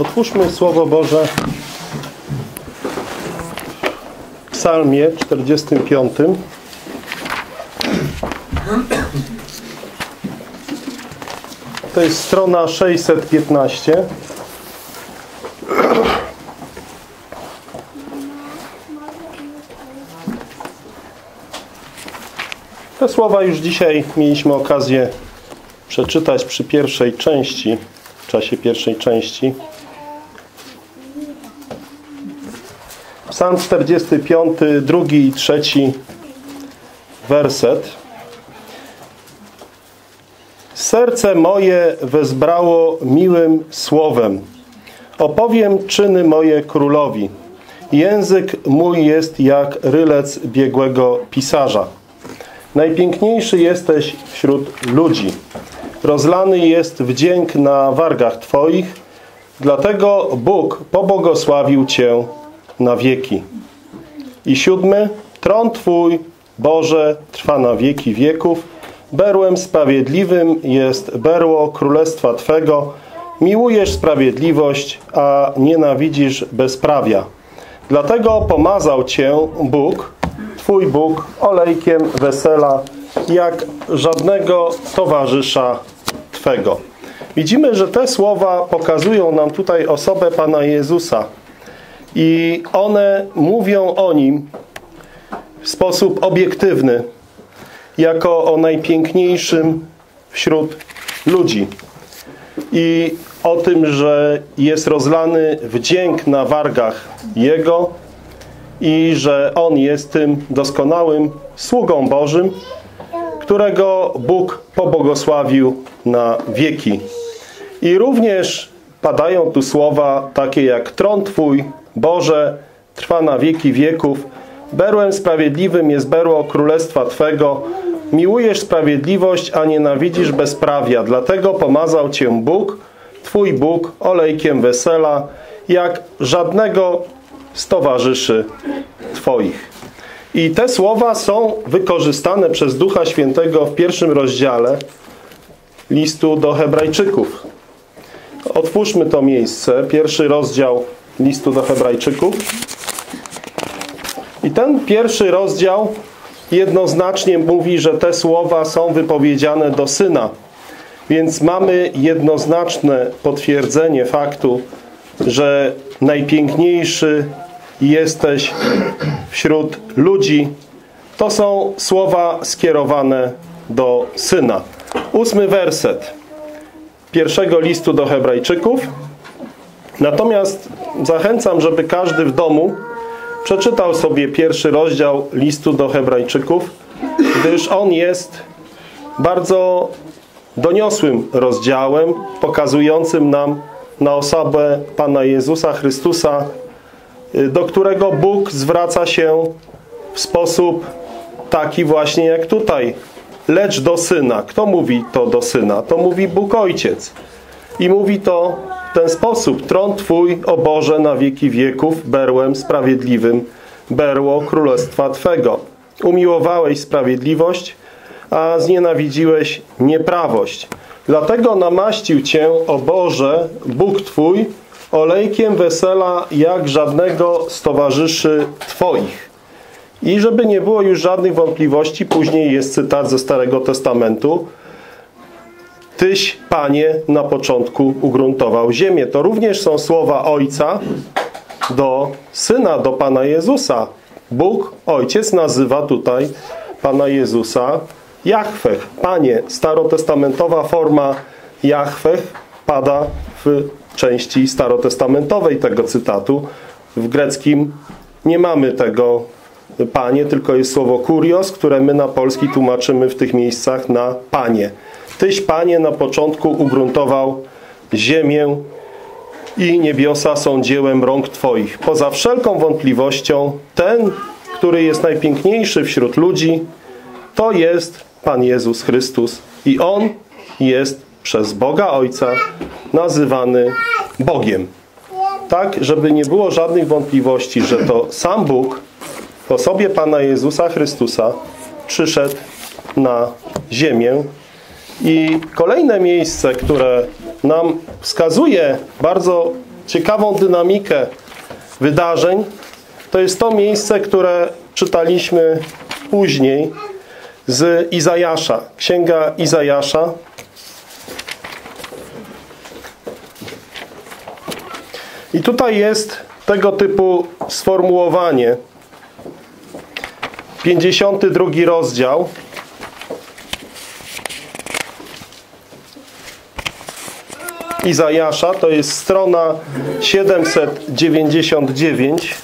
Otwórzmy Słowo Boże w psalmie 45. To jest strona 615. Te słowa już dzisiaj mieliśmy okazję przeczytać przy pierwszej części, w czasie pierwszej części. Psalm 45, drugi i trzeci werset. Serce moje wezbrało miłym słowem. Opowiem czyny moje królowi. Język mój jest jak rylec biegłego pisarza. Najpiękniejszy jesteś wśród ludzi. Rozlany jest wdzięk na wargach Twoich, dlatego Bóg pobłogosławił Cię na wieki. I siódmy, tron Twój, Boże, trwa na wieki wieków. Berłem sprawiedliwym jest berło królestwa Twego. Miłujesz sprawiedliwość, a nienawidzisz bezprawia. Dlatego pomazał Cię Bóg, Twój Bóg, olejkiem wesela, jak żadnego towarzysza Twego. Widzimy, że te słowa pokazują nam tutaj osobę Pana Jezusa. I one mówią o Nim w sposób obiektywny, jako o najpiękniejszym wśród ludzi. I o tym, że jest rozlany wdzięk na wargach Jego i że On jest tym doskonałym sługą Bożym, którego Bóg pobłogosławił na wieki. I również padają tu słowa takie jak tron Twój, Boże, trwa na wieki wieków. Berłem sprawiedliwym jest berło królestwa Twego. Miłujesz sprawiedliwość, a nienawidzisz bezprawia. Dlatego pomazał Cię Bóg, Twój Bóg, olejkiem wesela, jak żadnego z towarzyszy Twoich. I te słowa są wykorzystane przez Ducha Świętego w pierwszym rozdziale listu do Hebrajczyków. Otwórzmy to miejsce, pierwszy rozdział listu do Hebrajczyków. I ten pierwszy rozdział jednoznacznie mówi, że te słowa są wypowiedziane do Syna. Więc mamy jednoznaczne potwierdzenie faktu, że najpiękniejszy jesteś wśród ludzi. To są słowa skierowane do Syna. Ósmy werset pierwszego listu do Hebrajczyków. Natomiast zachęcam, żeby każdy w domu przeczytał sobie pierwszy rozdział listu do Hebrajczyków, gdyż on jest bardzo doniosłym rozdziałem, pokazującym nam na osobę Pana Jezusa Chrystusa, do którego Bóg zwraca się w sposób taki właśnie jak tutaj. Lecz do Syna. Kto mówi to do Syna? To mówi Bóg Ojciec. I mówi to w ten sposób. Tron Twój, o Boże, na wieki wieków, berłem sprawiedliwym, berło królestwa Twego. Umiłowałeś sprawiedliwość, a znienawidziłeś nieprawość. Dlatego namaścił Cię, o Boże, Bóg Twój, olejkiem wesela jak żadnego z towarzyszy Twoich. I żeby nie było już żadnych wątpliwości, później jest cytat ze Starego Testamentu. Tyś, Panie, na początku ugruntował ziemię. To również są słowa Ojca do Syna, do Pana Jezusa. Bóg, Ojciec, nazywa tutaj Pana Jezusa Jachwech. Panie, starotestamentowa forma Jachwech pada w części starotestamentowej tego cytatu. W greckim nie mamy tego Panie, tylko jest słowo kurios, które my na polski tłumaczymy w tych miejscach na Panie. Tyś, Panie, na początku ugruntował ziemię i niebiosa są dziełem rąk Twoich. Poza wszelką wątpliwością, ten, który jest najpiękniejszy wśród ludzi, to jest Pan Jezus Chrystus. I On jest przez Boga Ojca nazywany Bogiem. Tak, żeby nie było żadnych wątpliwości, że to sam Bóg w osobie Pana Jezusa Chrystusa przyszedł na ziemię. I kolejne miejsce, które nam wskazuje bardzo ciekawą dynamikę wydarzeń, to jest to miejsce, które czytaliśmy później z Izajasza. Księga Izajasza. I tutaj jest tego typu sformułowanie. 52 rozdział. Izajasza, to jest strona 799.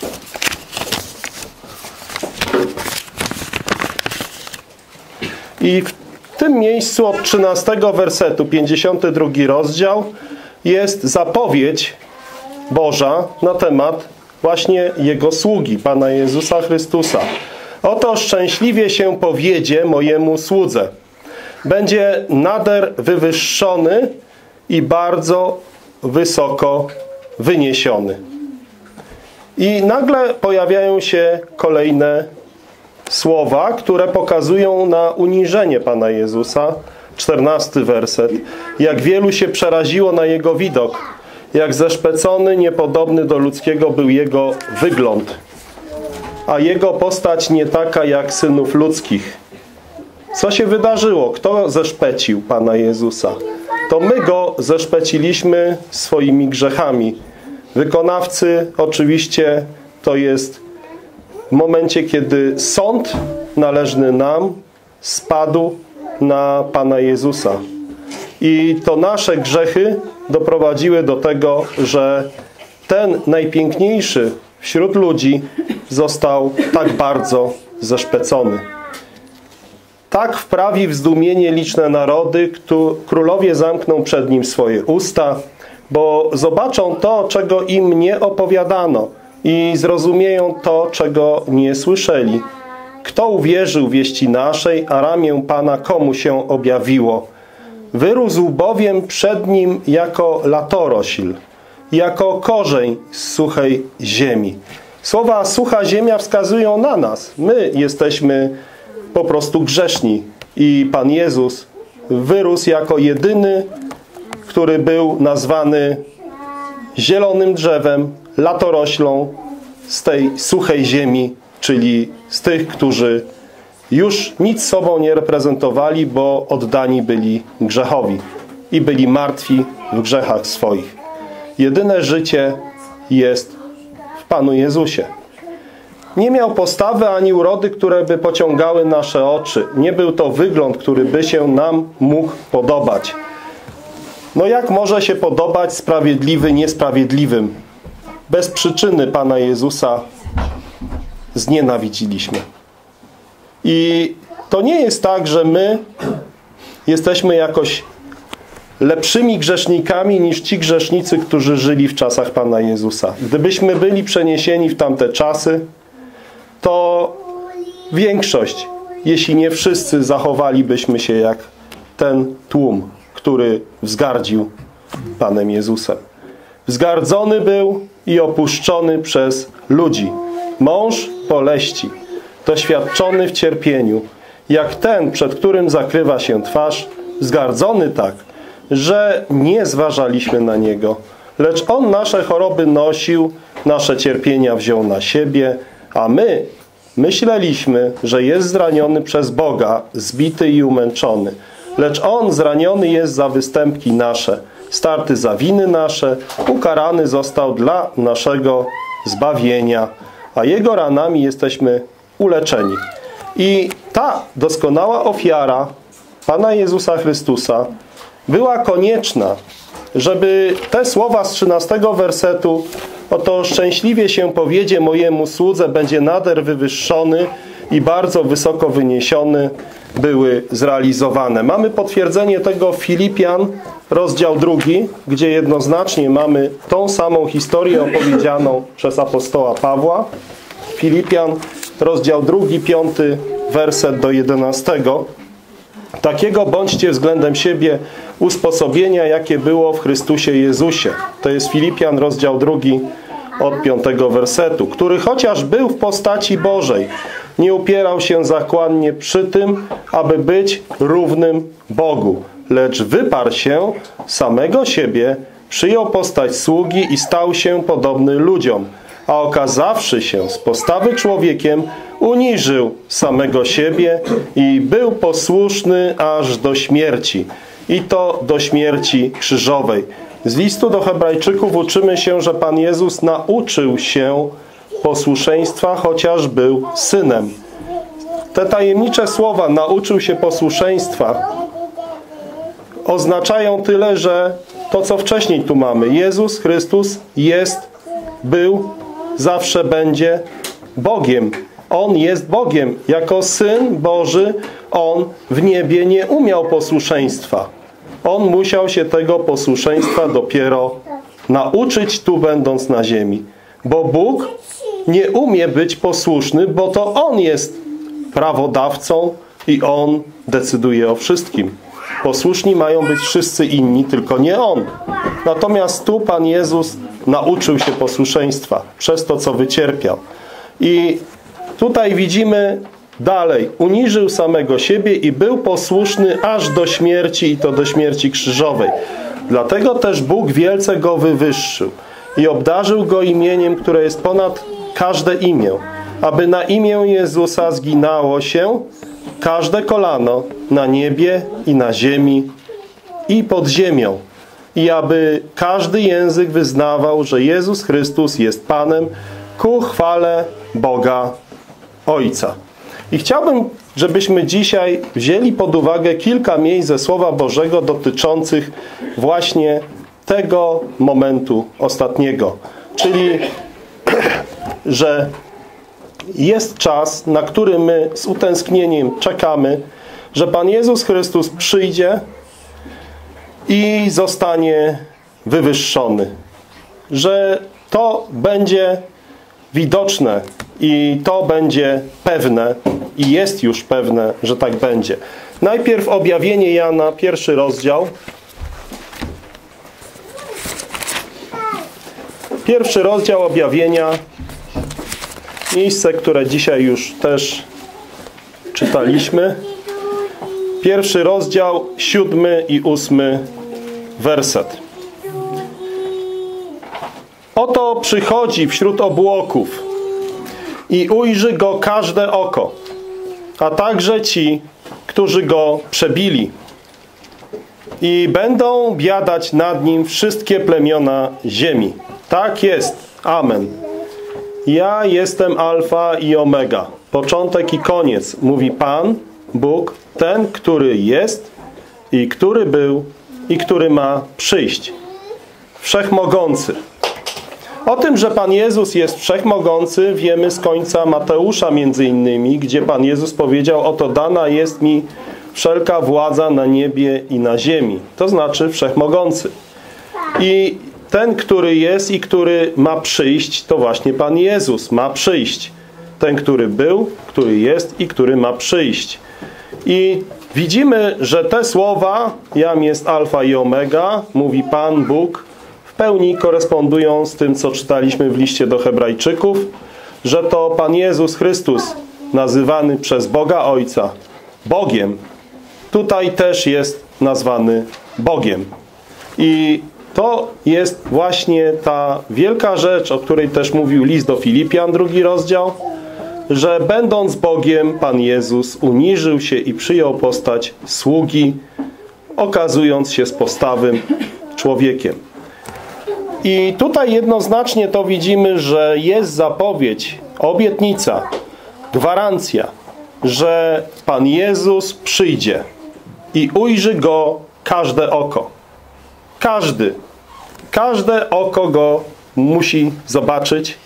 I w tym miejscu od 13 wersetu, 52 rozdział, jest zapowiedź Boża na temat właśnie Jego sługi, Pana Jezusa Chrystusa. Oto szczęśliwie się powiedzie mojemu słudze. Będzie nader wywyższony i bardzo wysoko wyniesiony. I nagle pojawiają się kolejne słowa, które pokazują na uniżenie Pana Jezusa. Czternasty werset. Jak wielu się przeraziło na Jego widok, jak zeszpecony, niepodobny do ludzkiego był Jego wygląd, a Jego postać nie taka jak synów ludzkich. Co się wydarzyło? Kto zeszpecił Pana Jezusa? To my Go zeszpeciliśmy swoimi grzechami. Wykonawcy oczywiście to jest w momencie, kiedy sąd należny nam spadł na Pana Jezusa. I to nasze grzechy doprowadziły do tego, że ten najpiękniejszy wśród ludzi został tak bardzo zeszpecony. Tak wprawi w zdumienie liczne narody, królowie zamkną przed nim swoje usta, bo zobaczą to, czego im nie opowiadano i zrozumieją to, czego nie słyszeli. Kto uwierzył wieści naszej, a ramię Pana komu się objawiło? Wyrósł bowiem przed nim jako latorośl, jako korzeń z suchej ziemi. Słowa sucha ziemia wskazują na nas. My jesteśmy po prostu grzeszni i Pan Jezus wyrósł jako jedyny, który był nazwany zielonym drzewem, latoroślą z tej suchej ziemi, czyli z tych, którzy już nic sobą nie reprezentowali, bo oddani byli grzechowi i byli martwi w grzechach swoich. Jedyne życie jest w Panu Jezusie. Nie miał postawy ani urody, które by pociągały nasze oczy. Nie był to wygląd, który by się nam mógł podobać. No jak może się podobać sprawiedliwy niesprawiedliwym? Bez przyczyny Pana Jezusa znienawidziliśmy. I to nie jest tak, że my jesteśmy jakoś lepszymi grzesznikami niż ci grzesznicy, którzy żyli w czasach Pana Jezusa. Gdybyśmy byli przeniesieni w tamte czasy, to większość, jeśli nie wszyscy, zachowalibyśmy się jak ten tłum, który wzgardził Panem Jezusem. Wzgardzony był i opuszczony przez ludzi. Mąż poleści, doświadczony w cierpieniu, jak ten, przed którym zakrywa się twarz, wzgardzony tak, że nie zważaliśmy na Niego. Lecz On nasze choroby nosił, nasze cierpienia wziął na siebie, a my myśleliśmy, że jest zraniony przez Boga, zbity i umęczony. Lecz On zraniony jest za występki nasze, starty za winy nasze, ukarany został dla naszego zbawienia, a Jego ranami jesteśmy uleczeni. I ta doskonała ofiara Pana Jezusa Chrystusa była konieczna, żeby te słowa z 13 wersetu Oto szczęśliwie się powiedzie mojemu słudze, będzie nader wywyższony i bardzo wysoko wyniesiony, były zrealizowane. Mamy potwierdzenie tego w Filipian, rozdział drugi, gdzie jednoznacznie mamy tą samą historię opowiedzianą przez apostoła Pawła. Filipian, rozdział drugi, piąty, werset do jedenastego. Takiego bądźcie względem siebie usposobienia, jakie było w Chrystusie Jezusie. To jest Filipian, rozdział drugi, od piątego wersetu. Który chociaż był w postaci Bożej, nie upierał się zakładnie przy tym, aby być równym Bogu, lecz wyparł się samego siebie, przyjął postać sługi i stał się podobny ludziom, a okazawszy się z postawy człowiekiem, uniżył samego siebie i był posłuszny aż do śmierci. I to do śmierci krzyżowej. Z listu do hebrajczyków uczymy się, że Pan Jezus nauczył się posłuszeństwa, chociaż był synem. Te tajemnicze słowa nauczył się posłuszeństwa oznaczają tyle, że to co wcześniej tu mamy. Jezus Chrystus jest, był, zawsze będzie Bogiem. On jest Bogiem. Jako Syn Boży On w niebie nie umiał posłuszeństwa. On musiał się tego posłuszeństwa dopiero nauczyć tu będąc na ziemi. Bo Bóg nie umie być posłuszny, bo to On jest prawodawcą i On decyduje o wszystkim. Posłuszni mają być wszyscy inni, tylko nie On. Natomiast tu Pan Jezus nauczył się posłuszeństwa przez to, co wycierpiał. I tutaj widzimy dalej. Uniżył samego siebie i był posłuszny aż do śmierci i to do śmierci krzyżowej. Dlatego też Bóg wielce go wywyższył i obdarzył go imieniem, które jest ponad każde imię, aby na imię Jezusa zginało się każde kolano na niebie i na ziemi i pod ziemią i aby każdy język wyznawał, że Jezus Chrystus jest Panem ku chwale Boga Ojca. I chciałbym, żebyśmy dzisiaj wzięli pod uwagę kilka miejsc ze Słowa Bożego dotyczących właśnie tego momentu ostatniego. Czyli, że jest czas, na który my z utęsknieniem czekamy, że Pan Jezus Chrystus przyjdzie i zostanie wywyższony. Że to będzie widoczne i to będzie pewne i jest już pewne, że tak będzie. Najpierw objawienie Jana, pierwszy rozdział. Pierwszy rozdział objawienia. Miejsce, które dzisiaj już też czytaliśmy. Pierwszy rozdział, siódmy i ósmy werset. Oto przychodzi wśród obłoków i ujrzy go każde oko, a także ci, którzy go przebili. I będą biadać nad nim wszystkie plemiona ziemi. Tak jest. Amen. Ja jestem alfa i omega, początek i koniec, mówi Pan, Bóg, ten, który jest i który był i który ma przyjść. Wszechmogący. O tym, że Pan Jezus jest wszechmogący wiemy z końca Mateusza między innymi, gdzie Pan Jezus powiedział, oto dana jest mi wszelka władza na niebie i na ziemi. To znaczy wszechmogący. I ten, który jest i który ma przyjść, to właśnie Pan Jezus ma przyjść. Ten, który był, który jest i który ma przyjść. I widzimy, że te słowa, jam jest alfa i omega, mówi Pan Bóg, w pełni korespondują z tym, co czytaliśmy w liście do hebrajczyków, że to Pan Jezus Chrystus, nazywany przez Boga Ojca Bogiem, tutaj też jest nazwany Bogiem. I to jest właśnie ta wielka rzecz, o której też mówił list do Filipian, drugi rozdział, że będąc Bogiem, Pan Jezus uniżył się i przyjął postać sługi, okazując się z postawym człowiekiem. I tutaj jednoznacznie to widzimy, że jest zapowiedź, obietnica, gwarancja, że Pan Jezus przyjdzie i ujrzy Go każde oko. Każdy. Każde oko Go musi zobaczyć.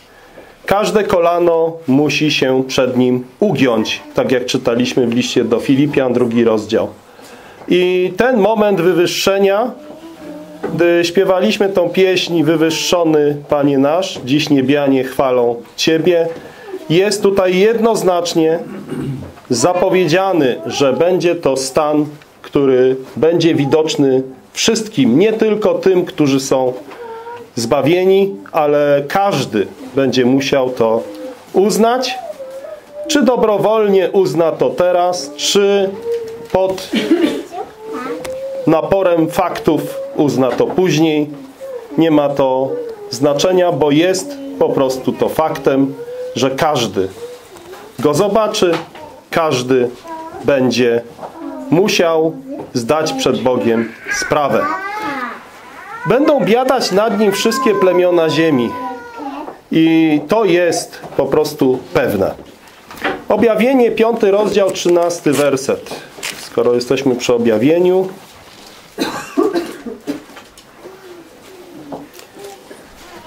Każde kolano musi się przed Nim ugiąć. Tak jak czytaliśmy w liście do Filipian, drugi rozdział. I ten moment wywyższenia, gdy śpiewaliśmy tą pieśń Wywyższony Panie nasz, dziś niebianie chwalą Ciebie, jest tutaj jednoznacznie zapowiedziany, że będzie to stan, który będzie widoczny wszystkim, nie tylko tym, którzy są zbawieni, ale każdy będzie musiał to uznać. Czy dobrowolnie uzna to teraz, czy pod naporem faktów uzna to później. nie ma to znaczenia, bo jest po prostu to faktem, że każdy go zobaczy, każdy będzie musiał zdać przed Bogiem sprawę. Będą biadać nad nim wszystkie plemiona ziemi. I to jest po prostu pewne. Objawienie, piąty rozdział, trzynasty werset. Skoro jesteśmy przy objawieniu.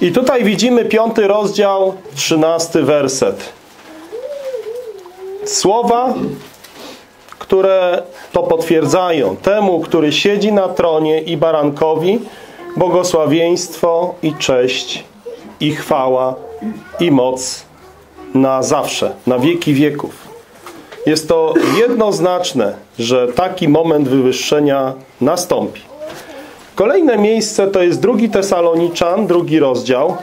I tutaj widzimy piąty rozdział, trzynasty werset. Słowa, które to potwierdzają. Temu, który siedzi na tronie i barankowi, błogosławieństwo i cześć i chwała i moc na zawsze, na wieki wieków. Jest to jednoznaczne, że taki moment wywyższenia nastąpi. Kolejne miejsce to jest drugi Tesaloniczan, drugi rozdział.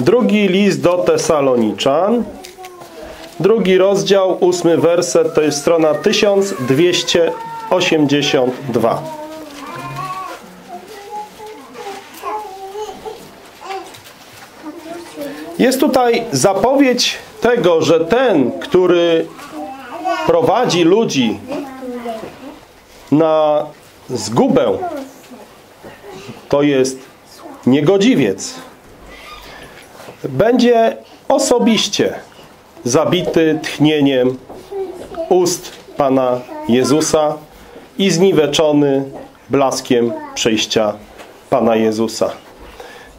Drugi list do Tesaloniczan. Drugi rozdział, ósmy werset, to jest strona 1282. Jest tutaj zapowiedź tego, że ten, który prowadzi ludzi na zgubę, to jest niegodziwiec. Będzie osobiście zabity tchnieniem ust Pana Jezusa i zniweczony blaskiem przyjścia Pana Jezusa.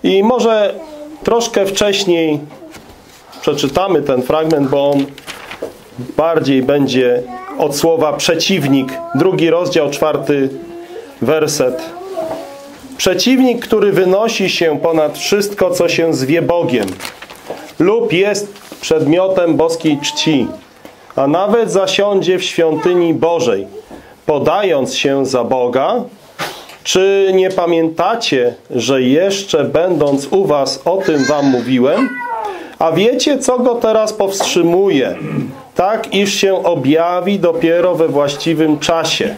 I może troszkę wcześniej przeczytamy ten fragment, bo on bardziej będzie od słowa przeciwnik. Drugi rozdział, czwarty werset. Przeciwnik, który wynosi się ponad wszystko, co się zwie Bogiem lub jest przedmiotem boskiej czci, a nawet zasiądzie w świątyni Bożej, podając się za Boga, czy nie pamiętacie, że jeszcze będąc u was o tym wam mówiłem? A wiecie, co go teraz powstrzymuje? Tak, iż się objawi dopiero we właściwym czasie.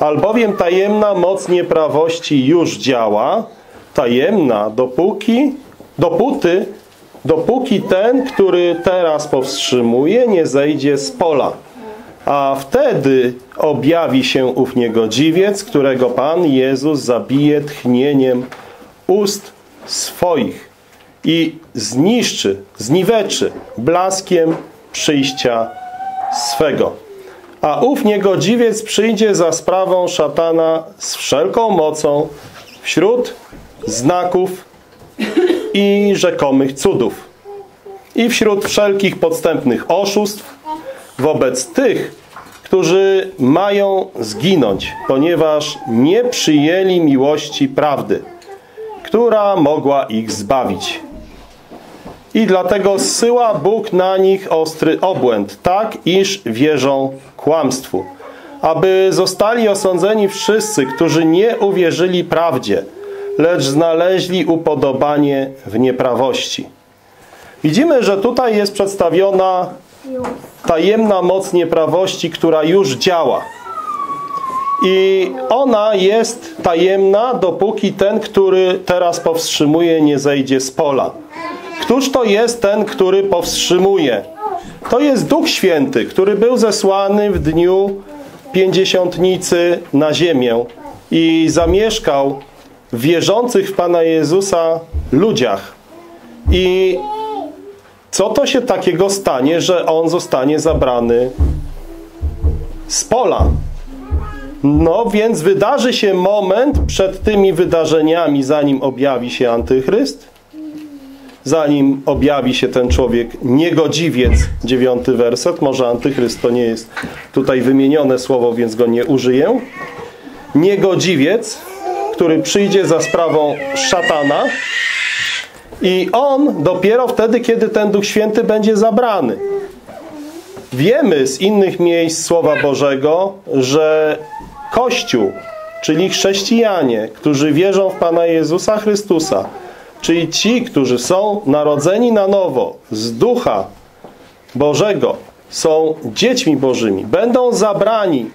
Albowiem tajemna moc nieprawości już działa, tajemna dopóki, dopóty, dopóki ten, który teraz powstrzymuje, nie zejdzie z pola. A wtedy objawi się ów niegodziwiec, którego Pan Jezus zabije tchnieniem ust swoich i zniszczy, zniweczy blaskiem przyjścia swego. A ów niegodziwiec przyjdzie za sprawą szatana z wszelką mocą wśród znaków i rzekomych cudów i wśród wszelkich podstępnych oszustw wobec tych, którzy mają zginąć, ponieważ nie przyjęli miłości prawdy, która mogła ich zbawić. I dlatego zsyła Bóg na nich ostry obłęd, tak iż wierzą kłamstwu, aby zostali osądzeni wszyscy, którzy nie uwierzyli prawdzie, lecz znaleźli upodobanie w nieprawości. Widzimy, że tutaj jest przedstawiona tajemna moc nieprawości, która już działa. I ona jest tajemna, dopóki ten, który teraz powstrzymuje, nie zejdzie z pola. Któż to jest ten, który powstrzymuje? To jest Duch Święty, który był zesłany w dniu pięćdziesiątnicy na ziemię i zamieszkał w wierzących w Pana Jezusa ludziach. I co to się takiego stanie, że on zostanie zabrany z pola? No więc wydarzy się moment przed tymi wydarzeniami, zanim objawi się Antychryst, zanim objawi się ten człowiek niegodziwiec, dziewiąty werset, może Antychryst to nie jest tutaj wymienione słowo, więc go nie użyję. Niegodziwiec, który przyjdzie za sprawą szatana, i on dopiero wtedy, kiedy ten Duch Święty będzie zabrany. Wiemy z innych miejsc Słowa Bożego, że Kościół, czyli chrześcijanie, którzy wierzą w Pana Jezusa Chrystusa, czyli ci, którzy są narodzeni na nowo z Ducha Bożego, są dziećmi Bożymi, będą zabrani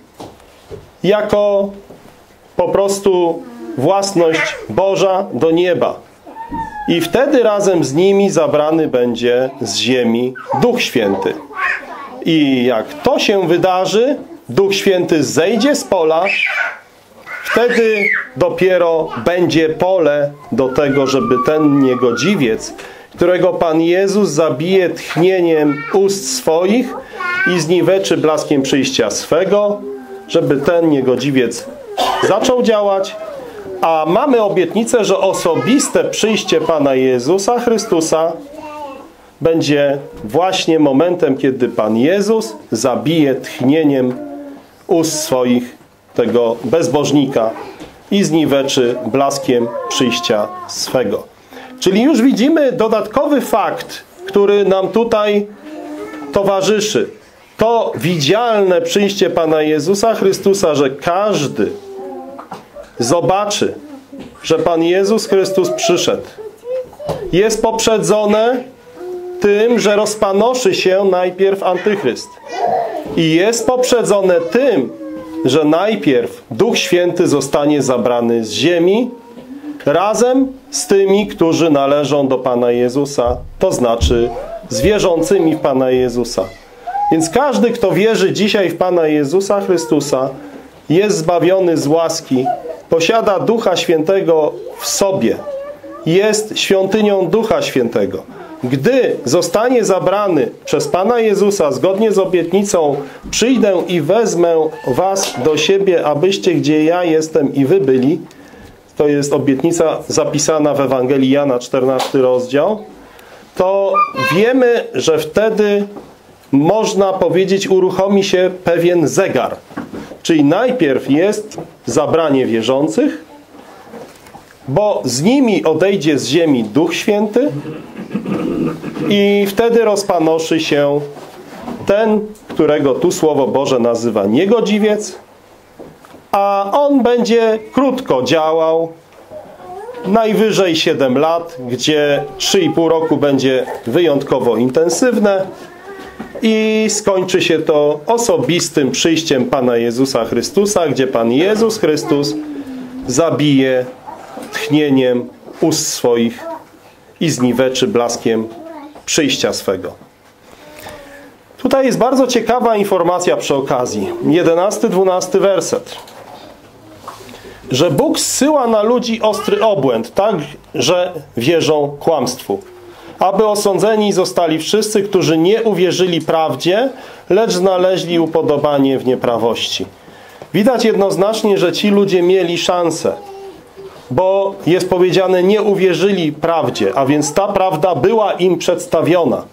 jako po prostu własność Boża do nieba. I wtedy razem z nimi zabrany będzie z ziemi Duch Święty. I jak to się wydarzy, Duch Święty zejdzie z pola, wtedy dopiero będzie pole do tego, żeby ten niegodziwiec, którego Pan Jezus zabije tchnieniem ust swoich i zniweczy blaskiem przyjścia swego, żeby ten niegodziwiec zaczął działać, a mamy obietnicę, że osobiste przyjście Pana Jezusa Chrystusa będzie właśnie momentem, kiedy Pan Jezus zabije tchnieniem ust swoich tego bezbożnika i zniweczy blaskiem przyjścia swego. Czyli już widzimy dodatkowy fakt, który nam tutaj towarzyszy. To widzialne przyjście Pana Jezusa Chrystusa, że każdy zobaczy, że Pan Jezus Chrystus przyszedł. Jest poprzedzone tym, że rozpanoszy się najpierw antychryst. I jest poprzedzone tym, że najpierw Duch Święty zostanie zabrany z ziemi razem z tymi, którzy należą do Pana Jezusa, to znaczy z wierzącymi w Pana Jezusa. Więc każdy, kto wierzy dzisiaj w Pana Jezusa Chrystusa, jest zbawiony z łaski, posiada Ducha Świętego w sobie, jest świątynią Ducha Świętego. Gdy zostanie zabrany przez Pana Jezusa zgodnie z obietnicą przyjdę i wezmę was do siebie, abyście gdzie ja jestem i wy byli, to jest obietnica zapisana w Ewangelii Jana, 14 rozdział, to wiemy, że wtedy można powiedzieć uruchomi się pewien zegar. Czyli najpierw jest zabranie wierzących, bo z nimi odejdzie z ziemi Duch Święty i wtedy rozpanoszy się ten, którego tu Słowo Boże nazywa niegodziwiec, a on będzie krótko działał, najwyżej 7 lat, gdzie 3,5 roku będzie wyjątkowo intensywne i skończy się to osobistym przyjściem Pana Jezusa Chrystusa, gdzie Pan Jezus Chrystus zabije tchnieniem ust swoich i zniweczy blaskiem przyjścia swego. Tutaj jest bardzo ciekawa informacja przy okazji. 11-12 werset. Że Bóg zsyła na ludzi ostry obłęd, tak, że wierzą kłamstwu. Aby osądzeni zostali wszyscy, którzy nie uwierzyli prawdzie, lecz znaleźli upodobanie w nieprawości. Widać jednoznacznie, że ci ludzie mieli szansę bo jest powiedziane, nie uwierzyli prawdzie, a więc ta prawda była im przedstawiona.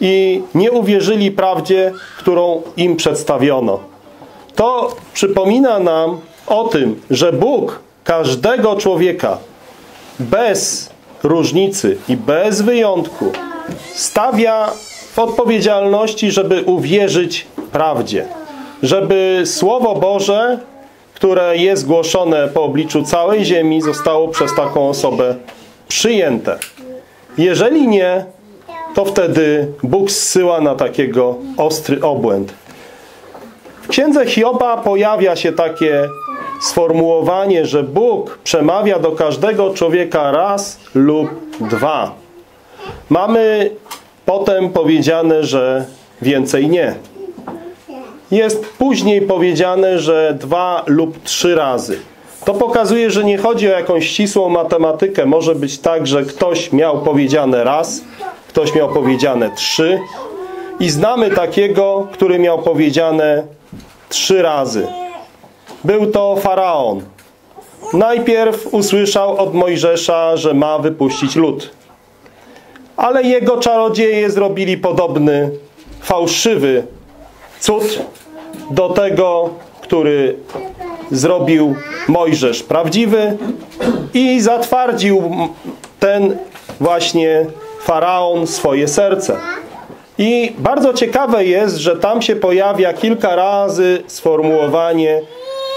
I nie uwierzyli prawdzie, którą im przedstawiono. To przypomina nam o tym, że Bóg każdego człowieka bez różnicy i bez wyjątku stawia w odpowiedzialności, żeby uwierzyć prawdzie. Żeby Słowo Boże które jest głoszone po obliczu całej ziemi, zostało przez taką osobę przyjęte. Jeżeli nie, to wtedy Bóg zsyła na takiego ostry obłęd. W księdze Hioba pojawia się takie sformułowanie, że Bóg przemawia do każdego człowieka raz lub dwa. Mamy potem powiedziane, że więcej nie jest później powiedziane, że dwa lub trzy razy. To pokazuje, że nie chodzi o jakąś ścisłą matematykę. Może być tak, że ktoś miał powiedziane raz, ktoś miał powiedziane trzy i znamy takiego, który miał powiedziane trzy razy. Był to Faraon. Najpierw usłyszał od Mojżesza, że ma wypuścić lud. Ale jego czarodzieje zrobili podobny, fałszywy cud do tego, który zrobił Mojżesz prawdziwy i zatwardził ten właśnie Faraon swoje serce. I bardzo ciekawe jest, że tam się pojawia kilka razy sformułowanie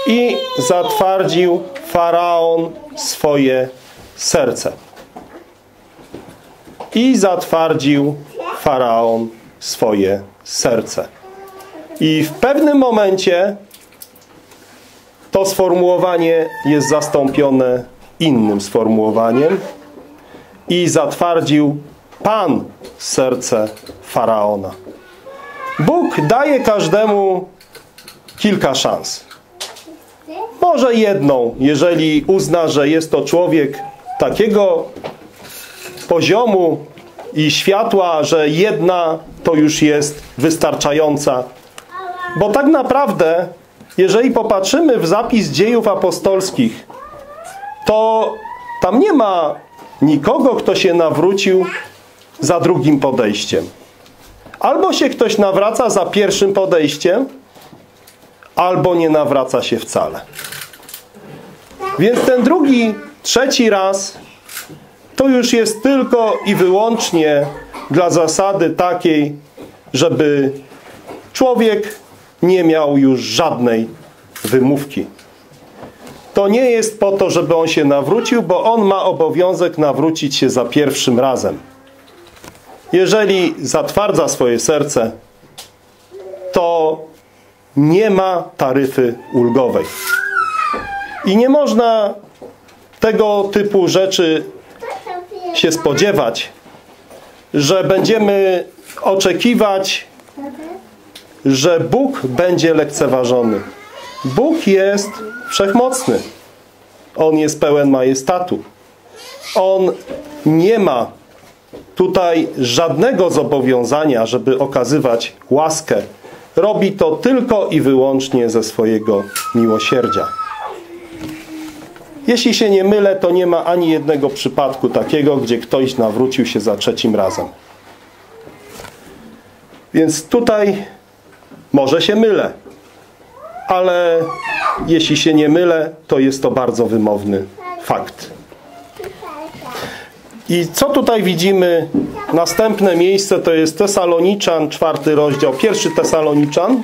i zatwardził Faraon swoje serce. I zatwardził Faraon swoje serce. I w pewnym momencie to sformułowanie jest zastąpione innym sformułowaniem i zatwardził Pan serce Faraona. Bóg daje każdemu kilka szans. Może jedną, jeżeli uzna, że jest to człowiek takiego poziomu i światła, że jedna to już jest wystarczająca. Bo tak naprawdę, jeżeli popatrzymy w zapis dziejów apostolskich, to tam nie ma nikogo, kto się nawrócił za drugim podejściem. Albo się ktoś nawraca za pierwszym podejściem, albo nie nawraca się wcale. Więc ten drugi, trzeci raz to już jest tylko i wyłącznie dla zasady takiej, żeby człowiek nie miał już żadnej wymówki. To nie jest po to, żeby on się nawrócił, bo on ma obowiązek nawrócić się za pierwszym razem. Jeżeli zatwardza swoje serce, to nie ma taryfy ulgowej. I nie można tego typu rzeczy się spodziewać, że będziemy oczekiwać, że Bóg będzie lekceważony. Bóg jest wszechmocny. On jest pełen majestatu. On nie ma tutaj żadnego zobowiązania, żeby okazywać łaskę. Robi to tylko i wyłącznie ze swojego miłosierdzia. Jeśli się nie mylę, to nie ma ani jednego przypadku takiego, gdzie ktoś nawrócił się za trzecim razem. Więc tutaj może się mylę, ale jeśli się nie mylę, to jest to bardzo wymowny fakt. I co tutaj widzimy? Następne miejsce to jest Tesaloniczan, czwarty rozdział, pierwszy Tesaloniczan.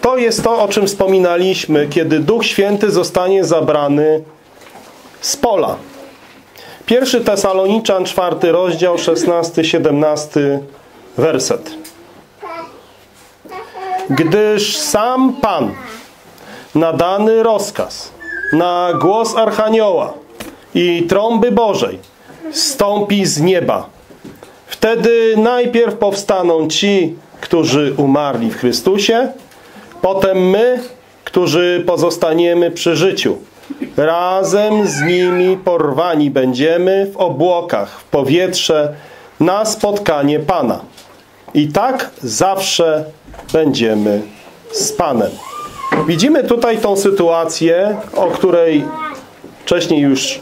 To jest to, o czym wspominaliśmy, kiedy Duch Święty zostanie zabrany z pola. Pierwszy Tesaloniczan, czwarty rozdział, 16-17 werset. Gdyż sam Pan nadany rozkaz na głos Archanioła i trąby Bożej stąpi z nieba. Wtedy najpierw powstaną ci, którzy umarli w Chrystusie, potem my, którzy pozostaniemy przy życiu. Razem z nimi porwani będziemy w obłokach, w powietrze, na spotkanie Pana. I tak zawsze będziemy z Panem. Widzimy tutaj tą sytuację, o której wcześniej już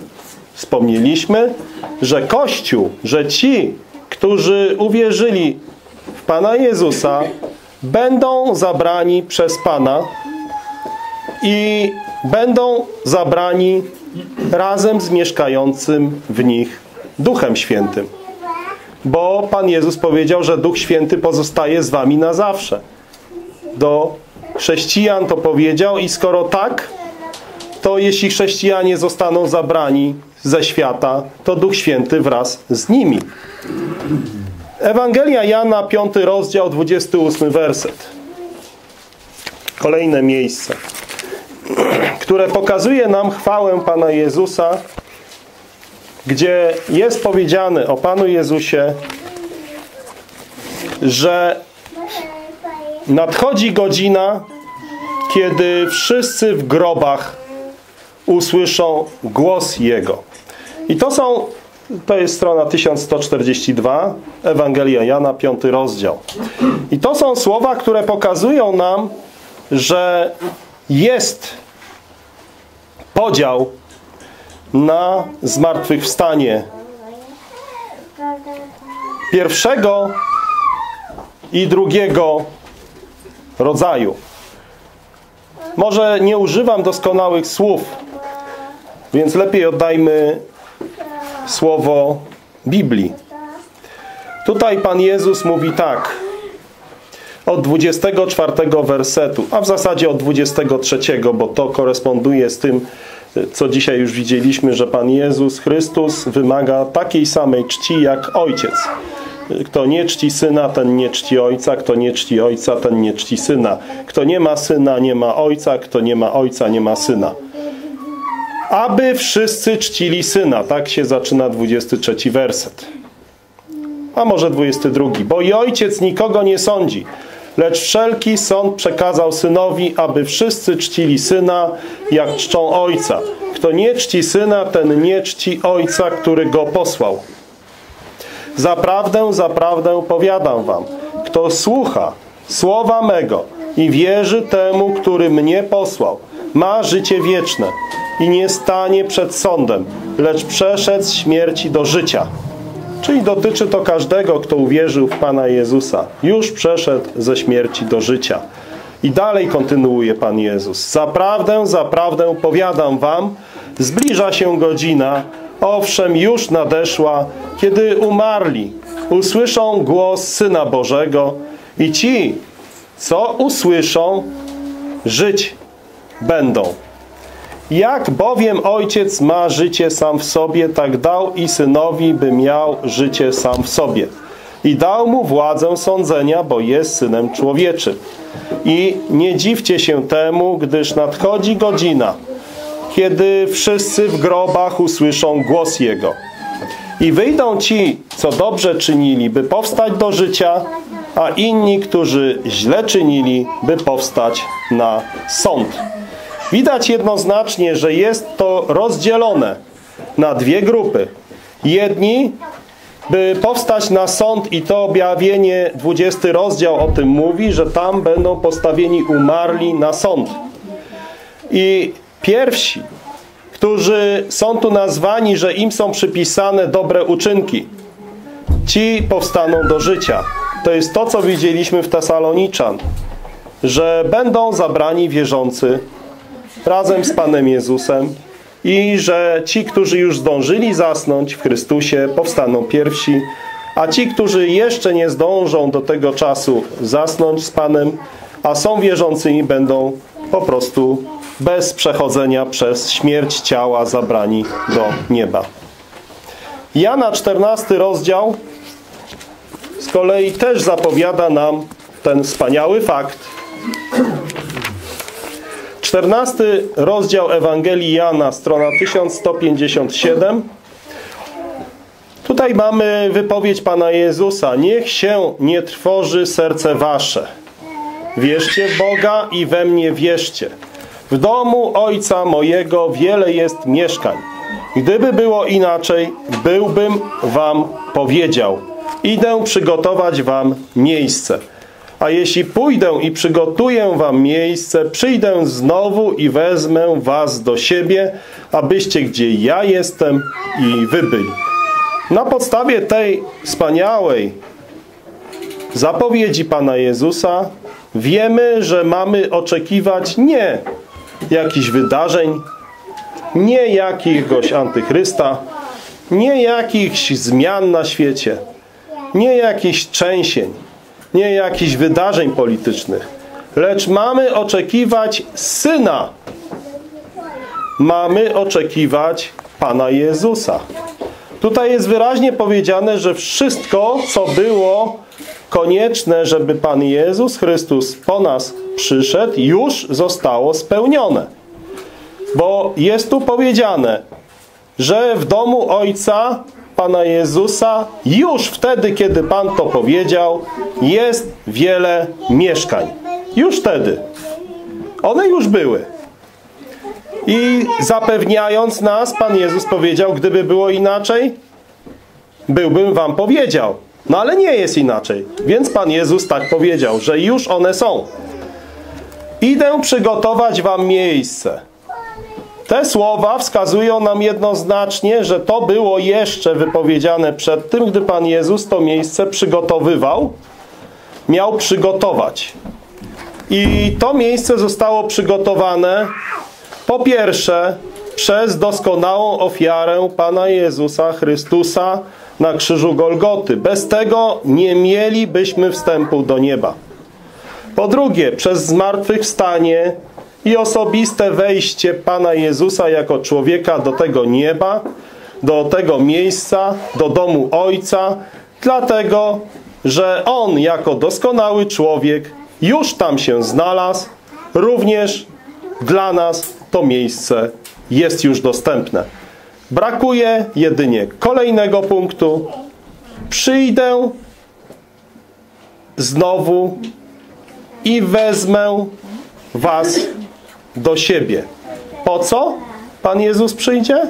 wspomnieliśmy, że Kościół, że ci, którzy uwierzyli w Pana Jezusa, będą zabrani przez Pana i będą zabrani razem z mieszkającym w nich Duchem Świętym. Bo Pan Jezus powiedział, że Duch Święty pozostaje z wami na zawsze. Do chrześcijan to powiedział i skoro tak, to jeśli chrześcijanie zostaną zabrani ze świata, to Duch Święty wraz z nimi. Ewangelia Jana, 5 rozdział, 28 werset. Kolejne miejsce, które pokazuje nam chwałę Pana Jezusa, gdzie jest powiedziane o Panu Jezusie, że nadchodzi godzina, kiedy wszyscy w grobach usłyszą głos Jego. I to są, to jest strona 1142, Ewangelia Jana, 5 rozdział. I to są słowa, które pokazują nam, że jest podział na zmartwychwstanie pierwszego i drugiego rodzaju. Może nie używam doskonałych słów, więc lepiej oddajmy słowo Biblii. Tutaj Pan Jezus mówi tak, od 24 wersetu, a w zasadzie od 23, bo to koresponduje z tym, co dzisiaj już widzieliśmy, że Pan Jezus Chrystus wymaga takiej samej czci jak Ojciec. Kto nie czci syna, ten nie czci ojca. Kto nie czci ojca, ten nie czci syna. Kto nie ma syna, nie ma ojca. Kto nie ma ojca, nie ma syna. Aby wszyscy czcili syna. Tak się zaczyna 23 werset. A może 22. Bo i ojciec nikogo nie sądzi, lecz wszelki sąd przekazał synowi, aby wszyscy czcili syna, jak czczą ojca. Kto nie czci syna, ten nie czci ojca, który go posłał. Zaprawdę, zaprawdę powiadam wam, kto słucha słowa mego i wierzy temu, który mnie posłał, ma życie wieczne i nie stanie przed sądem, lecz przeszedł z śmierci do życia. Czyli dotyczy to każdego, kto uwierzył w Pana Jezusa. Już przeszedł ze śmierci do życia. I dalej kontynuuje Pan Jezus. Zaprawdę, zaprawdę powiadam wam, zbliża się godzina, owszem już nadeszła, kiedy umarli usłyszą głos Syna Bożego i ci, co usłyszą, żyć będą. Jak bowiem Ojciec ma życie sam w sobie, tak dał i Synowi, by miał życie sam w sobie. I dał mu władzę sądzenia, bo jest Synem Człowieczym. I nie dziwcie się temu, gdyż nadchodzi godzina, kiedy wszyscy w grobach usłyszą głos Jego. I wyjdą ci, co dobrze czynili, by powstać do życia, a inni, którzy źle czynili, by powstać na sąd. Widać jednoznacznie, że jest to rozdzielone na dwie grupy. Jedni, by powstać na sąd i to objawienie, 20 rozdział o tym mówi, że tam będą postawieni umarli na sąd. I pierwsi, którzy są tu nazwani, że im są przypisane dobre uczynki, ci powstaną do życia. To jest to, co widzieliśmy w Tesaloniczan, że będą zabrani wierzący razem z Panem Jezusem i że ci, którzy już zdążyli zasnąć w Chrystusie, powstaną pierwsi, a ci, którzy jeszcze nie zdążą do tego czasu zasnąć z Panem, a są wierzącymi, będą po prostu bez przechodzenia przez śmierć ciała zabrani do nieba. Jana 14 rozdział z kolei też zapowiada nam ten wspaniały fakt, 14 rozdział Ewangelii Jana, strona 1157. Tutaj mamy wypowiedź Pana Jezusa. Niech się nie trwoży serce wasze. Wierzcie w Boga i we mnie wierzcie. W domu Ojca mojego wiele jest mieszkań. Gdyby było inaczej, byłbym wam powiedział. Idę przygotować wam miejsce. A jeśli pójdę i przygotuję wam miejsce, przyjdę znowu i wezmę was do siebie, abyście gdzie ja jestem i wy byli. Na podstawie tej wspaniałej zapowiedzi Pana Jezusa wiemy, że mamy oczekiwać nie jakichś wydarzeń, nie jakiegoś antychrysta, nie jakichś zmian na świecie, nie jakichś trzęsień, nie jakichś wydarzeń politycznych, lecz mamy oczekiwać Syna. Mamy oczekiwać Pana Jezusa. Tutaj jest wyraźnie powiedziane, że wszystko, co było konieczne, żeby Pan Jezus Chrystus po nas przyszedł, już zostało spełnione. Bo jest tu powiedziane, że w domu Ojca Pana Jezusa już wtedy, kiedy Pan to powiedział, jest wiele mieszkań. Już wtedy. One już były. I zapewniając nas, Pan Jezus powiedział, gdyby było inaczej, byłbym wam powiedział. No ale nie jest inaczej. Więc Pan Jezus tak powiedział, że już one są. Idę przygotować wam miejsce. Te słowa wskazują nam jednoznacznie, że to było jeszcze wypowiedziane przed tym, gdy Pan Jezus to miejsce przygotowywał, miał przygotować. I to miejsce zostało przygotowane po pierwsze przez doskonałą ofiarę Pana Jezusa Chrystusa na krzyżu Golgoty. Bez tego nie mielibyśmy wstępu do nieba. Po drugie, przez zmartwychwstanie i osobiste wejście Pana Jezusa jako człowieka do tego nieba, do tego miejsca, do domu Ojca, dlatego, że On jako doskonały człowiek już tam się znalazł, również dla nas to miejsce jest już dostępne. Brakuje jedynie kolejnego punktu. Przyjdę znowu i wezmę was do siebie. Po co Pan Jezus przyjdzie?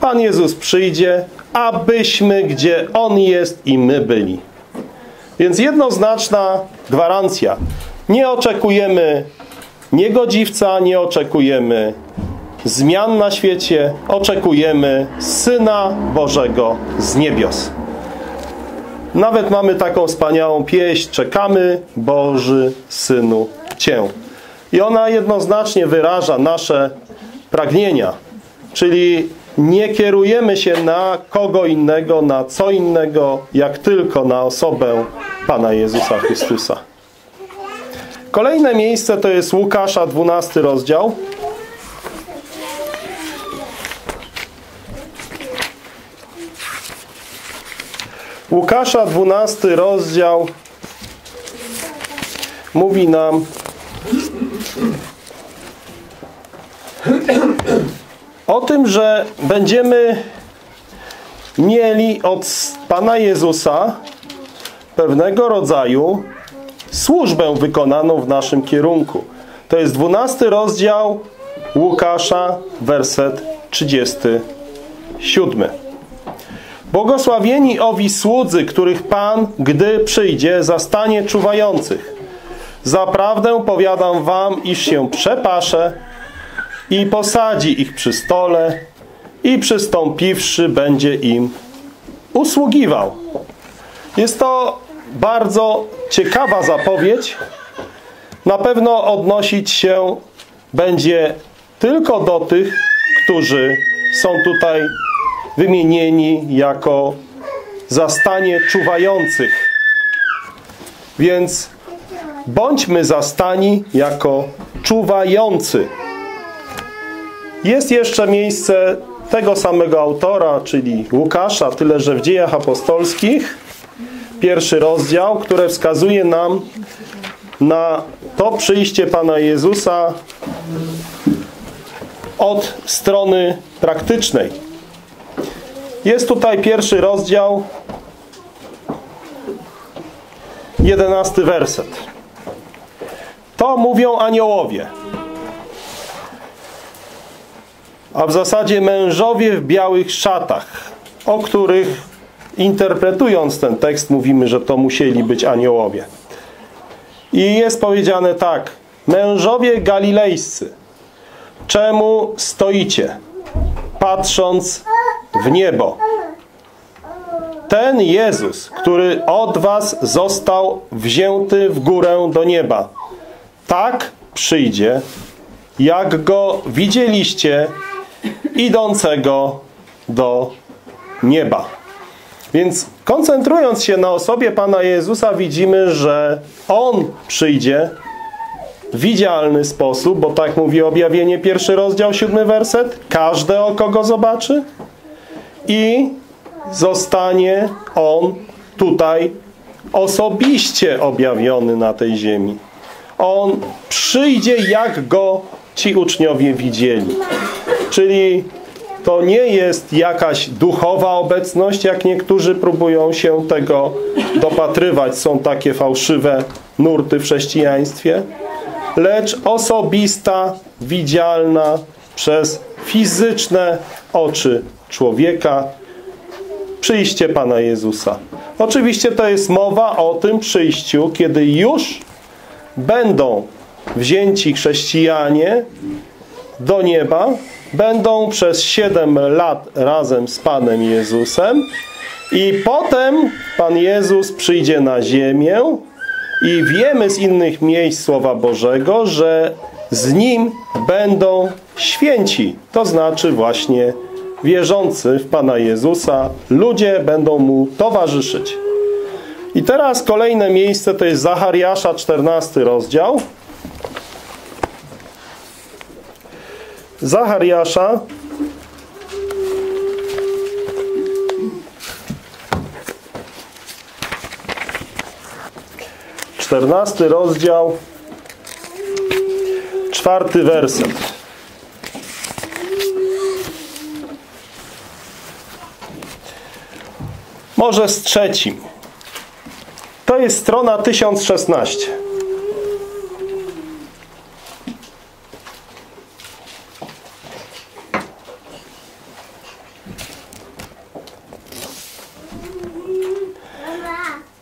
Pan Jezus przyjdzie, abyśmy, gdzie On jest i my byli. Więc jednoznaczna gwarancja. Nie oczekujemy niegodziwca, nie oczekujemy zmian na świecie, oczekujemy Syna Bożego z niebios. Nawet mamy taką wspaniałą pieśń, czekamy Boży Synu Cię. I ona jednoznacznie wyraża nasze pragnienia, czyli nie kierujemy się na kogo innego, na co innego, jak tylko na osobę Pana Jezusa Chrystusa. Kolejne miejsce to jest Łukasza, 12 rozdział. Łukasza, 12 rozdział mówi nam o tym, że będziemy mieli od Pana Jezusa pewnego rodzaju służbę wykonaną w naszym kierunku. To jest 12 rozdział Łukasza, werset 37. Błogosławieni owi słudzy, których Pan, gdy przyjdzie, zastanie czuwających. Zaprawdę powiadam wam, iż się przepaszę i posadzi ich przy stole i przystąpiwszy będzie im usługiwał. Jest to bardzo ciekawa zapowiedź. Na pewno odnosić się będzie tylko do tych, którzy są tutaj wymienieni jako zastanie czuwających. Więc bądźmy zastani jako czuwający. Jest jeszcze miejsce tego samego autora, czyli Łukasza, tyle że w dziejach apostolskich, pierwszy rozdział, które wskazuje nam na to przyjście Pana Jezusa od strony praktycznej. Jest tutaj pierwszy rozdział, jedenasty werset. To mówią aniołowie. A w zasadzie mężowie w białych szatach, o których interpretując ten tekst mówimy, że to musieli być aniołowie. I jest powiedziane tak. Mężowie galilejscy, czemu stoicie, patrząc w niebo? Ten Jezus, który od was został wzięty w górę do nieba, tak przyjdzie, jak go widzieliście idącego do nieba. Więc koncentrując się na osobie Pana Jezusa widzimy, że On przyjdzie w widzialny sposób, bo tak mówi objawienie pierwszy rozdział, siódmy werset. Każde oko go zobaczy i zostanie On tutaj osobiście objawiony na tej ziemi. On przyjdzie, jak go ci uczniowie widzieli. Czyli to nie jest jakaś duchowa obecność, jak niektórzy próbują się tego dopatrywać. Są takie fałszywe nurty w chrześcijaństwie. Lecz osobista, widzialna przez fizyczne oczy człowieka przyjście Pana Jezusa. Oczywiście to jest mowa o tym przyjściu, kiedy już będą wzięci chrześcijanie do nieba, będą przez siedem lat razem z Panem Jezusem i potem Pan Jezus przyjdzie na ziemię i wiemy z innych miejsc Słowa Bożego, że z Nim będą święci, to znaczy właśnie wierzący w Pana Jezusa, ludzie będą mu towarzyszyć. I teraz kolejne miejsce to jest Zachariasza, 14 rozdział. Zachariasza, czternasty rozdział, czwarty werset. Może z trzecim. To jest strona 1016.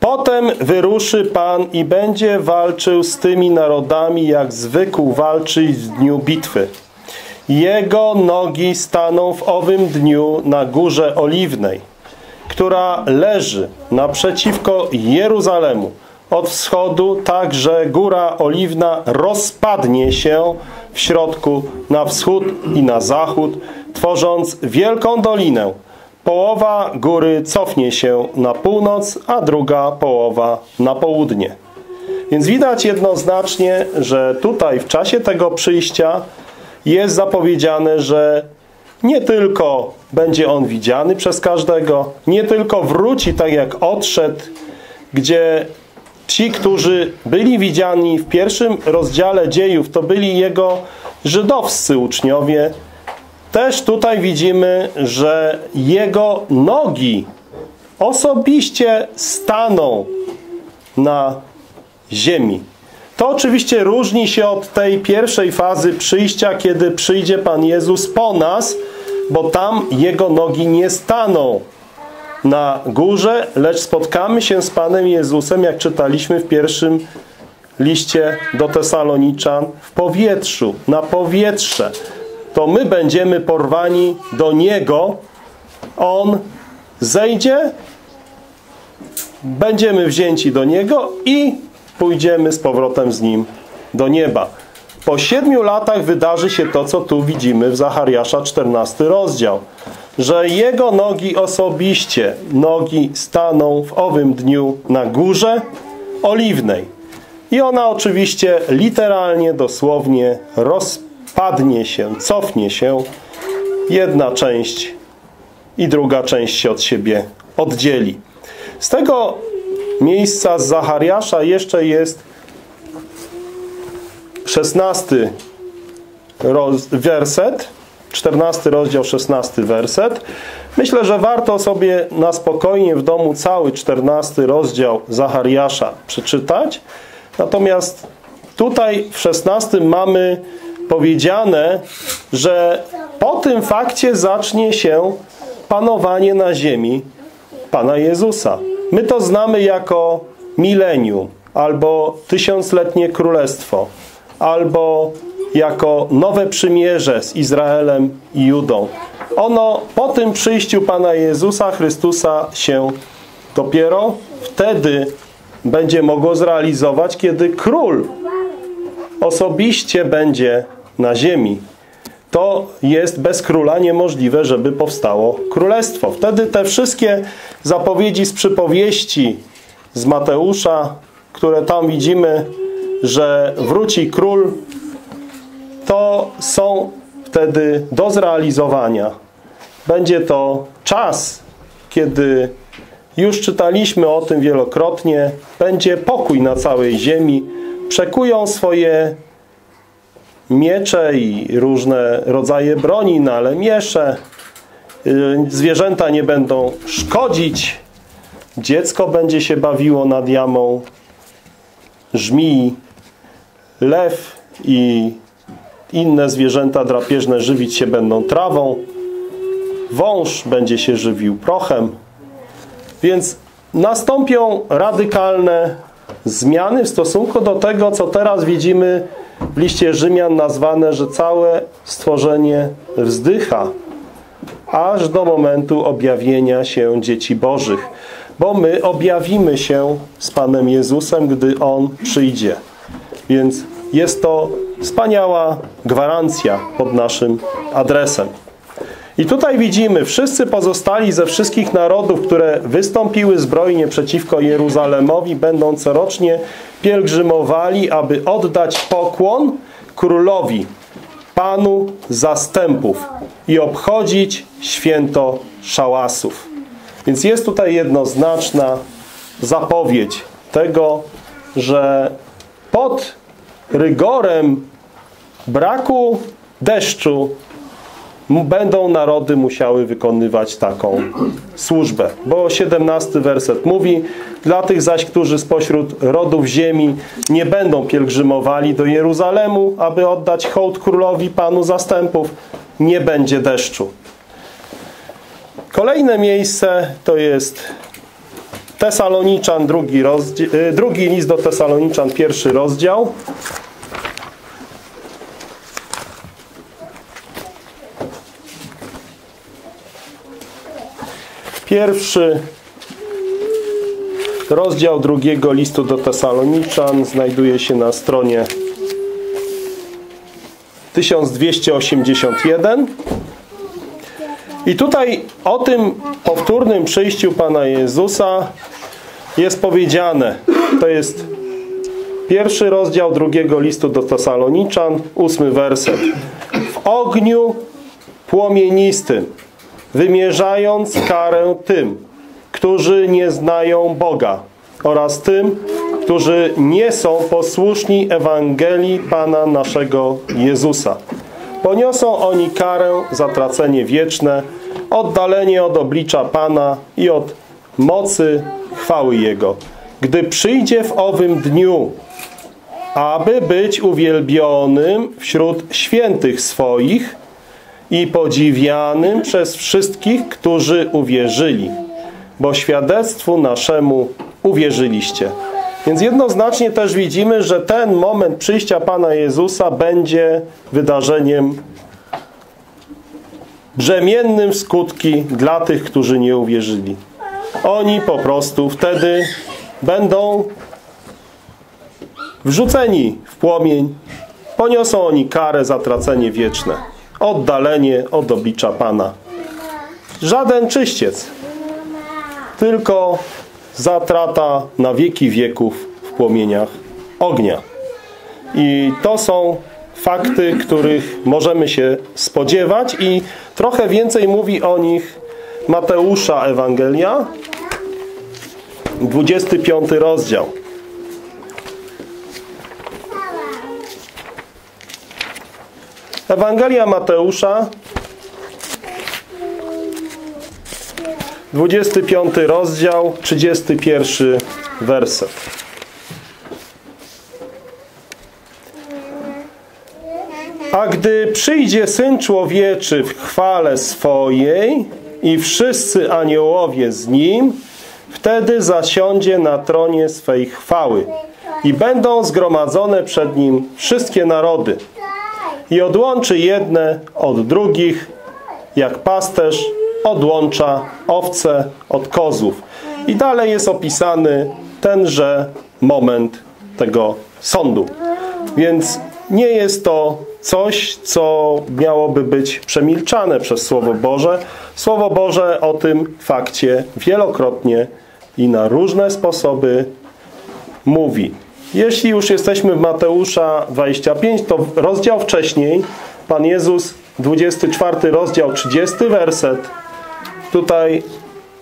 Potem wyruszy Pan i będzie walczył z tymi narodami, jak zwykł walczyć w dniu bitwy. Jego nogi staną w owym dniu na górze oliwnej, która leży naprzeciwko Jeruzalemu. Od wschodu tak, że góra oliwna rozpadnie się w środku na wschód i na zachód, tworząc wielką dolinę Połowa góry cofnie się na północ, a druga połowa na południe. Więc widać jednoznacznie, że tutaj w czasie tego przyjścia jest zapowiedziane, że nie tylko będzie on widziany przez każdego, nie tylko wróci tak jak odszedł, gdzie ci, którzy byli widziani w pierwszym rozdziale dziejów, to byli jego żydowscy uczniowie, też tutaj widzimy, że jego nogi osobiście staną na ziemi. To oczywiście różni się od tej pierwszej fazy przyjścia, kiedy przyjdzie Pan Jezus po nas, bo tam Jego nogi nie staną na górze, lecz spotkamy się z Panem Jezusem, jak czytaliśmy w pierwszym liście do Tesaloniczan, w powietrzu, na powietrze to my będziemy porwani do Niego. On zejdzie, będziemy wzięci do Niego i pójdziemy z powrotem z Nim do nieba. Po siedmiu latach wydarzy się to, co tu widzimy w Zachariasza 14 rozdział. Że Jego nogi osobiście, nogi staną w owym dniu na górze oliwnej. I ona oczywiście literalnie, dosłownie rozpocznie padnie się, cofnie się, jedna część i druga część się od siebie oddzieli. Z tego miejsca z Zachariasza jeszcze jest szesnasty werset, 14 rozdział, 16 werset. Myślę, że warto sobie na spokojnie w domu cały 14 rozdział Zachariasza przeczytać. Natomiast tutaj w 16 mamy powiedziane, że po tym fakcie zacznie się panowanie na ziemi Pana Jezusa. My to znamy jako milenium, albo tysiącletnie królestwo, albo jako nowe przymierze z Izraelem i Judą. Ono po tym przyjściu Pana Jezusa Chrystusa się dopiero wtedy będzie mogło zrealizować, kiedy król osobiście będzie na ziemi, to jest bez króla niemożliwe, żeby powstało królestwo. Wtedy te wszystkie zapowiedzi z przypowieści z Mateusza, które tam widzimy, że wróci król, to są wtedy do zrealizowania. Będzie to czas, kiedy już czytaliśmy o tym wielokrotnie, będzie pokój na całej ziemi, przekują swoje miecze i różne rodzaje broni, no ale miesze. Y, zwierzęta nie będą szkodzić. Dziecko będzie się bawiło nad jamą. Żmij, lew i inne zwierzęta drapieżne żywić się będą trawą. Wąż będzie się żywił prochem. Więc nastąpią radykalne zmiany w stosunku do tego, co teraz widzimy w liście Rzymian nazwane, że całe stworzenie wzdycha aż do momentu objawienia się dzieci Bożych. Bo my objawimy się z Panem Jezusem, gdy On przyjdzie. Więc jest to wspaniała gwarancja pod naszym adresem. I tutaj widzimy, wszyscy pozostali ze wszystkich narodów, które wystąpiły zbrojnie przeciwko Jeruzalemowi, będą corocznie pielgrzymowali, aby oddać pokłon królowi, Panu zastępów i obchodzić święto szałasów. Więc jest tutaj jednoznaczna zapowiedź tego, że pod rygorem braku deszczu będą narody musiały wykonywać taką służbę. Bo 17 werset mówi Dla tych zaś, którzy spośród rodów ziemi nie będą pielgrzymowali do Jeruzalemu, aby oddać hołd królowi Panu zastępów, nie będzie deszczu. Kolejne miejsce to jest Tesaloniczan, drugi, y, drugi list do Tesaloniczan, pierwszy rozdział. Pierwszy rozdział drugiego listu do Tesaloniczan znajduje się na stronie 1281. I tutaj o tym powtórnym przyjściu Pana Jezusa jest powiedziane. To jest pierwszy rozdział drugiego listu do Tesaloniczan, ósmy werset. W ogniu płomienistym wymierzając karę tym, którzy nie znają Boga oraz tym, którzy nie są posłuszni Ewangelii Pana naszego Jezusa. Poniosą oni karę za tracenie wieczne, oddalenie od oblicza Pana i od mocy chwały Jego. Gdy przyjdzie w owym dniu, aby być uwielbionym wśród świętych swoich, i podziwianym przez wszystkich, którzy uwierzyli, bo świadectwu naszemu uwierzyliście. Więc jednoznacznie też widzimy, że ten moment przyjścia Pana Jezusa będzie wydarzeniem brzemiennym w skutki dla tych, którzy nie uwierzyli. Oni po prostu wtedy będą wrzuceni w płomień, poniosą oni karę za tracenie wieczne oddalenie od oblicza Pana. Żaden czyściec, tylko zatrata na wieki wieków w płomieniach ognia. I to są fakty, których możemy się spodziewać i trochę więcej mówi o nich Mateusza Ewangelia, 25 rozdział. Ewangelia Mateusza 25 rozdział 31 werset. A gdy przyjdzie Syn Człowieczy w chwale swojej i wszyscy aniołowie z Nim, wtedy zasiądzie na tronie swej chwały i będą zgromadzone przed Nim wszystkie narody i odłączy jedne od drugich, jak pasterz odłącza owce od kozłów. I dalej jest opisany tenże moment tego sądu. Więc nie jest to coś, co miałoby być przemilczane przez Słowo Boże. Słowo Boże o tym fakcie wielokrotnie i na różne sposoby mówi. Jeśli już jesteśmy w Mateusza 25, to rozdział wcześniej Pan Jezus, 24 rozdział, 30 werset, tutaj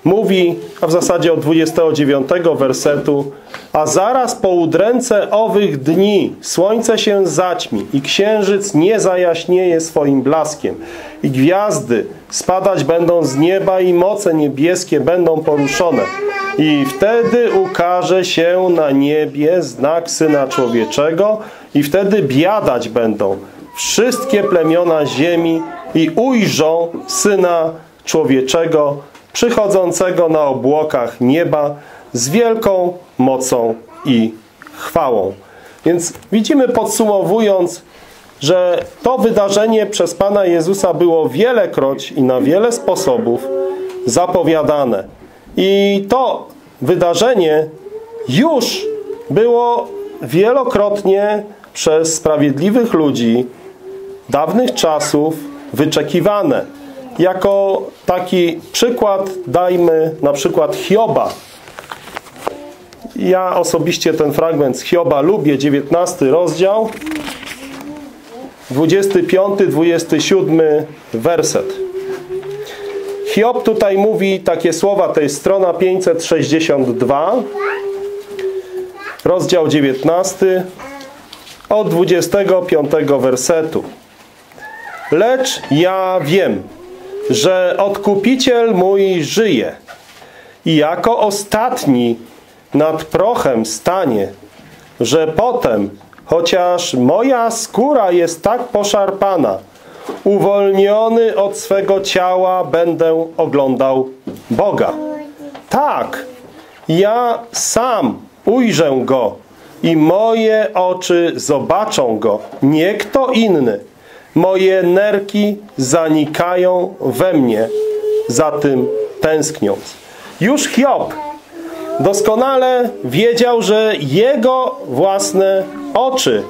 mówi, a w zasadzie od 29 wersetu, a zaraz po udręce owych dni słońce się zaćmi i księżyc nie zajaśnieje swoim blaskiem i gwiazdy spadać będą z nieba i moce niebieskie będą poruszone. I wtedy ukaże się na niebie znak Syna Człowieczego i wtedy biadać będą wszystkie plemiona ziemi i ujrzą Syna Człowieczego przychodzącego na obłokach nieba z wielką mocą i chwałą. Więc widzimy podsumowując, że to wydarzenie przez Pana Jezusa było wielekroć i na wiele sposobów zapowiadane. I to wydarzenie już było wielokrotnie przez sprawiedliwych ludzi dawnych czasów wyczekiwane. Jako taki przykład dajmy na przykład Hioba. Ja osobiście ten fragment z Hioba lubię, 19 rozdział, 25-27 werset. Hiob tutaj mówi takie słowa, to jest strona 562. rozdział 19, od 25 wersetu. Lecz ja wiem, że Odkupiciel mój żyje i jako ostatni nad prochem stanie, że potem, chociaż moja skóra jest tak poszarpana, uwolniony od swego ciała będę oglądał Boga. Tak, ja sam ujrzę Go i moje oczy zobaczą Go, nie kto inny. Moje nerki zanikają we mnie, za tym tęskniąc. Już Hiob doskonale wiedział, że jego własne oczy,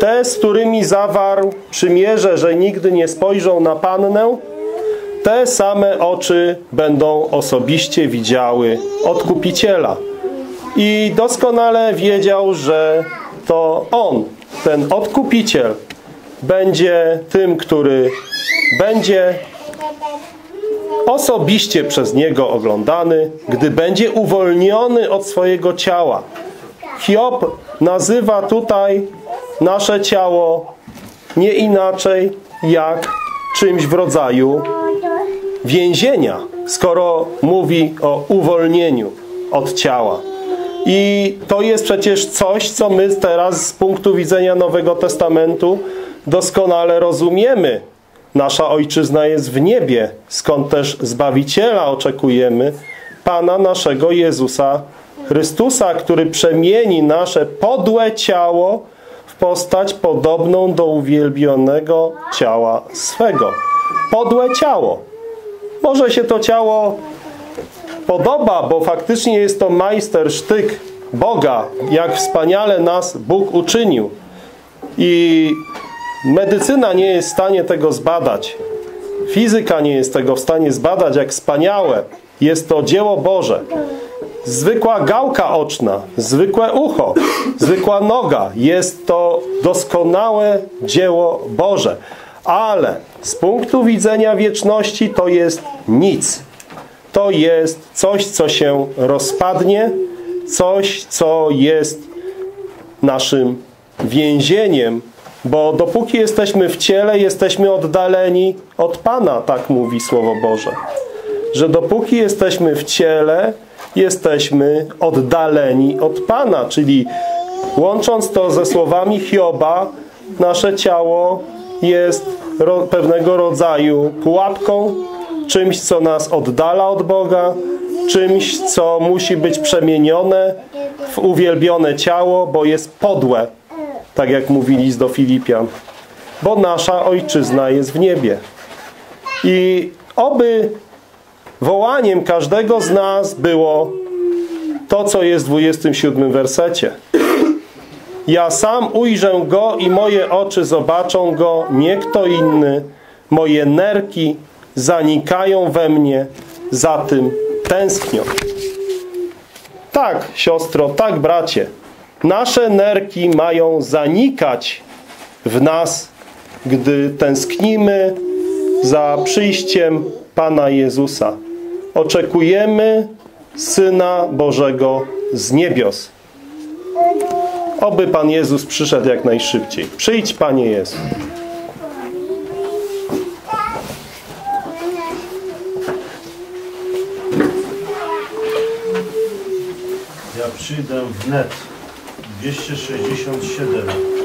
te, z którymi zawarł przymierze, że nigdy nie spojrzą na Pannę, te same oczy będą osobiście widziały Odkupiciela. I doskonale wiedział, że to On, ten Odkupiciel, będzie tym, który będzie osobiście przez Niego oglądany, gdy będzie uwolniony od swojego ciała. Hiob nazywa tutaj nasze ciało nie inaczej jak czymś w rodzaju więzienia, skoro mówi o uwolnieniu od ciała. I to jest przecież coś, co my teraz z punktu widzenia Nowego Testamentu doskonale rozumiemy. Nasza Ojczyzna jest w niebie, skąd też Zbawiciela oczekujemy, Pana naszego Jezusa Chrystusa, który przemieni nasze podłe ciało w postać podobną do uwielbionego ciała swego. Podłe ciało. Może się to ciało podoba, bo faktycznie jest to majstersztyk Boga, jak wspaniale nas Bóg uczynił. I medycyna nie jest w stanie tego zbadać. Fizyka nie jest tego w stanie zbadać, jak wspaniałe jest to dzieło Boże. Zwykła gałka oczna, zwykłe ucho, zwykła noga. Jest to doskonałe dzieło Boże. Ale z punktu widzenia wieczności to jest nic. To jest coś, co się rozpadnie, coś, co jest naszym więzieniem, bo dopóki jesteśmy w ciele, jesteśmy oddaleni od Pana, tak mówi Słowo Boże. Że dopóki jesteśmy w ciele, jesteśmy oddaleni od Pana, czyli łącząc to ze słowami Hioba, nasze ciało jest ro pewnego rodzaju pułapką, czymś, co nas oddala od Boga, czymś, co musi być przemienione w uwielbione ciało, bo jest podłe, tak jak mówi list do Filipian. Bo nasza Ojczyzna jest w niebie. I oby wołaniem każdego z nas było to, co jest w 27 wersecie. Ja sam ujrzę Go i moje oczy zobaczą Go, nie kto inny. Moje nerki zanikają we mnie, za tym tęsknią. Tak, siostro, tak, bracie. Nasze nerki mają zanikać w nas, gdy tęsknimy za przyjściem Pana Jezusa. Oczekujemy Syna Bożego z niebios. Oby Pan Jezus przyszedł jak najszybciej. Przyjdź, Panie Jezu. Ja przyjdę wnet. 267.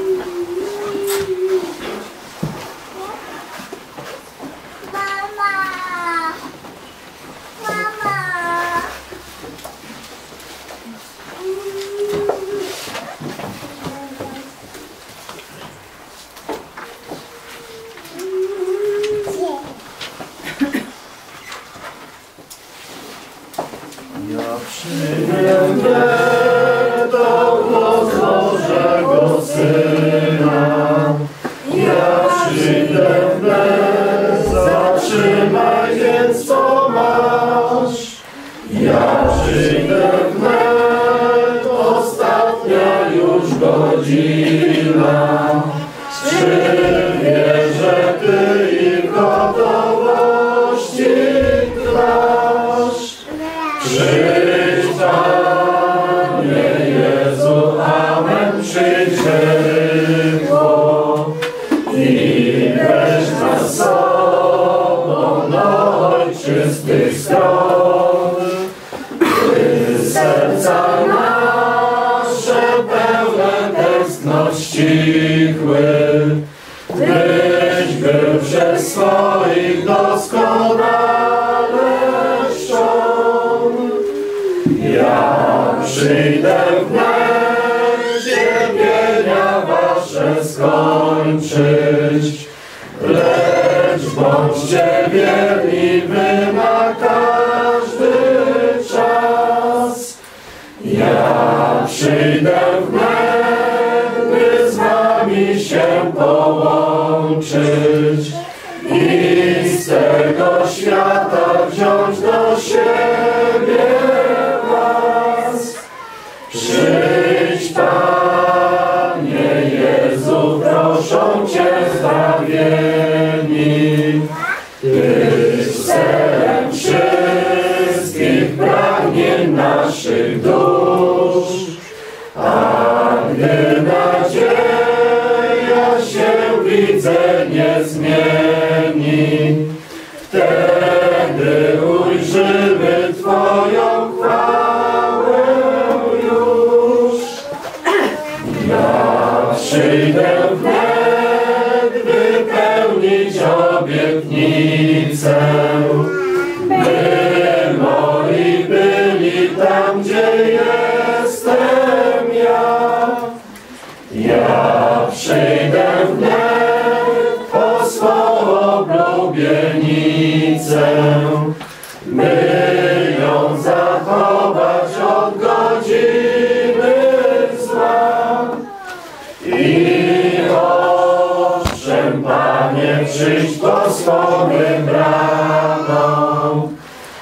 Przyjdź po swobym bramą,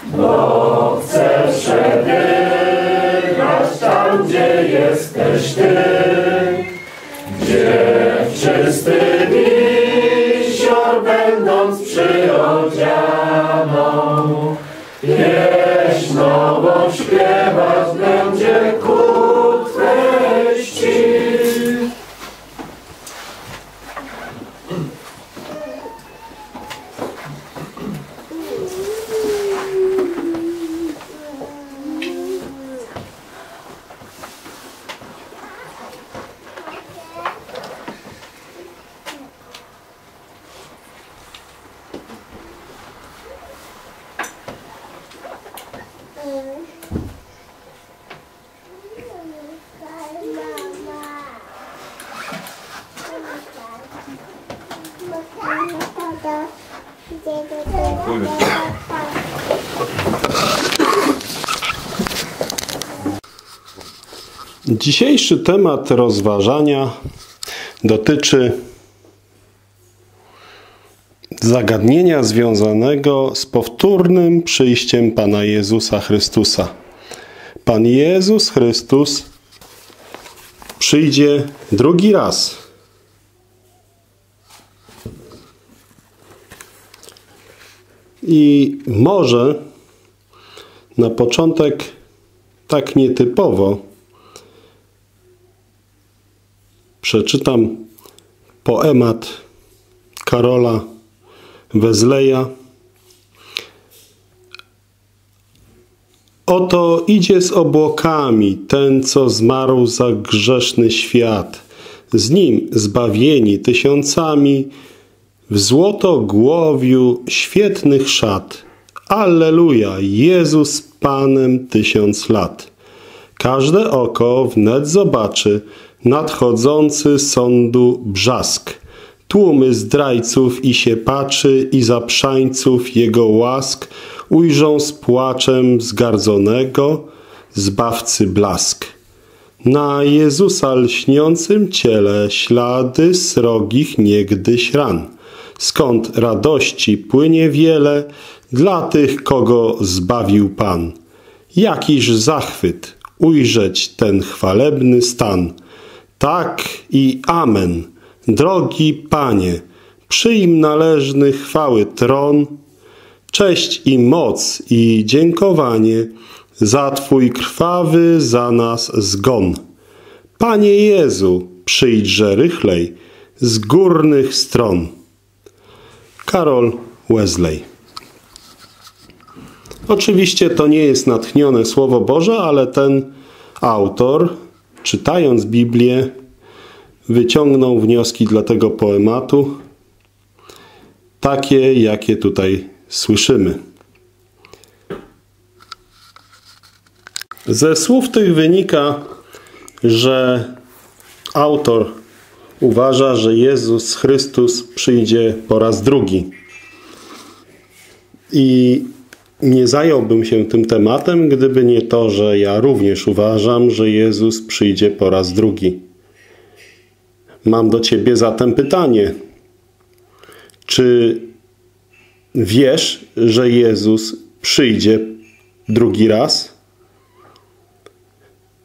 bo chcę przebywać tam, gdzie jesteś Ty, gdzie w czysty wisior będąc przyodzianą, pieśń nową śpiewać będzie ku Twej czci. Dzisiejszy temat rozważania dotyczy zagadnienia związanego z powtórnym przyjściem Pana Jezusa Chrystusa. Pan Jezus Chrystus przyjdzie drugi raz. I może na początek tak nietypowo przeczytam poemat Karola Wezleja. Oto idzie z obłokami ten, co zmarł za grzeszny świat. Z nim zbawieni tysiącami w złotogłowiu świetnych szat. Alleluja, Jezus Panem tysiąc lat. Każde oko wnet zobaczy nadchodzący sądu brzask. Tłumy zdrajców i siepaczy i zaprzańców Jego łask ujrzą z płaczem zgardzonego Zbawcy blask. Na Jezusa lśniącym ciele ślady srogich niegdyś ran. Skąd radości płynie wiele dla tych, kogo zbawił Pan. Jakiż zachwyt ujrzeć ten chwalebny stan. Tak i amen. Drogi Panie, przyjm należny chwały tron, cześć i moc i dziękowanie za Twój krwawy za nas zgon. Panie Jezu, przyjdźże rychlej z górnych stron. Karol Wesley Oczywiście to nie jest natchnione Słowo Boże, ale ten autor, czytając Biblię, wyciągnął wnioski dla tego poematu, takie jakie tutaj słyszymy. Ze słów tych wynika, że autor uważa, że Jezus Chrystus przyjdzie po raz drugi. I nie zająłbym się tym tematem, gdyby nie to, że ja również uważam, że Jezus przyjdzie po raz drugi. Mam do Ciebie zatem pytanie. Czy wiesz, że Jezus przyjdzie drugi raz?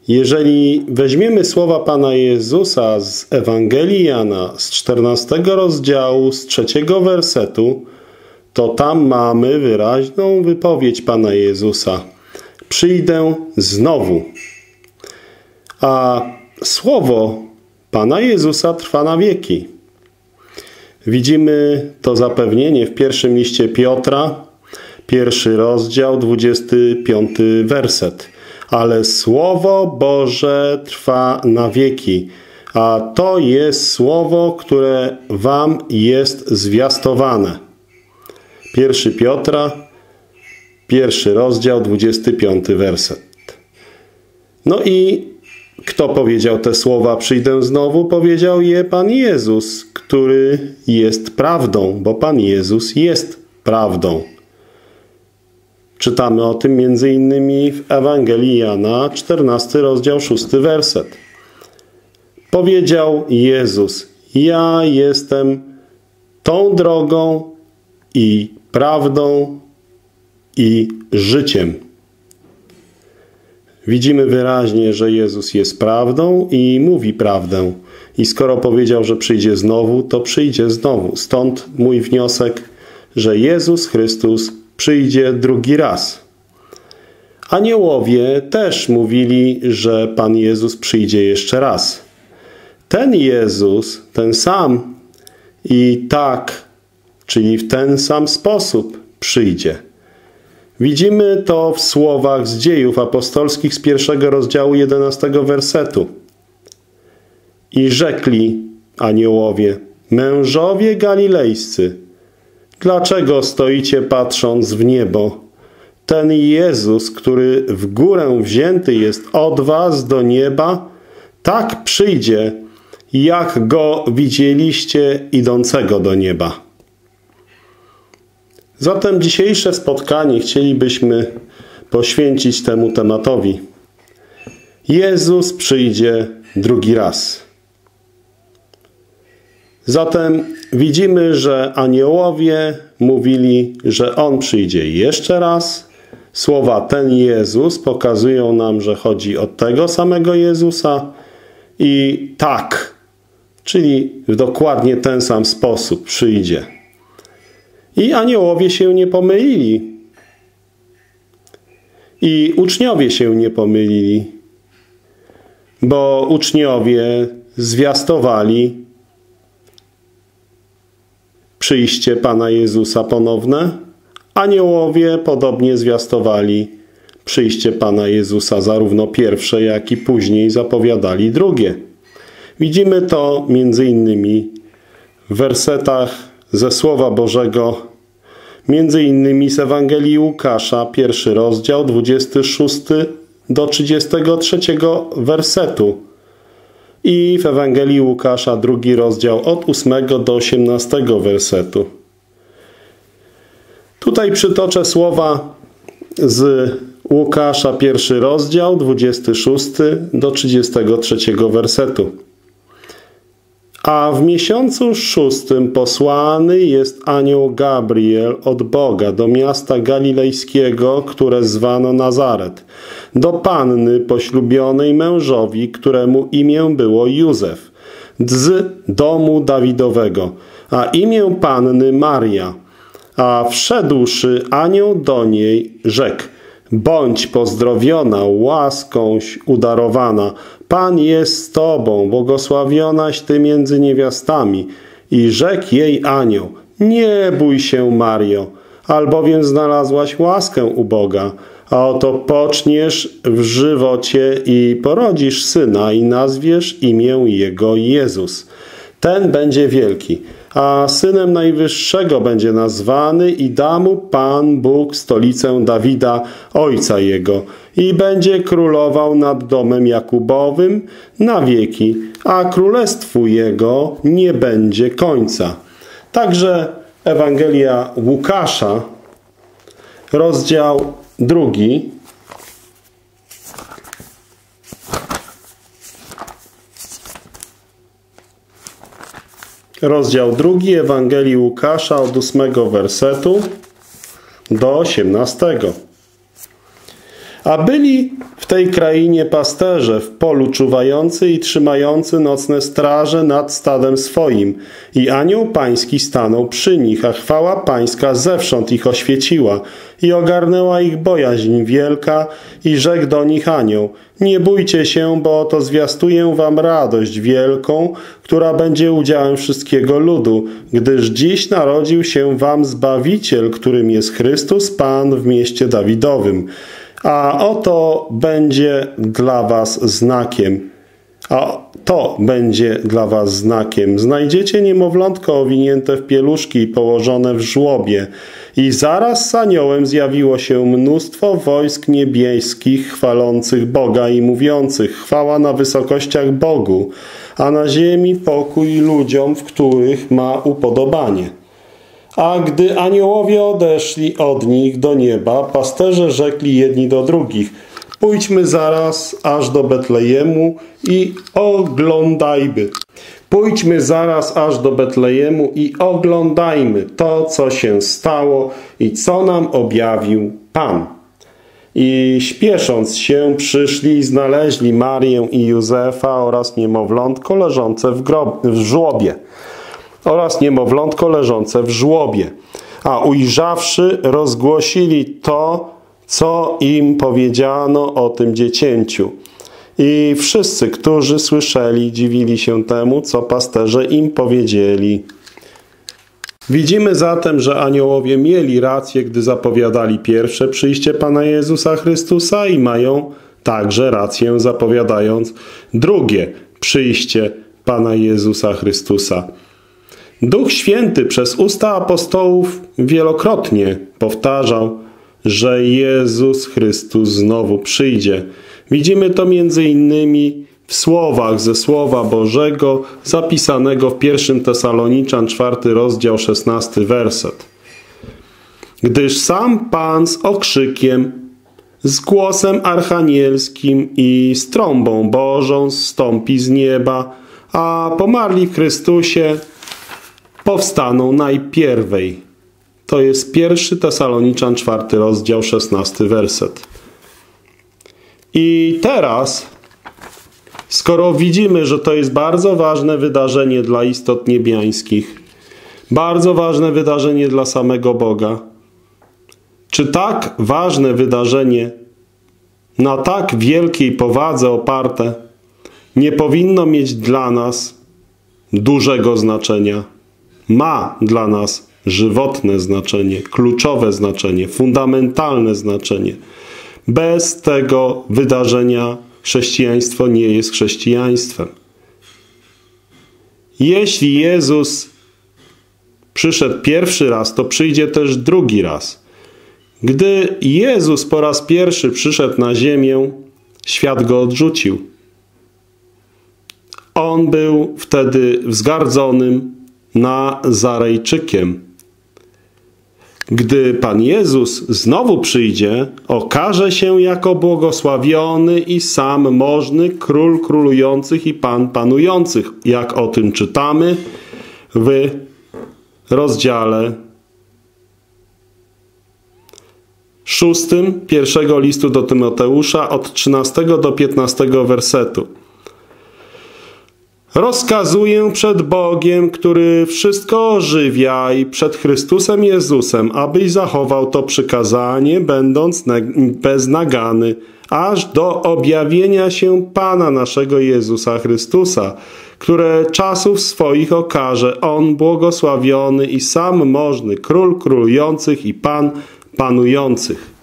Jeżeli weźmiemy słowa Pana Jezusa z Ewangelii Jana z 14 rozdziału, z trzeciego wersetu, to tam mamy wyraźną wypowiedź Pana Jezusa. Przyjdę znowu. A słowo Pana Jezusa trwa na wieki. Widzimy to zapewnienie w pierwszym liście Piotra, pierwszy rozdział, 25 werset. Ale Słowo Boże trwa na wieki, a to jest Słowo, które wam jest zwiastowane. Pierwszy Piotra, pierwszy rozdział, 25 werset. No i kto powiedział te słowa? Przyjdę znowu. Powiedział je Pan Jezus, który jest prawdą, bo Pan Jezus jest prawdą. Czytamy o tym innymi w Ewangelii Jana, 14 rozdział, 6 werset. Powiedział Jezus, ja jestem tą drogą i prawdą i życiem. Widzimy wyraźnie, że Jezus jest prawdą i mówi prawdę. I skoro powiedział, że przyjdzie znowu, to przyjdzie znowu. Stąd mój wniosek, że Jezus Chrystus przyjdzie drugi raz. Aniołowie też mówili, że Pan Jezus przyjdzie jeszcze raz. Ten Jezus, ten sam i tak, czyli w ten sam sposób przyjdzie. Widzimy to w słowach z dziejów apostolskich z pierwszego rozdziału 11 wersetu. I rzekli aniołowie, mężowie galilejscy, dlaczego stoicie patrząc w niebo? Ten Jezus, który w górę wzięty jest od was do nieba, tak przyjdzie, jak go widzieliście idącego do nieba. Zatem dzisiejsze spotkanie chcielibyśmy poświęcić temu tematowi. Jezus przyjdzie drugi raz. Zatem widzimy, że aniołowie mówili, że On przyjdzie jeszcze raz. Słowa ten Jezus pokazują nam, że chodzi o tego samego Jezusa i tak, czyli w dokładnie ten sam sposób przyjdzie. I aniołowie się nie pomylili. I uczniowie się nie pomylili. Bo uczniowie zwiastowali przyjście Pana Jezusa ponowne. Aniołowie podobnie zwiastowali przyjście Pana Jezusa zarówno pierwsze, jak i później zapowiadali drugie. Widzimy to między innymi w wersetach ze Słowa Bożego, między innymi z Ewangelii Łukasza, pierwszy rozdział, 26 do 33 wersetu i w Ewangelii Łukasza, drugi rozdział, od 8 do 18 wersetu. Tutaj przytoczę słowa z Łukasza, pierwszy rozdział, 26 do 33 wersetu. A w miesiącu szóstym posłany jest anioł Gabriel od Boga do miasta galilejskiego, które zwano Nazaret, do panny poślubionej mężowi, któremu imię było Józef, z domu Dawidowego, a imię panny Maria. A wszedłszy anioł do niej, rzekł, Bądź pozdrowiona, łaskąś udarowana. Pan jest z tobą, błogosławionaś ty między niewiastami. I rzekł jej anioł, nie bój się, Mario, albowiem znalazłaś łaskę u Boga. A oto poczniesz w żywocie i porodzisz syna i nazwiesz imię jego Jezus. Ten będzie wielki, a synem Najwyższego będzie nazwany i da mu Pan Bóg stolicę Dawida, ojca jego, i będzie królował nad domem Jakubowym na wieki, a królestwu jego nie będzie końca. Także Ewangelia Łukasza, rozdział drugi, rozdział drugi Ewangelii Łukasza od ósmego wersetu do osiemnastego. A byli w tej krainie pasterze w polu czuwający i trzymający nocne straże nad stadem swoim. I anioł pański stanął przy nich, a chwała pańska zewsząd ich oświeciła. I ogarnęła ich bojaźń wielka i rzekł do nich anioł, nie bójcie się, bo oto zwiastuję wam radość wielką, która będzie udziałem wszystkiego ludu, gdyż dziś narodził się wam Zbawiciel, którym jest Chrystus Pan w mieście Dawidowym. A oto będzie dla was znakiem. A to będzie dla was znakiem. Znajdziecie niemowlątko owinięte w pieluszki i położone w żłobie. I zaraz z aniołem zjawiło się mnóstwo wojsk niebieskich, chwalących Boga i mówiących chwała na wysokościach Bogu, a na ziemi pokój ludziom, w których ma upodobanie. A gdy aniołowie odeszli od nich do nieba, pasterze rzekli jedni do drugich, pójdźmy zaraz aż do Betlejemu i oglądajmy. Pójdźmy zaraz aż do Betlejemu i oglądajmy to, co się stało i co nam objawił Pan. I śpiesząc się przyszli i znaleźli Marię i Józefa oraz niemowlątko leżące w, grob, w żłobie oraz niemowlątko leżące w żłobie. A ujrzawszy, rozgłosili to, co im powiedziano o tym dziecięciu. I wszyscy, którzy słyszeli, dziwili się temu, co pasterze im powiedzieli. Widzimy zatem, że aniołowie mieli rację, gdy zapowiadali pierwsze przyjście Pana Jezusa Chrystusa i mają także rację zapowiadając drugie przyjście Pana Jezusa Chrystusa. Duch Święty przez usta apostołów wielokrotnie powtarzał, że Jezus Chrystus znowu przyjdzie. Widzimy to innymi w słowach ze Słowa Bożego zapisanego w pierwszym Tesaloniczan, czwarty rozdział, szesnasty werset. Gdyż sam Pan z okrzykiem, z głosem archanielskim i z trąbą Bożą stąpi z nieba, a pomarli w Chrystusie powstaną najpierwej. To jest pierwszy Tesaloniczan, czwarty rozdział, szesnasty werset. I teraz, skoro widzimy, że to jest bardzo ważne wydarzenie dla istot niebiańskich, bardzo ważne wydarzenie dla samego Boga, czy tak ważne wydarzenie na tak wielkiej powadze oparte nie powinno mieć dla nas dużego znaczenia? Ma dla nas żywotne znaczenie, kluczowe znaczenie, fundamentalne znaczenie. Bez tego wydarzenia chrześcijaństwo nie jest chrześcijaństwem. Jeśli Jezus przyszedł pierwszy raz, to przyjdzie też drugi raz. Gdy Jezus po raz pierwszy przyszedł na ziemię, świat go odrzucił. On był wtedy wzgardzonym, Nazarejczykiem. Gdy Pan Jezus znowu przyjdzie, okaże się jako błogosławiony i sam możny król królujących i Pan panujących, jak o tym czytamy w rozdziale szóstym pierwszego listu do Tymoteusza od 13 do 15 wersetu. Rozkazuję przed Bogiem, który wszystko ożywia i przed Chrystusem Jezusem, abyś zachował to przykazanie, będąc beznagany, aż do objawienia się Pana naszego Jezusa Chrystusa, które czasów swoich okaże On błogosławiony i sam możny, Król królujących i Pan panujących.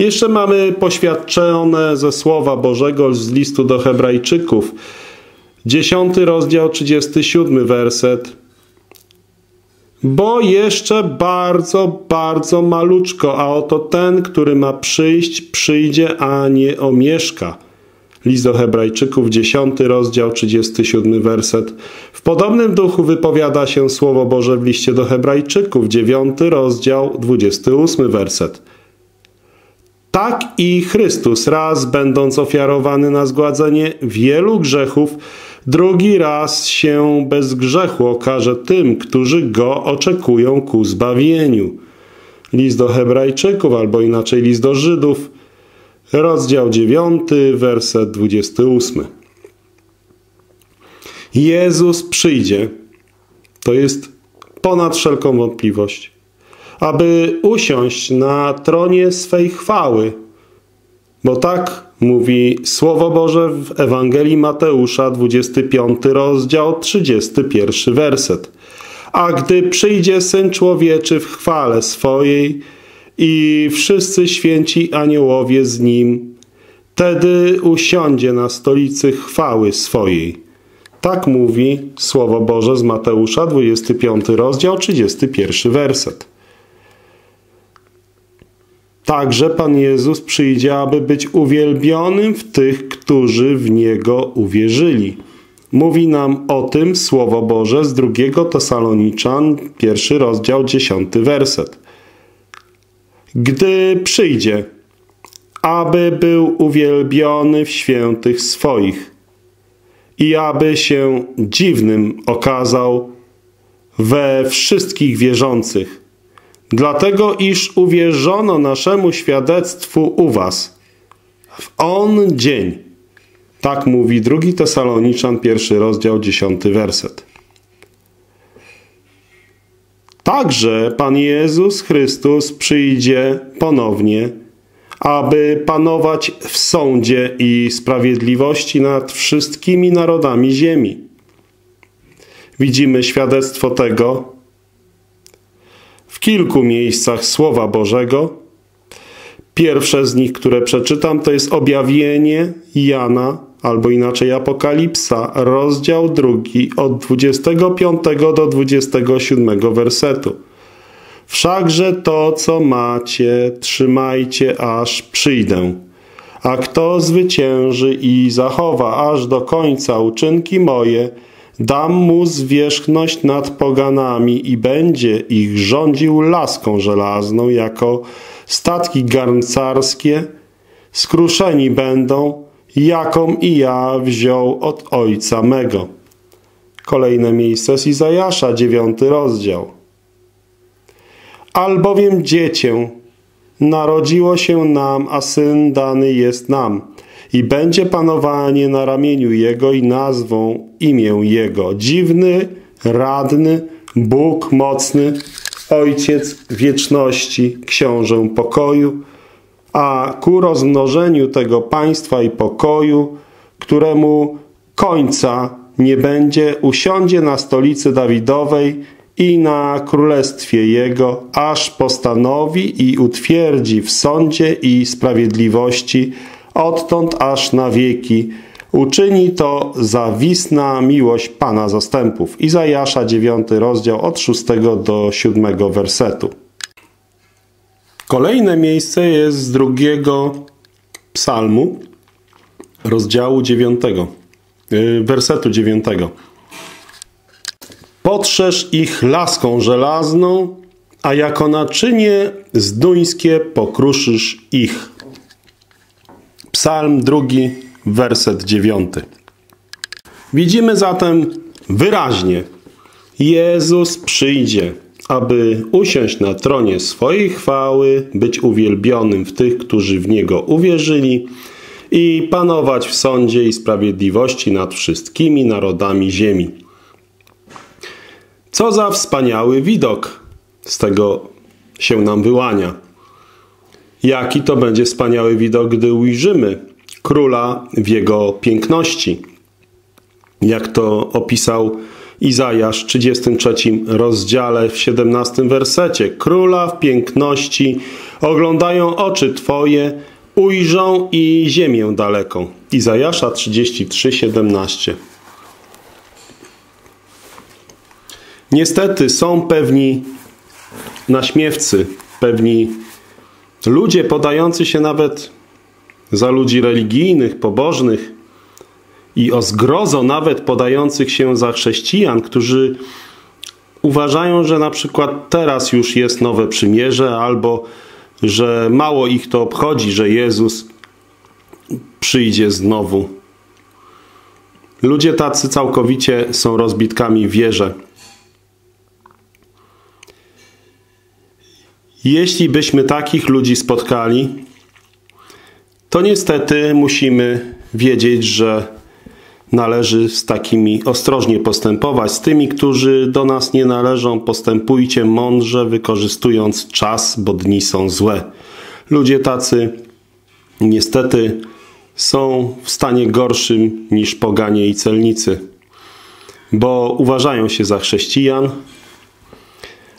Jeszcze mamy poświadczone ze Słowa Bożego z listu do Hebrajczyków. Dziesiąty rozdział, 37 werset. Bo jeszcze bardzo, bardzo maluczko, a oto ten, który ma przyjść, przyjdzie, a nie omieszka. List do Hebrajczyków, 10 rozdział, 37 werset. W podobnym duchu wypowiada się Słowo Boże w liście do Hebrajczyków, 9 rozdział, 28 werset. Tak i Chrystus, raz będąc ofiarowany na zgładzenie wielu grzechów, drugi raz się bez grzechu okaże tym, którzy go oczekują ku zbawieniu. List do Hebrajczyków, albo inaczej list do Żydów, rozdział 9, werset 28. Jezus przyjdzie, to jest ponad wszelką wątpliwość, aby usiąść na tronie swej chwały, bo tak mówi Słowo Boże w Ewangelii Mateusza, 25 rozdział, 31 werset. A gdy przyjdzie Syn Człowieczy w chwale swojej i wszyscy święci aniołowie z Nim, wtedy usiądzie na stolicy chwały swojej. Tak mówi Słowo Boże z Mateusza, 25 rozdział, 31 werset. Także Pan Jezus przyjdzie, aby być uwielbionym w tych, którzy w Niego uwierzyli. Mówi nam o tym Słowo Boże z drugiego Tesaloniczan, pierwszy rozdział, dziesiąty werset. Gdy przyjdzie, aby był uwielbiony w świętych swoich i aby się dziwnym okazał we wszystkich wierzących, dlatego iż uwierzono naszemu świadectwu u was w on dzień. Tak mówi drugi Tesaloniczan, pierwszy rozdział, dziesiąty werset. Także Pan Jezus Chrystus przyjdzie ponownie, aby panować w sądzie i sprawiedliwości nad wszystkimi narodami ziemi. Widzimy świadectwo tego w kilku miejscach Słowa Bożego. Pierwsze z nich, które przeczytam, to jest objawienie Jana, albo inaczej Apokalipsa, rozdział drugi, od 25 do 27 wersetu. Wszakże to, co macie, trzymajcie, aż przyjdę. A kto zwycięży i zachowa aż do końca uczynki moje, dam mu zwierzchność nad poganami i będzie ich rządził laską żelazną, jako statki garncarskie, skruszeni będą, jaką i ja wziął od Ojca mego. Kolejne miejsce z Izajasza, dziewiąty rozdział. Albowiem dziecię narodziło się nam, a syn dany jest nam. I będzie panowanie na ramieniu Jego i nazwą imię Jego. Dziwny, radny, Bóg mocny, Ojciec wieczności, Książę pokoju, a ku rozmnożeniu tego państwa i pokoju, któremu końca nie będzie, usiądzie na stolicy Dawidowej i na królestwie Jego, aż postanowi i utwierdzi w sądzie i sprawiedliwości odtąd aż na wieki. Uczyni to zawisna miłość Pana zastępów. Izajasza 9 rozdział od 6 do 7 wersetu. Kolejne miejsce jest z drugiego psalmu, rozdziału 9, wersetu 9. Potrzesz ich laską żelazną, a jako naczynie zduńskie pokruszysz ich. Psalm drugi, werset dziewiąty. Widzimy zatem wyraźnie, Jezus przyjdzie, aby usiąść na tronie swojej chwały, być uwielbionym w tych, którzy w Niego uwierzyli i panować w sądzie i sprawiedliwości nad wszystkimi narodami ziemi. Co za wspaniały widok z tego się nam wyłania. Jaki to będzie wspaniały widok, gdy ujrzymy króla w jego piękności. Jak to opisał Izajasz w 33 rozdziale w 17 wersecie. Króla w piękności Oglądają oczy Twoje, ujrzą i ziemię daleką. Izajasza 33, 17. Niestety są pewni naśmiewcy, pewni ludzie podający się nawet za ludzi religijnych, pobożnych i o zgrozo nawet podających się za chrześcijan, którzy uważają, że na przykład teraz już jest nowe przymierze albo że mało ich to obchodzi, że Jezus przyjdzie znowu. Ludzie tacy całkowicie są rozbitkami wierze. Jeśli byśmy takich ludzi spotkali, to niestety musimy wiedzieć, że należy z takimi ostrożnie postępować. Z tymi, którzy do nas nie należą, postępujcie mądrze, wykorzystując czas, bo dni są złe. Ludzie tacy niestety są w stanie gorszym niż poganie i celnicy, bo uważają się za chrześcijan,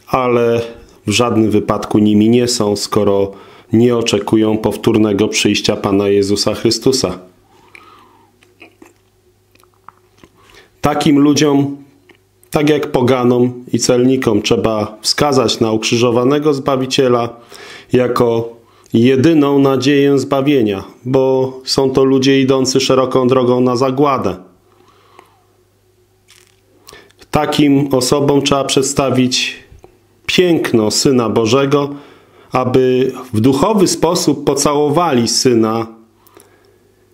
ale w żadnym wypadku nimi nie są, skoro nie oczekują powtórnego przyjścia Pana Jezusa Chrystusa. Takim ludziom, tak jak poganom i celnikom, trzeba wskazać na ukrzyżowanego Zbawiciela jako jedyną nadzieję zbawienia, bo są to ludzie idący szeroką drogą na zagładę. Takim osobom trzeba przedstawić piękno Syna Bożego, aby w duchowy sposób pocałowali Syna,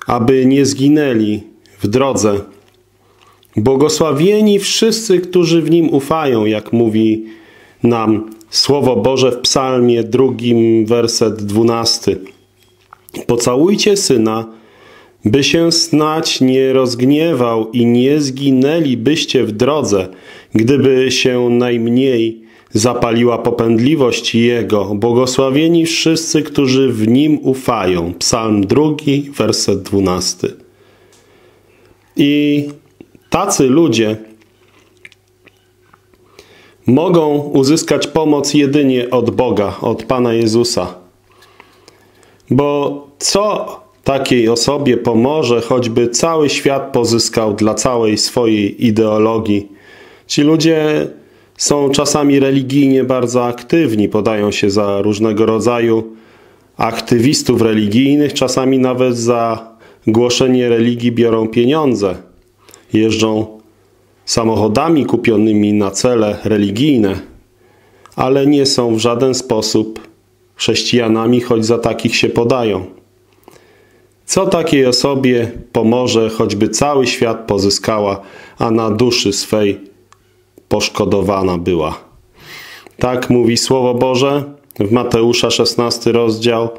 aby nie zginęli w drodze. Błogosławieni wszyscy, którzy w Nim ufają, jak mówi nam Słowo Boże w psalmie drugim, werset dwunasty. Pocałujcie Syna, by się snać nie rozgniewał i nie zginęli byście w drodze, gdyby się najmniej zapaliła popędliwość Jego. Błogosławieni wszyscy, którzy w Nim ufają. Psalm drugi, werset dwunasty. I tacy ludzie mogą uzyskać pomoc jedynie od Boga, od Pana Jezusa. Bo co takiej osobie pomoże, choćby cały świat pozyskał dla całej swojej ideologii? Ci ludzie są czasami religijnie bardzo aktywni, podają się za różnego rodzaju aktywistów religijnych, czasami nawet za głoszenie religii biorą pieniądze. Jeżdżą samochodami kupionymi na cele religijne, ale nie są w żaden sposób chrześcijanami, choć za takich się podają. Co takiej osobie pomoże, choćby cały świat pozyskała, a na duszy swej poszkodowana była. Tak mówi Słowo Boże w Mateusza 16 rozdział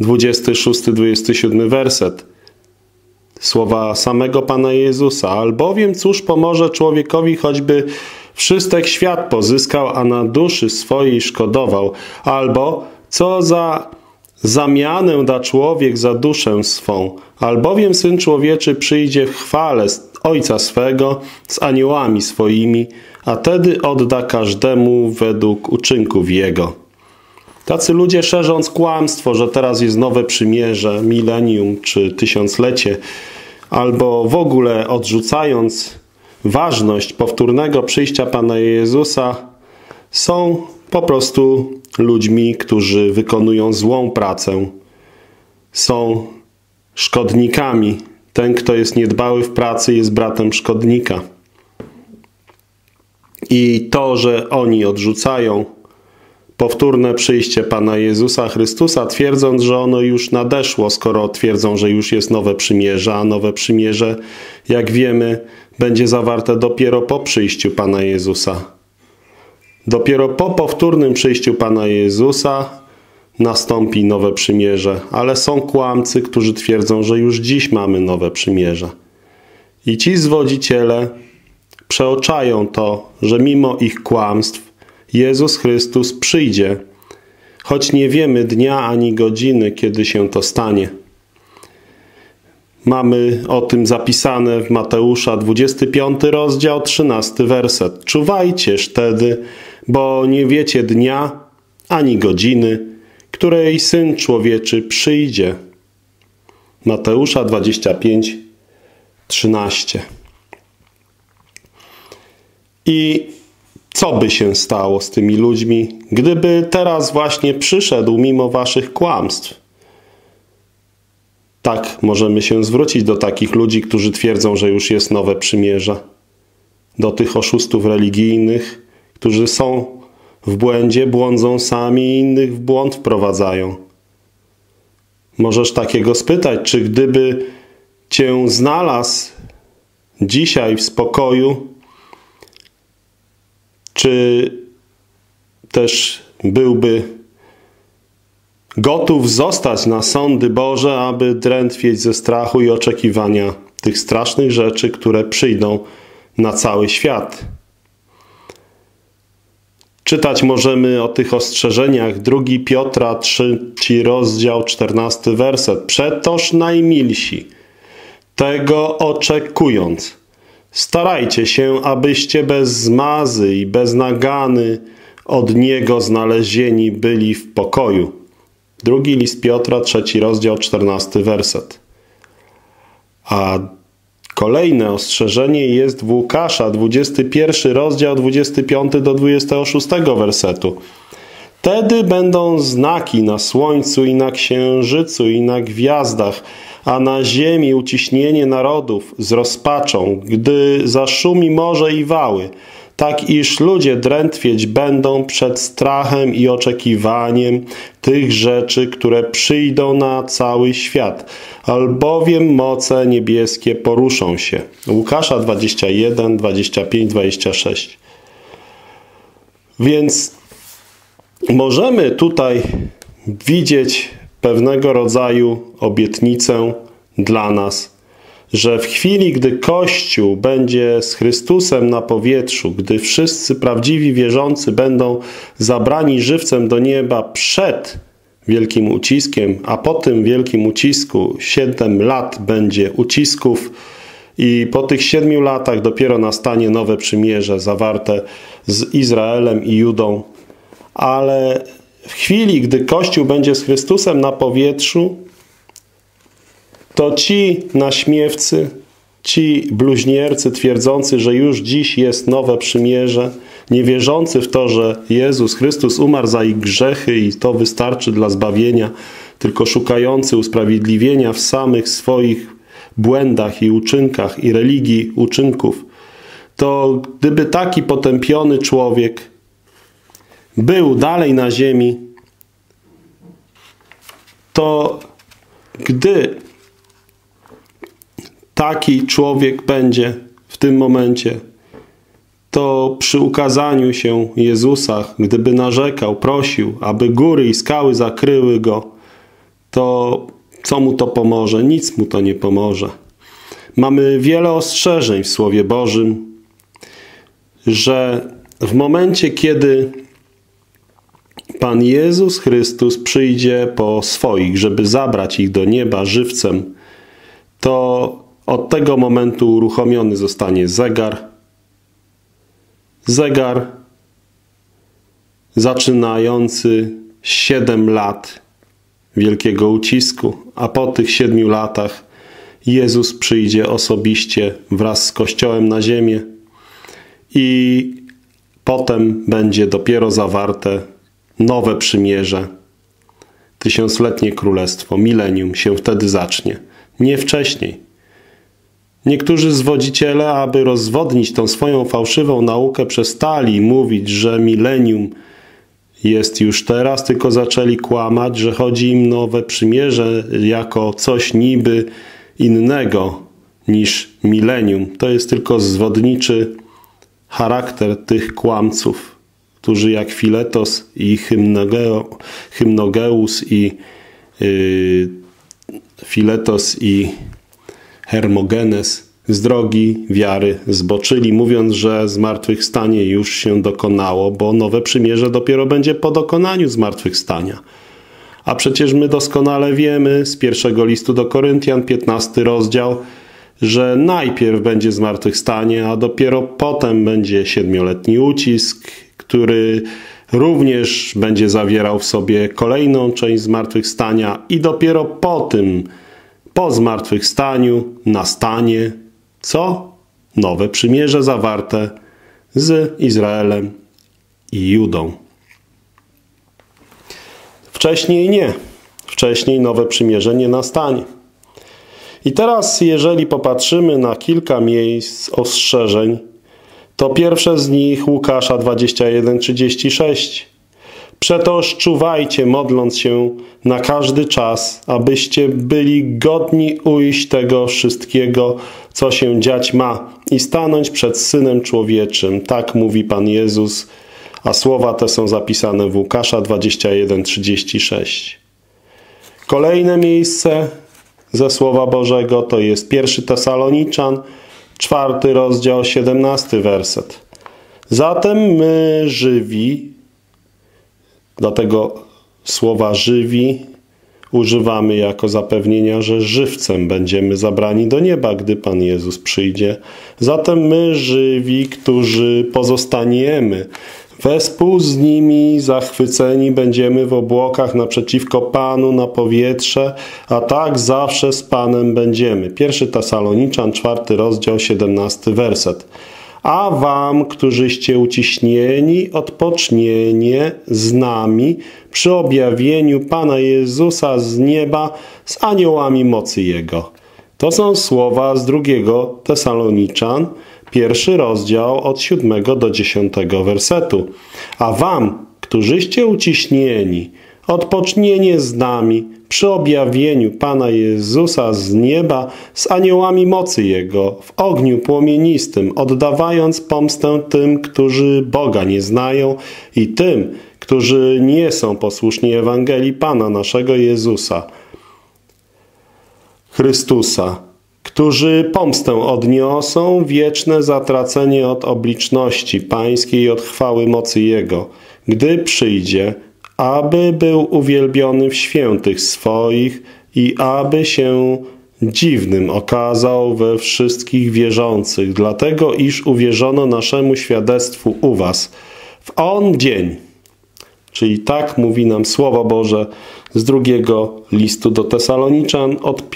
26-27 werset. Słowa samego Pana Jezusa. Albowiem cóż pomoże człowiekowi, choćby wszystek świat pozyskał, a na duszy swojej szkodował? Albo co za zamianę da człowiek za duszę swą? Albowiem Syn Człowieczy przyjdzie w chwale Ojca swego z aniołami swoimi, a tedy odda każdemu według uczynków Jego. Tacy ludzie szerząc kłamstwo, że teraz jest nowe przymierze, milenium czy tysiąclecie, albo w ogóle odrzucając ważność powtórnego przyjścia Pana Jezusa, są po prostu ludźmi, którzy wykonują złą pracę. Są szkodnikami. Ten, kto jest niedbały w pracy, jest bratem szkodnika. I to, że oni odrzucają powtórne przyjście Pana Jezusa Chrystusa, twierdząc, że ono już nadeszło, skoro twierdzą, że już jest nowe przymierze, a nowe przymierze, jak wiemy, będzie zawarte dopiero po przyjściu Pana Jezusa. Dopiero po powtórnym przyjściu Pana Jezusa nastąpi nowe przymierze, ale są kłamcy, którzy twierdzą, że już dziś mamy nowe przymierze. I ci zwodziciele przeoczają to, że mimo ich kłamstw Jezus Chrystus przyjdzie, choć nie wiemy dnia ani godziny, kiedy się to stanie. Mamy o tym zapisane w Mateusza 25 rozdział 13 werset. Czuwajcież wtedy, bo nie wiecie dnia ani godziny, której Syn Człowieczy przyjdzie. Mateusza 25, 13. I co by się stało z tymi ludźmi, gdyby teraz właśnie przyszedł mimo waszych kłamstw? Tak, możemy się zwrócić do takich ludzi, którzy twierdzą, że już jest nowe przymierze. Do tych oszustów religijnych, którzy są w błędzie, błądzą sami i innych w błąd wprowadzają. Możesz takiego spytać, czy gdyby cię znalazł dzisiaj w spokoju, czy też byłby gotów zostać na sądy Boże, aby drętwieć ze strachu i oczekiwania tych strasznych rzeczy, które przyjdą na cały świat. Czytać możemy o tych ostrzeżeniach. Drugi Piotra, trzeci rozdział, czternasty werset. Przetoż najmilsi, tego oczekując, starajcie się, abyście bez zmazy i bez nagany od Niego znalezieni byli w pokoju. Drugi list Piotra, trzeci rozdział, czternasty werset. A kolejne ostrzeżenie jest w Łukasza, 21 rozdział, 25 do 26 wersetu. Wtedy będą znaki na słońcu i na księżycu i na gwiazdach, a na ziemi uciśnienie narodów z rozpaczą, gdy zaszumi morze i wały – tak iż ludzie drętwieć będą przed strachem i oczekiwaniem tych rzeczy, które przyjdą na cały świat, albowiem moce niebieskie poruszą się. Łukasza 21, 25, 26. Więc możemy tutaj widzieć pewnego rodzaju obietnicę dla nas że w chwili, gdy Kościół będzie z Chrystusem na powietrzu, gdy wszyscy prawdziwi wierzący będą zabrani żywcem do nieba przed wielkim uciskiem, a po tym wielkim ucisku siedem lat będzie ucisków i po tych siedmiu latach dopiero nastanie nowe przymierze zawarte z Izraelem i Judą. Ale w chwili, gdy Kościół będzie z Chrystusem na powietrzu, to ci naśmiewcy, ci bluźniercy twierdzący, że już dziś jest nowe przymierze, niewierzący w to, że Jezus Chrystus umarł za ich grzechy i to wystarczy dla zbawienia, tylko szukający usprawiedliwienia w samych swoich błędach i uczynkach i religii uczynków, to gdyby taki potępiony człowiek był dalej na ziemi, to gdy taki człowiek będzie w tym momencie, to przy ukazaniu się Jezusa, gdyby narzekał, prosił, aby góry i skały zakryły go, to co mu to pomoże? Nic mu to nie pomoże. Mamy wiele ostrzeżeń w Słowie Bożym, że w momencie, kiedy Pan Jezus Chrystus przyjdzie po swoich, żeby zabrać ich do nieba żywcem, to od tego momentu uruchomiony zostanie zegar. Zegar zaczynający 7 lat wielkiego ucisku, a po tych siedmiu latach Jezus przyjdzie osobiście wraz z Kościołem na ziemię i potem będzie dopiero zawarte nowe przymierze, tysiącletnie królestwo, milenium się wtedy zacznie, nie wcześniej. Niektórzy zwodziciele, aby rozwodnić tą swoją fałszywą naukę, przestali mówić, że milenium jest już teraz, tylko zaczęli kłamać, że chodzi im nowe przymierze jako coś niby innego niż milenium. To jest tylko zwodniczy charakter tych kłamców, którzy jak Filetos i Hymnogeus i yy, Filetos i Hermogenes z drogi wiary zboczyli, mówiąc, że zmartwychwstanie już się dokonało, bo nowe przymierze dopiero będzie po dokonaniu zmartwychwstania. A przecież my doskonale wiemy z pierwszego listu do Koryntian, 15 rozdział, że najpierw będzie zmartwychwstanie, a dopiero potem będzie siedmioletni ucisk, który również będzie zawierał w sobie kolejną część zmartwychwstania i dopiero po tym, po zmartwychwstaniu nastanie co? Nowe przymierze zawarte z Izraelem i Judą. Wcześniej nie. Wcześniej nowe przymierze nie nastanie. I teraz, jeżeli popatrzymy na kilka miejsc ostrzeżeń, to pierwsze z nich Łukasza 21:36. Przetoż czuwajcie, modląc się na każdy czas, abyście byli godni ujść tego wszystkiego, co się dziać ma i stanąć przed Synem Człowieczym. Tak mówi Pan Jezus, a słowa te są zapisane w Łukasza 21:36. Kolejne miejsce ze Słowa Bożego to jest pierwszy Tesaloniczan, czwarty rozdział, siedemnasty werset. Zatem my żywi, dlatego słowa żywi używamy jako zapewnienia, że żywcem będziemy zabrani do nieba, gdy Pan Jezus przyjdzie. Zatem my żywi, którzy pozostaniemy Wespół z nimi zachwyceni będziemy w obłokach naprzeciwko Panu na powietrze, a tak zawsze z Panem będziemy. Pierwszy Tasaloniczan, czwarty rozdział, siedemnasty werset. A wam, którzyście uciśnieni, odpocznienie z nami przy objawieniu Pana Jezusa z nieba z aniołami mocy Jego. To są słowa z drugiego Tesaloniczan, pierwszy rozdział od siódmego do dziesiątego wersetu. A wam, którzyście uciśnieni, odpocznienie z nami przy objawieniu Pana Jezusa z nieba z aniołami mocy Jego w ogniu płomienistym, oddawając pomstę tym, którzy Boga nie znają i tym, którzy nie są posłuszni Ewangelii Pana naszego Jezusa, Chrystusa, którzy pomstę odniosą, wieczne zatracenie od obliczności pańskiej i od chwały mocy Jego, gdy przyjdzie, aby był uwielbiony w świętych swoich i aby się dziwnym okazał we wszystkich wierzących, dlatego iż uwierzono naszemu świadectwu u was w on dzień. Czyli tak mówi nam Słowo Boże z drugiego listu do Tesaloniczan, od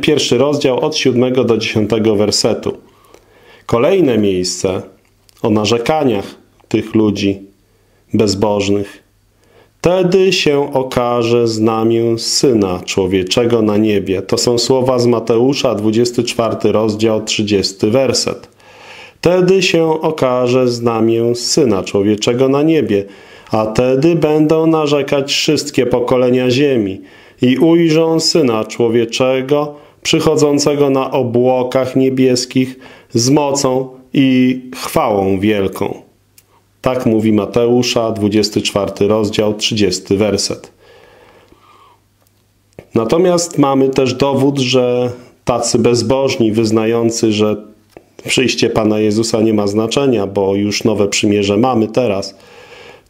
pierwszy rozdział od siódmego do dziesiątego wersetu. Kolejne miejsce o narzekaniach tych ludzi bezbożnych. Wtedy się okaże znamię Syna Człowieczego na niebie. To są słowa z Mateusza, 24 rozdział, 30 werset. Wtedy się okaże znamię Syna Człowieczego na niebie a tedy będą narzekać wszystkie pokolenia ziemi i ujrzą Syna Człowieczego przychodzącego na obłokach niebieskich z mocą i chwałą wielką. Tak mówi Mateusza, 24 rozdział, 30 werset. Natomiast mamy też dowód, że tacy bezbożni, wyznający, że przyjście Pana Jezusa nie ma znaczenia, bo już nowe przymierze mamy teraz –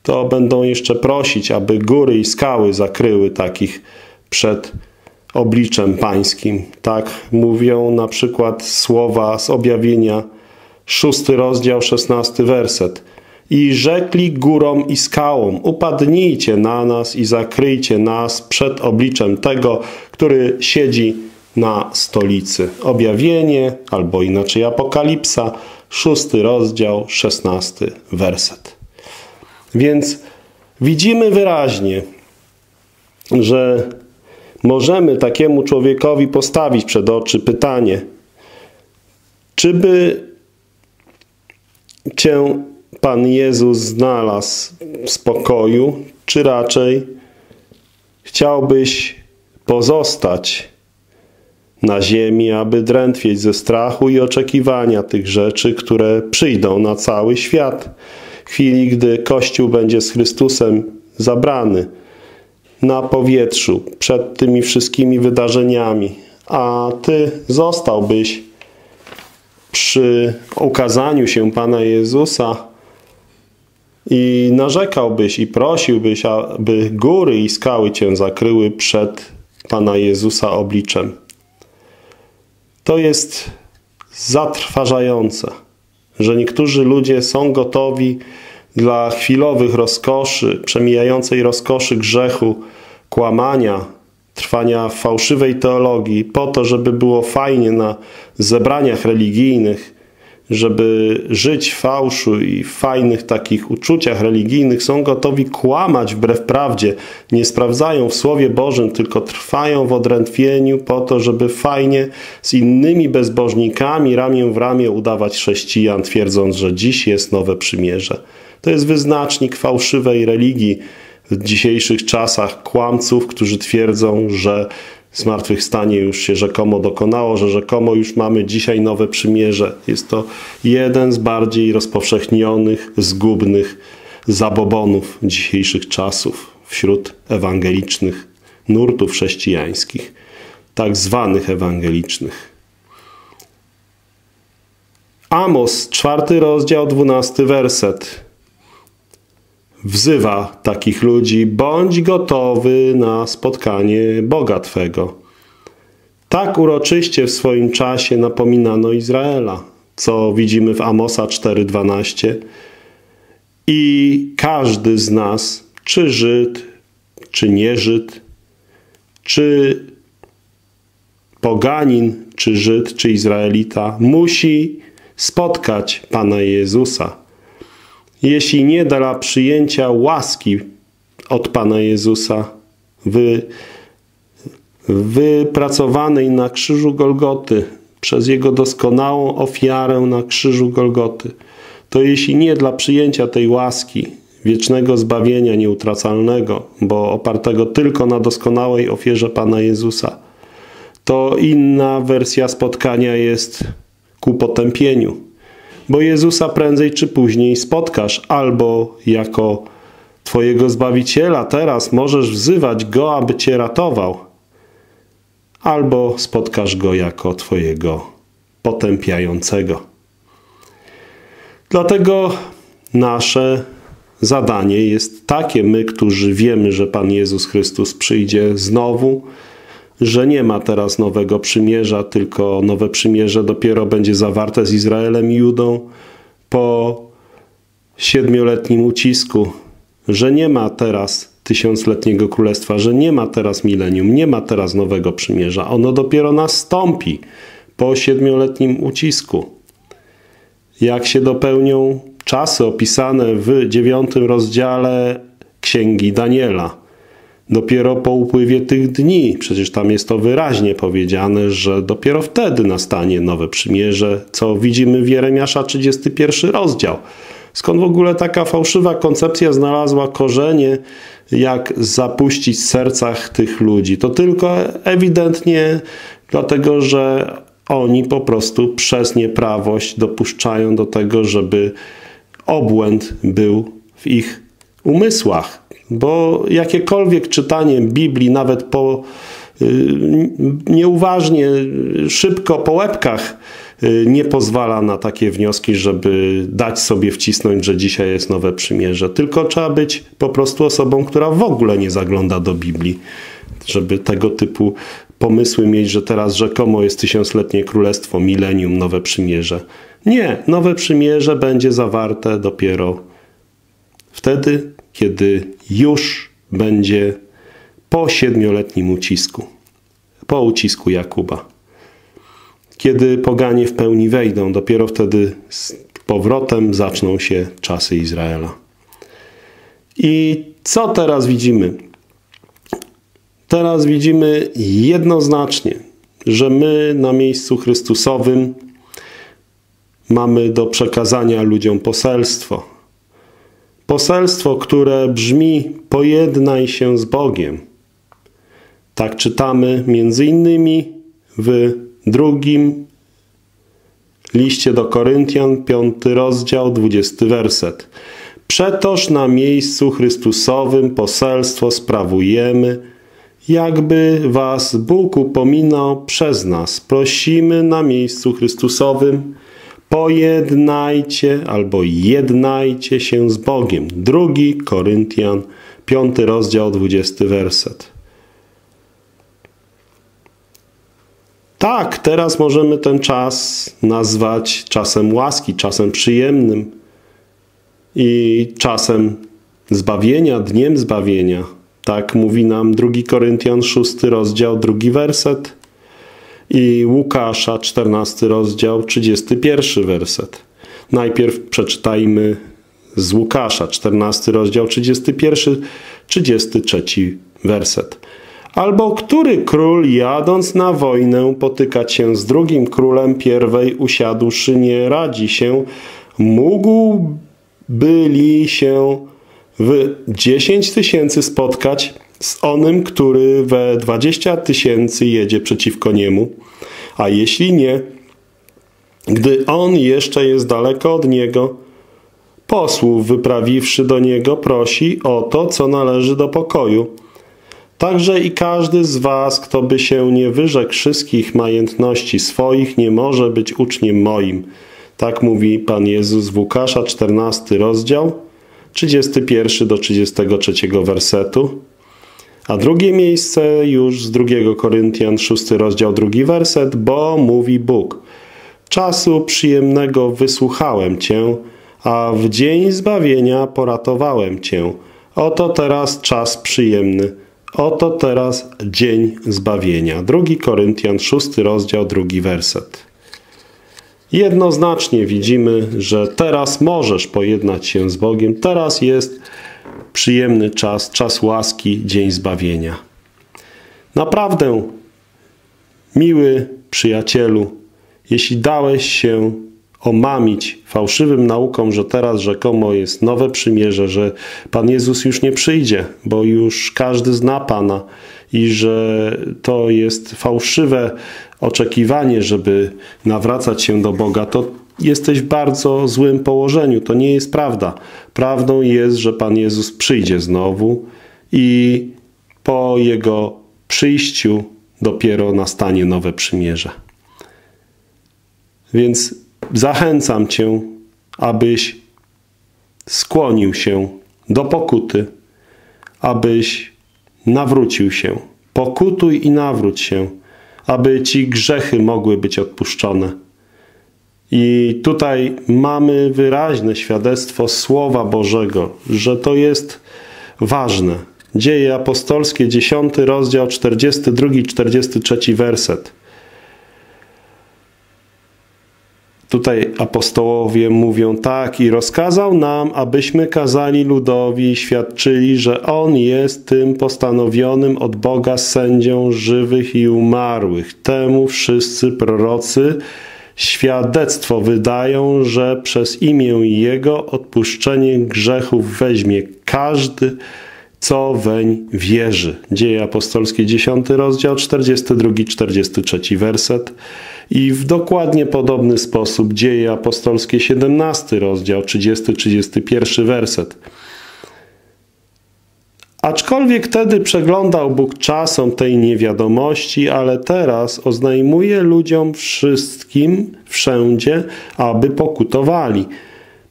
to będą jeszcze prosić, aby góry i skały zakryły takich przed obliczem pańskim. Tak mówią na przykład słowa z objawienia, szósty rozdział, szesnasty werset. I rzekli górom i skałom, upadnijcie na nas i zakryjcie nas przed obliczem tego, który siedzi na stolicy. Objawienie, albo inaczej Apokalipsa, szósty rozdział, szesnasty werset. Więc widzimy wyraźnie, że możemy takiemu człowiekowi postawić przed oczy pytanie, czy by Cię Pan Jezus znalazł w spokoju, czy raczej chciałbyś pozostać na ziemi, aby drętwieć ze strachu i oczekiwania tych rzeczy, które przyjdą na cały świat chwili, gdy Kościół będzie z Chrystusem zabrany na powietrzu przed tymi wszystkimi wydarzeniami, a Ty zostałbyś przy ukazaniu się Pana Jezusa i narzekałbyś i prosiłbyś, aby góry i skały Cię zakryły przed Pana Jezusa obliczem. To jest zatrważające że niektórzy ludzie są gotowi dla chwilowych rozkoszy, przemijającej rozkoszy grzechu, kłamania, trwania fałszywej teologii, po to, żeby było fajnie na zebraniach religijnych, żeby żyć w fałszu i w fajnych takich uczuciach religijnych, są gotowi kłamać wbrew prawdzie, nie sprawdzają w Słowie Bożym, tylko trwają w odrętwieniu po to, żeby fajnie z innymi bezbożnikami ramię w ramię udawać chrześcijan, twierdząc, że dziś jest nowe przymierze. To jest wyznacznik fałszywej religii w dzisiejszych czasach, kłamców, którzy twierdzą, że zmartwychwstanie już się rzekomo dokonało, że rzekomo już mamy dzisiaj nowe przymierze. Jest to jeden z bardziej rozpowszechnionych, zgubnych zabobonów dzisiejszych czasów wśród ewangelicznych nurtów chrześcijańskich, tak zwanych ewangelicznych. Amos, czwarty rozdział, dwunasty werset wzywa takich ludzi: bądź gotowy na spotkanie Boga Twego. Tak uroczyście w swoim czasie napominano Izraela, co widzimy w Amosa 4:12. I każdy z nas, czy Żyd, czy nie Żyd, czy poganin, czy Żyd, czy Izraelita, musi spotkać Pana Jezusa jeśli nie dla przyjęcia łaski od Pana Jezusa, wy, wypracowanej na krzyżu Golgoty, przez Jego doskonałą ofiarę na krzyżu Golgoty, to jeśli nie dla przyjęcia tej łaski, wiecznego zbawienia nieutracalnego, bo opartego tylko na doskonałej ofierze Pana Jezusa, to inna wersja spotkania jest ku potępieniu bo Jezusa prędzej czy później spotkasz, albo jako Twojego Zbawiciela teraz możesz wzywać Go, aby Cię ratował, albo spotkasz Go jako Twojego potępiającego. Dlatego nasze zadanie jest takie, my, którzy wiemy, że Pan Jezus Chrystus przyjdzie znowu, że nie ma teraz nowego przymierza, tylko nowe przymierze dopiero będzie zawarte z Izraelem i Judą po siedmioletnim ucisku, że nie ma teraz tysiącletniego królestwa, że nie ma teraz milenium, nie ma teraz nowego przymierza. Ono dopiero nastąpi po siedmioletnim ucisku. Jak się dopełnią czasy opisane w dziewiątym rozdziale Księgi Daniela – dopiero po upływie tych dni, przecież tam jest to wyraźnie powiedziane, że dopiero wtedy nastanie nowe przymierze, co widzimy w Jeremiasza 31 rozdział. Skąd w ogóle taka fałszywa koncepcja znalazła korzenie, jak zapuścić w sercach tych ludzi? To tylko ewidentnie dlatego, że oni po prostu przez nieprawość dopuszczają do tego, żeby obłęd był w ich umysłach. Bo jakiekolwiek czytanie Biblii, nawet po y, nieuważnie, szybko po łebkach, y, nie pozwala na takie wnioski, żeby dać sobie wcisnąć, że dzisiaj jest nowe przymierze. Tylko trzeba być po prostu osobą, która w ogóle nie zagląda do Biblii, żeby tego typu pomysły mieć, że teraz rzekomo jest tysiącletnie królestwo, milenium, nowe przymierze. Nie, nowe przymierze będzie zawarte dopiero wtedy, kiedy już będzie po siedmioletnim ucisku, po ucisku Jakuba. Kiedy poganie w pełni wejdą, dopiero wtedy z powrotem zaczną się czasy Izraela. I co teraz widzimy? Teraz widzimy jednoznacznie, że my na miejscu Chrystusowym mamy do przekazania ludziom poselstwo, Poselstwo, które brzmi pojednaj się z Bogiem. Tak czytamy między innymi w drugim liście do Koryntian, piąty rozdział, dwudziesty werset. Przetoż na miejscu Chrystusowym poselstwo sprawujemy, jakby was Bóg upominał przez nas. Prosimy na miejscu Chrystusowym, pojednajcie albo jednajcie się z Bogiem. Drugi Koryntian, piąty rozdział, dwudziesty werset. Tak, teraz możemy ten czas nazwać czasem łaski, czasem przyjemnym. i czasem zbawienia, dniem zbawienia. Tak mówi nam 2 Koryntian 6 rozdział, drugi werset i Łukasza 14 rozdział, 31 werset. Najpierw przeczytajmy z Łukasza 14 rozdział, 31, 33 werset. Albo który król jadąc na wojnę potykać się z drugim królem pierwej usiadłszy nie radzi się, mógł byli się w 10 tysięcy spotkać z onym, który we 20 tysięcy jedzie przeciwko niemu, a jeśli nie, gdy on jeszcze jest daleko od niego, posłów wyprawiwszy do niego prosi o to, co należy do pokoju. Także i każdy z was, kto by się nie wyrzekł wszystkich majętności swoich, nie może być uczniem moim. Tak mówi Pan Jezus w Łukasza, 14 rozdział, 31 do 33 wersetu. A drugie miejsce już z 2 Koryntian, 6 rozdział, drugi werset, bo mówi Bóg. Czasu przyjemnego wysłuchałem Cię, a w dzień zbawienia poratowałem Cię. Oto teraz czas przyjemny. Oto teraz dzień zbawienia. 2 Koryntian, 6 rozdział, drugi werset. Jednoznacznie widzimy, że teraz możesz pojednać się z Bogiem. Teraz jest przyjemny czas, czas łaski, dzień zbawienia. Naprawdę, miły przyjacielu, jeśli dałeś się omamić fałszywym naukom, że teraz rzekomo jest nowe przymierze, że Pan Jezus już nie przyjdzie, bo już każdy zna Pana i że to jest fałszywe oczekiwanie, żeby nawracać się do Boga, to jesteś w bardzo złym położeniu. To nie jest prawda. Prawdą jest, że Pan Jezus przyjdzie znowu i po Jego przyjściu dopiero nastanie nowe przymierze. Więc zachęcam Cię, abyś skłonił się do pokuty, abyś nawrócił się. Pokutuj i nawróć się, aby Ci grzechy mogły być odpuszczone. I tutaj mamy wyraźne świadectwo Słowa Bożego, że to jest ważne. Dzieje apostolskie, 10 rozdział, 42-43 werset. Tutaj apostołowie mówią tak i rozkazał nam, abyśmy kazali ludowi i świadczyli, że On jest tym postanowionym od Boga sędzią żywych i umarłych. Temu wszyscy prorocy świadectwo wydają, że przez imię Jego odpuszczenie grzechów weźmie każdy, co weń wierzy. Dzieje apostolskie 10 rozdział 42-43 werset. I w dokładnie podobny sposób dzieje apostolskie 17 rozdział 30-31 werset. Aczkolwiek wtedy przeglądał Bóg czasom tej niewiadomości, ale teraz oznajmuje ludziom wszystkim wszędzie, aby pokutowali.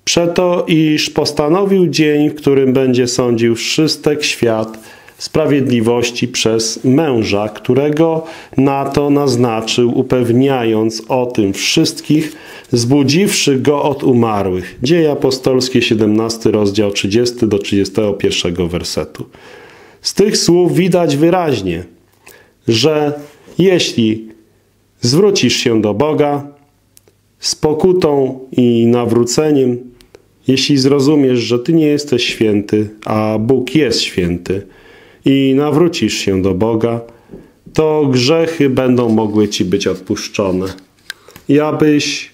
Przeto, iż postanowił dzień, w którym będzie sądził wszystek świat sprawiedliwości przez męża, którego na to naznaczył, upewniając o tym wszystkich, zbudziwszy go od umarłych. Dzieje apostolskie, 17 rozdział 30 do 31 wersetu. Z tych słów widać wyraźnie, że jeśli zwrócisz się do Boga z pokutą i nawróceniem, jeśli zrozumiesz, że Ty nie jesteś święty, a Bóg jest święty i nawrócisz się do Boga, to grzechy będą mogły Ci być odpuszczone. I abyś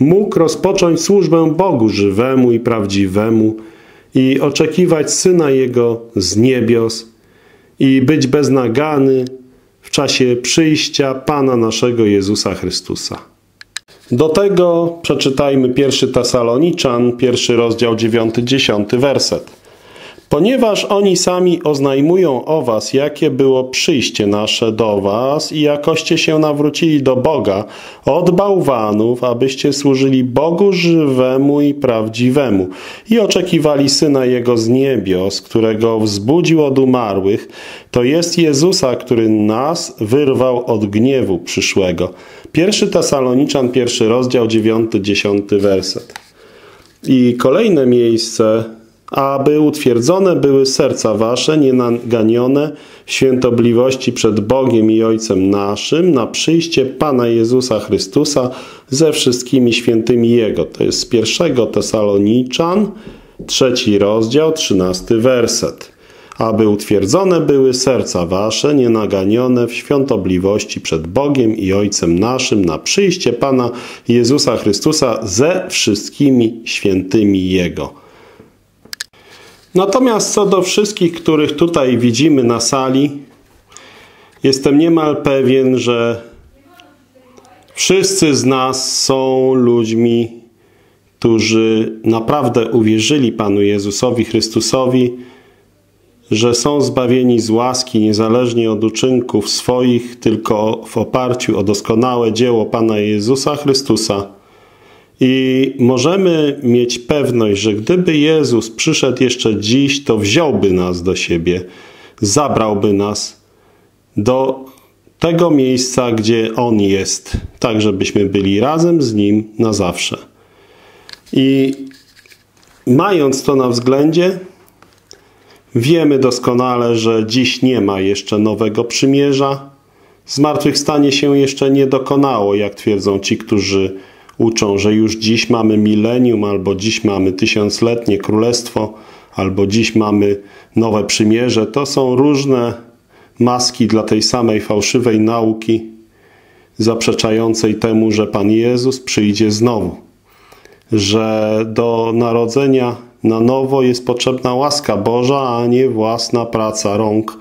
mógł rozpocząć służbę Bogu żywemu i prawdziwemu i oczekiwać Syna Jego z niebios i być beznagany w czasie przyjścia Pana naszego Jezusa Chrystusa. Do tego przeczytajmy pierwszy Tesaloniczan, pierwszy rozdział, dziewiąty, dziesiąty werset. Ponieważ oni sami oznajmują o was, jakie było przyjście nasze do was i jakoście się nawrócili do Boga od bałwanów, abyście służyli Bogu żywemu i prawdziwemu i oczekiwali Syna Jego z niebios, którego wzbudził od umarłych, to jest Jezusa, który nas wyrwał od gniewu przyszłego. Pierwszy Tesaloniczan, pierwszy rozdział, dziewiąty, dziesiąty werset. I kolejne miejsce, aby utwierdzone były serca wasze, nienaganione w świętobliwości przed Bogiem i Ojcem naszym, na przyjście Pana Jezusa Chrystusa ze wszystkimi świętymi Jego. To jest z pierwszego Tesaloniczan, trzeci rozdział, trzynasty werset aby utwierdzone były serca wasze, nienaganione w świątobliwości przed Bogiem i Ojcem naszym na przyjście Pana Jezusa Chrystusa ze wszystkimi świętymi Jego. Natomiast co do wszystkich, których tutaj widzimy na sali, jestem niemal pewien, że wszyscy z nas są ludźmi, którzy naprawdę uwierzyli Panu Jezusowi Chrystusowi, że są zbawieni z łaski niezależnie od uczynków swoich, tylko w oparciu o doskonałe dzieło Pana Jezusa Chrystusa. I możemy mieć pewność, że gdyby Jezus przyszedł jeszcze dziś, to wziąłby nas do siebie, zabrałby nas do tego miejsca, gdzie On jest, tak żebyśmy byli razem z Nim na zawsze. I mając to na względzie, Wiemy doskonale, że dziś nie ma jeszcze nowego przymierza. Zmartwychwstanie się jeszcze nie dokonało, jak twierdzą ci, którzy uczą, że już dziś mamy milenium, albo dziś mamy tysiącletnie królestwo, albo dziś mamy nowe przymierze. To są różne maski dla tej samej fałszywej nauki, zaprzeczającej temu, że Pan Jezus przyjdzie znowu. Że do narodzenia na nowo jest potrzebna łaska Boża, a nie własna praca rąk,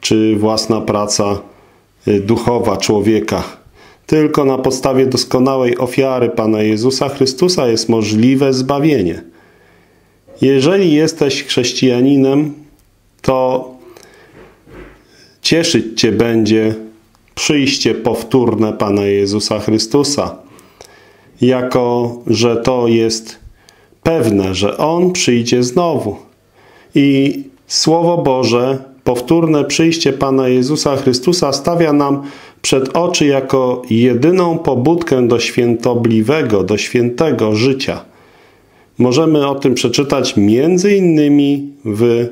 czy własna praca y, duchowa człowieka. Tylko na podstawie doskonałej ofiary Pana Jezusa Chrystusa jest możliwe zbawienie. Jeżeli jesteś chrześcijaninem, to cieszyć Cię będzie przyjście powtórne Pana Jezusa Chrystusa, jako że to jest pewne, że On przyjdzie znowu. I Słowo Boże, powtórne przyjście Pana Jezusa Chrystusa stawia nam przed oczy jako jedyną pobudkę do świętobliwego, do świętego życia. Możemy o tym przeczytać między innymi w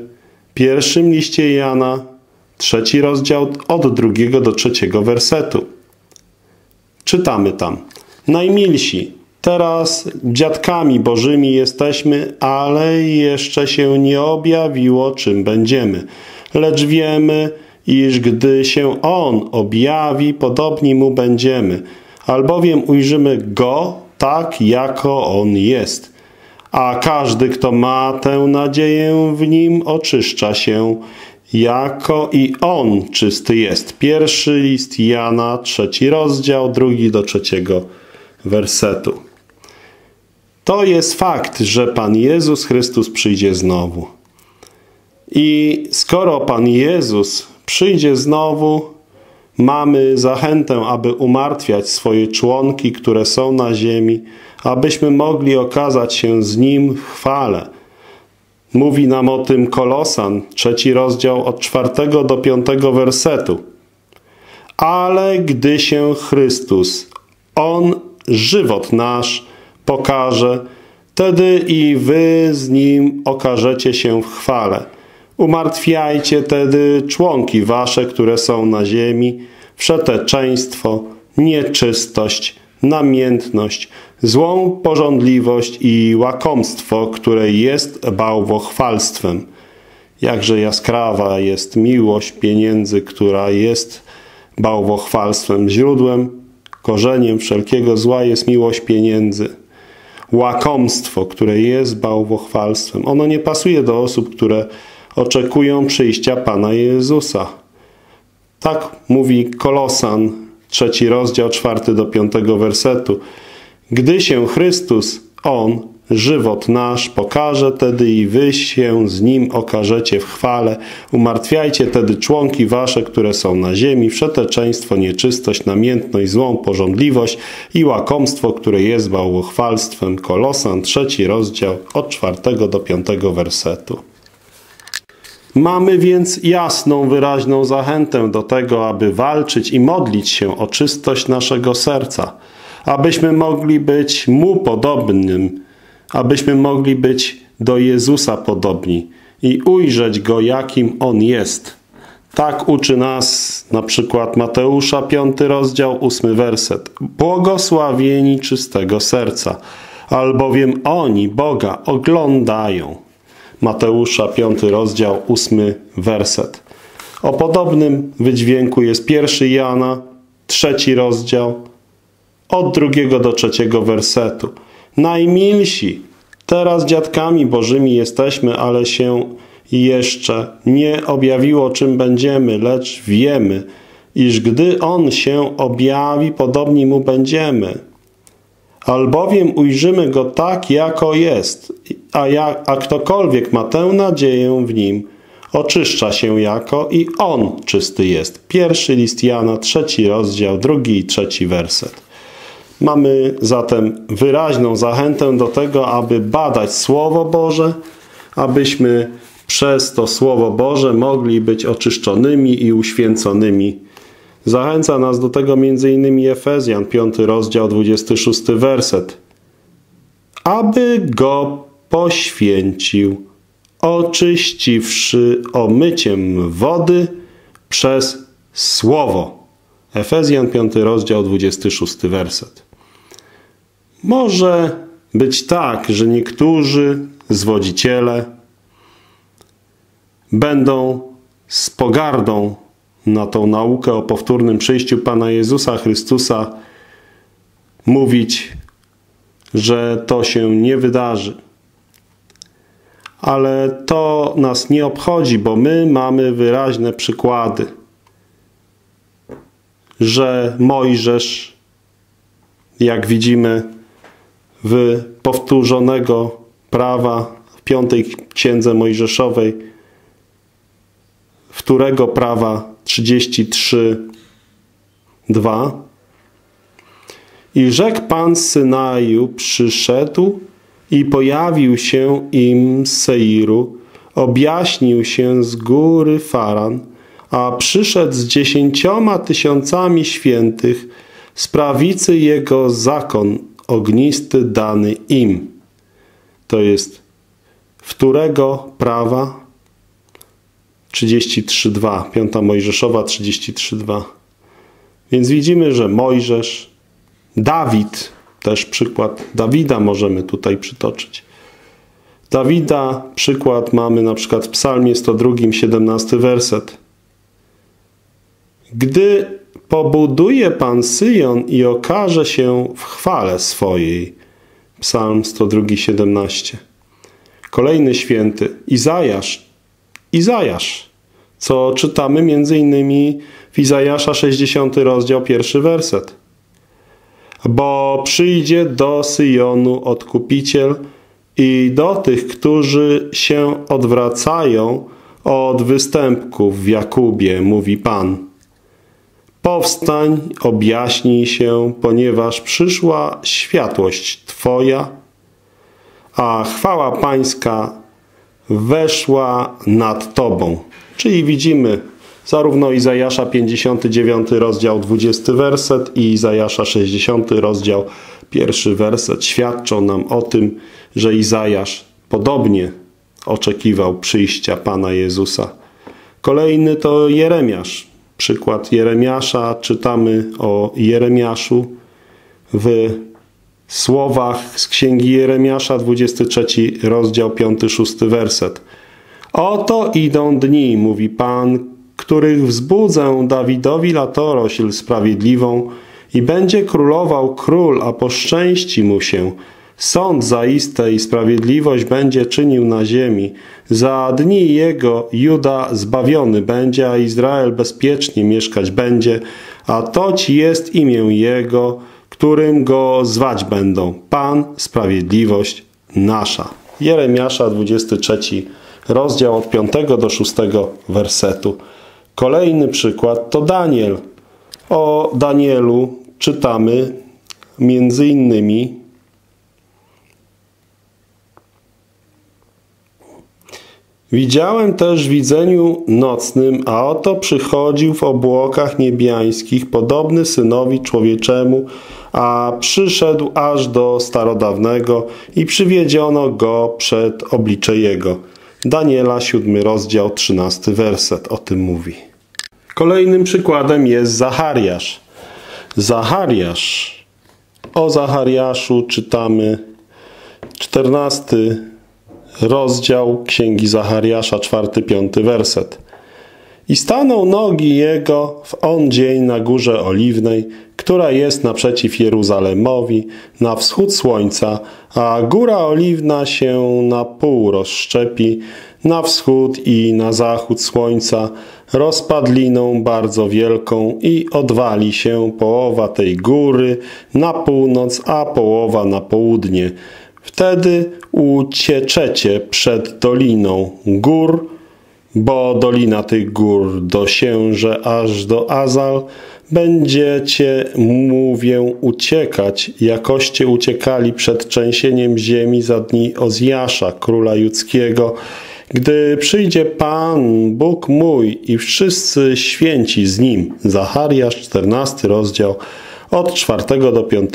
pierwszym liście Jana, trzeci rozdział od drugiego do trzeciego wersetu. Czytamy tam. Najmilsi, Teraz dziadkami bożymi jesteśmy, ale jeszcze się nie objawiło, czym będziemy. Lecz wiemy, iż gdy się On objawi, podobni Mu będziemy, albowiem ujrzymy Go tak, jako On jest. A każdy, kto ma tę nadzieję w Nim, oczyszcza się, jako i On czysty jest. Pierwszy list Jana, trzeci rozdział, drugi do trzeciego wersetu. To jest fakt, że Pan Jezus Chrystus przyjdzie znowu. I skoro Pan Jezus przyjdzie znowu, mamy zachętę, aby umartwiać swoje członki, które są na ziemi, abyśmy mogli okazać się z Nim w chwale. Mówi nam o tym Kolosan, trzeci rozdział od czwartego do piątego wersetu. Ale gdy się Chrystus, On żywot nasz, pokaże, wtedy i wy z Nim okażecie się w chwale. Umartwiajcie tedy członki wasze, które są na ziemi, wszeteczeństwo, nieczystość, namiętność, złą porządliwość i łakomstwo, które jest bałwochwalstwem. Jakże jaskrawa jest miłość pieniędzy, która jest bałwochwalstwem. Źródłem, korzeniem wszelkiego zła jest miłość pieniędzy łakomstwo, które jest bałwochwalstwem. Ono nie pasuje do osób, które oczekują przyjścia Pana Jezusa. Tak mówi Kolosan, trzeci rozdział, czwarty do piątego wersetu. Gdy się Chrystus, On, żywot nasz pokaże, tedy i wy się z Nim okażecie w chwale. Umartwiajcie tedy członki wasze, które są na ziemi, wszeteczeństwo, nieczystość, namiętność, złą porządliwość i łakomstwo, które jest bałwochwalstwem. Kolosan, trzeci rozdział, od czwartego do piątego wersetu. Mamy więc jasną, wyraźną zachętę do tego, aby walczyć i modlić się o czystość naszego serca, abyśmy mogli być Mu podobnym, abyśmy mogli być do Jezusa podobni i ujrzeć Go, jakim On jest. Tak uczy nas na przykład Mateusza, 5 rozdział, 8 werset. Błogosławieni czystego serca, albowiem oni Boga oglądają. Mateusza, 5 rozdział, 8 werset. O podobnym wydźwięku jest pierwszy Jana, trzeci rozdział, od drugiego do trzeciego wersetu. Najmilsi, teraz dziadkami bożymi jesteśmy, ale się jeszcze nie objawiło, czym będziemy, lecz wiemy, iż gdy On się objawi, podobni Mu będziemy. Albowiem ujrzymy Go tak, jako jest, a, jak, a ktokolwiek ma tę nadzieję w Nim, oczyszcza się jako i On czysty jest. Pierwszy list Jana, trzeci rozdział, drugi i trzeci werset. Mamy zatem wyraźną zachętę do tego, aby badać Słowo Boże, abyśmy przez to Słowo Boże mogli być oczyszczonymi i uświęconymi. Zachęca nas do tego m.in. Efezjan, 5 rozdział, 26 werset. Aby go poświęcił, oczyściwszy omyciem wody przez Słowo. Efezjan 5 rozdział 26 werset. Może być tak, że niektórzy zwodziciele będą z pogardą na tą naukę o powtórnym przyjściu Pana Jezusa Chrystusa mówić, że to się nie wydarzy. Ale to nas nie obchodzi, bo my mamy wyraźne przykłady, że Mojżesz, jak widzimy w powtórzonego prawa w piątej księdze Mojżeszowej, wtórego prawa 33:2 I rzekł Pan Synaju przyszedł i pojawił się im Seiru, objaśnił się z góry Faran, a przyszedł z dziesięcioma tysiącami świętych, z prawicy jego zakon ognisty dany im. To jest wtórego prawa 33.2, 5 Mojżeszowa 33.2. Więc widzimy, że Mojżesz, Dawid, też przykład Dawida możemy tutaj przytoczyć. Dawida przykład mamy na przykład w psalmie 102, 17 werset. Gdy pobuduje Pan Syjon i okaże się w chwale swojej. Psalm 102, 17. Kolejny święty, Izajasz, Izajasz, co czytamy innymi w Izajasza 60 rozdział, pierwszy werset. Bo przyjdzie do Syjonu odkupiciel i do tych, którzy się odwracają od występków w Jakubie, mówi Pan. Powstań, objaśnij się, ponieważ przyszła światłość Twoja, a chwała Pańska weszła nad Tobą. Czyli widzimy zarówno Izajasza 59 rozdział 20 werset i Izajasza 60 rozdział pierwszy werset świadczą nam o tym, że Izajasz podobnie oczekiwał przyjścia Pana Jezusa. Kolejny to Jeremiasz. Przykład Jeremiasza czytamy o Jeremiaszu w słowach z księgi Jeremiasza, 23 rozdział, 5-6 werset. Oto idą dni, mówi Pan, których wzbudzę Dawidowi latorośl sprawiedliwą i będzie królował król, a poszczęści mu się. Sąd zaiste i sprawiedliwość będzie czynił na ziemi. Za dni jego Juda zbawiony będzie, a Izrael bezpiecznie mieszkać będzie, a toć jest imię jego, którym go zwać będą. Pan, sprawiedliwość nasza. Jeremiasza, 23 rozdział od 5 do 6 wersetu. Kolejny przykład to Daniel. O Danielu czytamy między innymi Widziałem też w widzeniu nocnym, a oto przychodził w obłokach niebiańskich, podobny synowi człowieczemu, a przyszedł aż do starodawnego i przywiedziono go przed oblicze jego. Daniela, siódmy rozdział, trzynasty werset o tym mówi. Kolejnym przykładem jest Zachariasz. Zachariasz. O Zachariaszu czytamy czternasty rozdział Księgi Zachariasza, czwarty, piąty werset. I stanął nogi jego w on dzień na górze oliwnej, która jest naprzeciw Jeruzalemowi, na wschód słońca, a góra oliwna się na pół rozszczepi, na wschód i na zachód słońca, rozpadliną bardzo wielką i odwali się połowa tej góry na północ, a połowa na południe. Wtedy ucieczecie przed doliną gór, bo dolina tych gór dosięże aż do Azal, będziecie, mówię, uciekać, jakoście uciekali przed trzęsieniem ziemi za dni Ozjasza, króla judzkiego, gdy przyjdzie Pan, Bóg mój i wszyscy święci z Nim. Zachariasz, 14 rozdział, od 4 do 5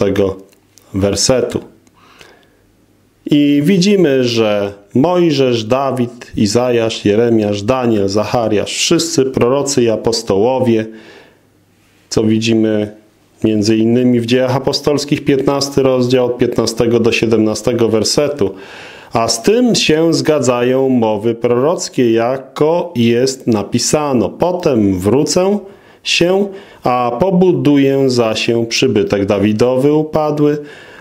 wersetu. I widzimy, że Mojżesz, Dawid, Izajasz, Jeremiasz, Daniel, Zachariasz, wszyscy prorocy i apostołowie, co widzimy między innymi w dziejach apostolskich 15 rozdział od 15 do 17 wersetu, a z tym się zgadzają mowy prorockie, jako jest napisano. Potem wrócę się, a pobuduję za się przybytek Dawidowy upadły,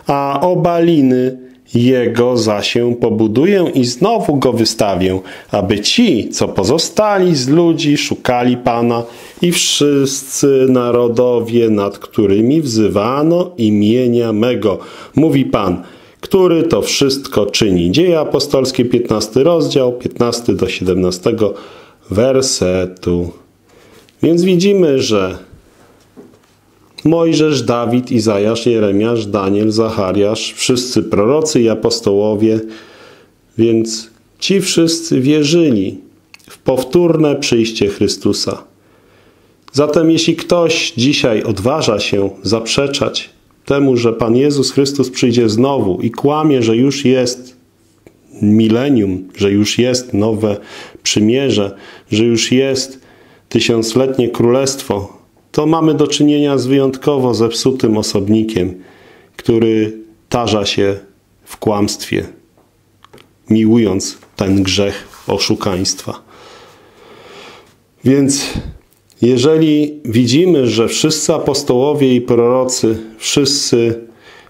a obaliny jego za się pobuduję i znowu go wystawię, aby ci, co pozostali z ludzi, szukali Pana i wszyscy narodowie, nad którymi wzywano imienia mego. Mówi Pan, który to wszystko czyni. Dzieje apostolskie, 15 rozdział, 15 do 17 wersetu. Więc widzimy, że Mojżesz, Dawid, Izajasz, Jeremiasz, Daniel, Zachariasz, wszyscy prorocy i apostołowie, więc ci wszyscy wierzyli w powtórne przyjście Chrystusa. Zatem jeśli ktoś dzisiaj odważa się zaprzeczać temu, że Pan Jezus Chrystus przyjdzie znowu i kłamie, że już jest milenium, że już jest nowe przymierze, że już jest tysiącletnie królestwo, to mamy do czynienia z wyjątkowo zepsutym osobnikiem, który tarza się w kłamstwie, miłując ten grzech oszukaństwa. Więc jeżeli widzimy, że wszyscy apostołowie i prorocy, wszyscy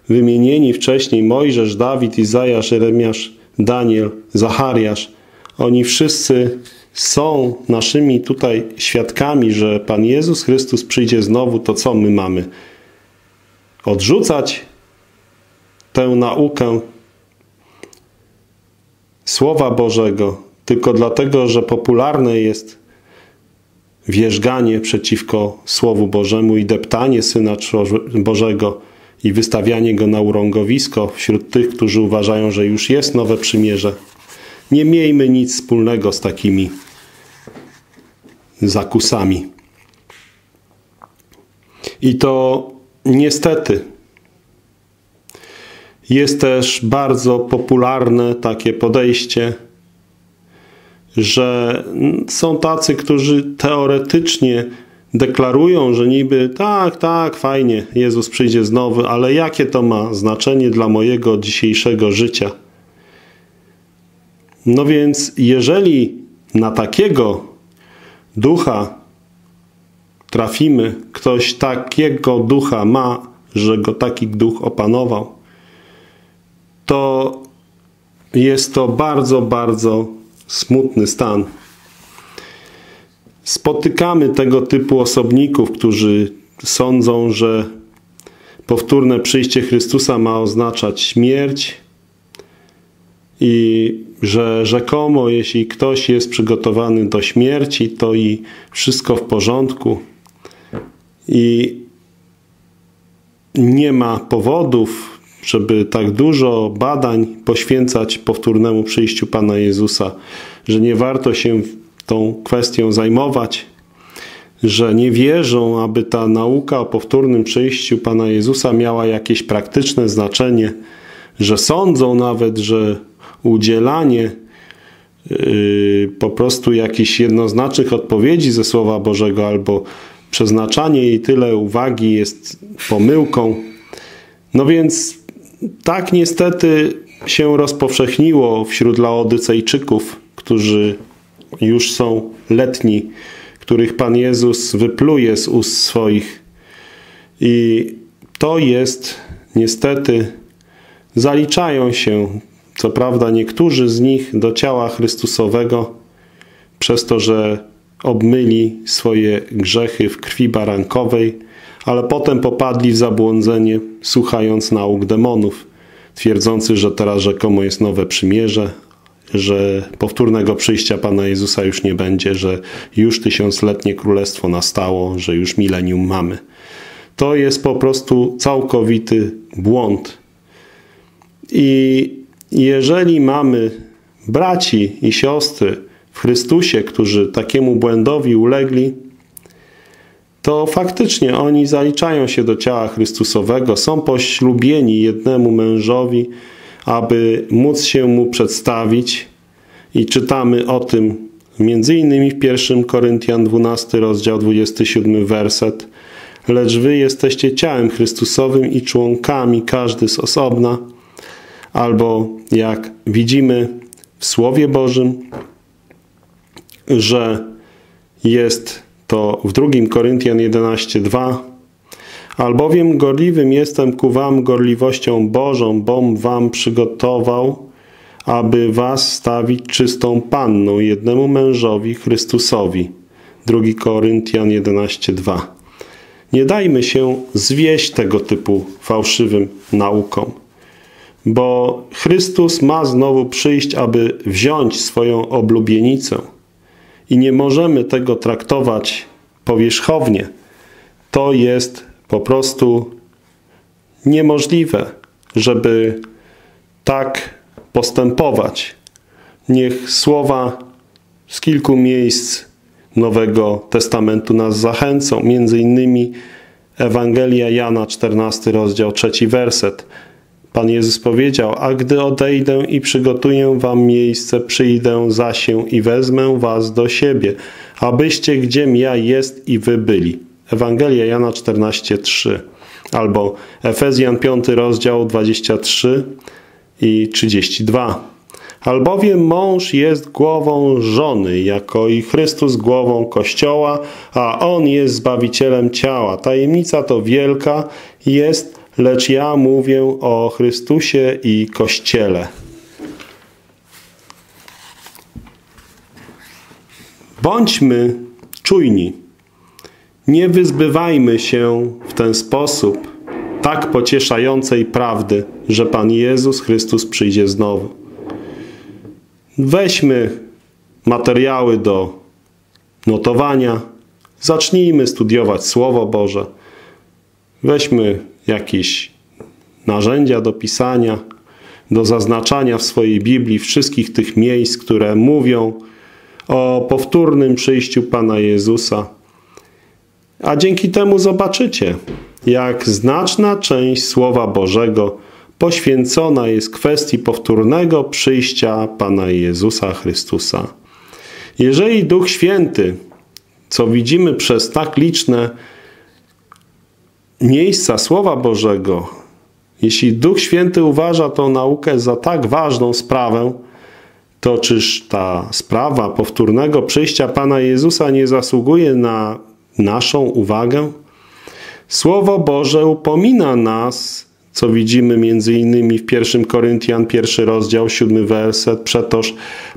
wymienieni wcześniej, Mojżesz, Dawid, Izajasz, Jeremiasz, Daniel, Zachariasz, oni wszyscy są naszymi tutaj świadkami, że Pan Jezus Chrystus przyjdzie znowu, to co my mamy? Odrzucać tę naukę Słowa Bożego tylko dlatego, że popularne jest wierzganie przeciwko Słowu Bożemu i deptanie Syna Bożego i wystawianie Go na urągowisko wśród tych, którzy uważają, że już jest nowe przymierze. Nie miejmy nic wspólnego z takimi zakusami. I to niestety jest też bardzo popularne takie podejście, że są tacy, którzy teoretycznie deklarują, że niby tak, tak, fajnie, Jezus przyjdzie znowu, ale jakie to ma znaczenie dla mojego dzisiejszego życia? No więc jeżeli na takiego ducha. Trafimy, ktoś takiego ducha ma, że go taki duch opanował, to jest to bardzo, bardzo smutny stan. Spotykamy tego typu osobników, którzy sądzą, że powtórne przyjście Chrystusa ma oznaczać śmierć i że rzekomo jeśli ktoś jest przygotowany do śmierci, to i wszystko w porządku. I nie ma powodów, żeby tak dużo badań poświęcać powtórnemu przyjściu Pana Jezusa, że nie warto się tą kwestią zajmować, że nie wierzą, aby ta nauka o powtórnym przyjściu Pana Jezusa miała jakieś praktyczne znaczenie, że sądzą nawet, że udzielanie yy, po prostu jakichś jednoznacznych odpowiedzi ze Słowa Bożego albo przeznaczanie jej tyle uwagi jest pomyłką. No więc tak niestety się rozpowszechniło wśród Laodycejczyków, którzy już są letni, których Pan Jezus wypluje z ust swoich. I to jest niestety, zaliczają się, co prawda niektórzy z nich do ciała Chrystusowego, przez to, że obmyli swoje grzechy w krwi barankowej, ale potem popadli w zabłądzenie, słuchając nauk demonów, twierdzący, że teraz rzekomo jest nowe przymierze, że powtórnego przyjścia Pana Jezusa już nie będzie, że już tysiącletnie królestwo nastało, że już milenium mamy. To jest po prostu całkowity błąd. I jeżeli mamy braci i siostry w Chrystusie, którzy takiemu błędowi ulegli, to faktycznie oni zaliczają się do ciała Chrystusowego, są poślubieni jednemu mężowi, aby móc się mu przedstawić. I czytamy o tym między innymi w 1 Koryntian 12 rozdział 27 werset. Lecz wy jesteście ciałem Chrystusowym i członkami każdy z osobna albo jak widzimy w Słowie Bożym że jest to w 2 Koryntian 11:2 Albowiem gorliwym jestem ku wam gorliwością Bożą, bom wam przygotował, aby was stawić czystą panną jednemu mężowi, Chrystusowi. 2 Koryntian 11:2 Nie dajmy się zwieść tego typu fałszywym naukom, bo Chrystus ma znowu przyjść, aby wziąć swoją oblubienicę i nie możemy tego traktować powierzchownie. To jest po prostu niemożliwe, żeby tak postępować. Niech słowa z kilku miejsc Nowego Testamentu nas zachęcą. Między innymi Ewangelia Jana, 14 rozdział, 3 werset. Pan Jezus powiedział, a gdy odejdę i przygotuję wam miejsce, przyjdę za się i wezmę was do siebie, abyście gdziem ja jest i wy byli. Ewangelia Jana 14:3 albo Efezjan 5 rozdział 23 i 32. Albowiem mąż jest głową żony, jako i Chrystus głową Kościoła, a On jest Zbawicielem ciała. Tajemnica to wielka jest, lecz ja mówię o Chrystusie i Kościele. Bądźmy czujni. Nie wyzbywajmy się w ten sposób tak pocieszającej prawdy, że Pan Jezus Chrystus przyjdzie znowu. Weźmy materiały do notowania, zacznijmy studiować Słowo Boże, weźmy jakieś narzędzia do pisania, do zaznaczania w swojej Biblii wszystkich tych miejsc, które mówią o powtórnym przyjściu Pana Jezusa. A dzięki temu zobaczycie, jak znaczna część Słowa Bożego poświęcona jest kwestii powtórnego przyjścia Pana Jezusa Chrystusa. Jeżeli Duch Święty, co widzimy przez tak liczne miejsca Słowa Bożego, jeśli Duch Święty uważa tą naukę za tak ważną sprawę, to czyż ta sprawa powtórnego przyjścia Pana Jezusa nie zasługuje na naszą uwagę? Słowo Boże upomina nas co widzimy między innymi w 1 Koryntian, pierwszy rozdział, siódmy werset. Przetoż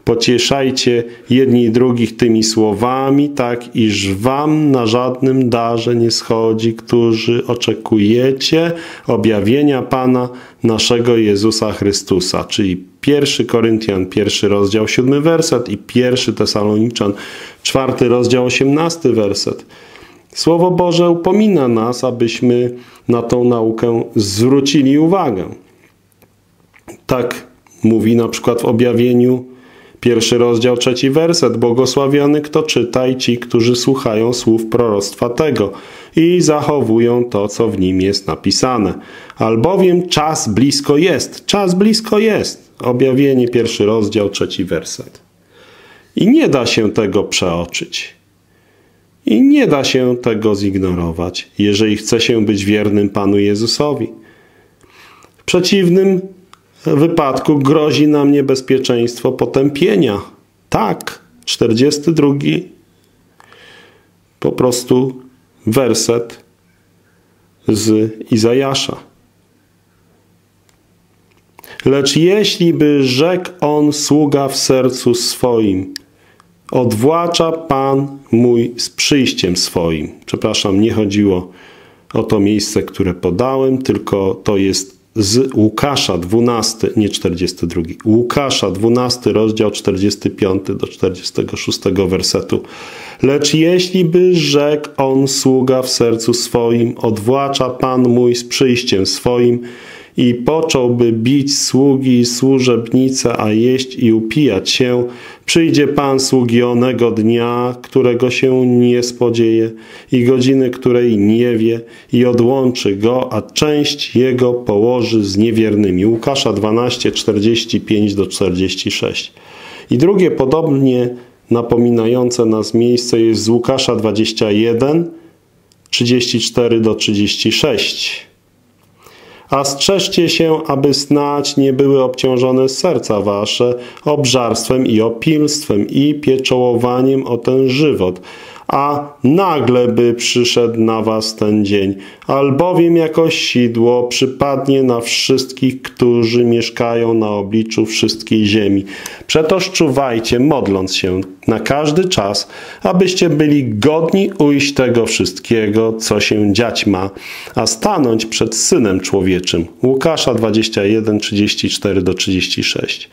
pocieszajcie jedni drugich tymi słowami, tak iż wam na żadnym darze nie schodzi, którzy oczekujecie objawienia Pana naszego Jezusa Chrystusa. Czyli 1 Koryntian, pierwszy rozdział, siódmy werset i 1 Tesaloniczan, czwarty rozdział, osiemnasty werset. Słowo Boże upomina nas, abyśmy na tą naukę zwrócili uwagę. Tak mówi na przykład w objawieniu pierwszy rozdział, trzeci werset. Błogosławiony kto czyta i ci, którzy słuchają słów proroctwa tego i zachowują to, co w nim jest napisane. Albowiem czas blisko jest. Czas blisko jest. Objawienie pierwszy rozdział, trzeci werset. I nie da się tego przeoczyć. I nie da się tego zignorować, jeżeli chce się być wiernym Panu Jezusowi. W przeciwnym wypadku grozi nam niebezpieczeństwo potępienia. Tak, 42 po prostu werset z Izajasza. Lecz jeśli by rzekł on sługa w sercu swoim, odwłacza Pan mój z przyjściem swoim. Przepraszam, nie chodziło o to miejsce, które podałem, tylko to jest z Łukasza 12, nie 42. Łukasza 12, rozdział 45 do 46 wersetu. Lecz jeśli by rzekł on sługa w sercu swoim, odwłacza Pan mój z przyjściem swoim, i począłby bić sługi i służebnice, a jeść i upijać się, przyjdzie Pan sługi onego dnia, którego się nie spodzieje i godziny, której nie wie i odłączy go, a część jego położy z niewiernymi. Łukasza 12, 45 do 46. I drugie podobnie napominające nas miejsce jest z Łukasza 21, 34 do 36. A strzeżcie się, aby snać nie były obciążone serca wasze obżarstwem i opilstwem i pieczołowaniem o ten żywot, a nagle by przyszedł na was ten dzień, albowiem jako sidło przypadnie na wszystkich, którzy mieszkają na obliczu wszystkiej ziemi. Przetoż czuwajcie, modląc się na każdy czas, abyście byli godni ujść tego wszystkiego, co się dziać ma, a stanąć przed Synem Człowieczym. Łukasza 21, 34 do 36.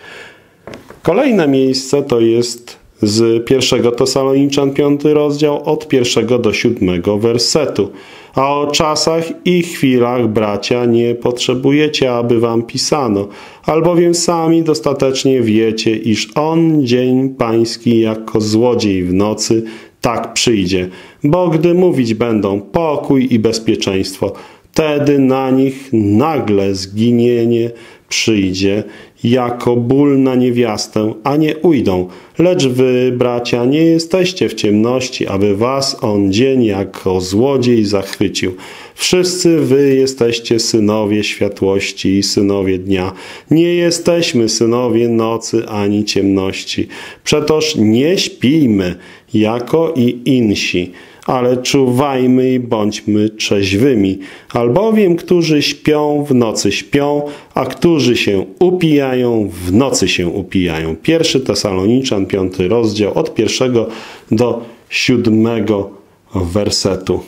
Kolejne miejsce to jest z pierwszego Tesaloniczan 5 rozdział od pierwszego do siódmego wersetu. A o czasach i chwilach, bracia, nie potrzebujecie, aby wam pisano, albowiem sami dostatecznie wiecie, iż on dzień pański jako złodziej w nocy tak przyjdzie. Bo gdy mówić będą pokój i bezpieczeństwo, wtedy na nich nagle zginienie przyjdzie jako ból na niewiastę, a nie ujdą. Lecz wy, bracia, nie jesteście w ciemności, aby was on dzień jako złodziej zachwycił. Wszyscy wy jesteście synowie światłości i synowie dnia. Nie jesteśmy synowie nocy ani ciemności. Przetoż nie śpijmy, jako i insi ale czuwajmy i bądźmy trzeźwymi, albowiem którzy śpią, w nocy śpią, a którzy się upijają, w nocy się upijają. Pierwszy Tesaloniczan, piąty rozdział, od pierwszego do siódmego wersetu.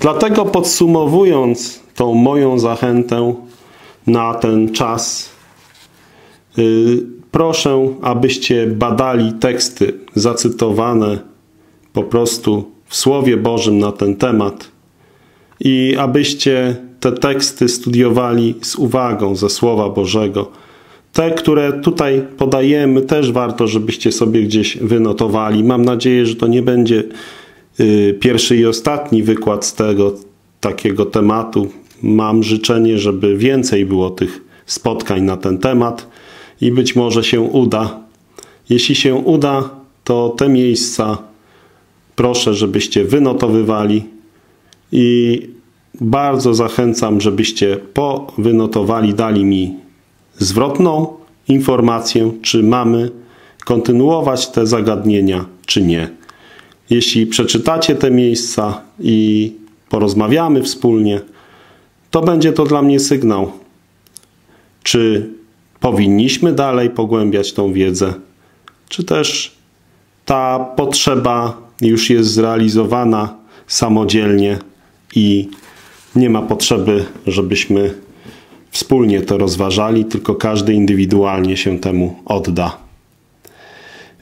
Dlatego podsumowując tą moją zachętę na ten czas, yy, Proszę, abyście badali teksty zacytowane po prostu w Słowie Bożym na ten temat i abyście te teksty studiowali z uwagą ze Słowa Bożego. Te, które tutaj podajemy, też warto, żebyście sobie gdzieś wynotowali. Mam nadzieję, że to nie będzie y, pierwszy i ostatni wykład z tego takiego tematu. Mam życzenie, żeby więcej było tych spotkań na ten temat i być może się uda. Jeśli się uda, to te miejsca proszę, żebyście wynotowywali i bardzo zachęcam, żebyście po wynotowali dali mi zwrotną informację, czy mamy kontynuować te zagadnienia, czy nie. Jeśli przeczytacie te miejsca i porozmawiamy wspólnie, to będzie to dla mnie sygnał, czy powinniśmy dalej pogłębiać tą wiedzę, czy też ta potrzeba już jest zrealizowana samodzielnie i nie ma potrzeby, żebyśmy wspólnie to rozważali, tylko każdy indywidualnie się temu odda.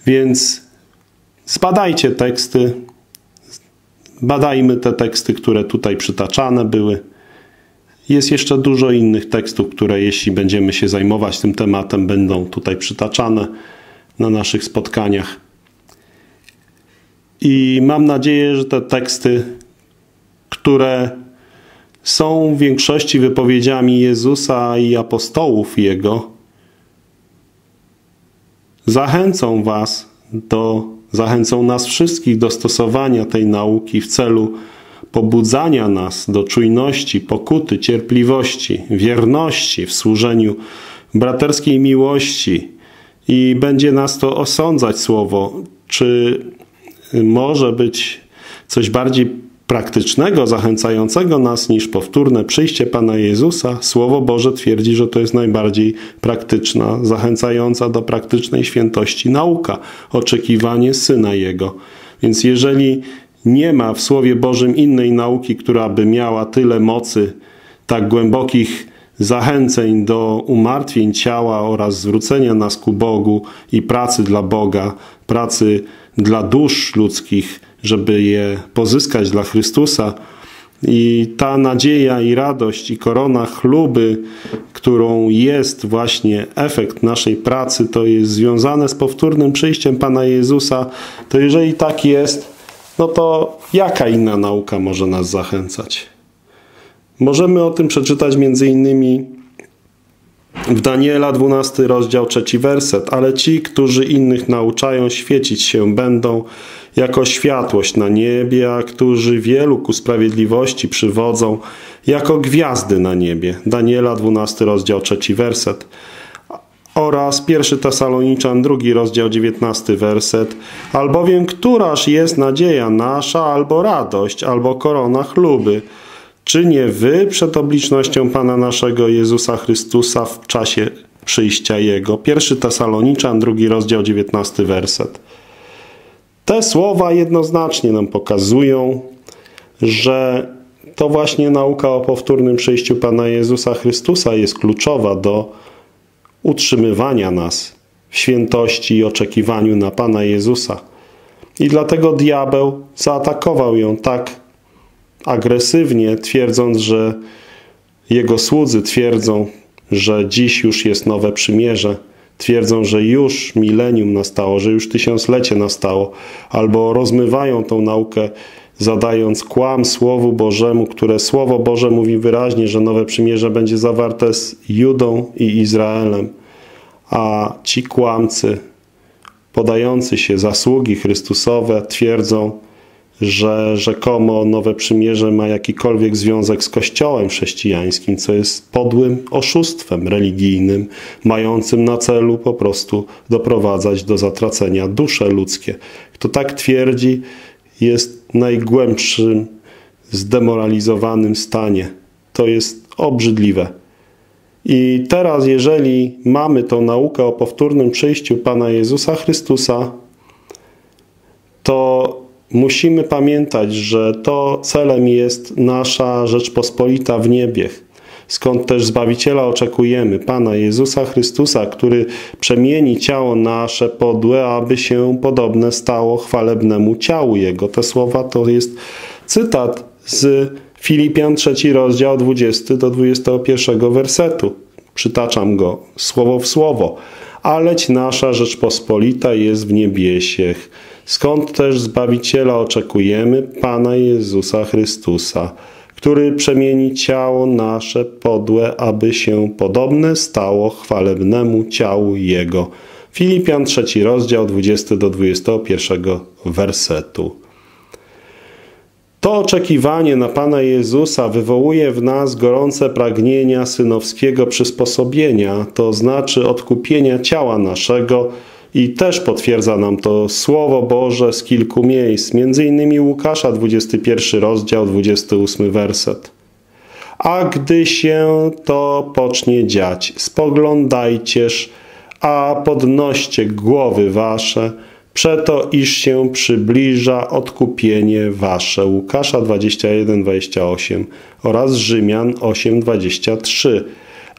Więc zbadajcie teksty, badajmy te teksty, które tutaj przytaczane były Jest jeszcze dużo innych tekstów, które jeśli będziemy się zajmować tym tematem, będą tutaj przytaczane na naszych spotkaniach. I mam nadzieję, że te teksty, które są w większości wypowiedziami Jezusa i apostołów Jego, zachęcą Was do, zachęcą nas wszystkich do stosowania tej nauki w celu pobudzania nas do czujności, pokuty, cierpliwości, wierności w służeniu braterskiej miłości. I będzie nas to osądzać słowo, czy może być coś bardziej praktycznego, zachęcającego nas niż powtórne przyjście Pana Jezusa, Słowo Boże twierdzi, że to jest najbardziej praktyczna, zachęcająca do praktycznej świętości nauka, oczekiwanie Syna Jego. Więc jeżeli nie ma w Słowie Bożym innej nauki, która by miała tyle mocy, tak głębokich zachęceń do umartwień ciała oraz zwrócenia nas ku Bogu i pracy dla Boga, pracy dla dusz ludzkich, żeby je pozyskać dla Chrystusa. I ta nadzieja i radość i korona chluby, którą jest właśnie efekt naszej pracy, to jest związane z powtórnym przyjściem Pana Jezusa, to jeżeli tak jest, no to jaka inna nauka może nas zachęcać? Możemy o tym przeczytać między innymi w Daniela 12 rozdział 3 werset, ale ci, którzy innych nauczają, świecić się będą jako światłość na niebie, a którzy wielu ku sprawiedliwości przywodzą jako gwiazdy na niebie. Daniela 12 rozdział 3 werset oraz 1 Tesaloniczan, drugi rozdział, 19 werset. Albowiem któraż jest nadzieja nasza, albo radość, albo korona chluby. Czy nie wy przed oblicznością Pana naszego Jezusa Chrystusa w czasie przyjścia Jego? 1 Tesaloniczan, drugi rozdział, 19 werset. Te słowa jednoznacznie nam pokazują, że to właśnie nauka o powtórnym przyjściu Pana Jezusa Chrystusa jest kluczowa do utrzymywania nas w świętości i oczekiwaniu na Pana Jezusa. I dlatego diabeł zaatakował ją tak agresywnie, twierdząc, że jego słudzy twierdzą, że dziś już jest nowe przymierze, twierdzą, że już milenium nastało, że już tysiąclecie nastało, albo rozmywają tą naukę, zadając kłam Słowu Bożemu, które Słowo Boże mówi wyraźnie, że nowe przymierze będzie zawarte z Judą i Izraelem, a ci kłamcy podający się zasługi Chrystusowe twierdzą, że rzekomo Nowe Przymierze ma jakikolwiek związek z Kościołem chrześcijańskim, co jest podłym oszustwem religijnym, mającym na celu po prostu doprowadzać do zatracenia dusze ludzkie. Kto tak twierdzi, jest najgłębszym, zdemoralizowanym stanie. To jest obrzydliwe. I teraz, jeżeli mamy tą naukę o powtórnym przyjściu Pana Jezusa Chrystusa, to musimy pamiętać, że to celem jest nasza Rzeczpospolita w niebie, skąd też Zbawiciela oczekujemy, Pana Jezusa Chrystusa, który przemieni ciało nasze podłe, aby się podobne stało chwalebnemu ciału Jego. Te słowa to jest cytat z Filipian 3 rozdział 20 do 21 wersetu. Przytaczam go słowo w słowo. Aleć nasza Rzeczpospolita jest w niebiesiech skąd też Zbawiciela oczekujemy, Pana Jezusa Chrystusa, który przemieni ciało nasze podłe, aby się podobne stało chwalebnemu ciału Jego. Filipian 3 rozdział 20 do 21 wersetu. To oczekiwanie na Pana Jezusa wywołuje w nas gorące pragnienia synowskiego przysposobienia, to znaczy odkupienia ciała naszego, i też potwierdza nam to Słowo Boże z kilku miejsc, między innymi Łukasza 21 rozdział 28 werset. A gdy się to pocznie dziać, spoglądajcież, a podnoście głowy wasze, przeto iż się przybliża odkupienie wasze. Łukasza 21-28 oraz Rzymian 8-23.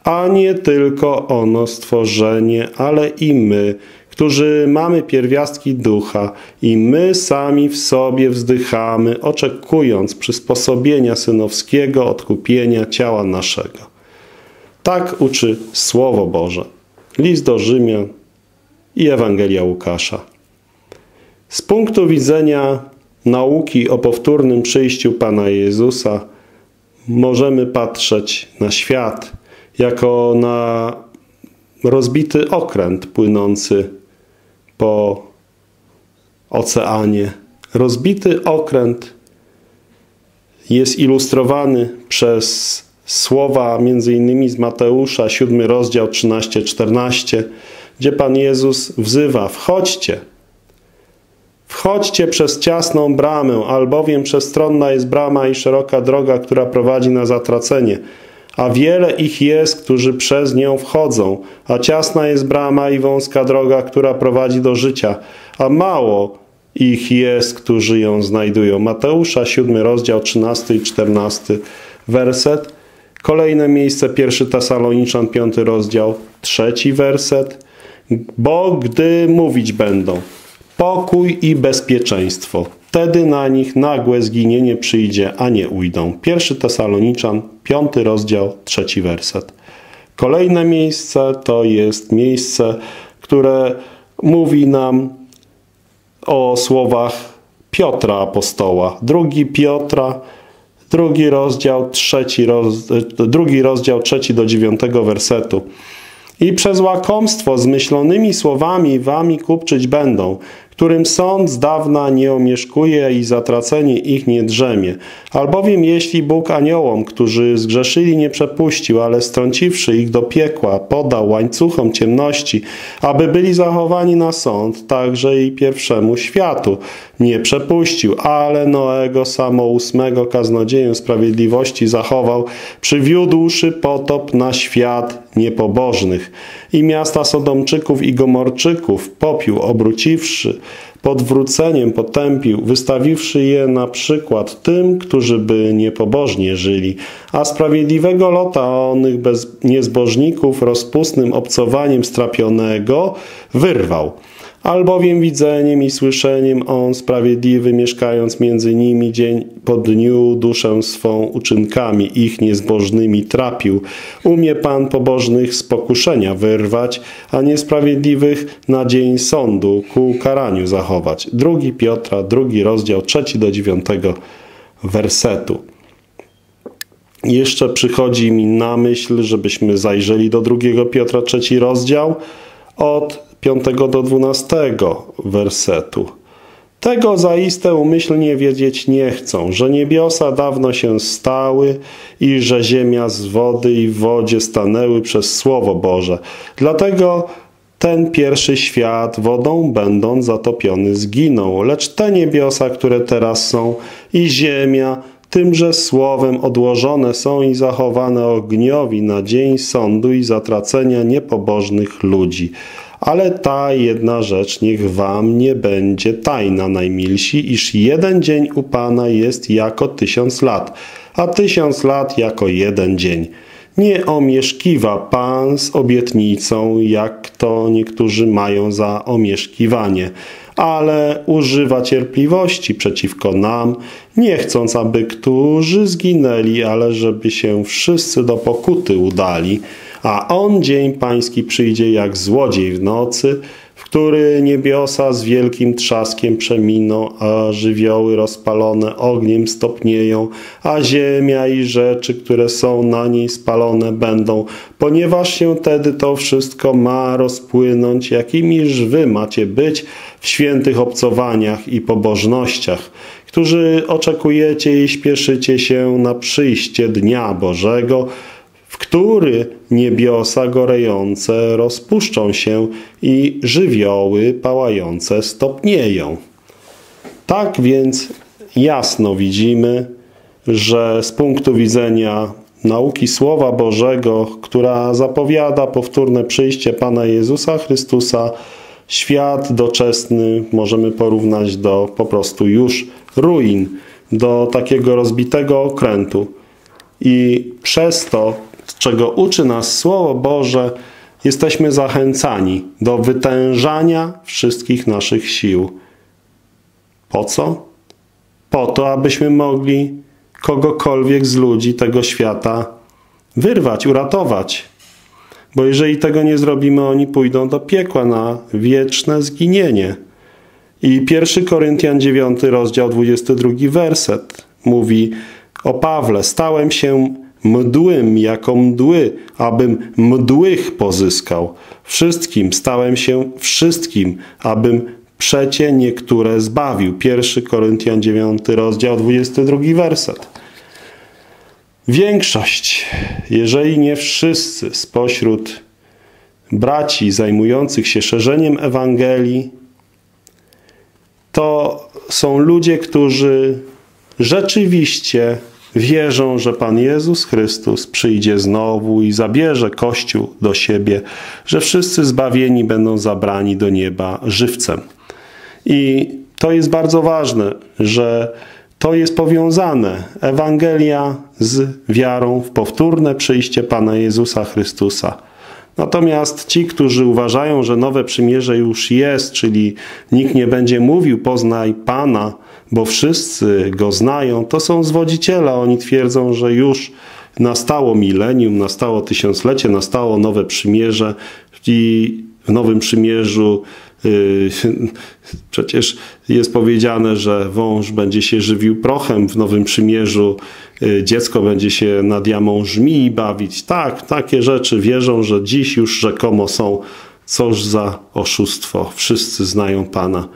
A nie tylko ono stworzenie, ale i my, którzy mamy pierwiastki ducha i my sami w sobie wzdychamy, oczekując przysposobienia synowskiego odkupienia ciała naszego. Tak uczy Słowo Boże. List do Rzymian i Ewangelia Łukasza. Z punktu widzenia nauki o powtórnym przyjściu Pana Jezusa możemy patrzeć na świat jako na rozbity okręt płynący po oceanie. Rozbity okręt jest ilustrowany przez słowa między innymi z Mateusza, 7 rozdział 13-14, gdzie Pan Jezus wzywa, wchodźcie, Wchodźcie przez ciasną bramę, albowiem przestronna jest brama i szeroka droga, która prowadzi na zatracenie. A wiele ich jest, którzy przez nią wchodzą, a ciasna jest brama i wąska droga, która prowadzi do życia, a mało ich jest, którzy ją znajdują. Mateusza, 7 rozdział, 13 i 14 werset. Kolejne miejsce, 1 Tesaloniczan, 5 rozdział, trzeci werset. Bo gdy mówić będą, pokój i bezpieczeństwo. Wtedy na nich nagłe zginienie przyjdzie, a nie ujdą. Pierwszy Tesaloniczan, piąty rozdział, trzeci werset. Kolejne miejsce to jest miejsce, które mówi nam o słowach Piotra apostoła. Drugi Piotra, drugi rozdział, trzeci roz, drugi rozdział, trzeci do dziewiątego wersetu. I przez łakomstwo zmyślonymi słowami wami kupczyć będą, którym sąd z dawna nie omieszkuje i zatracenie ich nie drzemie. Albowiem jeśli Bóg aniołom, którzy zgrzeszyli nie przepuścił, ale strąciwszy ich do piekła, podał łańcuchom ciemności, aby byli zachowani na sąd, także i pierwszemu światu nie przepuścił, ale Noego samousmego kaznodzieję sprawiedliwości zachował, przywiódłszy potop na świat niepobożnych i miasta Sodomczyków i Gomorczyków popił obróciwszy, podwróceniem potępił, wystawiwszy je na przykład tym, którzy by niepobożnie żyli, a sprawiedliwego lota onych bez niezbożników rozpustnym obcowaniem strapionego wyrwał – albowiem widzeniem i słyszeniem On sprawiedliwy, mieszkając między nimi dzień po dniu, duszę swą uczynkami ich niezbożnymi trapił. Umie Pan pobożnych z pokuszenia wyrwać, a niesprawiedliwych na dzień sądu ku karaniu zachować. Drugi Piotra, drugi rozdział, trzeci do dziewiątego wersetu. Jeszcze przychodzi mi na myśl, żebyśmy zajrzeli do drugiego Piotra, trzeci rozdział, od 5 do 12 wersetu. Tego zaiste umyślnie wiedzieć nie chcą, że niebiosa dawno się stały i że ziemia z wody i w wodzie stanęły przez Słowo Boże. Dlatego ten pierwszy świat wodą będąc zatopiony zginął, lecz te niebiosa, które teraz są i ziemia Tymże słowem odłożone są i zachowane ogniowi na dzień sądu i zatracenia niepobożnych ludzi. Ale ta jedna rzecz niech wam nie będzie tajna, najmilsi, iż jeden dzień u Pana jest jako tysiąc lat, a tysiąc lat jako jeden dzień. Nie omieszkiwa Pan z obietnicą, jak to niektórzy mają za omieszkiwanie, ale używa cierpliwości przeciwko nam, nie chcąc, aby którzy zginęli, ale żeby się wszyscy do pokuty udali. A on dzień pański przyjdzie jak złodziej w nocy, w który niebiosa z wielkim trzaskiem przeminą, a żywioły rozpalone ogniem stopnieją, a ziemia i rzeczy, które są na niej spalone będą, ponieważ się wtedy to wszystko ma rozpłynąć, jakimiż wy macie być w świętych obcowaniach i pobożnościach, którzy oczekujecie i śpieszycie się na przyjście Dnia Bożego, który niebiosa gorejące rozpuszczą się i żywioły pałające stopnieją. Tak więc jasno widzimy, że z punktu widzenia nauki Słowa Bożego, która zapowiada powtórne przyjście Pana Jezusa Chrystusa, świat doczesny możemy porównać do po prostu już ruin, do takiego rozbitego okrętu. I przez to czego uczy nas Słowo Boże, jesteśmy zachęcani do wytężania wszystkich naszych sił. Po co? Po to, abyśmy mogli kogokolwiek z ludzi tego świata wyrwać, uratować. Bo jeżeli tego nie zrobimy, oni pójdą do piekła na wieczne zginienie. I 1 Koryntian 9, rozdział 22, werset mówi o Pawle. Stałem się mdłym jako mdły, abym mdłych pozyskał. Wszystkim stałem się wszystkim, abym przecie niektóre zbawił. 1 Koryntian 9, rozdział 22, werset. Większość, jeżeli nie wszyscy spośród braci zajmujących się szerzeniem Ewangelii, to są ludzie, którzy rzeczywiście wierzą, że Pan Jezus Chrystus przyjdzie znowu i zabierze Kościół do siebie, że wszyscy zbawieni będą zabrani do nieba żywcem. I to jest bardzo ważne, że to jest powiązane Ewangelia z wiarą w powtórne przyjście Pana Jezusa Chrystusa. Natomiast ci, którzy uważają, że nowe przymierze już jest, czyli nikt nie będzie mówił poznaj Pana, bo wszyscy Go znają, to są zwodziciele. Oni twierdzą, że już nastało milenium, nastało tysiąclecie, nastało nowe przymierze i w nowym przymierzu yy, przecież jest powiedziane, że wąż będzie się żywił prochem w Nowym Przymierzu, yy, dziecko będzie się nad jamą żmii bawić. Tak, takie rzeczy wierzą, że dziś już rzekomo są. Coż za oszustwo. Wszyscy znają Pana.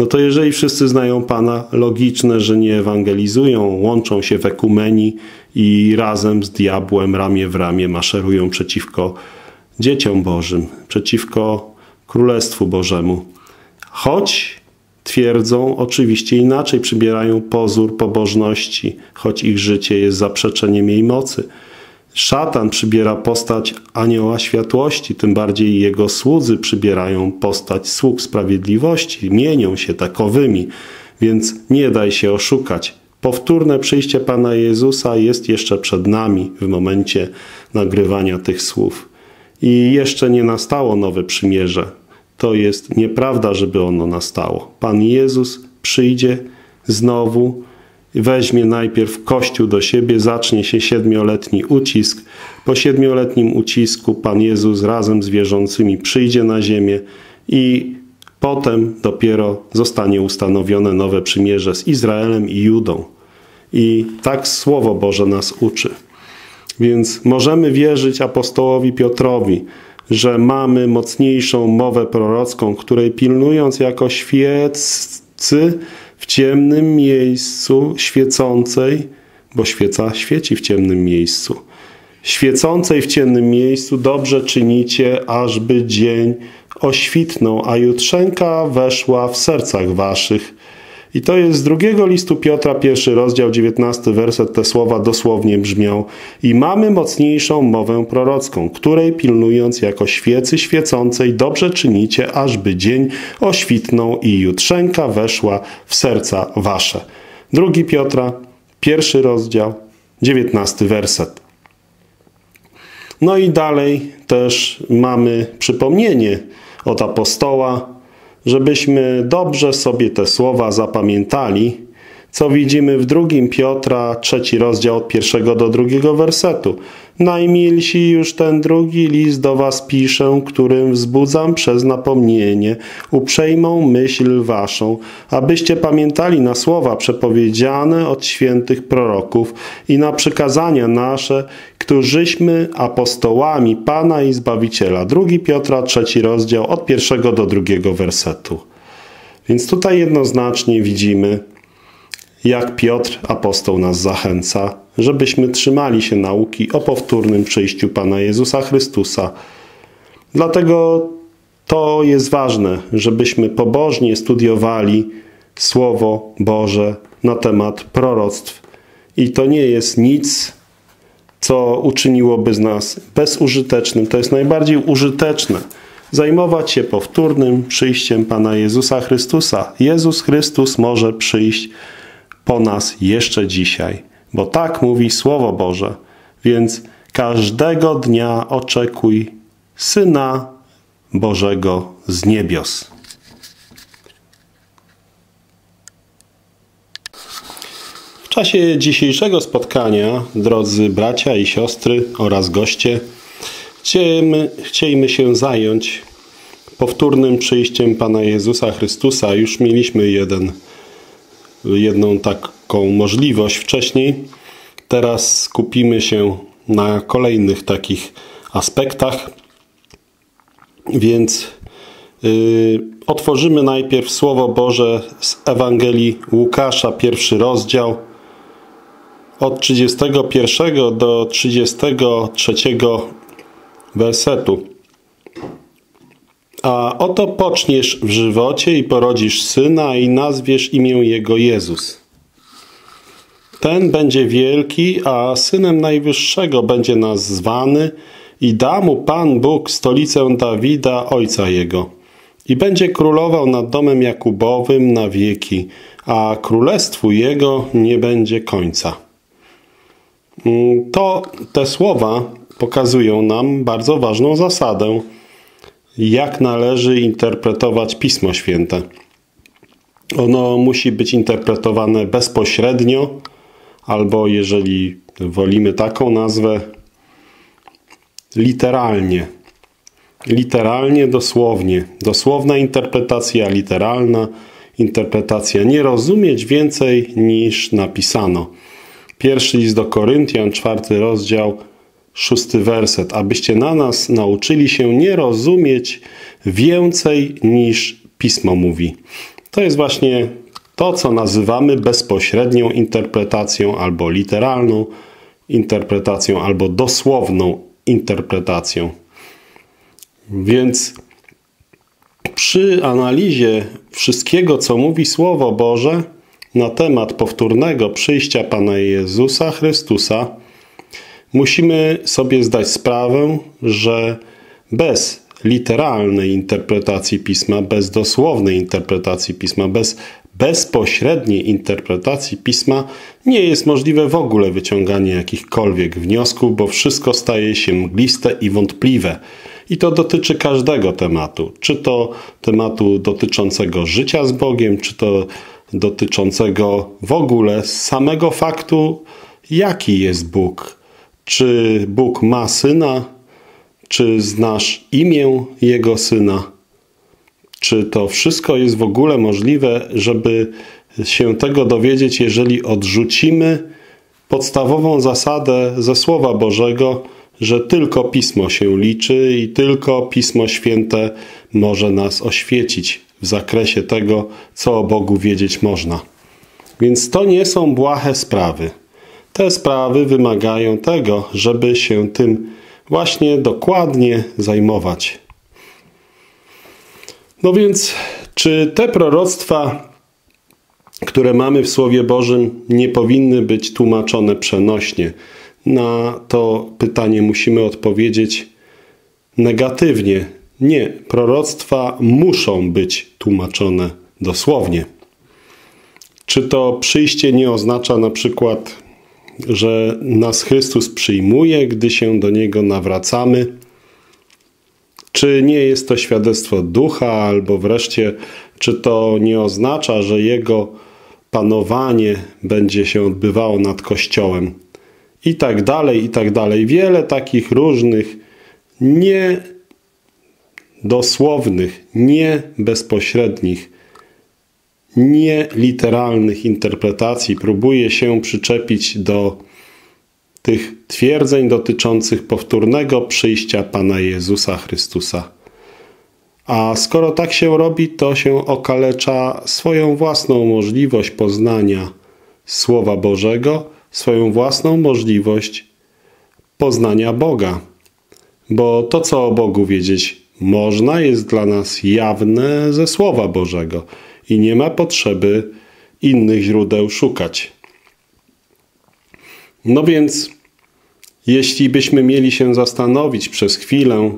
No to jeżeli wszyscy znają Pana, logiczne, że nie ewangelizują, łączą się w ekumenii i razem z diabłem ramię w ramię maszerują przeciwko dzieciom Bożym, przeciwko Królestwu Bożemu. Choć twierdzą oczywiście inaczej, przybierają pozór pobożności, choć ich życie jest zaprzeczeniem jej mocy. Szatan przybiera postać anioła światłości, tym bardziej jego słudzy przybierają postać sług sprawiedliwości, mienią się takowymi, więc nie daj się oszukać. Powtórne przyjście Pana Jezusa jest jeszcze przed nami w momencie nagrywania tych słów. I jeszcze nie nastało nowe przymierze. To jest nieprawda, żeby ono nastało. Pan Jezus przyjdzie znowu, weźmie najpierw Kościół do siebie, zacznie się siedmioletni ucisk. Po siedmioletnim ucisku Pan Jezus razem z wierzącymi przyjdzie na ziemię i potem dopiero zostanie ustanowione nowe przymierze z Izraelem i Judą. I tak Słowo Boże nas uczy. Więc możemy wierzyć apostołowi Piotrowi, że mamy mocniejszą mowę prorocką, której pilnując jako świeccy w ciemnym miejscu świecącej, bo świeca świeci w ciemnym miejscu, świecącej w ciemnym miejscu dobrze czynicie, ażby dzień oświtnął, a jutrzenka weszła w sercach waszych. I to jest z drugiego listu Piotra, pierwszy rozdział, dziewiętnasty werset, te słowa dosłownie brzmią i mamy mocniejszą mowę prorocką, której pilnując jako świecy świecącej dobrze czynicie, ażby dzień oświtnął i jutrzenka weszła w serca wasze. Drugi Piotra, pierwszy rozdział, dziewiętnasty werset. No i dalej też mamy przypomnienie od apostoła, żebyśmy dobrze sobie te słowa zapamiętali, co widzimy w drugim Piotra, trzeci rozdział od pierwszego do drugiego wersetu. Najmilsi już ten drugi list do was piszę, którym wzbudzam przez napomnienie uprzejmą myśl waszą, abyście pamiętali na słowa przepowiedziane od świętych proroków i na przykazania nasze, którzyśmy apostołami Pana i Zbawiciela. Drugi Piotra, trzeci rozdział od pierwszego do drugiego wersetu. Więc tutaj jednoznacznie widzimy, jak Piotr apostoł nas zachęca, żebyśmy trzymali się nauki o powtórnym przyjściu Pana Jezusa Chrystusa. Dlatego to jest ważne, żebyśmy pobożnie studiowali Słowo Boże na temat proroctw. I to nie jest nic, co uczyniłoby z nas bezużytecznym. To jest najbardziej użyteczne. Zajmować się powtórnym przyjściem Pana Jezusa Chrystusa. Jezus Chrystus może przyjść po nas jeszcze dzisiaj, bo tak mówi Słowo Boże. Więc każdego dnia oczekuj Syna Bożego z niebios. W czasie dzisiejszego spotkania, drodzy bracia i siostry oraz goście, chcielibyśmy, chcielibyśmy się zająć powtórnym przyjściem Pana Jezusa Chrystusa. Już mieliśmy jeden, jedną taką możliwość wcześniej. Teraz skupimy się na kolejnych takich aspektach. Więc yy, otworzymy najpierw Słowo Boże z Ewangelii Łukasza, pierwszy rozdział, od 31 do 33 wersetu. A oto poczniesz w żywocie i porodzisz syna i nazwiesz imię jego Jezus. Ten będzie wielki, a synem Najwyższego będzie nazwany i da mu Pan Bóg stolicę Dawida, ojca jego. I będzie królował nad domem Jakubowym na wieki, a królestwu jego nie będzie końca. Mm, to te słowa pokazują nam bardzo ważną zasadę, jak należy interpretować Pismo Święte. Ono musi być interpretowane bezpośrednio, albo jeżeli wolimy taką nazwę, literalnie. Literalnie, dosłownie. Dosłowna interpretacja, literalna interpretacja. Nie rozumieć więcej niż napisano. Pierwszy list do Koryntian, czwarty rozdział, szósty werset. Abyście na nas nauczyli się nie rozumieć więcej niż Pismo mówi. To jest właśnie to, co nazywamy bezpośrednią interpretacją albo literalną interpretacją, albo dosłowną interpretacją. Więc przy analizie wszystkiego, co mówi Słowo Boże na temat powtórnego przyjścia Pana Jezusa Chrystusa, musimy sobie zdać sprawę, że bez literalnej interpretacji Pisma, bez dosłownej interpretacji Pisma, bez bezpośredniej interpretacji Pisma nie jest możliwe w ogóle wyciąganie jakichkolwiek wniosków, bo wszystko staje się mgliste i wątpliwe. I to dotyczy każdego tematu. Czy to tematu dotyczącego życia z Bogiem, czy to dotyczącego w ogóle samego faktu, jaki jest Bóg. Czy Bóg ma syna, czy znasz imię Jego syna czy to wszystko jest w ogóle możliwe, żeby się tego dowiedzieć, jeżeli odrzucimy podstawową zasadę ze Słowa Bożego, że tylko Pismo się liczy i tylko Pismo Święte może nas oświecić w zakresie tego, co o Bogu wiedzieć można. Więc to nie są błahe sprawy. Te sprawy wymagają tego, żeby się tym właśnie dokładnie zajmować. No więc, czy te proroctwa, które mamy w Słowie Bożym, nie powinny być tłumaczone przenośnie? Na to pytanie musimy odpowiedzieć negatywnie. Nie, proroctwa muszą być tłumaczone dosłownie. Czy to przyjście nie oznacza na przykład, że nas Chrystus przyjmuje, gdy się do Niego nawracamy? Czy nie jest to świadectwo ducha, albo wreszcie, czy to nie oznacza, że jego panowanie będzie się odbywało nad Kościołem? I tak dalej, i tak dalej. Wiele takich różnych, nie dosłownych, nie bezpośrednich, nie literalnych interpretacji próbuje się przyczepić do tych twierdzeń dotyczących powtórnego przyjścia Pana Jezusa Chrystusa. A skoro tak się robi, to się okalecza swoją własną możliwość poznania Słowa Bożego, swoją własną możliwość poznania Boga. Bo to, co o Bogu wiedzieć można, jest dla nas jawne ze Słowa Bożego i nie ma potrzeby innych źródeł szukać. No więc, jeśli byśmy mieli się zastanowić przez chwilę,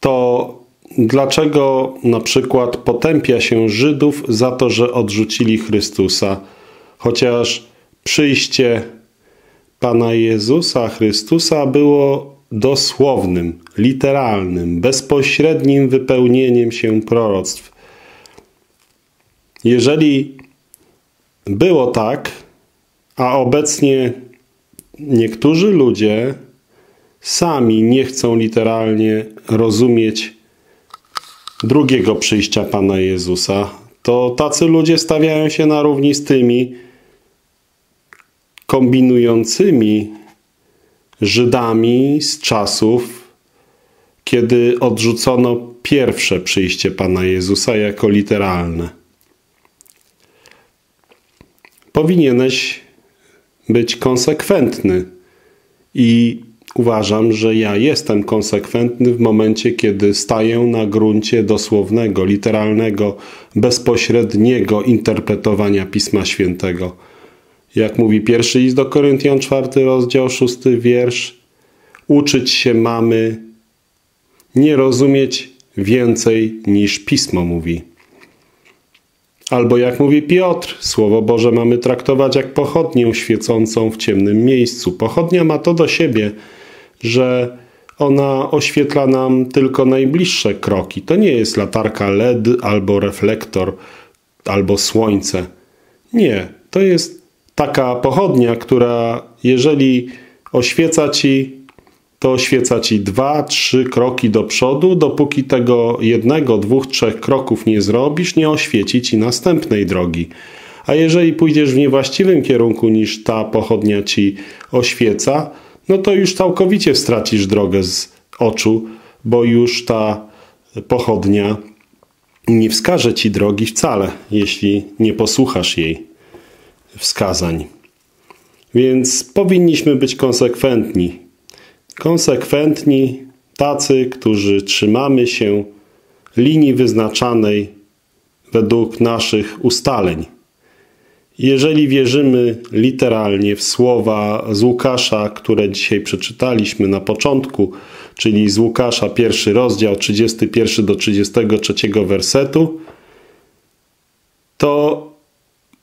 to dlaczego na przykład potępia się Żydów za to, że odrzucili Chrystusa, chociaż przyjście Pana Jezusa Chrystusa było dosłownym, literalnym, bezpośrednim wypełnieniem się proroctw. Jeżeli było tak, a obecnie niektórzy ludzie sami nie chcą literalnie rozumieć drugiego przyjścia Pana Jezusa, to tacy ludzie stawiają się na równi z tymi kombinującymi Żydami z czasów, kiedy odrzucono pierwsze przyjście Pana Jezusa jako literalne. Powinieneś być konsekwentny i uważam, że ja jestem konsekwentny w momencie, kiedy staję na gruncie dosłownego, literalnego, bezpośredniego interpretowania Pisma Świętego. Jak mówi pierwszy list do Koryntian, czwarty rozdział, szósty wiersz, uczyć się mamy nie rozumieć więcej niż Pismo mówi. Albo jak mówi Piotr, Słowo Boże mamy traktować jak pochodnię świecącą w ciemnym miejscu. Pochodnia ma to do siebie, że ona oświetla nam tylko najbliższe kroki. To nie jest latarka LED albo reflektor, albo słońce. Nie, to jest taka pochodnia, która jeżeli oświeca ci, to oświeca ci dwa, trzy kroki do przodu, dopóki tego jednego, dwóch, trzech kroków nie zrobisz, nie oświeci ci następnej drogi. A jeżeli pójdziesz w niewłaściwym kierunku niż ta pochodnia ci oświeca, no to już całkowicie stracisz drogę z oczu, bo już ta pochodnia nie wskaże ci drogi wcale, jeśli nie posłuchasz jej wskazań. Więc powinniśmy być konsekwentni. Konsekwentni, tacy, którzy trzymamy się linii wyznaczanej według naszych ustaleń. Jeżeli wierzymy literalnie w słowa z Łukasza, które dzisiaj przeczytaliśmy na początku, czyli z Łukasza pierwszy rozdział 31 do 33 wersetu, to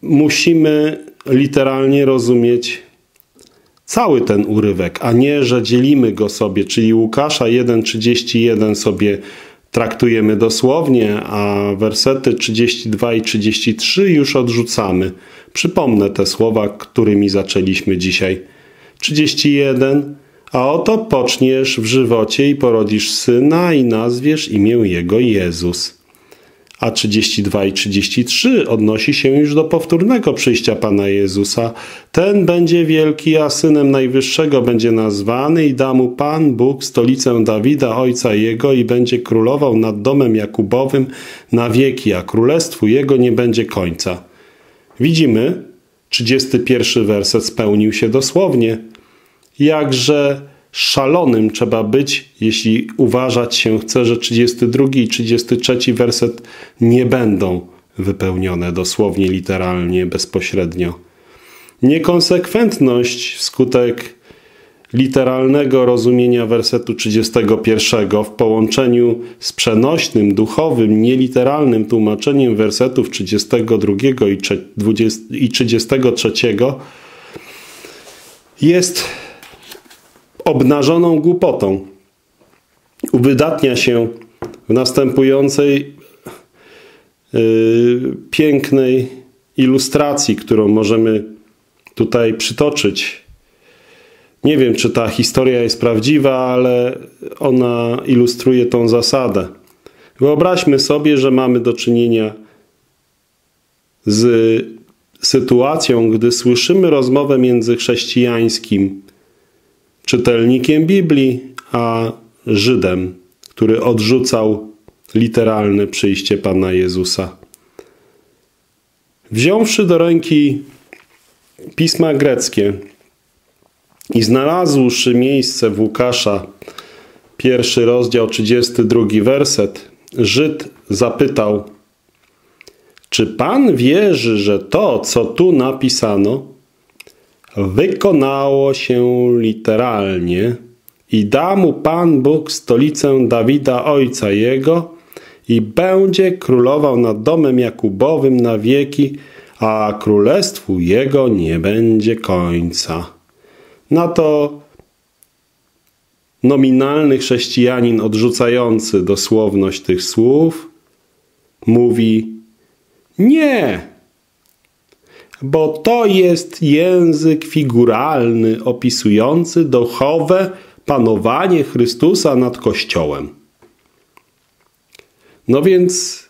musimy literalnie rozumieć cały ten urywek, a nie, że dzielimy go sobie, czyli Łukasza 1,31 sobie traktujemy dosłownie, a wersety 32 i 33 już odrzucamy. Przypomnę te słowa, którymi zaczęliśmy dzisiaj. 31. A oto poczniesz w żywocie i porodzisz syna i nazwiesz imię jego Jezus. A 32 i 33 odnosi się już do powtórnego przyjścia Pana Jezusa. Ten będzie wielki, a synem Najwyższego będzie nazwany i da mu Pan Bóg stolicę Dawida, ojca jego i będzie królował nad domem Jakubowym na wieki, a królestwu jego nie będzie końca. Widzimy, 31 werset spełnił się dosłownie. Jakże szalonym trzeba być, jeśli uważać się chce, że 32 i 33 werset nie będą wypełnione dosłownie, literalnie, bezpośrednio. Niekonsekwentność wskutek literalnego rozumienia wersetu 31 w połączeniu z przenośnym, duchowym, nieliteralnym tłumaczeniem wersetów 32 i 33 jest obnażoną głupotą. Uwydatnia się w następującej yy, pięknej ilustracji, którą możemy tutaj przytoczyć. Nie wiem, czy ta historia jest prawdziwa, ale ona ilustruje tą zasadę. Wyobraźmy sobie, że mamy do czynienia z sytuacją, gdy słyszymy rozmowę między chrześcijańskim czytelnikiem Biblii, a Żydem, który odrzucał literalne przyjście Pana Jezusa. Wziąwszy do ręki pisma greckie i znalazłszy miejsce w Łukasza, pierwszy rozdział, 32 werset, Żyd zapytał, czy Pan wierzy, że to, co tu napisano, wykonało się literalnie i da mu Pan Bóg stolicę Dawida ojca jego i będzie królował nad domem Jakubowym na wieki, a królestwu jego nie będzie końca. Na to nominalny chrześcijanin odrzucający dosłowność tych słów mówi nie, bo to jest język figuralny opisujący duchowe panowanie Chrystusa nad Kościołem. No więc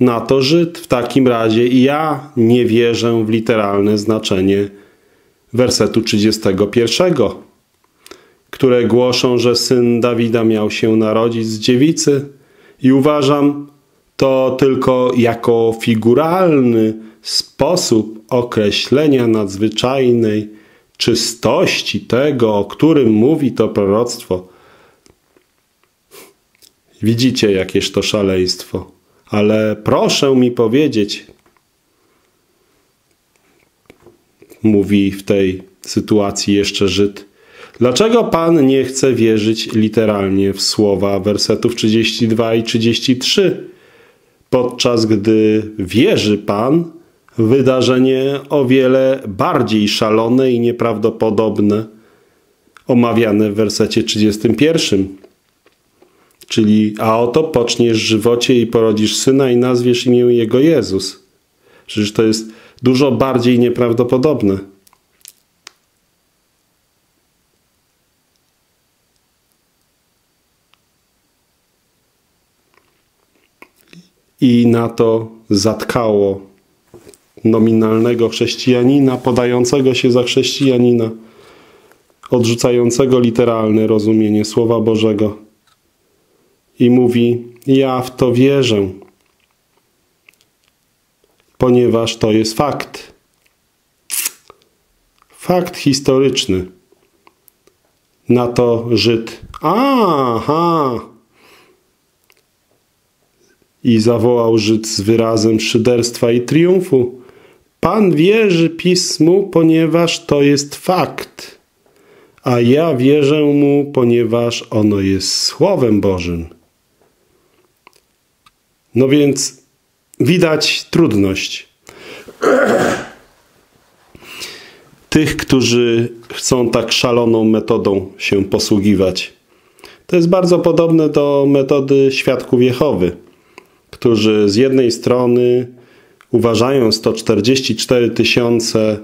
na to Żyd w takim razie i ja nie wierzę w literalne znaczenie wersetu 31, które głoszą, że syn Dawida miał się narodzić z dziewicy i uważam to tylko jako figuralny sposób określenia nadzwyczajnej czystości tego, o którym mówi to proroctwo. Widzicie, jakież to szaleństwo. Ale proszę mi powiedzieć, mówi w tej sytuacji jeszcze Żyd, dlaczego Pan nie chce wierzyć literalnie w słowa wersetów 32 i 33, podczas gdy wierzy Pan w wydarzenie o wiele bardziej szalone i nieprawdopodobne, omawiane w wersecie 31. Czyli, a oto poczniesz żywocie i porodzisz syna i nazwiesz imię jego Jezus. Przecież to jest dużo bardziej nieprawdopodobne. I na to zatkało nominalnego chrześcijanina, podającego się za chrześcijanina, odrzucającego literalne rozumienie Słowa Bożego i mówi: Ja w to wierzę, ponieważ to jest fakt. Fakt historyczny. Na to Żyd. Aha! I zawołał Żyd z wyrazem szyderstwa i triumfu. Pan wierzy pismu, ponieważ to jest fakt, a ja wierzę mu, ponieważ ono jest Słowem Bożym. No więc widać trudność tych, którzy chcą tak szaloną metodą się posługiwać. To jest bardzo podobne do metody świadków Jehowy, którzy z jednej strony uważają 144 tysiące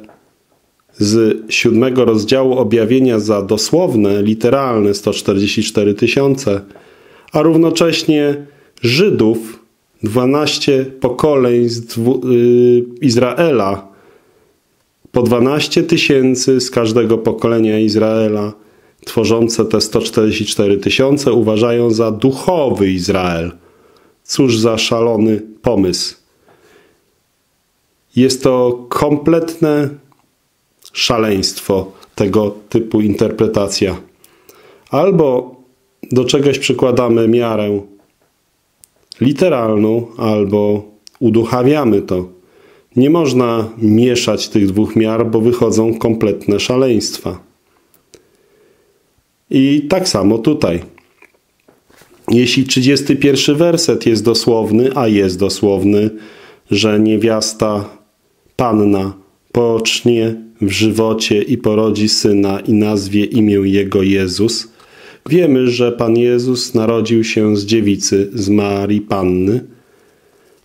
z siódmego rozdziału objawienia za dosłowne, literalne 144 tysiące, a równocześnie Żydów 12 pokoleń z y, Izraela, po 12 tysięcy z każdego pokolenia Izraela, tworzące te 144 tysiące, uważają za duchowy Izrael. Cóż za szalony pomysł. Jest to kompletne szaleństwo tego typu interpretacja. Albo do czegoś przykładamy miarę literalną, albo uduchawiamy to. Nie można mieszać tych dwóch miar, bo wychodzą kompletne szaleństwa. I tak samo tutaj. Jeśli 31 werset jest dosłowny, a jest dosłowny, że niewiasta panna pocznie w żywocie i porodzi syna i nazwie imię jego Jezus, wiemy, że Pan Jezus narodził się z dziewicy, z Marii Panny,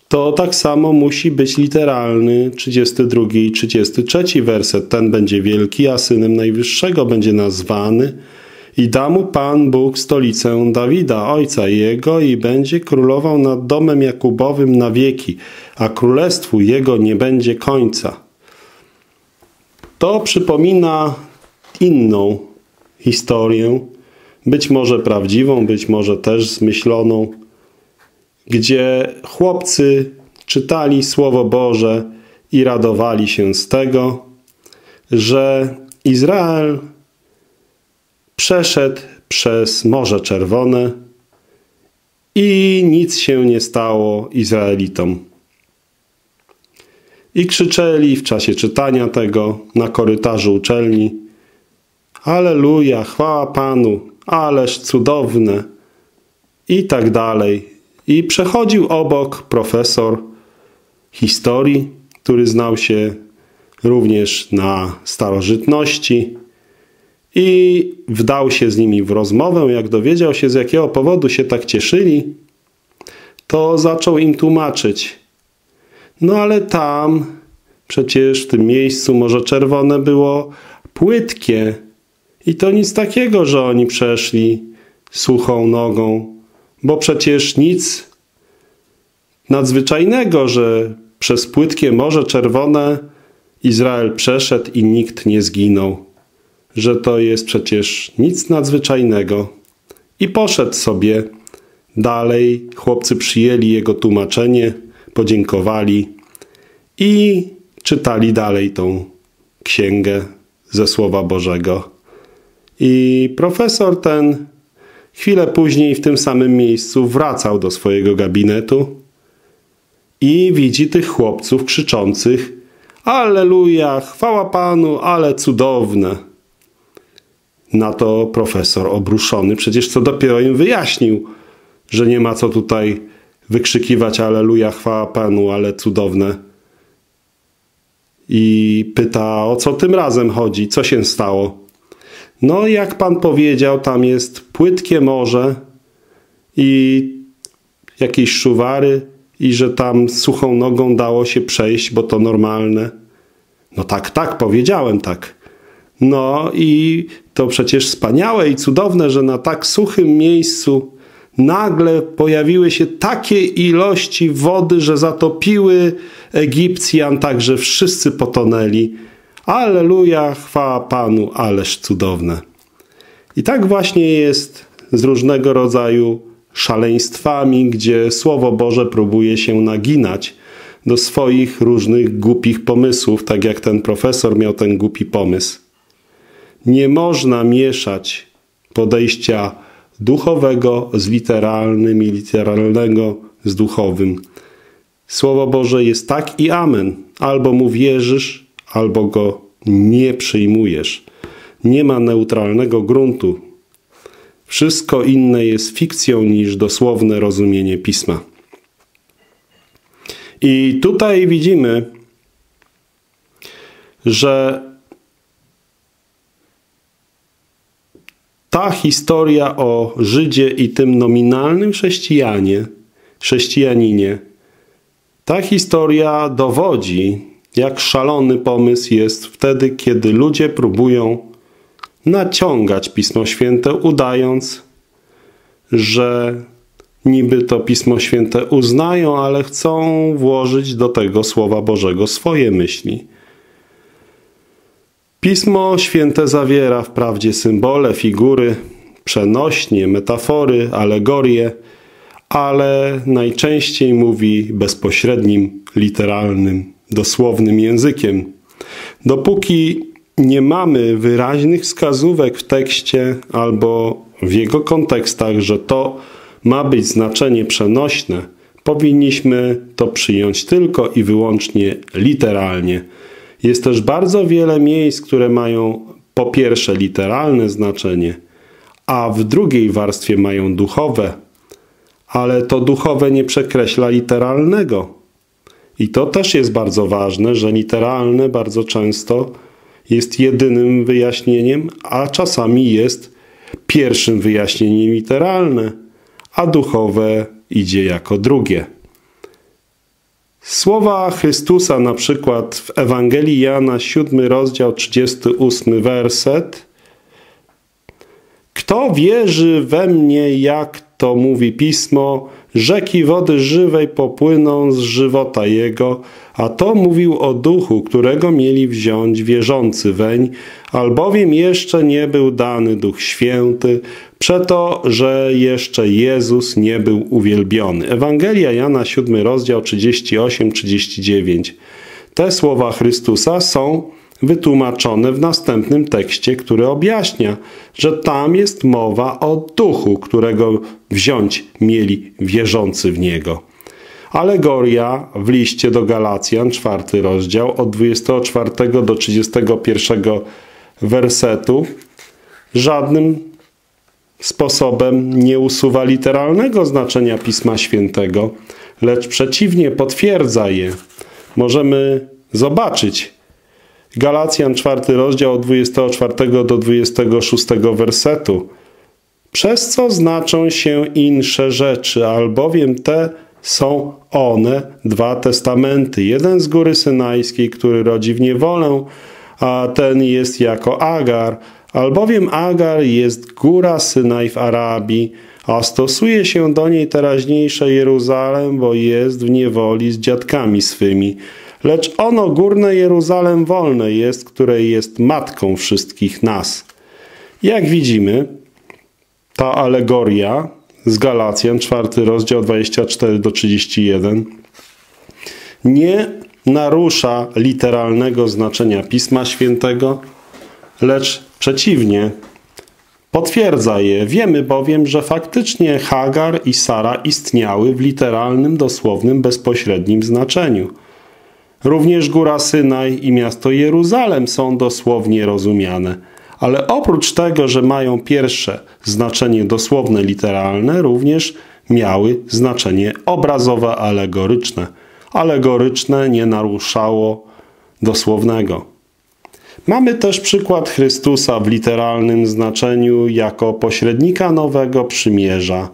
to tak samo musi być literalny 32 i 33 werset. Ten będzie wielki, a synem Najwyższego będzie nazwany i da mu Pan Bóg stolicę Dawida, ojca jego i będzie królował nad domem Jakubowym na wieki, a królestwu jego nie będzie końca. To przypomina inną historię, być może prawdziwą, być może też zmyśloną, gdzie chłopcy czytali Słowo Boże i radowali się z tego, że Izrael przeszedł przez Morze Czerwone i nic się nie stało Izraelitom. I krzyczeli w czasie czytania tego na korytarzu uczelni Aleluja, chwała Panu, ależ cudowne i tak dalej. I przechodził obok profesor historii, który znał się również na starożytności i wdał się z nimi w rozmowę. Jak dowiedział się, z jakiego powodu się tak cieszyli, to zaczął im tłumaczyć. No ale tam, przecież w tym miejscu Morze Czerwone było płytkie i to nic takiego, że oni przeszli suchą nogą, bo przecież nic nadzwyczajnego, że przez płytkie Morze Czerwone Izrael przeszedł i nikt nie zginął. Że to jest przecież nic nadzwyczajnego. I poszedł sobie dalej. Chłopcy przyjęli jego tłumaczenie, podziękowali i czytali dalej tą księgę ze Słowa Bożego. I profesor ten chwilę później w tym samym miejscu wracał do swojego gabinetu i widzi tych chłopców krzyczących Alleluja, chwała Panu, ale cudowne. Na to profesor obruszony, przecież co dopiero im wyjaśnił, że nie ma co tutaj wykrzykiwać Alleluja, chwała Panu, ale cudowne. I pyta, o co tym razem chodzi, co się stało. No, jak Pan powiedział, tam jest płytkie morze i jakieś szuwary, i że tam suchą nogą dało się przejść, bo to normalne. No tak, tak, powiedziałem tak. No i to przecież wspaniałe i cudowne, że na tak suchym miejscu nagle pojawiły się takie ilości wody, że zatopiły Egipcjan, tak że wszyscy potonęli. Aleluja, chwała Panu, ależ cudowne. I tak właśnie jest z różnego rodzaju szaleństwami, gdzie Słowo Boże próbuje się naginać do swoich różnych głupich pomysłów, tak jak ten profesor miał ten głupi pomysł. Nie można mieszać podejścia duchowego z literalnym i literalnego z duchowym. Słowo Boże jest tak i amen. Albo mu wierzysz, albo go nie przyjmujesz. Nie ma neutralnego gruntu. Wszystko inne jest fikcją niż dosłowne rozumienie pisma. I tutaj widzimy, że ta historia o Żydzie i tym nominalnym chrześcijanie, chrześcijaninie, ta historia dowodzi, jak szalony pomysł jest wtedy, kiedy ludzie próbują naciągać Pismo Święte, udając, że niby to Pismo Święte uznają, ale chcą włożyć do tego Słowa Bożego swoje myśli. Pismo Święte zawiera wprawdzie symbole, figury, przenośnie, metafory, alegorie, ale najczęściej mówi bezpośrednim, literalnym, dosłownym językiem. Dopóki nie mamy wyraźnych wskazówek w tekście albo w jego kontekstach, że to ma być znaczenie przenośne, powinniśmy to przyjąć tylko i wyłącznie literalnie. Jest też bardzo wiele miejsc, które mają po pierwsze literalne znaczenie, a w drugiej warstwie mają duchowe, ale to duchowe nie przekreśla literalnego. I to też jest bardzo ważne, że literalne bardzo często jest jedynym wyjaśnieniem, a czasami jest pierwszym wyjaśnieniem literalne, a duchowe idzie jako drugie. Słowa Chrystusa na przykład w Ewangelii Jana 7 rozdział 38 werset. Kto wierzy we mnie, jak to mówi Pismo, rzeki wody żywej popłyną z żywota Jego, a to mówił o duchu, którego mieli wziąć wierzący weń, albowiem jeszcze nie był dany Duch Święty, przeto, że jeszcze Jezus nie był uwielbiony. Ewangelia Jana 7 rozdział 38-39. Te słowa Chrystusa są wytłumaczone w następnym tekście, który objaśnia, że tam jest mowa o duchu, którego wziąć mieli wierzący w Niego. Alegoria w liście do Galacjan, czwarty rozdział, od 24 do 31 wersetu, żadnym sposobem nie usuwa literalnego znaczenia Pisma Świętego, lecz przeciwnie potwierdza je. Możemy zobaczyć, Galacjan 4 rozdział od 24 do 26 wersetu. Przez co znaczą się insze rzeczy, albowiem te są one dwa testamenty. Jeden z góry synajskiej, który rodzi w niewolę, a ten jest jako Agar, albowiem Agar jest góra Synaj w Arabii, a stosuje się do niej teraźniejsze Jeruzalem, bo jest w niewoli z dziadkami swymi. Lecz ono górne Jeruzalem wolne jest, które jest matką wszystkich nas. Jak widzimy, ta alegoria z Galacjan, czwarty rozdział 24 do 31, nie narusza literalnego znaczenia Pisma Świętego, lecz przeciwnie, potwierdza je. Wiemy bowiem, że faktycznie Hagar i Sara istniały w literalnym, dosłownym, bezpośrednim znaczeniu. Również góra Synaj i miasto Jeruzalem są dosłownie rozumiane. Ale oprócz tego, że mają pierwsze znaczenie dosłowne, literalne, również miały znaczenie obrazowe, alegoryczne. Alegoryczne nie naruszało dosłownego. Mamy też przykład Chrystusa w literalnym znaczeniu jako pośrednika nowego przymierza.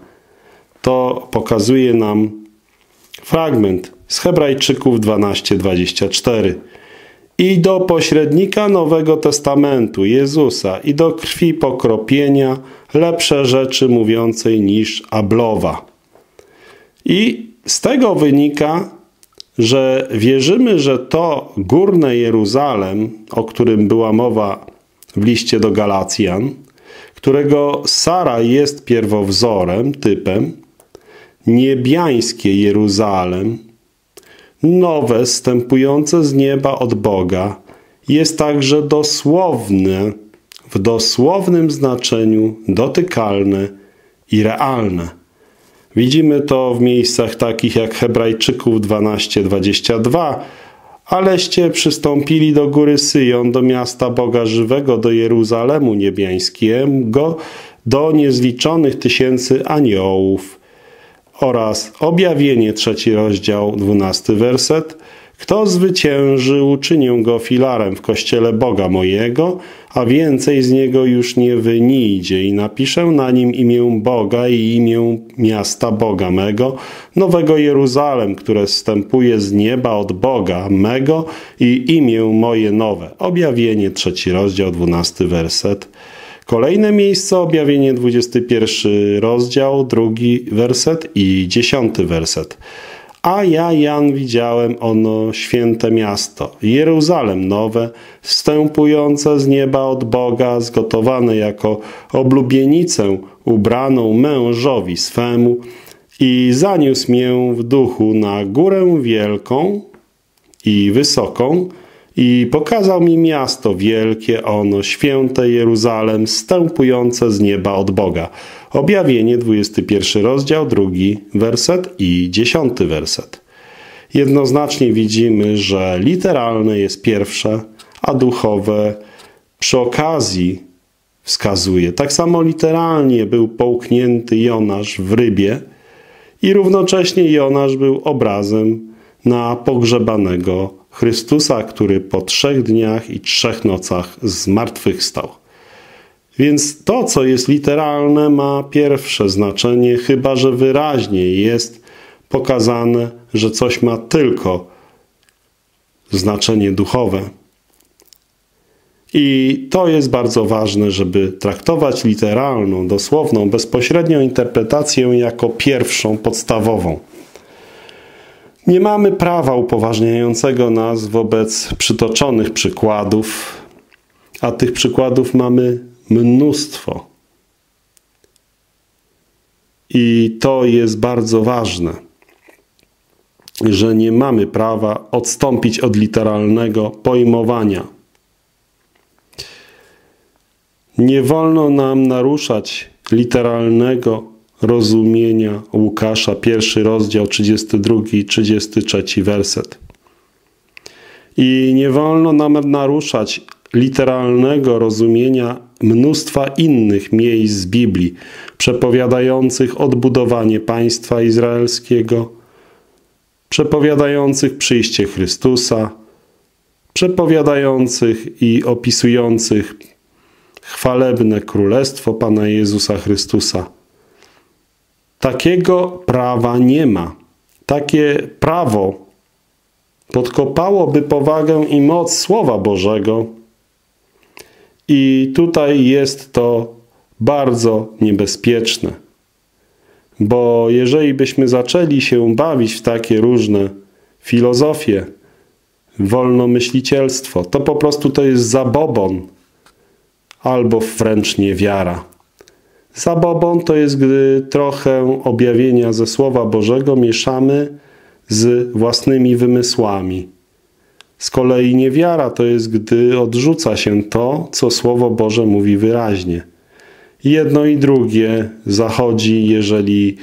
To pokazuje nam fragment z Hebrajczyków 12:24. I do pośrednika Nowego Testamentu Jezusa i do krwi pokropienia lepsze rzeczy mówiącej niż Ablowa. I z tego wynika, że wierzymy, że to górne Jeruzalem, o którym była mowa w liście do Galacjan, którego Sara jest pierwowzorem, typem, niebiańskie Jeruzalem, nowe, stępujące z nieba od Boga, jest także dosłowne, w dosłownym znaczeniu dotykalne i realne. Widzimy to w miejscach takich jak Hebrajczyków 12:22, aleście przystąpili do góry Syjon, do miasta Boga żywego, do Jeruzalemu niebiańskiego, do niezliczonych tysięcy aniołów oraz objawienie trzeci rozdział, dwunasty werset. Kto zwycięży, uczynię go filarem w kościele Boga mojego, a więcej z niego już nie wynijdzie i napiszę na nim imię Boga i imię miasta Boga mego, nowego Jeruzalem, które wstępuje z nieba od Boga mego i imię moje nowe. Objawienie, trzeci rozdział, dwunasty werset. Kolejne miejsce, objawienie 21 rozdział, drugi werset i dziesiąty werset. A ja, Jan, widziałem ono święte miasto, Jeruzalem nowe, wstępujące z nieba od Boga, zgotowane jako oblubienicę ubraną mężowi swemu i zaniósł mię w duchu na górę wielką i wysoką, i pokazał mi miasto wielkie, ono święte Jeruzalem, stępujące z nieba od Boga. Objawienie 21 rozdział, drugi werset i dziesiąty werset. Jednoznacznie widzimy, że literalne jest pierwsze, a duchowe przy okazji wskazuje. Tak samo literalnie był połknięty Jonasz w rybie i równocześnie Jonasz był obrazem na pogrzebanego Chrystusa, który po trzech dniach i trzech nocach zmartwychwstał. Więc to, co jest literalne, ma pierwsze znaczenie, chyba że wyraźnie jest pokazane, że coś ma tylko znaczenie duchowe. I to jest bardzo ważne, żeby traktować literalną, dosłowną, bezpośrednią interpretację jako pierwszą, podstawową. Nie mamy prawa upoważniającego nas wobec przytoczonych przykładów, a tych przykładów mamy mnóstwo. I to jest bardzo ważne, że nie mamy prawa odstąpić od literalnego pojmowania. Nie wolno nam naruszać literalnego rozumienia Łukasza, pierwszy rozdział, 32 i 33 werset. I nie wolno nam naruszać literalnego rozumienia mnóstwa innych miejsc z Biblii, przepowiadających odbudowanie państwa izraelskiego, przepowiadających przyjście Chrystusa, przepowiadających i opisujących chwalebne królestwo Pana Jezusa Chrystusa. Takiego prawa nie ma. Takie prawo podkopałoby powagę i moc Słowa Bożego i tutaj jest to bardzo niebezpieczne. Bo jeżeli byśmy zaczęli się bawić w takie różne filozofie, wolnomyślicielstwo, to po prostu to jest zabobon albo wręcz niewiara. Zabobon to jest, gdy trochę objawienia ze Słowa Bożego mieszamy z własnymi wymysłami. Z kolei niewiara to jest, gdy odrzuca się to, co Słowo Boże mówi wyraźnie. Jedno i drugie zachodzi, jeżeli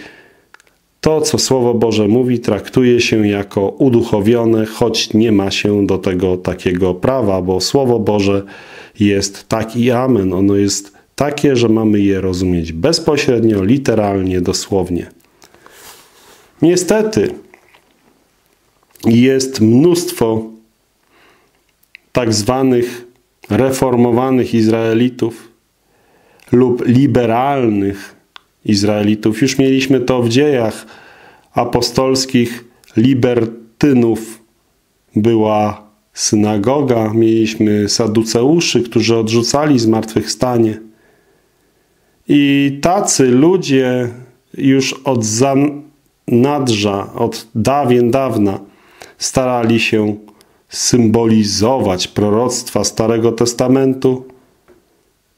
to, co Słowo Boże mówi, traktuje się jako uduchowione, choć nie ma się do tego takiego prawa, bo Słowo Boże jest tak i amen. Ono jest takie, że mamy je rozumieć bezpośrednio, literalnie, dosłownie. Niestety jest mnóstwo tak zwanych reformowanych Izraelitów lub liberalnych Izraelitów. Już mieliśmy to w dziejach apostolskich libertynów. Była synagoga, mieliśmy saduceuszy, którzy odrzucali zmartwychwstanie. I tacy ludzie już od zanadrza, od dawien dawna starali się symbolizować proroctwa Starego Testamentu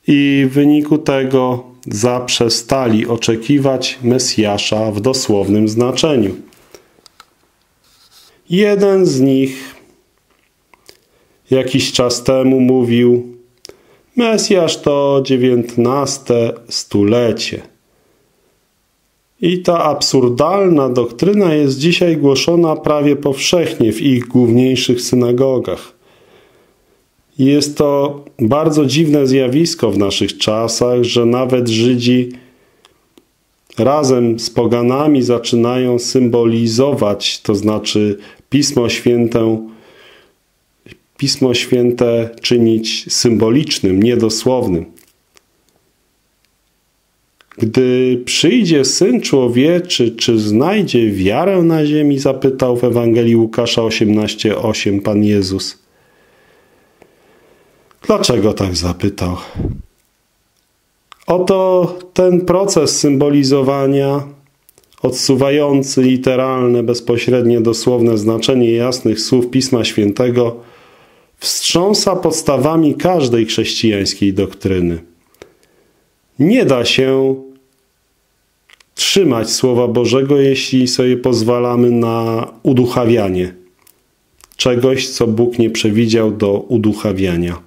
i w wyniku tego zaprzestali oczekiwać Mesjasza w dosłownym znaczeniu. Jeden z nich jakiś czas temu mówił Mesjasz to dziewiętnaste stulecie. I ta absurdalna doktryna jest dzisiaj głoszona prawie powszechnie w ich główniejszych synagogach. Jest to bardzo dziwne zjawisko w naszych czasach, że nawet Żydzi razem z poganami zaczynają symbolizować, to znaczy Pismo Święte, Pismo Święte czynić symbolicznym, niedosłownym. Gdy przyjdzie Syn Człowieczy, czy znajdzie wiarę na ziemi? Zapytał w Ewangelii Łukasza 18:8 Pan Jezus. Dlaczego tak zapytał? Oto ten proces symbolizowania, odsuwający literalne, bezpośrednie, dosłowne znaczenie jasnych słów Pisma Świętego, wstrząsa podstawami każdej chrześcijańskiej doktryny. Nie da się trzymać Słowa Bożego, jeśli sobie pozwalamy na uduchawianie czegoś, co Bóg nie przewidział do uduchawiania.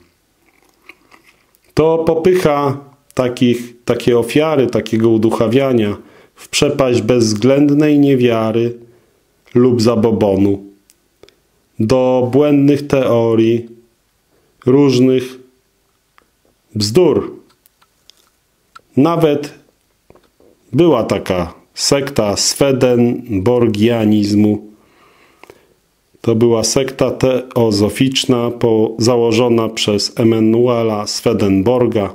To popycha takich, takie ofiary, takiego uduchawiania w przepaść bezwzględnej niewiary lub zabobonu, do błędnych teorii, różnych bzdur. Nawet była taka sekta Swedenborgianizmu. To była sekta teozoficzna założona przez Emanuela Swedenborga,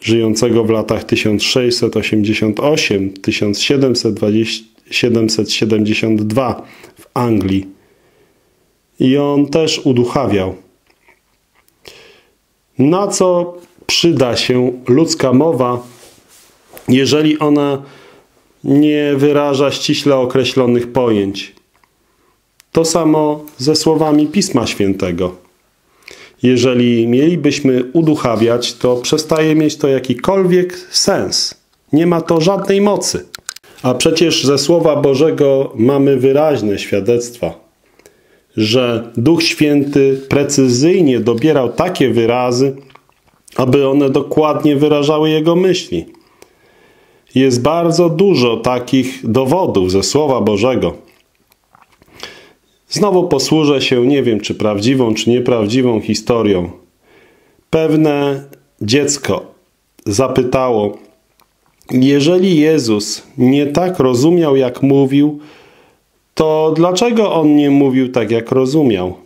żyjącego w latach 1688-1772 w Anglii. I on też uduchawiał. Na co przyda się ludzka mowa, jeżeli ona nie wyraża ściśle określonych pojęć. To samo ze słowami Pisma Świętego. Jeżeli mielibyśmy uduchawiać, to przestaje mieć to jakikolwiek sens. Nie ma to żadnej mocy. A przecież ze Słowa Bożego mamy wyraźne świadectwa, że Duch Święty precyzyjnie dobierał takie wyrazy, aby one dokładnie wyrażały Jego myśli. Jest bardzo dużo takich dowodów ze Słowa Bożego. Znowu posłużę się, nie wiem czy prawdziwą, czy nieprawdziwą historią. Pewne dziecko zapytało, jeżeli Jezus nie tak rozumiał, jak mówił, to dlaczego On nie mówił tak, jak rozumiał?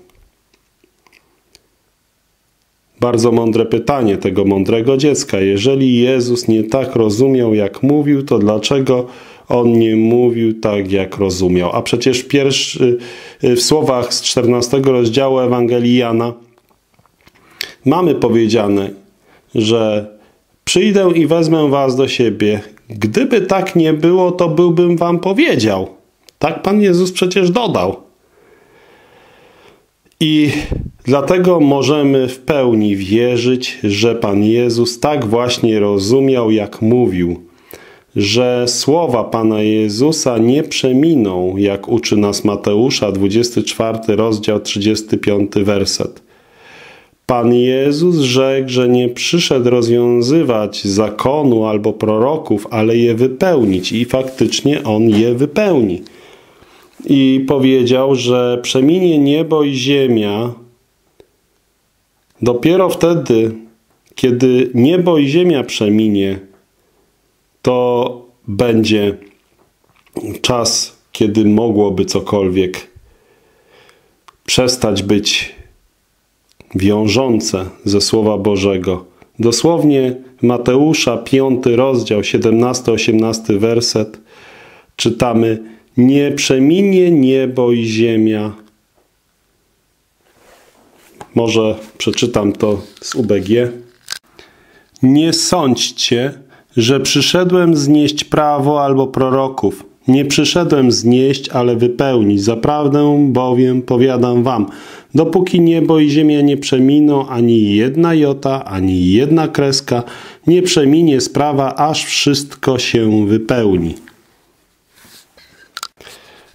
Bardzo mądre pytanie tego mądrego dziecka. Jeżeli Jezus nie tak rozumiał, jak mówił, to dlaczego on nie mówił tak, jak rozumiał? A przecież pierwszy, w słowach z 14 rozdziału Ewangelii Jana mamy powiedziane, że przyjdę i wezmę was do siebie. Gdyby tak nie było, to byłbym wam powiedział. Tak Pan Jezus przecież dodał. I dlatego możemy w pełni wierzyć, że Pan Jezus tak właśnie rozumiał, jak mówił, że słowa Pana Jezusa nie przeminą, jak uczy nas Mateusza, 24 rozdział, 35 werset. Pan Jezus rzekł, że nie przyszedł rozwiązywać zakonu albo proroków, ale je wypełnić i faktycznie On je wypełni i powiedział, że przeminie niebo i ziemia dopiero wtedy, kiedy niebo i ziemia przeminie, to będzie czas, kiedy mogłoby cokolwiek przestać być wiążące ze Słowa Bożego. Dosłownie Mateusza, 5 rozdział, 17-18 werset, czytamy nie przeminie niebo i ziemia. Może przeczytam to z UBG. Nie sądźcie, że przyszedłem znieść prawo albo proroków. Nie przyszedłem znieść, ale wypełnić. Zaprawdę bowiem powiadam wam, dopóki niebo i ziemia nie przeminą, ani jedna jota, ani jedna kreska, nie przeminie sprawa, aż wszystko się wypełni.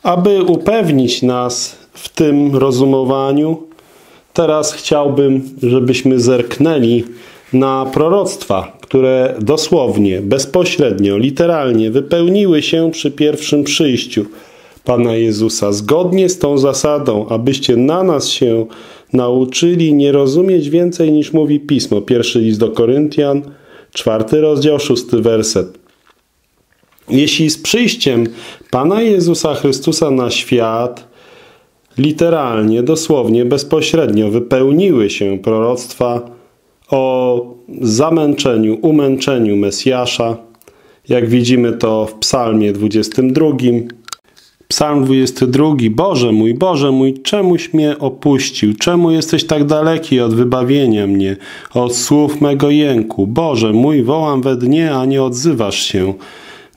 Aby upewnić nas w tym rozumowaniu, teraz chciałbym, żebyśmy zerknęli na proroctwa, które dosłownie, bezpośrednio, literalnie wypełniły się przy pierwszym przyjściu Pana Jezusa. Zgodnie z tą zasadą, abyście na nas się nauczyli nie rozumieć więcej niż mówi Pismo. Pierwszy list do Koryntian, czwarty rozdział, szósty werset. Jeśli z przyjściem Pana Jezusa Chrystusa na świat literalnie, dosłownie, bezpośrednio wypełniły się proroctwa o zamęczeniu, umęczeniu Mesjasza, jak widzimy to w psalmie 22. Psalm 22. Boże mój, Boże mój, czemuś mnie opuścił? Czemu jesteś tak daleki od wybawienia mnie, od słów mego jęku? Boże mój, wołam we dnie, a nie odzywasz się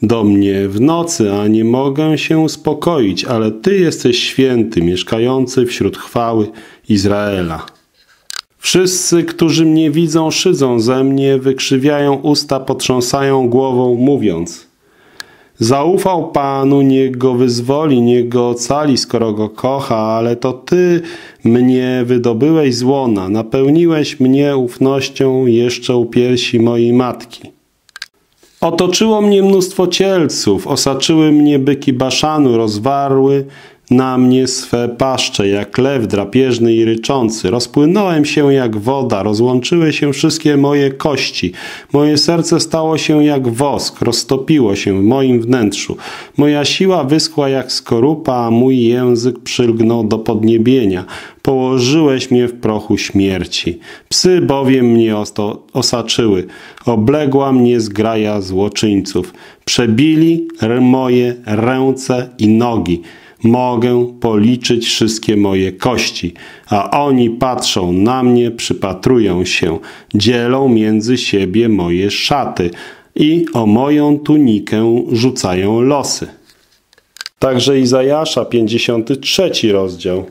do mnie w nocy, a nie mogę się uspokoić, ale Ty jesteś święty, mieszkający wśród chwały Izraela. Wszyscy, którzy mnie widzą, szydzą ze mnie, wykrzywiają usta, potrząsają głową, mówiąc Zaufał Panu, niech go wyzwoli, niech go ocali, skoro go kocha, ale to Ty mnie wydobyłeś z łona, napełniłeś mnie ufnością jeszcze u piersi mojej matki. Otoczyło mnie mnóstwo cielców, osaczyły mnie byki baszanu, rozwarły na mnie swe paszcze, jak lew drapieżny i ryczący. Rozpłynąłem się jak woda, rozłączyły się wszystkie moje kości. Moje serce stało się jak wosk, roztopiło się w moim wnętrzu. Moja siła wyschła jak skorupa, a mój język przylgnął do podniebienia. Położyłeś mnie w prochu śmierci. Psy bowiem mnie osaczyły. Obległa mnie zgraja złoczyńców. Przebili moje ręce i nogi mogę policzyć wszystkie moje kości, a oni patrzą na mnie, przypatrują się, dzielą między siebie moje szaty i o moją tunikę rzucają losy. Także Izajasza, 53 rozdział.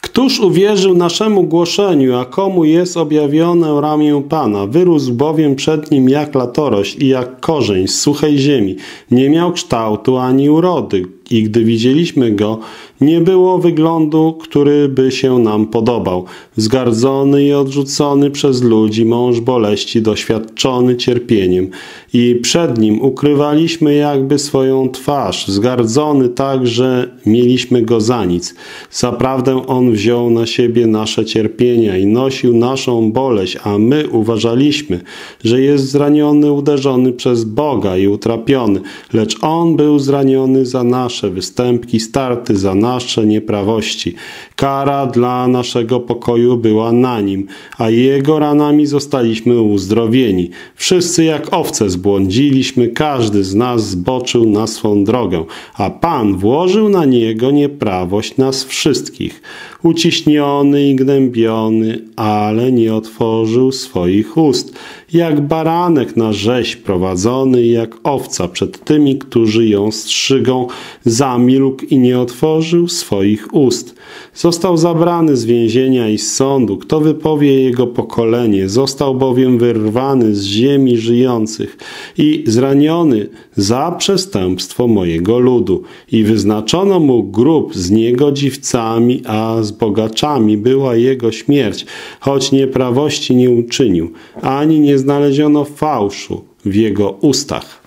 Któż uwierzył naszemu głoszeniu, a komu jest objawione ramię Pana? Wyrósł bowiem przed nim jak latorość i jak korzeń z suchej ziemi. Nie miał kształtu ani urody i gdy widzieliśmy go, nie było wyglądu, który by się nam podobał. Zgardzony i odrzucony przez ludzi, mąż boleści, doświadczony cierpieniem. I przed nim ukrywaliśmy jakby swoją twarz, zgardzony tak, że mieliśmy go za nic. Zaprawdę on wziął na siebie nasze cierpienia i nosił naszą boleść, a my uważaliśmy, że jest zraniony, uderzony przez Boga i utrapiony, lecz on był zraniony za nasze nasze występki, starty za nasze nieprawości. Kara dla naszego pokoju była na nim, a jego ranami zostaliśmy uzdrowieni. Wszyscy jak owce zbłądziliśmy, każdy z nas zboczył na swą drogę, a Pan włożył na niego nieprawość nas wszystkich. Uciśniony i gnębiony, ale nie otworzył swoich ust. Jak baranek na rzeź prowadzony, jak owca przed tymi, którzy ją strzygą, zamilkł i nie otworzył swoich ust. Został zabrany z więzienia i z sądu. Kto wypowie jego pokolenie? Został bowiem wyrwany z ziemi żyjących i zraniony za przestępstwo mojego ludu. I wyznaczono mu grób z niegodziwcami, a z bogaczami była jego śmierć, choć nieprawości nie uczynił, ani nie znaleziono fałszu w jego ustach.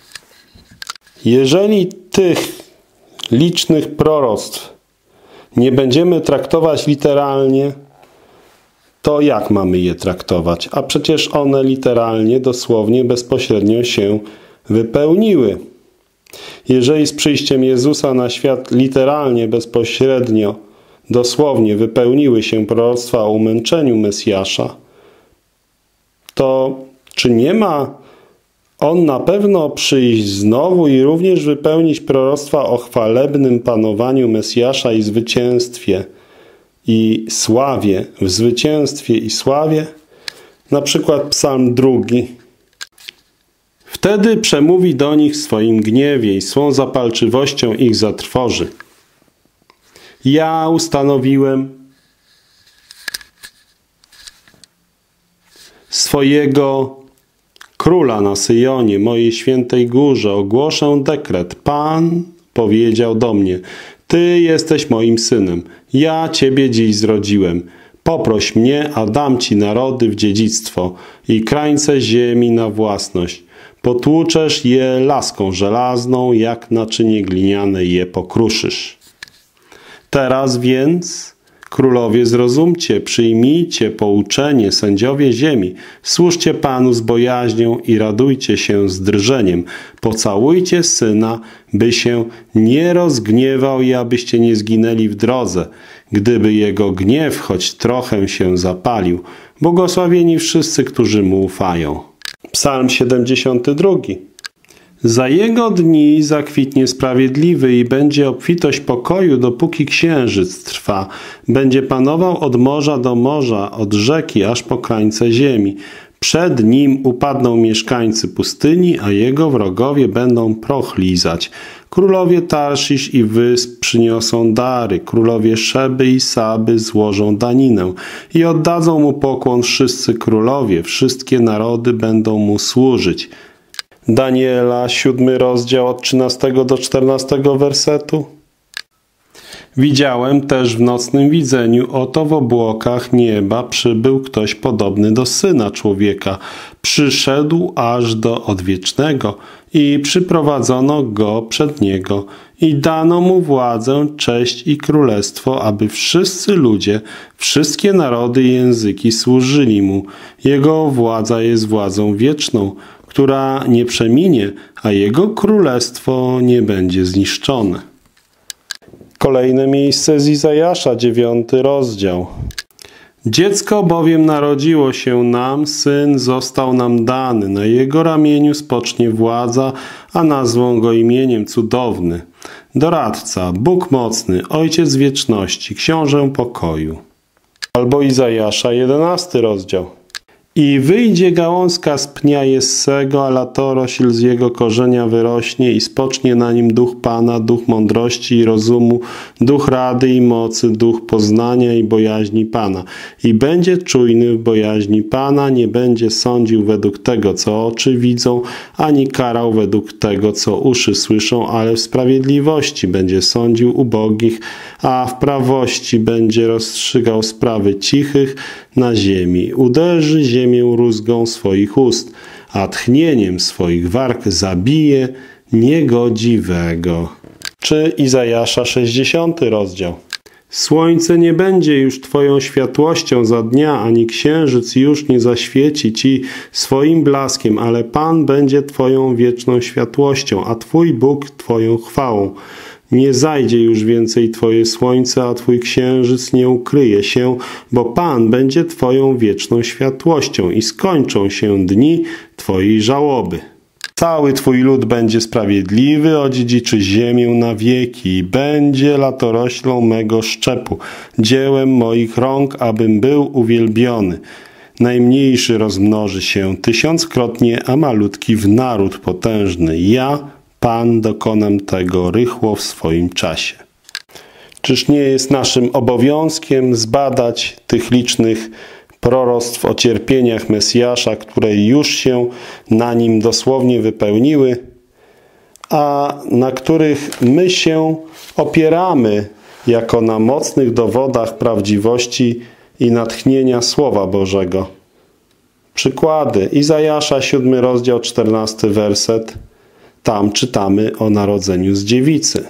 Jeżeli tych licznych proroctw nie będziemy traktować literalnie, to jak mamy je traktować? A przecież one literalnie, dosłownie, bezpośrednio się wypełniły. Jeżeli z przyjściem Jezusa na świat literalnie, bezpośrednio, dosłownie wypełniły się proroctwa o umęczeniu Mesjasza, to czy nie ma on na pewno przyjść znowu i również wypełnić proroctwa o chwalebnym panowaniu Mesjasza i zwycięstwie i sławie, w zwycięstwie i sławie? Na przykład psalm drugi. Wtedy przemówi do nich w swoim gniewie i swą zapalczywością ich zatrwoży. Ja ustanowiłem swojego króla na Syjonie, mojej świętej górze, ogłoszę dekret. Pan powiedział do mnie, Ty jesteś moim synem, ja Ciebie dziś zrodziłem. Poproś mnie, a dam Ci narody w dziedzictwo i krańce ziemi na własność. Potłuczesz je laską żelazną, jak naczynie gliniane je pokruszysz. Teraz więc Królowie, zrozumcie, przyjmijcie pouczenie, sędziowie ziemi. Służcie Panu z bojaźnią i radujcie się z drżeniem. Pocałujcie Syna, by się nie rozgniewał i abyście nie zginęli w drodze, gdyby Jego gniew choć trochę się zapalił. Błogosławieni wszyscy, którzy Mu ufają. Psalm 72 za jego dni zakwitnie sprawiedliwy i będzie obfitość pokoju, dopóki księżyc trwa. Będzie panował od morza do morza, od rzeki aż po krańce ziemi. Przed nim upadną mieszkańcy pustyni, a jego wrogowie będą proch lizać. Królowie Tarszisz i wysp przyniosą dary, królowie Szeby i Saby złożą daninę i oddadzą mu pokłon wszyscy królowie, wszystkie narody będą mu służyć. Daniela, siódmy rozdział od 13 do 14 wersetu. Widziałem też w nocnym widzeniu, oto w obłokach nieba przybył ktoś podobny do Syna Człowieka. Przyszedł aż do Odwiecznego i przyprowadzono go przed Niego i dano mu władzę, cześć i królestwo, aby wszyscy ludzie, wszystkie narody i języki służyli Mu. Jego władza jest władzą wieczną, która nie przeminie, a jego królestwo nie będzie zniszczone. Kolejne miejsce z Izajasza, dziewiąty rozdział. Dziecko bowiem narodziło się nam, syn został nam dany, na jego ramieniu spocznie władza, a nazwą go imieniem cudowny. Doradca, Bóg mocny, Ojciec wieczności, Książę pokoju. Albo Izajasza, jedenasty rozdział. I wyjdzie gałązka z pnia Jessego, a latorośl z jego korzenia wyrośnie i spocznie na nim duch Pana, duch mądrości i rozumu, duch rady i mocy, duch poznania i bojaźni Pana. I będzie czujny w bojaźni Pana, nie będzie sądził według tego, co oczy widzą, ani karał według tego, co uszy słyszą, ale w sprawiedliwości będzie sądził ubogich, a w prawości będzie rozstrzygał sprawy cichych na ziemi. Uderzy ziemię rózgą swoich ust, a tchnieniem swoich warg zabije niegodziwego. Czy Izajasza 60 rozdział. Słońce nie będzie już Twoją światłością za dnia, ani księżyc już nie zaświeci Ci swoim blaskiem, ale Pan będzie Twoją wieczną światłością, a Twój Bóg Twoją chwałą. Nie zajdzie już więcej Twoje słońce, a Twój księżyc nie ukryje się, bo Pan będzie Twoją wieczną światłością i skończą się dni Twojej żałoby. Cały Twój lud będzie sprawiedliwy, odziedziczy ziemię na wieki i będzie latoroślą mego szczepu, dziełem moich rąk, abym był uwielbiony. Najmniejszy rozmnoży się tysiąckrotnie, a malutki w naród potężny. Ja, Pan, dokonam tego rychło w swoim czasie. Czyż nie jest naszym obowiązkiem zbadać tych licznych proroctw o cierpieniach Mesjasza, które już się na nim dosłownie wypełniły, a na których my się opieramy jako na mocnych dowodach prawdziwości i natchnienia Słowa Bożego. Przykłady. Izajasza, 7 rozdział, 14 werset. Tam czytamy o narodzeniu z dziewicy.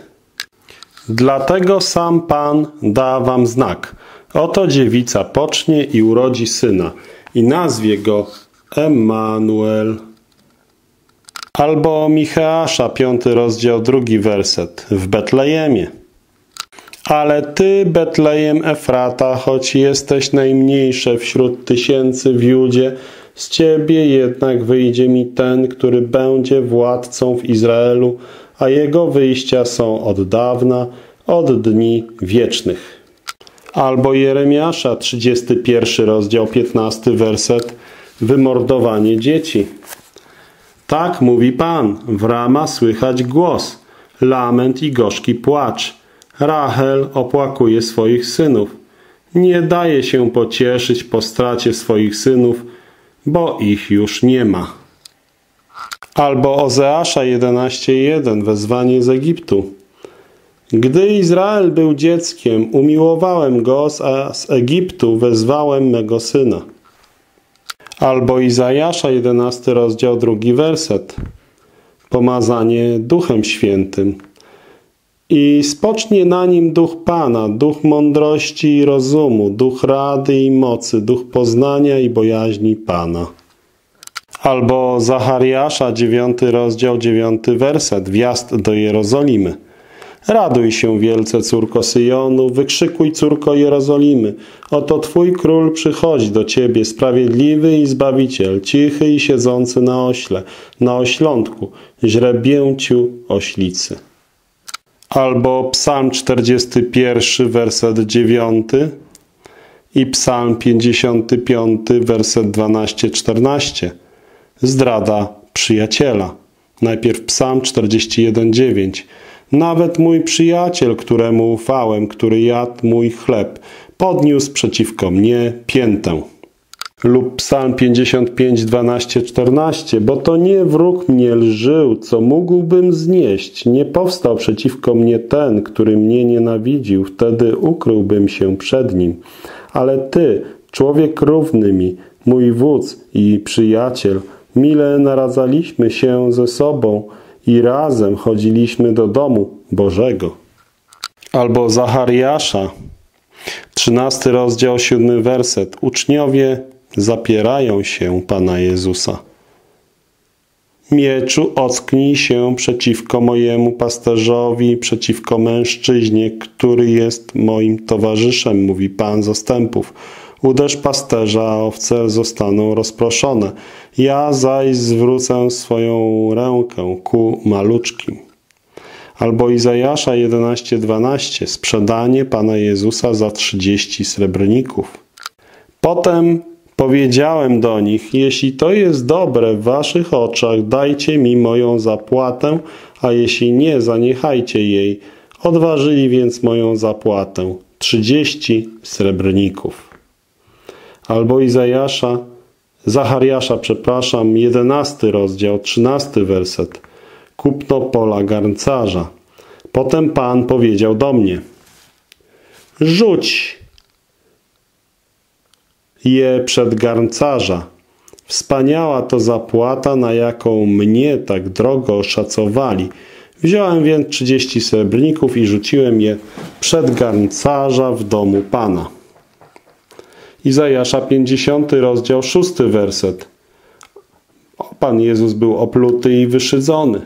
Dlatego sam Pan da wam znak. Oto dziewica pocznie i urodzi syna i nazwie go Emmanuel. Albo Micheasza, piąty rozdział, drugi werset. W Betlejemie. Ale ty, Betlejem Efrata, choć jesteś najmniejsze wśród tysięcy w Judzie, z ciebie jednak wyjdzie mi ten, który będzie władcą w Izraelu, a jego wyjścia są od dawna, od dni wiecznych. Albo Jeremiasza, 31 rozdział, 15 werset, wymordowanie dzieci. Tak mówi Pan, w Rama słychać głos, lament i gorzki płacz. Rachel opłakuje swoich synów. Nie daje się pocieszyć po stracie swoich synów, bo ich już nie ma. Albo Ozeasza 11.1, wezwanie z Egiptu. Gdy Izrael był dzieckiem, umiłowałem go, a z Egiptu wezwałem mego syna. Albo Izajasza 11 rozdział, drugi werset. Pomazanie Duchem Świętym. I spocznie na nim duch Pana, duch mądrości i rozumu, duch rady i mocy, duch poznania i bojaźni Pana. Albo Zachariasza, 9 rozdział, 9 werset, wjazd do Jerozolimy. Raduj się wielce, córko Syjonu, wykrzykuj, córko Jerozolimy. Oto Twój król przychodzi do Ciebie, sprawiedliwy i Zbawiciel, cichy i siedzący na ośle, na oślątku, źrebięciu oślicy. Albo Psalm 41, werset 9 i Psalm 55, werset 12-14. Zdrada przyjaciela. Najpierw Psalm 41, 9. Nawet mój przyjaciel, któremu ufałem, który jadł mój chleb, podniósł przeciwko mnie piętę. Lub Psalm 55, 12, 14. Bo to nie wróg mnie lżył, co mógłbym znieść. Nie powstał przeciwko mnie ten, który mnie nienawidził. Wtedy ukryłbym się przed nim. Ale Ty, człowiek równy mi, mój wódz i przyjaciel, mile naradzaliśmy się ze sobą, i razem chodziliśmy do domu Bożego. Albo Zachariasza, 13 rozdział, 7 werset. Uczniowie zapierają się Pana Jezusa. Mieczu ocknij się przeciwko mojemu pasterzowi, przeciwko mężczyźnie, który jest moim towarzyszem, mówi Pan zastępów. Uderz pasterza, a owce zostaną rozproszone. Ja zaś zwrócę swoją rękę ku maluczkim. Albo Izajasza 11:12 sprzedanie Pana Jezusa za 30 srebrników. Potem powiedziałem do nich: Jeśli to jest dobre w waszych oczach, dajcie mi moją zapłatę, a jeśli nie, zaniechajcie jej. Odważyli więc moją zapłatę 30 srebrników. Albo Izajasza Zachariasza, przepraszam, jedenasty rozdział, trzynasty werset. Kupno pola garncarza. Potem Pan powiedział do mnie, rzuć je przed garncarza. Wspaniała to zapłata, na jaką mnie tak drogo oszacowali. Wziąłem więc trzydzieści srebrników i rzuciłem je przed garncarza w domu Pana. Izajasza 50 rozdział 6 werset. Pan Jezus był opluty i wyszydzony.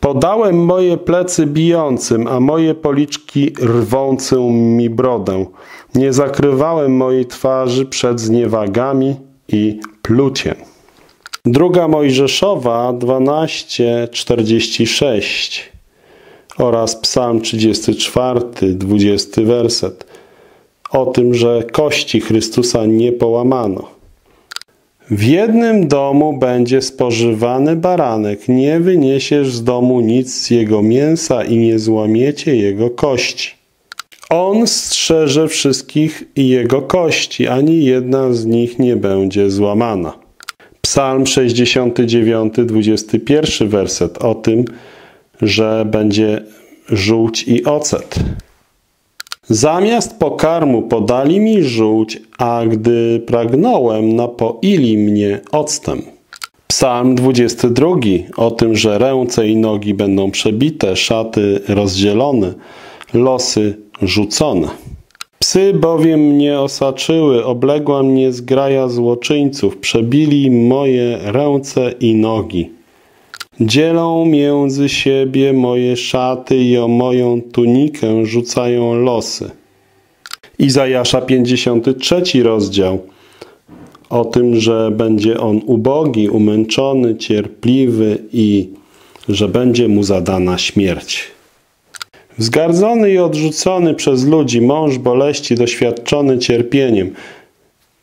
Podałem moje plecy bijącym, a moje policzki rwącą mi brodę. Nie zakrywałem mojej twarzy przed zniewagami i pluciem. Druga Mojżeszowa 12:46 oraz Psalm 34, 20 werset o tym, że kości Chrystusa nie połamano. W jednym domu będzie spożywany baranek, nie wyniesiesz z domu nic z jego mięsa i nie złamiecie jego kości. On strzeże wszystkich jego kości, ani jedna z nich nie będzie złamana. Psalm 69, 21 werset o tym, że będzie żółć i ocet. Zamiast pokarmu podali mi żółć, a gdy pragnąłem, napoili mnie octem. Psalm 22 o tym, że ręce i nogi będą przebite, szaty rozdzielone, losy rzucone. Psy bowiem mnie osaczyły, obległa mnie zgraja złoczyńców, przebili moje ręce i nogi. Dzielą między siebie moje szaty i o moją tunikę rzucają losy. Izajasza 53 rozdział o tym, że będzie on ubogi, umęczony, cierpliwy i że będzie mu zadana śmierć. Wzgardzony i odrzucony przez ludzi, mąż boleści, doświadczony cierpieniem.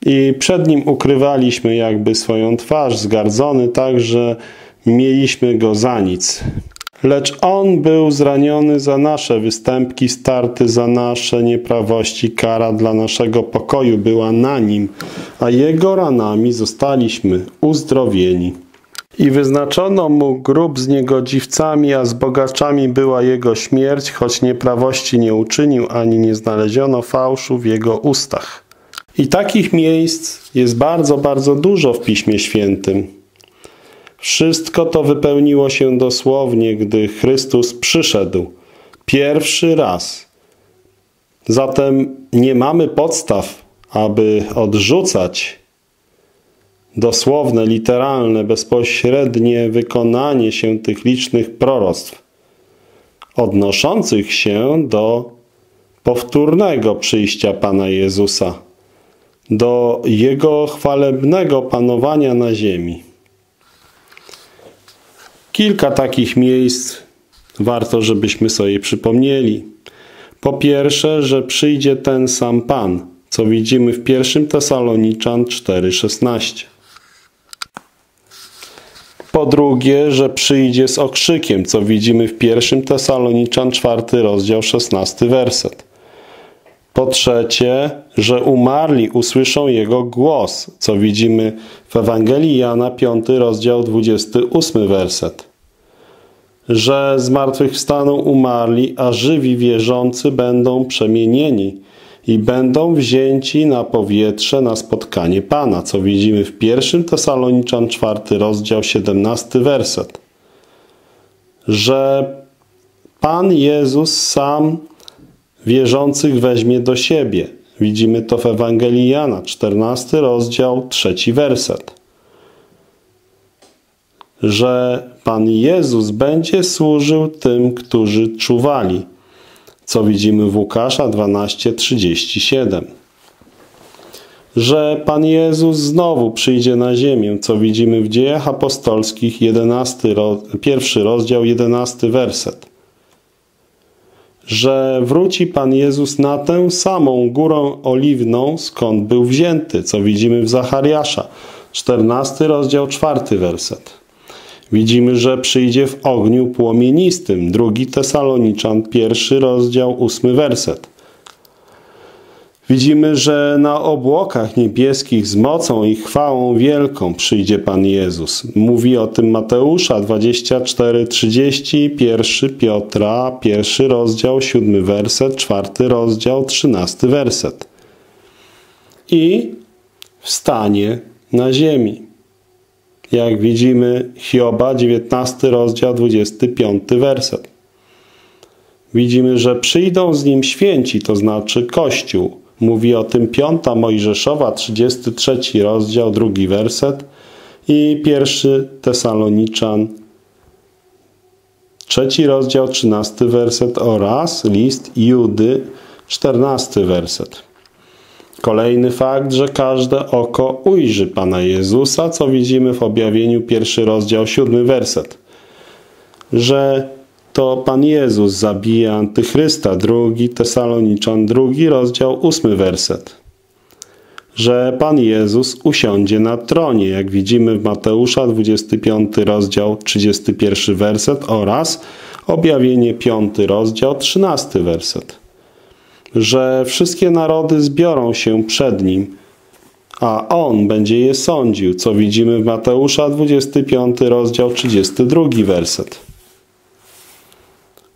I przed nim ukrywaliśmy jakby swoją twarz, zgardzony tak, że mieliśmy go za nic. Lecz On był zraniony za nasze występki, starty za nasze nieprawości, kara dla naszego pokoju była na Nim, a Jego ranami zostaliśmy uzdrowieni. I wyznaczono Mu grób z niegodziwcami, a z bogaczami była Jego śmierć, choć nieprawości nie uczynił, ani nie znaleziono fałszu w Jego ustach. I takich miejsc jest bardzo, bardzo dużo w Piśmie Świętym. Wszystko to wypełniło się dosłownie, gdy Chrystus przyszedł pierwszy raz. Zatem nie mamy podstaw, aby odrzucać dosłowne, literalne, bezpośrednie wykonanie się tych licznych proroctw odnoszących się do powtórnego przyjścia Pana Jezusa, do Jego chwalebnego panowania na ziemi. Kilka takich miejsc warto, żebyśmy sobie przypomnieli. Po pierwsze, że przyjdzie ten sam Pan, co widzimy w 1 Tesaloniczan 4,16. Po drugie, że przyjdzie z okrzykiem, co widzimy w 1 Tesaloniczan 4 rozdział 16 werset. Po trzecie, że umarli usłyszą Jego głos, co widzimy w Ewangelii Jana 5 rozdział 28 werset. Że zmartwychwstaną umarli, a żywi wierzący będą przemienieni i będą wzięci na powietrze na spotkanie Pana, co widzimy w 1 Tesaloniczan 4 rozdział 17 werset. Że Pan Jezus sam wierzących weźmie do siebie. Widzimy to w Ewangelii Jana, 14 rozdział, trzeci werset. Że Pan Jezus będzie służył tym, którzy czuwali, co widzimy w Łukasza 12:37. Że Pan Jezus znowu przyjdzie na ziemię, co widzimy w Dziejach Apostolskich, 11, pierwszy rozdział, 11 werset że wróci Pan Jezus na tę samą górę oliwną, skąd był wzięty, co widzimy w Zachariasza, 14 rozdział, 4 werset. Widzimy, że przyjdzie w ogniu płomienistym, drugi Tesaloniczan, pierwszy rozdział, 8 werset. Widzimy, że na obłokach niebieskich z mocą i chwałą wielką przyjdzie Pan Jezus. Mówi o tym Mateusza 24:30, 1 Piotra, pierwszy rozdział, siódmy werset, czwarty rozdział, trzynasty werset. I wstanie na ziemi. Jak widzimy Hioba, 19 rozdział, 25 werset. Widzimy, że przyjdą z nim święci, to znaczy Kościół, Mówi o tym piąta Mojżeszowa, 33 rozdział, drugi werset i pierwszy Tesaloniczan, trzeci rozdział, trzynasty werset oraz list Judy, czternasty werset. Kolejny fakt, że każde oko ujrzy Pana Jezusa, co widzimy w objawieniu pierwszy rozdział, siódmy werset. Że to Pan Jezus zabija Antychrysta, drugi Tesaloniczan, drugi rozdział, ósmy werset. Że Pan Jezus usiądzie na tronie, jak widzimy w Mateusza 25 rozdział, 31 werset oraz objawienie 5 rozdział, 13 werset. Że wszystkie narody zbiorą się przed Nim, a On będzie je sądził, co widzimy w Mateusza 25 rozdział, 32 werset.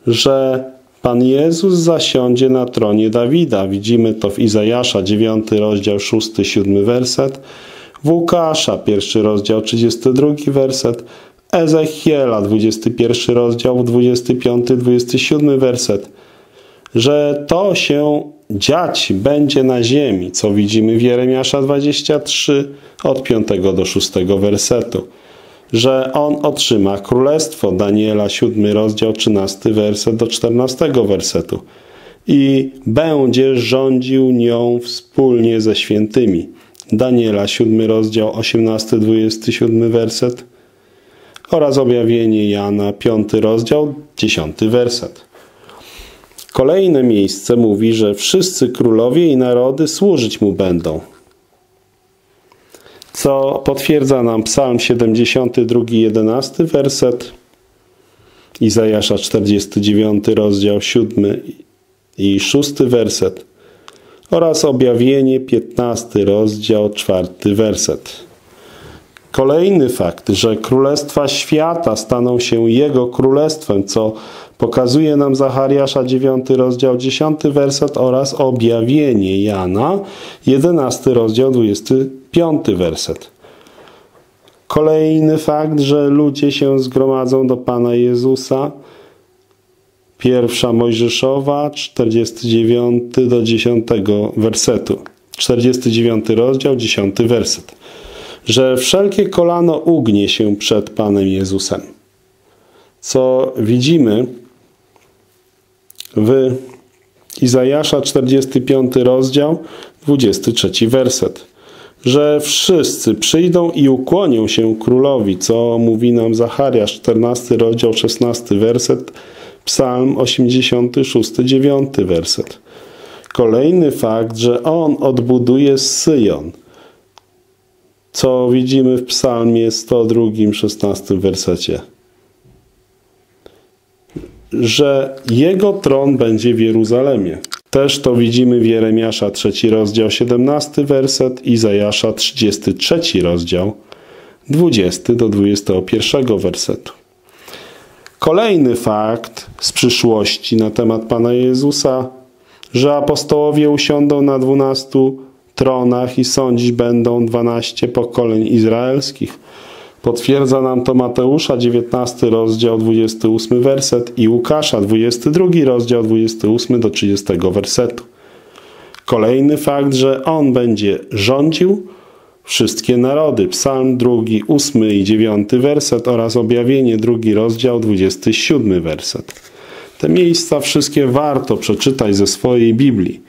Że Pan Jezus zasiądzie na tronie Dawida. Widzimy to w Izajasza 9 rozdział 6-7 werset, w Łukasza 1 rozdział 32 werset, Ezechiela 21 rozdział 25-27 werset, że to się dziać będzie na ziemi, co widzimy w Jeremiasza 23 od 5 do 6 wersetu że on otrzyma królestwo. Daniela 7 rozdział 13 werset do 14 wersetu. I będzie rządził nią wspólnie ze świętymi. Daniela 7 rozdział 18-27 werset oraz objawienie Jana 5 rozdział 10 werset. Kolejne miejsce mówi, że wszyscy królowie i narody służyć mu będą co potwierdza nam Psalm 72, 11 werset, Izajasza 49 rozdział 7 i 6 werset oraz objawienie 15 rozdział 4 werset. Kolejny fakt, że królestwa świata staną się Jego królestwem, co pokazuje nam Zachariasza 9 rozdział 10 werset oraz objawienie Jana 11 rozdział 25 werset. Kolejny fakt, że ludzie się zgromadzą do Pana Jezusa. Pierwsza Mojżeszowa 49 do 10 wersetu. 49 rozdział 10 werset że wszelkie kolano ugnie się przed Panem Jezusem. Co widzimy w Izajasza 45 rozdział 23 werset, że wszyscy przyjdą i ukłonią się królowi, co mówi nam Zachariasz 14 rozdział 16 werset, Psalm 86 9 werset. Kolejny fakt, że On odbuduje Syjon, co widzimy w psalmie 102, 16 wersecie. Że Jego tron będzie w Jeruzalemie. Też to widzimy w Jeremiasza 3 rozdział 17 werset, Izajasza 33 rozdział 20 do 21 wersetu. Kolejny fakt z przyszłości na temat Pana Jezusa, że apostołowie usiądą na dwunastu tronach i sądzić będą dwanaście pokoleń izraelskich. Potwierdza nam to Mateusza 19 rozdział 28 werset i Łukasza 22 rozdział 28 do 30 wersetu. Kolejny fakt, że On będzie rządził wszystkie narody. Psalm 2, 8 i 9 werset oraz objawienie 2 rozdział 27 werset. Te miejsca wszystkie warto przeczytać ze swojej Biblii.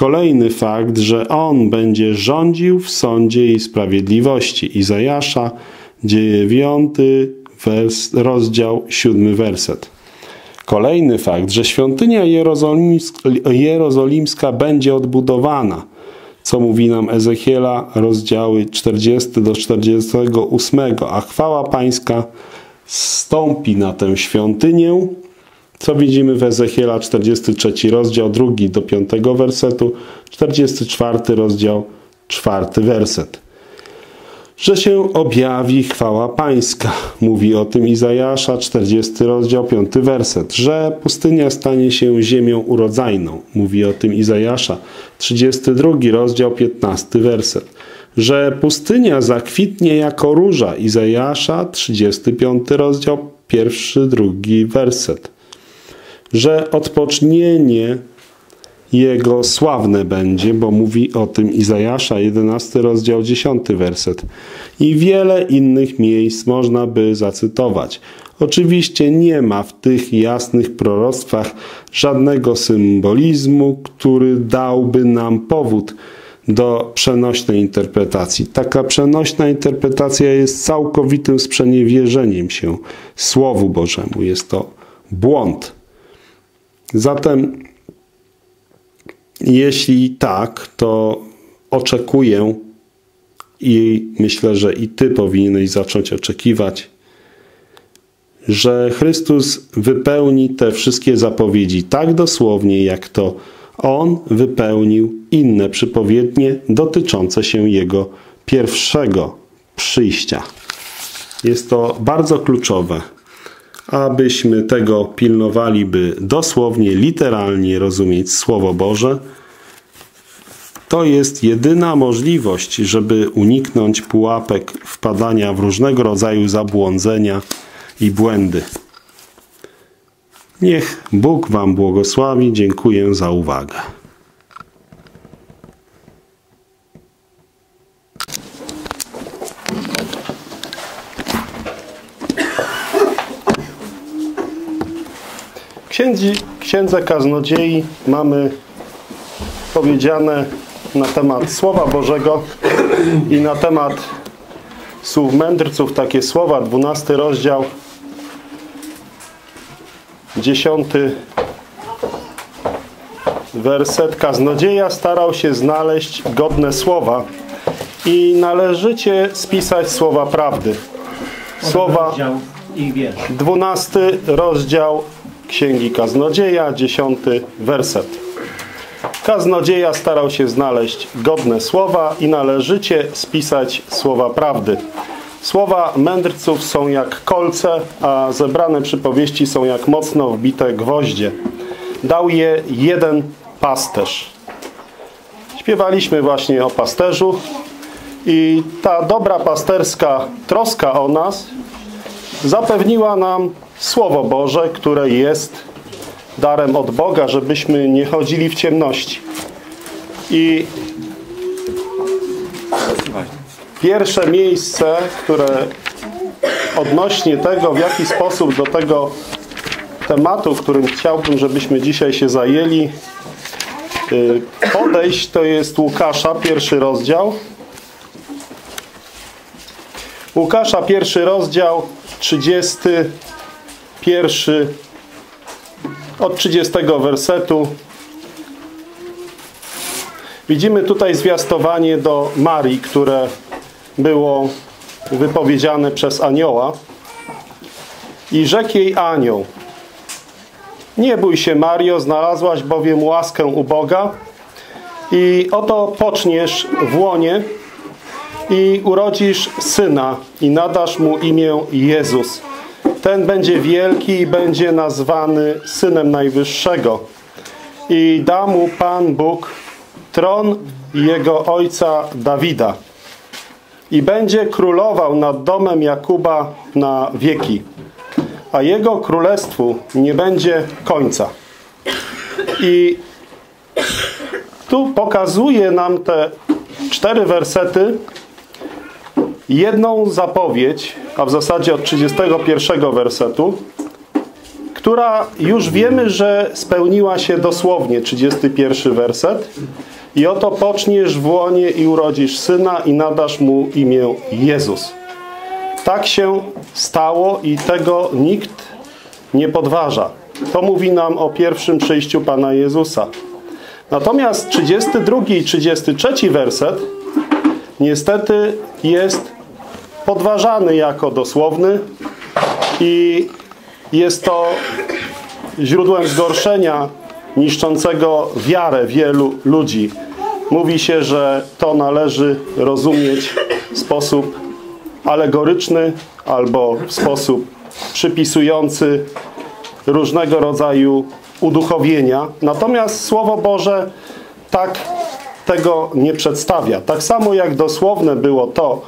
Kolejny fakt, że On będzie rządził w sądzie i sprawiedliwości. Izajasza, 9 wers, rozdział, 7 werset. Kolejny fakt, że świątynia jerozolimska będzie odbudowana, co mówi nam Ezechiela, rozdziały 40 do 48, a chwała pańska stąpi na tę świątynię, co widzimy w Ezechiela 43 rozdział 2 do 5 wersetu, 44 rozdział 4 werset. Że się objawi chwała pańska. Mówi o tym Izajasza 40 rozdział 5 werset. Że pustynia stanie się ziemią urodzajną. Mówi o tym Izajasza 32 rozdział 15 werset. Że pustynia zakwitnie jako róża. Izajasza 35 rozdział pierwszy, drugi werset że odpocznienie jego sławne będzie, bo mówi o tym Izajasza, 11 rozdział, 10 werset. I wiele innych miejsc można by zacytować. Oczywiście nie ma w tych jasnych proroctwach żadnego symbolizmu, który dałby nam powód do przenośnej interpretacji. Taka przenośna interpretacja jest całkowitym sprzeniewierzeniem się Słowu Bożemu. Jest to błąd. Zatem, jeśli tak, to oczekuję i myślę, że i Ty powinieneś zacząć oczekiwać, że Chrystus wypełni te wszystkie zapowiedzi tak dosłownie, jak to On wypełnił inne przypowiednie dotyczące się Jego pierwszego przyjścia. Jest to bardzo kluczowe, abyśmy tego pilnowali, by dosłownie, literalnie rozumieć Słowo Boże. To jest jedyna możliwość, żeby uniknąć pułapek wpadania w różnego rodzaju zabłądzenia i błędy. Niech Bóg Wam błogosławi. Dziękuję za uwagę. Księdzi, księdze kaznodziei mamy powiedziane na temat Słowa Bożego i na temat słów mędrców takie słowa, 12 rozdział, 10 werset. Kaznodzieja starał się znaleźć godne słowa i należycie spisać słowa prawdy. Słowa Rozdział i wiersz. 12 rozdział Księgi Kaznodzieja, 10 werset. Kaznodzieja starał się znaleźć godne słowa i należycie spisać słowa prawdy. Słowa mędrców są jak kolce, a zebrane przypowieści są jak mocno wbite gwoździe. Dał je jeden pasterz. Śpiewaliśmy właśnie o pasterzu i ta dobra pasterska troska o nas zapewniła nam Słowo Boże, które jest darem od Boga, żebyśmy nie chodzili w ciemności. I pierwsze miejsce, które odnośnie tego, w jaki sposób do tego tematu, którym chciałbym, żebyśmy dzisiaj się zajęli, y, podejść, to jest Łukasza, pierwszy rozdział. Łukasza, pierwszy rozdział, 31 od 30 wersetu. Widzimy tutaj zwiastowanie do Marii, które było wypowiedziane przez anioła. I rzekł jej anioł, nie bój się Mario, znalazłaś bowiem łaskę u Boga i oto poczniesz w łonie i urodzisz syna i nadasz mu imię Jezus. Ten będzie wielki i będzie nazwany Synem Najwyższego. I da mu Pan Bóg tron jego ojca Dawida. I będzie królował nad domem Jakuba na wieki. A jego królestwu nie będzie końca. I tu pokazuje nam te cztery wersety, jedną zapowiedź, a w zasadzie od 31 wersetu, która już wiemy, że spełniła się dosłownie, 31 werset. I oto poczniesz w łonie i urodzisz syna i nadasz mu imię Jezus. Tak się stało i tego nikt nie podważa. To mówi nam o pierwszym przyjściu Pana Jezusa. Natomiast 32 i 33 werset niestety jest podważany jako dosłowny i jest to źródłem zgorszenia niszczącego wiarę wielu ludzi. Mówi się, że to należy rozumieć w sposób alegoryczny albo w sposób przypisujący różnego rodzaju uduchowienia. Natomiast Słowo Boże tak tego nie przedstawia. Tak samo jak dosłowne było to,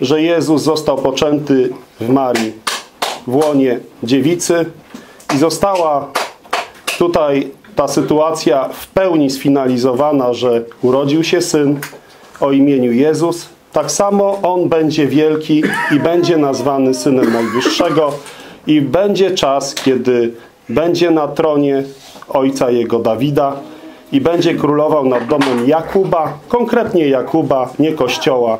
że Jezus został poczęty w Marii, w łonie dziewicy i została tutaj ta sytuacja w pełni sfinalizowana, że urodził się Syn o imieniu Jezus. Tak samo On będzie wielki i będzie nazwany Synem Najwyższego i będzie czas, kiedy będzie na tronie ojca jego Dawida i będzie królował nad domem Jakuba, konkretnie Jakuba, nie Kościoła,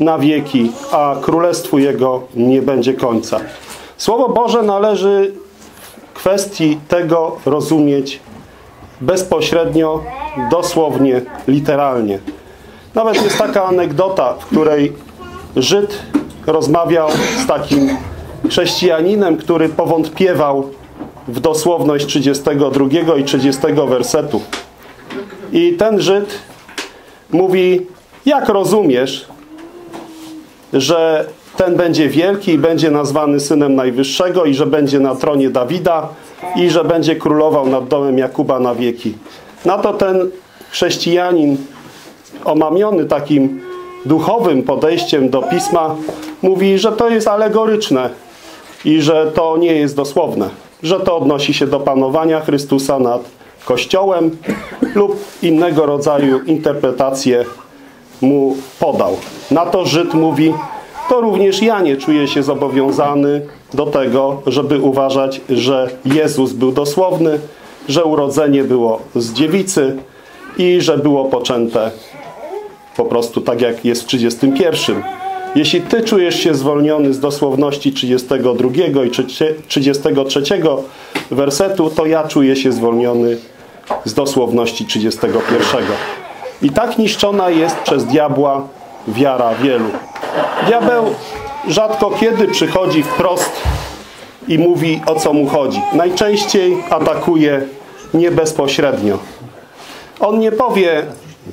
na wieki, a królestwu jego nie będzie końca. Słowo Boże należy kwestii tego rozumieć bezpośrednio, dosłownie, literalnie. Nawet jest taka anegdota, w której Żyd rozmawiał z takim chrześcijaninem, który powątpiewał w dosłowność 32 i 30 wersetu. I ten Żyd mówi, jak rozumiesz, że ten będzie wielki i będzie nazwany Synem Najwyższego i że będzie na tronie Dawida i że będzie królował nad domem Jakuba na wieki. Na to ten chrześcijanin omamiony takim duchowym podejściem do Pisma mówi, że to jest alegoryczne i że to nie jest dosłowne, że to odnosi się do panowania Chrystusa nad Kościołem lub innego rodzaju interpretacje mu podał. Na to Żyd mówi, to również ja nie czuję się zobowiązany do tego, żeby uważać, że Jezus był dosłowny, że urodzenie było z dziewicy i że było poczęte po prostu tak jak jest w 31. Jeśli Ty czujesz się zwolniony z dosłowności 32 i 33 wersetu, to ja czuję się zwolniony z dosłowności 31. I tak niszczona jest przez diabła wiara wielu. Diabeł rzadko kiedy przychodzi wprost i mówi o co mu chodzi. Najczęściej atakuje nie bezpośrednio. On nie powie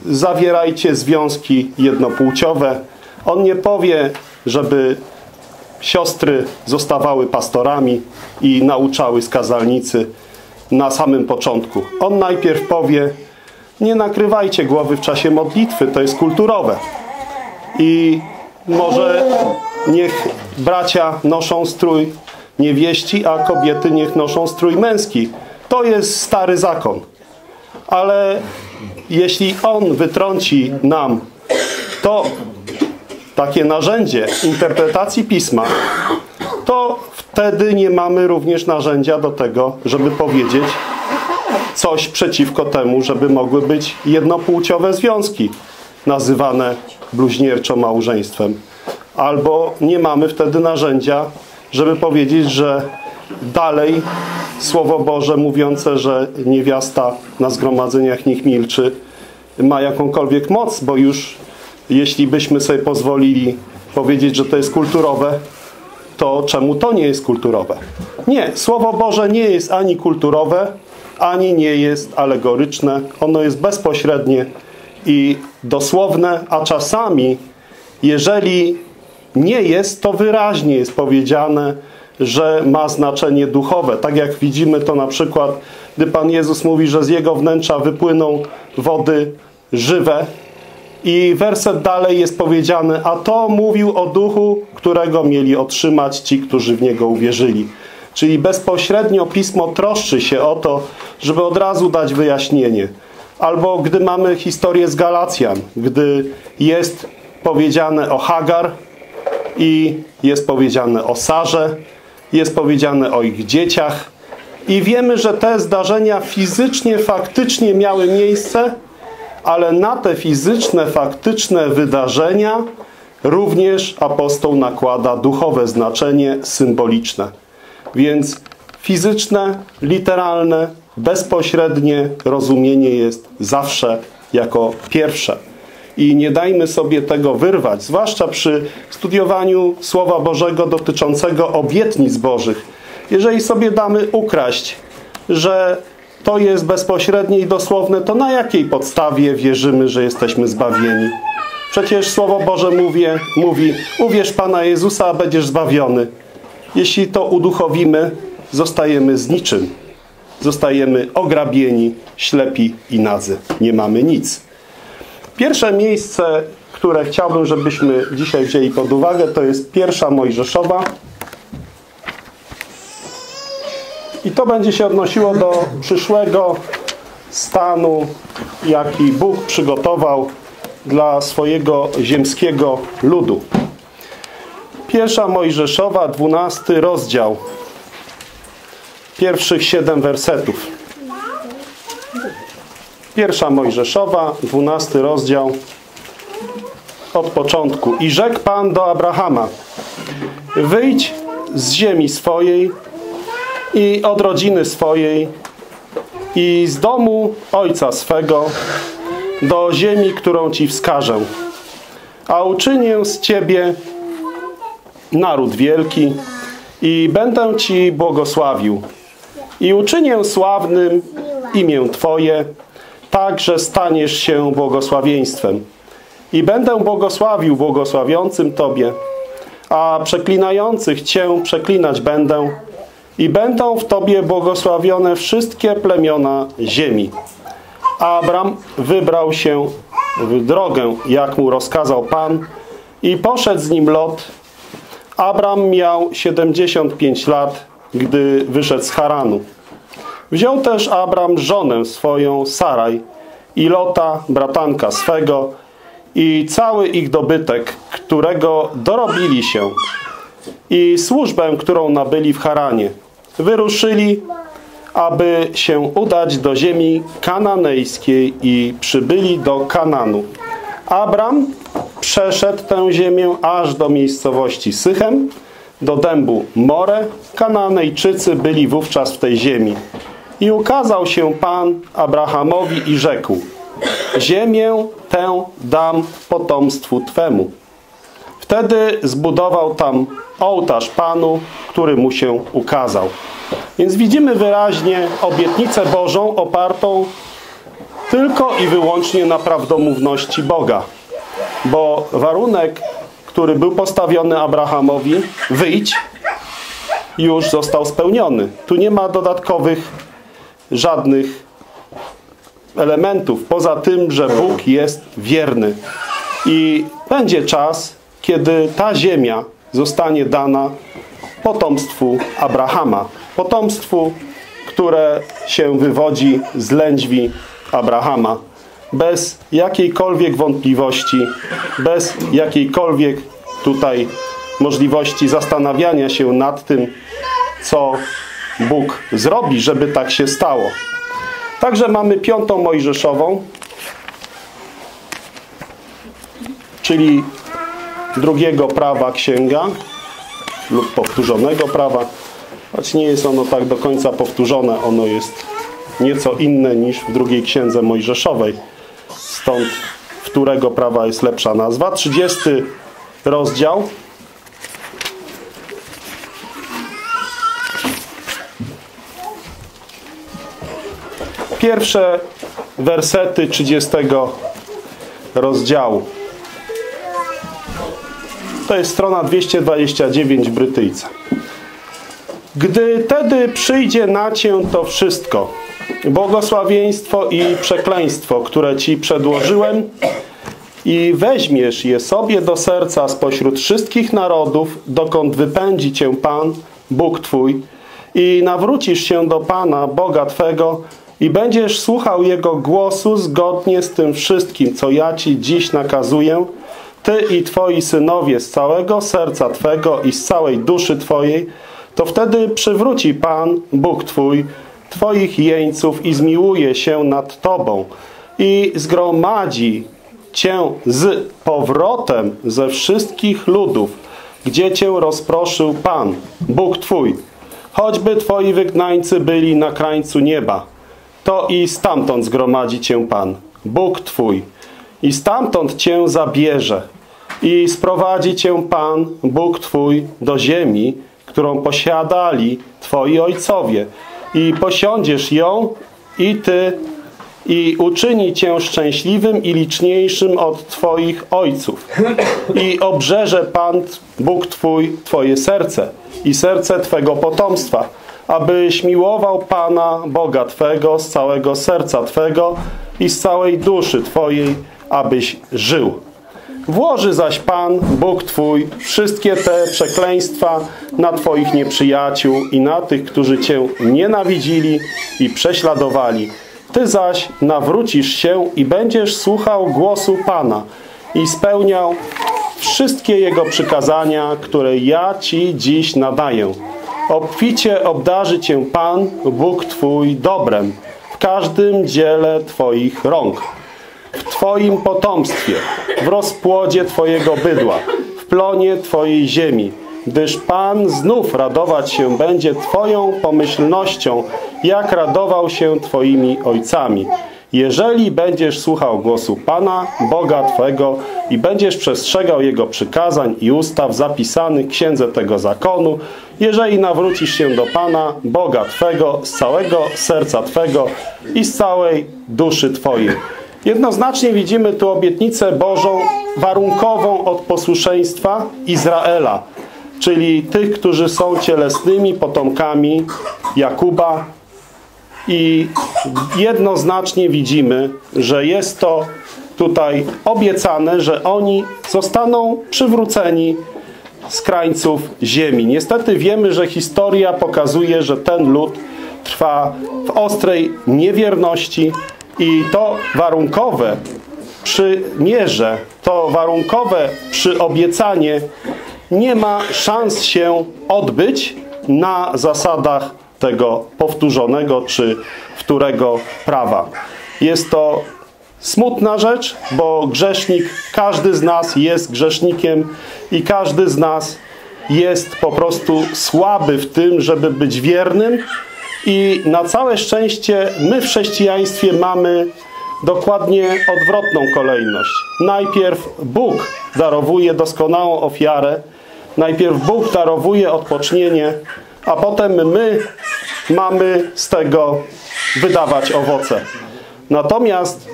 zawierajcie związki jednopłciowe. On nie powie, żeby siostry zostawały pastorami i nauczały skazalnicy na samym początku. On najpierw powie, nie nakrywajcie głowy w czasie modlitwy, to jest kulturowe. I może niech bracia noszą strój niewieści, a kobiety niech noszą strój męski. To jest stary zakon. Ale jeśli On wytrąci nam to takie narzędzie interpretacji Pisma, to wtedy nie mamy również narzędzia do tego, żeby powiedzieć coś przeciwko temu, żeby mogły być jednopłciowe związki nazywane bluźnierczo małżeństwem. Albo nie mamy wtedy narzędzia, żeby powiedzieć, że dalej Słowo Boże mówiące, że niewiasta na zgromadzeniach niech milczy, ma jakąkolwiek moc, bo już jeśli byśmy sobie pozwolili powiedzieć, że to jest kulturowe, to czemu to nie jest kulturowe? Nie, Słowo Boże nie jest ani kulturowe, ani nie jest alegoryczne. Ono jest bezpośrednie i dosłowne, a czasami, jeżeli nie jest, to wyraźnie jest powiedziane, że ma znaczenie duchowe. Tak jak widzimy to na przykład, gdy Pan Jezus mówi, że z Jego wnętrza wypłyną wody żywe. I werset dalej jest powiedziane, a to mówił o duchu, którego mieli otrzymać ci, którzy w Niego uwierzyli. Czyli bezpośrednio Pismo troszczy się o to, żeby od razu dać wyjaśnienie. Albo gdy mamy historię z Galacjan, gdy jest powiedziane o Hagar i jest powiedziane o Sarze, jest powiedziane o ich dzieciach i wiemy, że te zdarzenia fizycznie, faktycznie miały miejsce, ale na te fizyczne, faktyczne wydarzenia również apostoł nakłada duchowe znaczenie symboliczne. Więc fizyczne, literalne, bezpośrednie rozumienie jest zawsze jako pierwsze. I nie dajmy sobie tego wyrwać, zwłaszcza przy studiowaniu Słowa Bożego dotyczącego obietnic Bożych. Jeżeli sobie damy ukraść, że to jest bezpośrednie i dosłowne, to na jakiej podstawie wierzymy, że jesteśmy zbawieni? Przecież Słowo Boże mówi, mówi uwierz Pana Jezusa, a będziesz zbawiony. Jeśli to uduchowimy, zostajemy z niczym. Zostajemy ograbieni, ślepi i nadzy. Nie mamy nic. Pierwsze miejsce, które chciałbym, żebyśmy dzisiaj wzięli pod uwagę, to jest pierwsza Mojżeszowa. I to będzie się odnosiło do przyszłego stanu, jaki Bóg przygotował dla swojego ziemskiego ludu. Pierwsza Mojżeszowa, dwunasty rozdział. pierwszych siedem wersetów. Pierwsza Mojżeszowa, dwunasty rozdział, od początku. I rzekł Pan do Abrahama, wyjdź z ziemi swojej i od rodziny swojej i z domu ojca swego do ziemi, którą Ci wskażę. A uczynię z Ciebie naród wielki i będę Ci błogosławił. I uczynię sławnym imię Twoje, tak, że staniesz się błogosławieństwem. I będę błogosławił błogosławiącym Tobie, a przeklinających Cię przeklinać będę i będą w Tobie błogosławione wszystkie plemiona ziemi. Abram wybrał się w drogę, jak mu rozkazał Pan i poszedł z nim Lot. Abram miał 75 lat, gdy wyszedł z Haranu. Wziął też Abram żonę swoją, Saraj, i Lota, bratanka swego, i cały ich dobytek, którego dorobili się, i służbę, którą nabyli w Haranie. Wyruszyli, aby się udać do ziemi kananejskiej i przybyli do Kananu. Abram przeszedł tę ziemię aż do miejscowości Sychem, do dębu More. Kananejczycy byli wówczas w tej ziemi. I ukazał się Pan Abrahamowi i rzekł Ziemię tę dam potomstwu Twemu. Wtedy zbudował tam ołtarz Panu, który mu się ukazał. Więc widzimy wyraźnie obietnicę Bożą opartą tylko i wyłącznie na prawdomówności Boga. Bo warunek, który był postawiony Abrahamowi, wyjdź, już został spełniony. Tu nie ma dodatkowych żadnych elementów, poza tym, że Bóg jest wierny. I będzie czas, kiedy ta ziemia zostanie dana potomstwu Abrahama. Potomstwu, które się wywodzi z lędźwi Abrahama. Bez jakiejkolwiek wątpliwości, bez jakiejkolwiek tutaj możliwości zastanawiania się nad tym, co Bóg zrobi, żeby tak się stało. Także mamy piątą Mojżeszową, czyli drugiego prawa księga lub powtórzonego prawa, choć nie jest ono tak do końca powtórzone, ono jest nieco inne niż w drugiej księdze Mojżeszowej. Stąd którego prawa jest lepsza nazwa. 30 rozdział. Pierwsze wersety 30 rozdziału. To jest strona 229 Brytyjca. Gdy tedy przyjdzie na cię to wszystko, błogosławieństwo i przekleństwo, które ci przedłożyłem i weźmiesz je sobie do serca spośród wszystkich narodów, dokąd wypędzi cię Pan, Bóg Twój i nawrócisz się do Pana, Boga Twego i będziesz słuchał Jego głosu zgodnie z tym wszystkim, co ja Ci dziś nakazuję, Ty i Twoi synowie z całego serca Twego i z całej duszy Twojej, to wtedy przywróci Pan, Bóg Twój, Twoich jeńców i zmiłuje się nad Tobą i zgromadzi Cię z powrotem ze wszystkich ludów, gdzie Cię rozproszył Pan, Bóg Twój. Choćby Twoi wygnańcy byli na krańcu nieba, to i stamtąd zgromadzi Cię Pan, Bóg Twój. I stamtąd Cię zabierze i sprowadzi Cię Pan, Bóg Twój, do ziemi, którą posiadali Twoi ojcowie i posiądziesz ją i Ty i uczyni Cię szczęśliwym i liczniejszym od Twoich ojców. I obrzeże Pan, Bóg Twój, Twoje serce i serce Twego potomstwa, abyś miłował Pana, Boga Twego z całego serca Twego i z całej duszy Twojej, abyś żył. Włoży zaś Pan, Bóg Twój, wszystkie te przekleństwa na Twoich nieprzyjaciół i na tych, którzy Cię nienawidzili i prześladowali. Ty zaś nawrócisz się i będziesz słuchał głosu Pana i spełniał wszystkie Jego przykazania, które ja Ci dziś nadaję. Obficie obdarzy Cię Pan, Bóg Twój dobrem w każdym dziele Twoich rąk, w Twoim potomstwie, w rozpłodzie Twojego bydła, w plonie Twojej ziemi, gdyż Pan znów radować się będzie Twoją pomyślnością, jak radował się Twoimi ojcami. Jeżeli będziesz słuchał głosu Pana, Boga Twego i będziesz przestrzegał Jego przykazań i ustaw zapisanych w księdze tego zakonu, jeżeli nawrócisz się do Pana, Boga Twego, z całego serca Twego i z całej duszy Twojej. Jednoznacznie widzimy tu obietnicę Bożą warunkową od posłuszeństwa Izraela, czyli tych, którzy są cielesnymi potomkami Jakuba i jednoznacznie widzimy, że jest to tutaj obiecane, że oni zostaną przywróceni z krańców ziemi. Niestety wiemy, że historia pokazuje, że ten lud trwa w ostrej niewierności i to warunkowe przymierze, to warunkowe przyobiecanie nie ma szans się odbyć na zasadach tego powtórzonego czy wtórego prawa. Jest to smutna rzecz, bo grzesznik, każdy z nas jest grzesznikiem i każdy z nas jest po prostu słaby w tym, żeby być wiernym i na całe szczęście my w chrześcijaństwie mamy dokładnie odwrotną kolejność. Najpierw Bóg darowuje doskonałą ofiarę, najpierw Bóg darowuje odpocznienie, a potem my mamy z tego wydawać owoce. Natomiast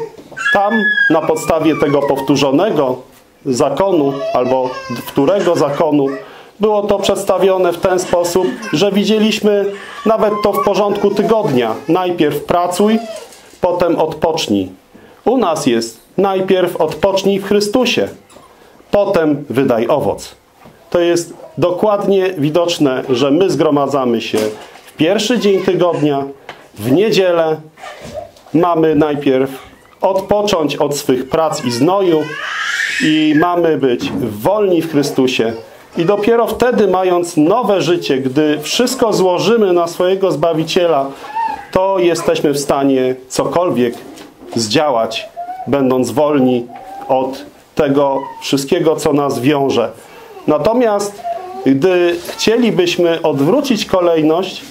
tam na podstawie tego powtórzonego zakonu albo wtórego zakonu było to przedstawione w ten sposób, że widzieliśmy nawet to w porządku tygodnia. Najpierw pracuj, potem odpocznij. U nas jest najpierw odpocznij w Chrystusie, potem wydaj owoc. To jest dokładnie widoczne, że my zgromadzamy się w pierwszy dzień tygodnia, w niedzielę. Mamy najpierw odpocząć od swych prac i znoju i mamy być wolni w Chrystusie. I dopiero wtedy, mając nowe życie, gdy wszystko złożymy na swojego Zbawiciela, to jesteśmy w stanie cokolwiek zdziałać, będąc wolni od tego wszystkiego, co nas wiąże. Natomiast gdy chcielibyśmy odwrócić kolejność,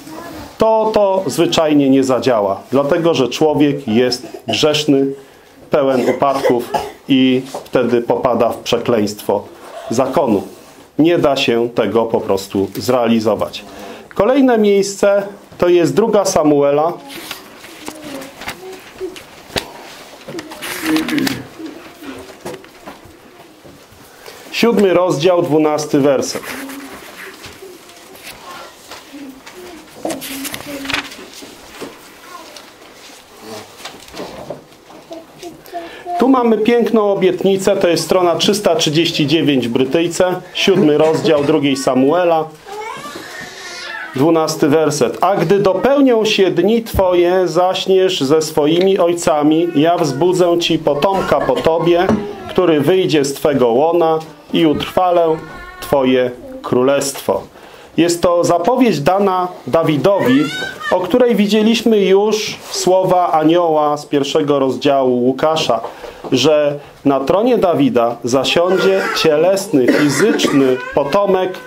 to to zwyczajnie nie zadziała. Dlatego, że człowiek jest grzeszny, pełen upadków i wtedy popada w przekleństwo zakonu. Nie da się tego po prostu zrealizować. Kolejne miejsce to jest druga Samuela. Siódmy rozdział, dwunasty werset. Tu mamy piękną obietnicę, to jest strona 339 w Brytyjce, siódmy rozdział drugiej Samuela, dwunasty werset. A gdy dopełnią się dni Twoje, zaśniesz ze swoimi ojcami, ja wzbudzę Ci potomka po Tobie, który wyjdzie z Twego łona i utrwalę Twoje królestwo. Jest to zapowiedź dana Dawidowi, o której widzieliśmy już słowa anioła z pierwszego rozdziału Łukasza, że na tronie Dawida zasiądzie cielesny, fizyczny potomek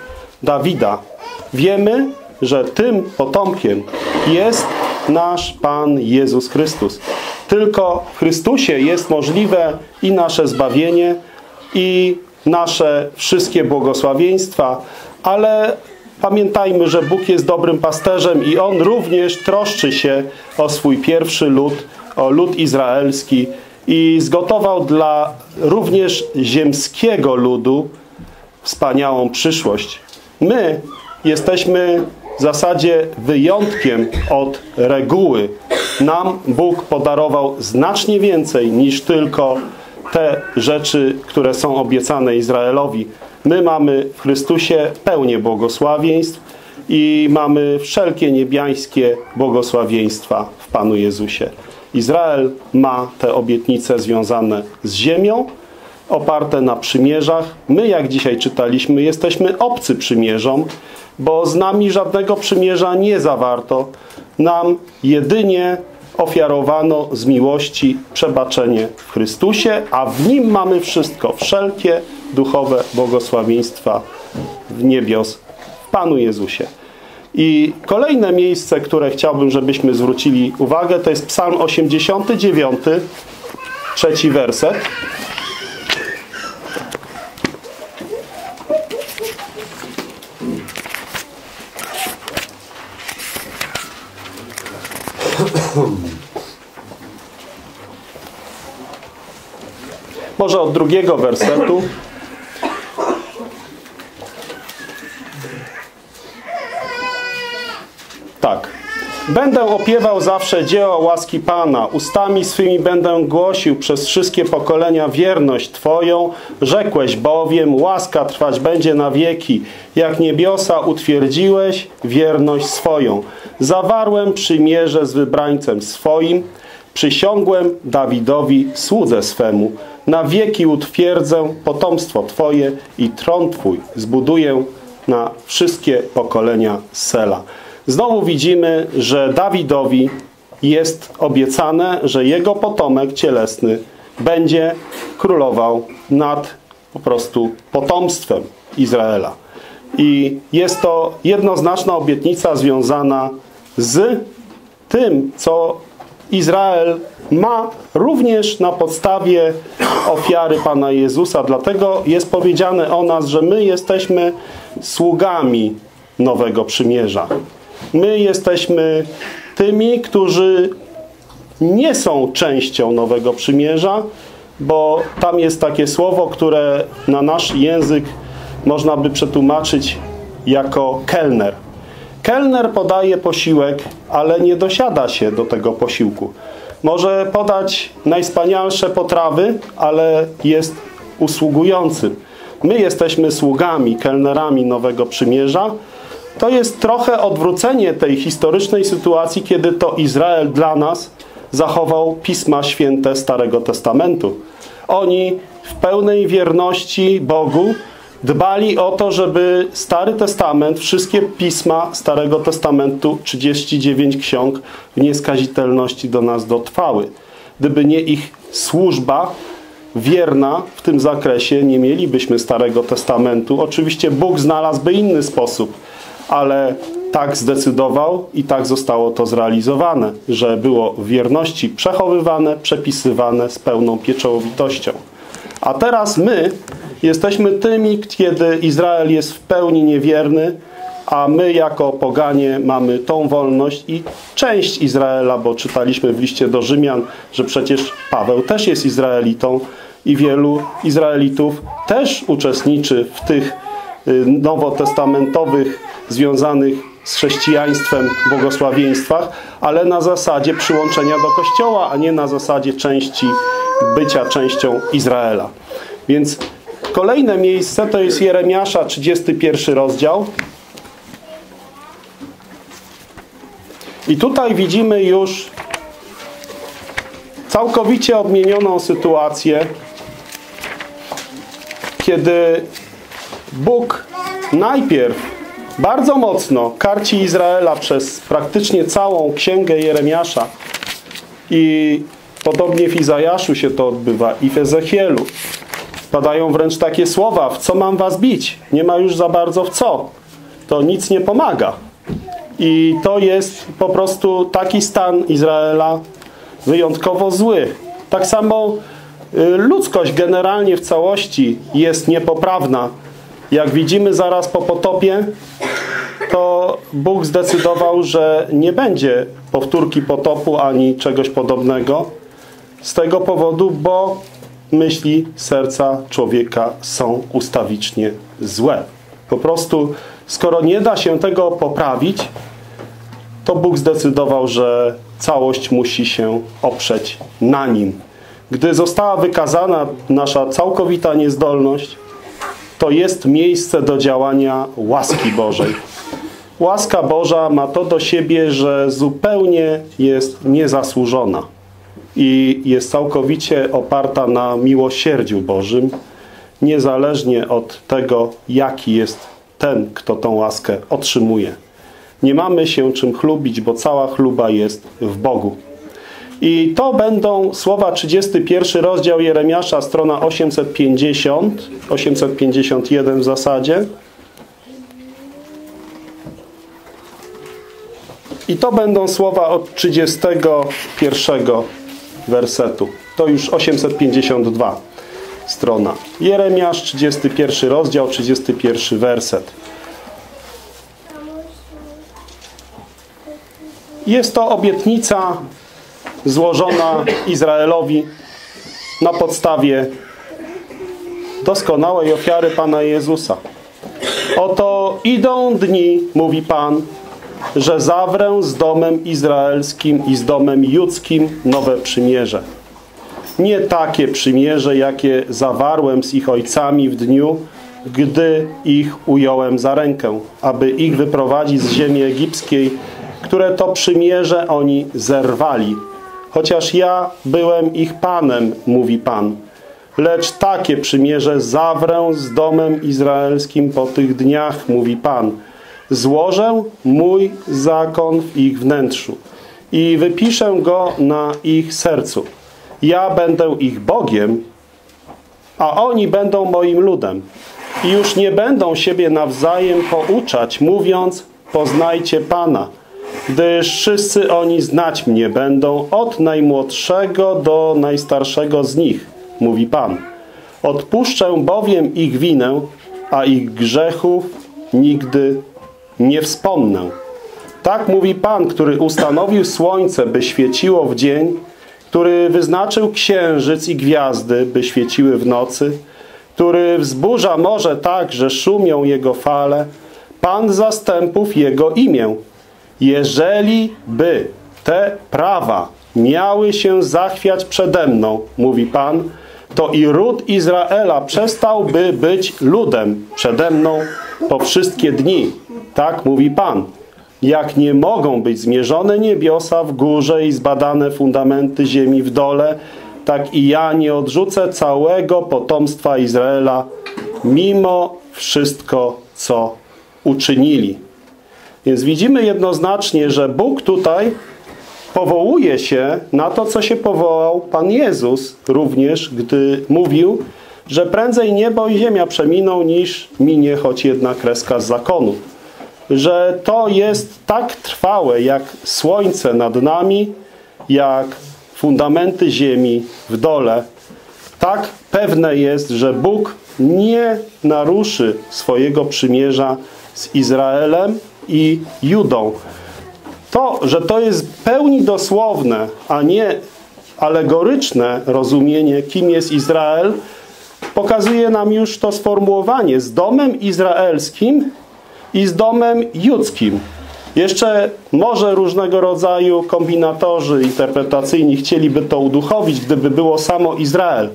Dawida. Wiemy, że tym potomkiem jest nasz Pan Jezus Chrystus. Tylko w Chrystusie jest możliwe i nasze zbawienie, i nasze wszystkie błogosławieństwa, ale pamiętajmy, że Bóg jest dobrym pasterzem i On również troszczy się o swój pierwszy lud, o lud izraelski i zgotował dla również ziemskiego ludu wspaniałą przyszłość. My jesteśmy w zasadzie wyjątkiem od reguły. Nam Bóg podarował znacznie więcej niż tylko te rzeczy, które są obiecane Izraelowi. My mamy w Chrystusie pełnię błogosławieństw i mamy wszelkie niebiańskie błogosławieństwa w Panu Jezusie. Izrael ma te obietnice związane z ziemią oparte na przymierzach. My, jak dzisiaj czytaliśmy, jesteśmy obcy przymierzom, bo z nami żadnego przymierza nie zawarto. Nam jedynie ofiarowano z miłości przebaczenie w Chrystusie, a w Nim mamy wszystko, wszelkie duchowe błogosławieństwa w niebios w Panu Jezusie. I kolejne miejsce, które chciałbym, żebyśmy zwrócili uwagę, to jest Psalm 89, trzeci werset. Może od drugiego wersetu. Tak. Będę opiewał zawsze dzieła łaski Pana, ustami swymi będę głosił przez wszystkie pokolenia wierność Twoją. Rzekłeś bowiem, łaska trwać będzie na wieki. Jak niebiosa utwierdziłeś wierność swoją. Zawarłem przymierze z wybrańcem swoim, przysiągłem Dawidowi słudze swemu. Na wieki utwierdzę potomstwo Twoje i tron Twój zbuduję na wszystkie pokolenia Sela. Znowu widzimy, że Dawidowi jest obiecane, że jego potomek cielesny będzie królował nad po prostu potomstwem Izraela. I jest to jednoznaczna obietnica związana z tym, co Izrael ma również na podstawie ofiary Pana Jezusa. Dlatego jest powiedziane o nas, że my jesteśmy sługami Nowego Przymierza. My jesteśmy tymi, którzy nie są częścią Nowego Przymierza, bo tam jest takie słowo, które na nasz język można by przetłumaczyć jako kelner. Kelner podaje posiłek, ale nie dosiada się do tego posiłku. Może podać najwspanialsze potrawy, ale jest usługującym. My jesteśmy sługami, kelnerami Nowego Przymierza. To jest trochę odwrócenie tej historycznej sytuacji, kiedy to Izrael dla nas zachował Pisma Święte Starego Testamentu. Oni w pełnej wierności Bogu dbali o to, żeby Stary Testament, wszystkie pisma Starego Testamentu, 39 ksiąg w nieskazitelności do nas dotrwały. Gdyby nie ich służba wierna w tym zakresie, nie mielibyśmy Starego Testamentu. Oczywiście Bóg znalazłby inny sposób, ale tak zdecydował i tak zostało to zrealizowane, że było w wierności przechowywane, przepisywane z pełną pieczołowitością. A teraz my jesteśmy tymi, kiedy Izrael jest w pełni niewierny, a my jako poganie mamy tą wolność i część Izraela, bo czytaliśmy w liście do Rzymian, że przecież Paweł też jest Izraelitą i wielu Izraelitów też uczestniczy w tych nowotestamentowych, związanych z chrześcijaństwem błogosławieństwach, ale na zasadzie przyłączenia do Kościoła, a nie na zasadzie części bycia częścią Izraela. Więc kolejne miejsce to jest Jeremiasza, 31 rozdział. I tutaj widzimy już całkowicie odmienioną sytuację, kiedy Bóg najpierw bardzo mocno karci Izraela przez praktycznie całą księgę Jeremiasza i podobnie w Izajaszu się to odbywa i w Ezechielu. Padają wręcz takie słowa, w co mam was bić? Nie ma już za bardzo w co. To nic nie pomaga. I to jest po prostu taki stan Izraela wyjątkowo zły. Tak samo ludzkość generalnie w całości jest niepoprawna. Jak widzimy zaraz po potopie, to Bóg zdecydował, że nie będzie powtórki potopu ani czegoś podobnego. Z tego powodu, bo myśli serca człowieka są ustawicznie złe. Po prostu, skoro nie da się tego poprawić, to Bóg zdecydował, że całość musi się oprzeć na Nim. Gdy została wykazana nasza całkowita niezdolność, to jest miejsce do działania łaski Bożej. Łaska Boża ma to do siebie, że zupełnie jest niezasłużona. i jest całkowicie oparta na miłosierdziu Bożym, niezależnie od tego, jaki jest ten, kto tą łaskę otrzymuje. Nie mamy się czym chlubić, bo cała chluba jest w Bogu. I to będą słowa 31 rozdział Jeremiasza, strona 850, 851 w zasadzie. I to będą słowa od 31 wersetu. To już 852 strona. Jeremiasz, 31 rozdział, 31 werset. Jest to obietnica złożona Izraelowi na podstawie doskonałej ofiary Pana Jezusa. Oto idą dni, mówi Pan, że zawrę z domem izraelskim i z domem judzkim nowe przymierze. Nie takie przymierze, jakie zawarłem z ich ojcami w dniu, gdy ich ująłem za rękę, aby ich wyprowadzić z ziemi egipskiej, które to przymierze oni zerwali. Chociaż ja byłem ich Panem, mówi Pan. Lecz takie przymierze zawrę z domem izraelskim po tych dniach, mówi Pan. Złożę mój zakon w ich wnętrzu i wypiszę go na ich sercu. Ja będę ich Bogiem, a oni będą moim ludem. I już nie będą siebie nawzajem pouczać, mówiąc, poznajcie Pana, gdyż wszyscy oni znać mnie będą od najmłodszego do najstarszego z nich, mówi Pan. Odpuszczę bowiem ich winę, a ich grzechów nigdy nie wspomnę. Tak mówi Pan, który ustanowił słońce, by świeciło w dzień, który wyznaczył księżyc i gwiazdy, by świeciły w nocy, który wzburza morze tak, że szumią jego fale, Pan zastępów jego imię. Jeżeli by te prawa miały się zachwiać przede mną, mówi Pan, to i ród Izraela przestałby być ludem przede mną po wszystkie dni. Tak mówi Pan. Jak nie mogą być zmierzone niebiosa w górze i zbadane fundamenty ziemi w dole, tak i ja nie odrzucę całego potomstwa Izraela, mimo wszystko, co uczynili. Więc widzimy jednoznacznie, że Bóg tutaj powołuje się na to, co się powołał Pan Jezus również, gdy mówił, że prędzej niebo i ziemia przeminą, niż minie choć jedna kreska z zakonu. Że to jest tak trwałe, jak słońce nad nami, jak fundamenty ziemi w dole. Tak pewne jest, że Bóg nie naruszy swojego przymierza z Izraelem i Judą. To, że to jest pełni dosłowne, a nie alegoryczne rozumienie, kim jest Izrael, pokazuje nam już to sformułowanie z domem izraelskim i z domem judzkim. Jeszcze może różnego rodzaju kombinatorzy interpretacyjni chcieliby to uduchowić, gdyby było samo Izrael.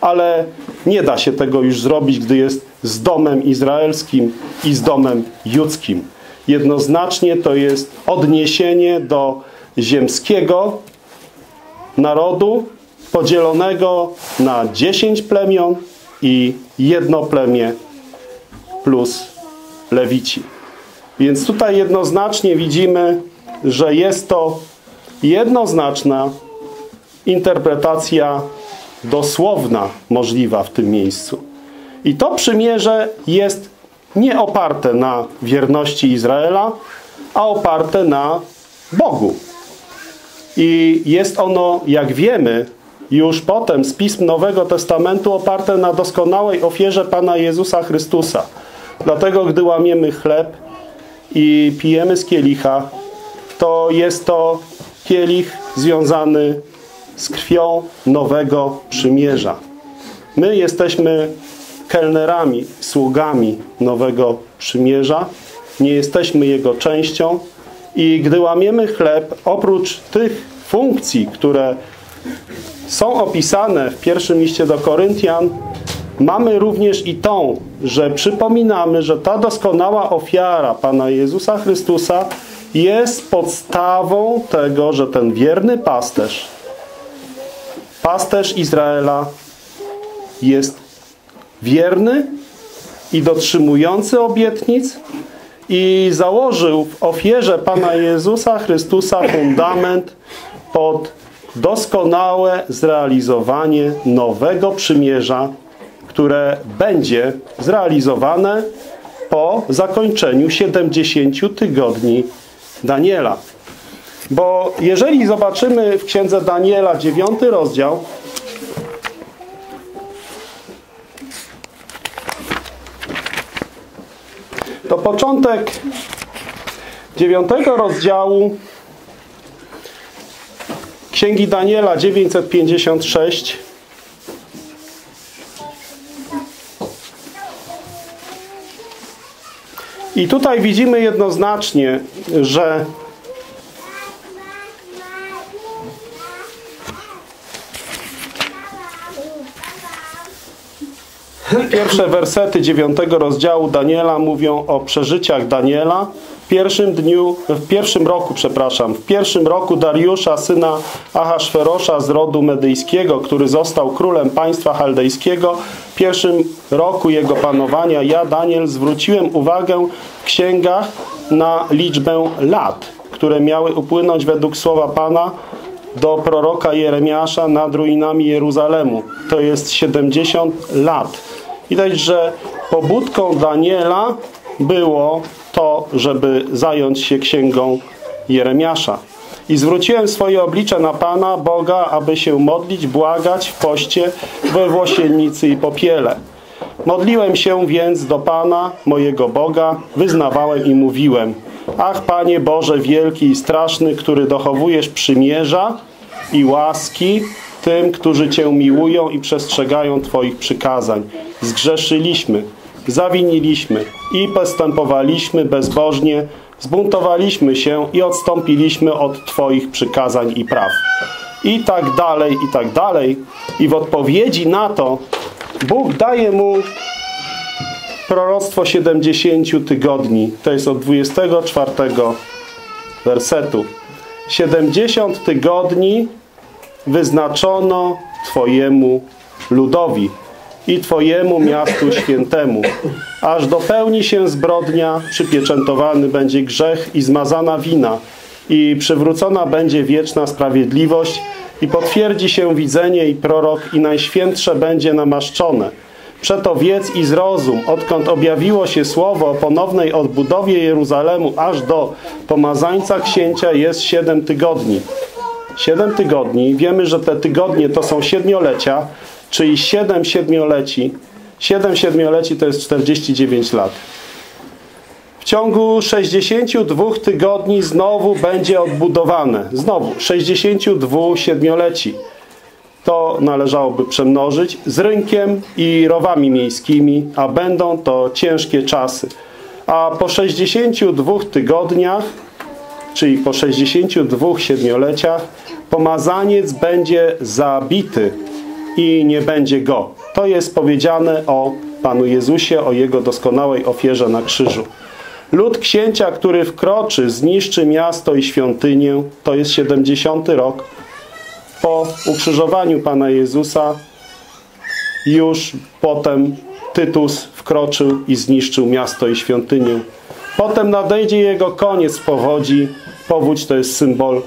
Ale nie da się tego już zrobić, gdy jest z domem izraelskim i z domem judzkim. Jednoznacznie to jest odniesienie do ziemskiego narodu podzielonego na dziesięć plemion i jedno plemię plus lewici. Więc tutaj jednoznacznie widzimy, że jest to jednoznaczna interpretacja dosłowna możliwa w tym miejscu. I to przymierze jest nie oparte na wierności Izraela, a oparte na Bogu. I jest ono, jak wiemy, już potem z pism Nowego Testamentu oparte na doskonałej ofierze Pana Jezusa Chrystusa. Dlatego, gdy łamiemy chleb i pijemy z kielicha, to jest to kielich związany z krwią nowego przymierza. My jesteśmy kelnerami, sługami nowego przymierza. Nie jesteśmy jego częścią. I gdy łamiemy chleb, oprócz tych funkcji, które są opisane w pierwszym liście do Koryntian, mamy również i tą, że przypominamy, że ta doskonała ofiara Pana Jezusa Chrystusa jest podstawą tego, że ten wierny pasterz Pasterz Izraela jest wierny i dotrzymujący obietnic i założył w ofierze Pana Jezusa Chrystusa fundament pod doskonałe zrealizowanie nowego przymierza, które będzie zrealizowane po zakończeniu 70 tygodni Daniela. Bo jeżeli zobaczymy w księdze Daniela 9 rozdział, to początek 9 rozdziału Księgi Daniela 956 I tutaj widzimy jednoznacznie, że Pierwsze wersety dziewiątego rozdziału Daniela mówią o przeżyciach Daniela. W pierwszym dniu, w pierwszym roku, przepraszam, w pierwszym roku Dariusza, syna Ahasferosza z rodu medyjskiego, który został królem państwa chaldejskiego, w pierwszym roku jego panowania ja, Daniel, zwróciłem uwagę w księgach na liczbę lat, które miały upłynąć według słowa Pana do proroka Jeremiasza nad ruinami Jeruzalemu. To jest 70 lat. Widać, że pobudką Daniela było to, żeby zająć się księgą Jeremiasza. I zwróciłem swoje oblicze na Pana, Boga, aby się modlić, błagać w poście, we włosiennicy i popiele. Modliłem się więc do Pana, mojego Boga, wyznawałem i mówiłem Ach, Panie Boże wielki i straszny, który dochowujesz przymierza i łaski tym, którzy Cię miłują i przestrzegają Twoich przykazań. Zgrzeszyliśmy, zawiniliśmy i postępowaliśmy bezbożnie, zbuntowaliśmy się i odstąpiliśmy od Twoich przykazań i praw. I tak dalej, i tak dalej. I w odpowiedzi na to Bóg daje mu proroctwo 70 tygodni. To jest od 24 wersetu. 70 tygodni wyznaczono Twojemu ludowi i Twojemu miastu świętemu. Aż dopełni się zbrodnia, przypieczętowany będzie grzech i zmazana wina i przywrócona będzie wieczna sprawiedliwość i potwierdzi się widzenie i prorok i najświętsze będzie namaszczone. Przeto wiedz i zrozum, odkąd objawiło się słowo o ponownej odbudowie Jeruzalemu aż do pomazańca księcia jest siedem tygodni. Siedem tygodni. Wiemy, że te tygodnie to są siedmiolecia, czyli siedem siedmioleci. Siedem siedmioleci to jest 49 lat. W ciągu 62 tygodni znowu będzie odbudowane. Znowu 62 siedmioleci. To należałoby przemnożyć z rynkiem i rowami miejskimi, a będą to ciężkie czasy. A po 62 tygodniach, czyli po 62 siedmioleciach, pomazaniec będzie zabity i nie będzie go. To jest powiedziane o Panu Jezusie, o Jego doskonałej ofierze na krzyżu. Lud księcia, który wkroczy, zniszczy miasto i świątynię, to jest 70 rok. Po ukrzyżowaniu Pana Jezusa już potem Tytus wkroczył i zniszczył miasto i świątynię. Potem nadejdzie jego koniec powodzi. Powódź to jest symbol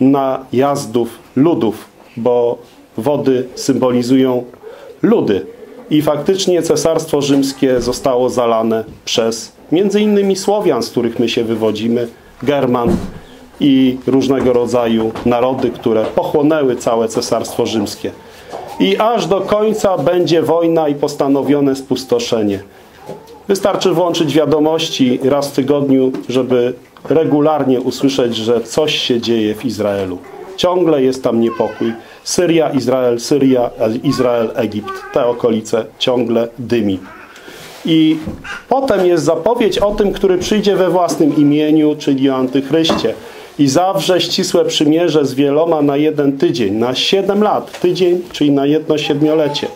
najazdów ludów, bo wody symbolizują ludy. I faktycznie Cesarstwo Rzymskie zostało zalane przez między innymi Słowian, z których my się wywodzimy, German i różnego rodzaju narody, które pochłonęły całe Cesarstwo Rzymskie. I aż do końca będzie wojna i postanowione spustoszenie. Wystarczy włączyć wiadomości raz w tygodniu, żeby regularnie usłyszeć, że coś się dzieje w Izraelu. Ciągle jest tam niepokój. Syria, Izrael, Syria, Izrael, Egipt. Te okolice ciągle dymi. I potem jest zapowiedź o tym, który przyjdzie we własnym imieniu, czyli o Antychryście. I zawrze ścisłe przymierze z wieloma na jeden tydzień, na siedem lat. Tydzień, czyli na jedno siedmiolecie.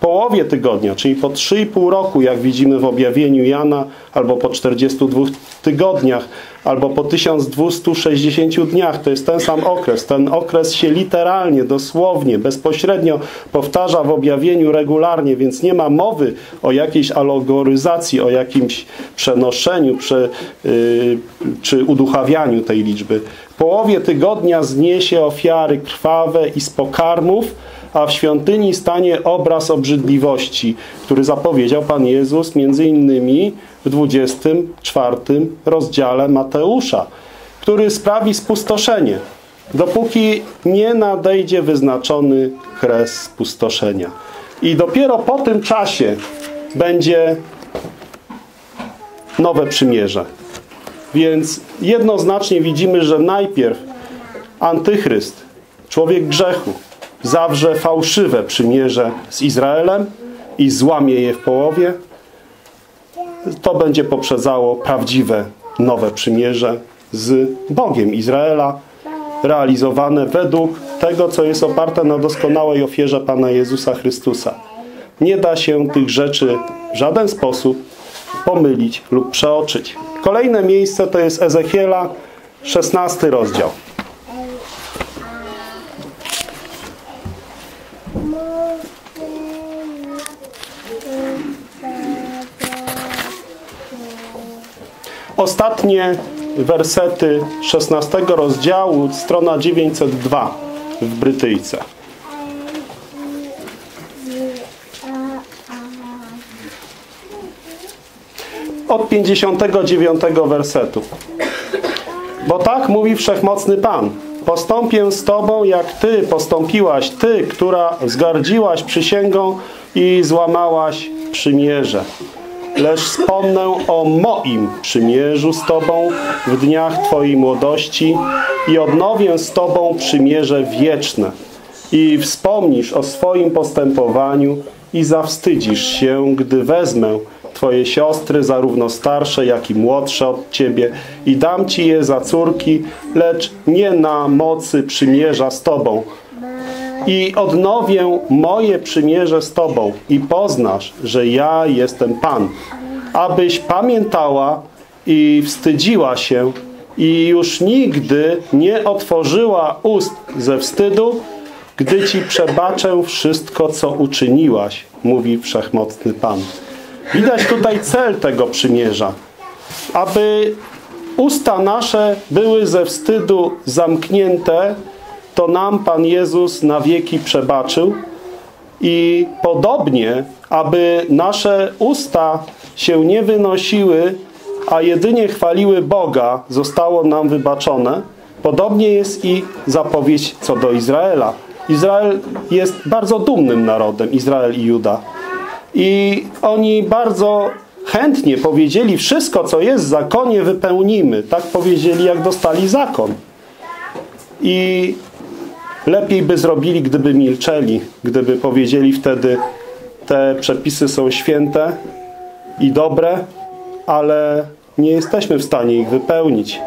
Połowie tygodnia, czyli po 3,5 roku, jak widzimy w objawieniu Jana, albo po 42 tygodniach, albo po 1260 dniach, to jest ten sam okres. Ten okres się literalnie, dosłownie, bezpośrednio powtarza w objawieniu regularnie, więc nie ma mowy o jakiejś alegoryzacji, o jakimś przenoszeniu prze, yy, czy uduchawianiu tej liczby. W połowie tygodnia zniesie ofiary krwawe i z pokarmów, a w świątyni stanie obraz obrzydliwości, który zapowiedział Pan Jezus między innymi w 24 rozdziale Mateusza, który sprawi spustoszenie, dopóki nie nadejdzie wyznaczony kres spustoszenia. I dopiero po tym czasie będzie nowe przymierze. Więc jednoznacznie widzimy, że najpierw antychryst, człowiek grzechu, zawrze fałszywe przymierze z Izraelem i złamie je w połowie, to będzie poprzedzało prawdziwe nowe przymierze z Bogiem Izraela, realizowane według tego, co jest oparte na doskonałej ofierze Pana Jezusa Chrystusa. Nie da się tych rzeczy w żaden sposób pomylić lub przeoczyć. Kolejne miejsce to jest Ezechiela, 16 rozdział. Ostatnie wersety 16 rozdziału, strona 902 w Brytyjce. Od 59 wersetu. Bo tak mówi Wszechmocny Pan. Postąpię z Tobą, jak Ty postąpiłaś, Ty, która zgardziłaś przysięgą i złamałaś przymierze lecz wspomnę o moim przymierzu z Tobą w dniach Twojej młodości i odnowię z Tobą przymierze wieczne. I wspomnisz o swoim postępowaniu i zawstydzisz się, gdy wezmę Twoje siostry, zarówno starsze, jak i młodsze od Ciebie i dam Ci je za córki, lecz nie na mocy przymierza z Tobą, i odnowię moje przymierze z Tobą i poznasz, że ja jestem Pan. Abyś pamiętała i wstydziła się i już nigdy nie otworzyła ust ze wstydu, gdy Ci przebaczę wszystko, co uczyniłaś, mówi Wszechmocny Pan. Widać tutaj cel tego przymierza, aby usta nasze były ze wstydu zamknięte to nam Pan Jezus na wieki przebaczył i podobnie, aby nasze usta się nie wynosiły, a jedynie chwaliły Boga, zostało nam wybaczone. Podobnie jest i zapowiedź co do Izraela. Izrael jest bardzo dumnym narodem, Izrael i Juda. I oni bardzo chętnie powiedzieli, wszystko co jest w zakonie wypełnimy. Tak powiedzieli, jak dostali zakon. I Lepiej by zrobili, gdyby milczeli, gdyby powiedzieli wtedy, te przepisy są święte i dobre, ale nie jesteśmy w stanie ich wypełnić.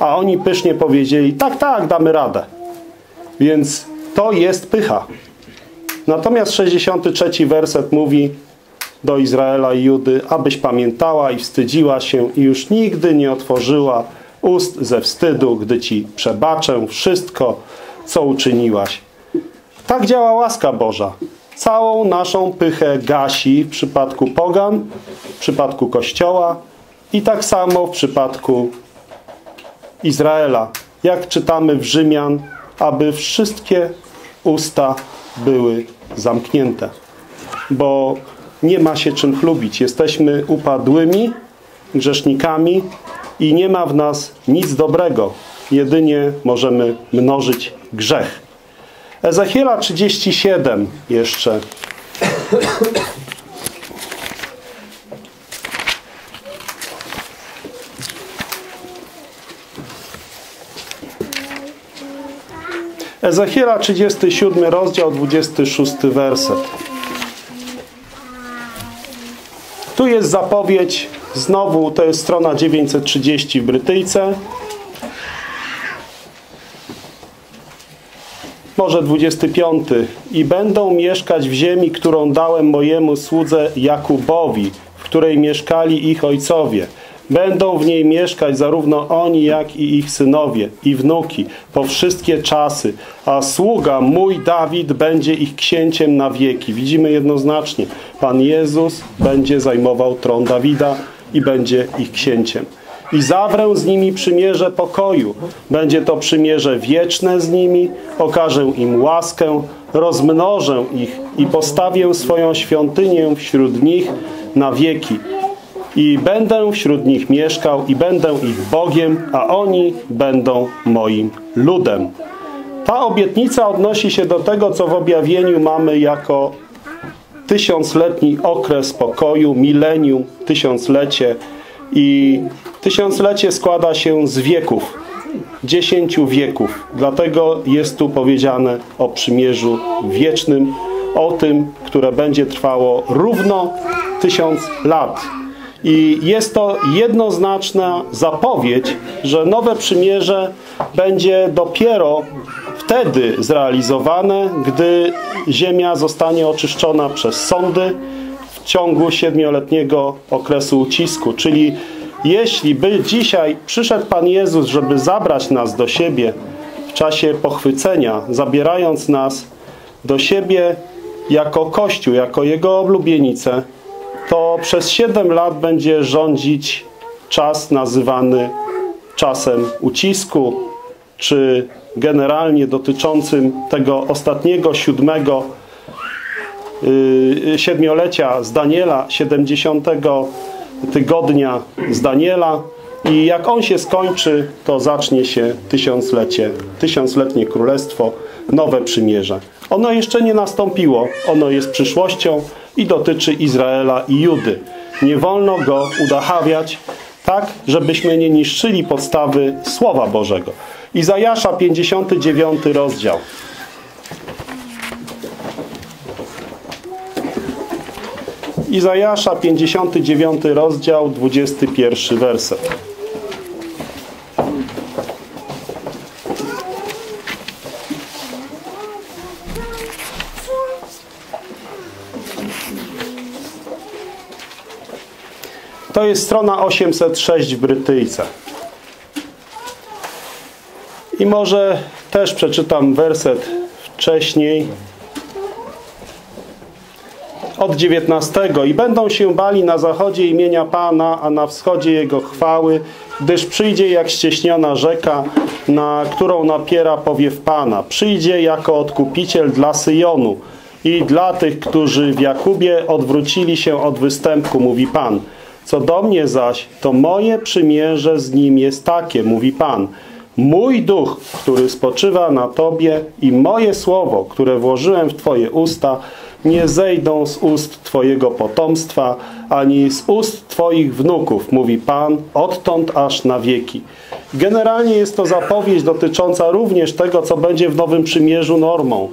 A oni pysznie powiedzieli, tak, tak, damy radę. Więc to jest pycha. Natomiast 63 werset mówi do Izraela i Judy, abyś pamiętała i wstydziła się i już nigdy nie otworzyła ust ze wstydu, gdy Ci przebaczę wszystko, co uczyniłaś. Tak działa łaska Boża. Całą naszą pychę gasi w przypadku pogan, w przypadku Kościoła i tak samo w przypadku Izraela. Jak czytamy w Rzymian, aby wszystkie usta były zamknięte. Bo nie ma się czym chlubić. Jesteśmy upadłymi grzesznikami i nie ma w nas nic dobrego. Jedynie możemy mnożyć grzech. Ezechiela 37 jeszcze. Ezechiela 37 rozdział 26 werset. Tu jest zapowiedź, znowu to jest strona 930 w Brytyjce. Może 25. I będą mieszkać w ziemi, którą dałem mojemu słudze Jakubowi, w której mieszkali ich ojcowie. Będą w niej mieszkać zarówno oni, jak i ich synowie i wnuki po wszystkie czasy, a sługa mój Dawid będzie ich księciem na wieki. Widzimy jednoznacznie, Pan Jezus będzie zajmował tron Dawida i będzie ich księciem. I zawrę z nimi przymierze pokoju. Będzie to przymierze wieczne z nimi, okażę im łaskę, rozmnożę ich i postawię swoją świątynię wśród nich na wieki. I będę wśród nich mieszkał i będę ich Bogiem, a oni będą moim ludem. Ta obietnica odnosi się do tego, co w objawieniu mamy jako tysiącletni okres pokoju, milenium, tysiąclecie i tysiąclecie składa się z wieków, dziesięciu wieków. Dlatego jest tu powiedziane o przymierzu wiecznym, o tym, które będzie trwało równo tysiąc lat. I jest to jednoznaczna zapowiedź, że nowe przymierze będzie dopiero wtedy zrealizowane, gdy ziemia zostanie oczyszczona przez sądy w ciągu siedmioletniego okresu ucisku. Czyli jeśli by dzisiaj przyszedł Pan Jezus, żeby zabrać nas do siebie w czasie pochwycenia, zabierając nas do siebie jako Kościół, jako Jego oblubienicę, to przez 7 lat będzie rządzić czas nazywany czasem ucisku, czy generalnie dotyczącym tego ostatniego siódmego siedmiolecia z Daniela, 70 tygodnia z Daniela i jak on się skończy, to zacznie się tysiąclecie, tysiącletnie królestwo, nowe przymierze. Ono jeszcze nie nastąpiło, ono jest przyszłością i dotyczy Izraela i Judy. Nie wolno go udachawiać tak, żebyśmy nie niszczyli podstawy Słowa Bożego. Izajasza 59 rozdział. Izajasza 59 rozdział 21 werset. To jest strona 806 w Brytyjce. I może też przeczytam werset wcześniej. Od 19. I będą się bali na zachodzie imienia Pana, a na wschodzie Jego chwały, gdyż przyjdzie jak ścieśniona rzeka, na którą napiera powiew Pana. Przyjdzie jako odkupiciel dla Syjonu i dla tych, którzy w Jakubie odwrócili się od występku, mówi Pan. Co do mnie zaś, to moje przymierze z nim jest takie, mówi Pan. Mój duch, który spoczywa na Tobie i moje słowo, które włożyłem w Twoje usta, nie zejdą z ust Twojego potomstwa, ani z ust Twoich wnuków, mówi Pan, odtąd aż na wieki. Generalnie jest to zapowiedź dotycząca również tego, co będzie w Nowym Przymierzu normą.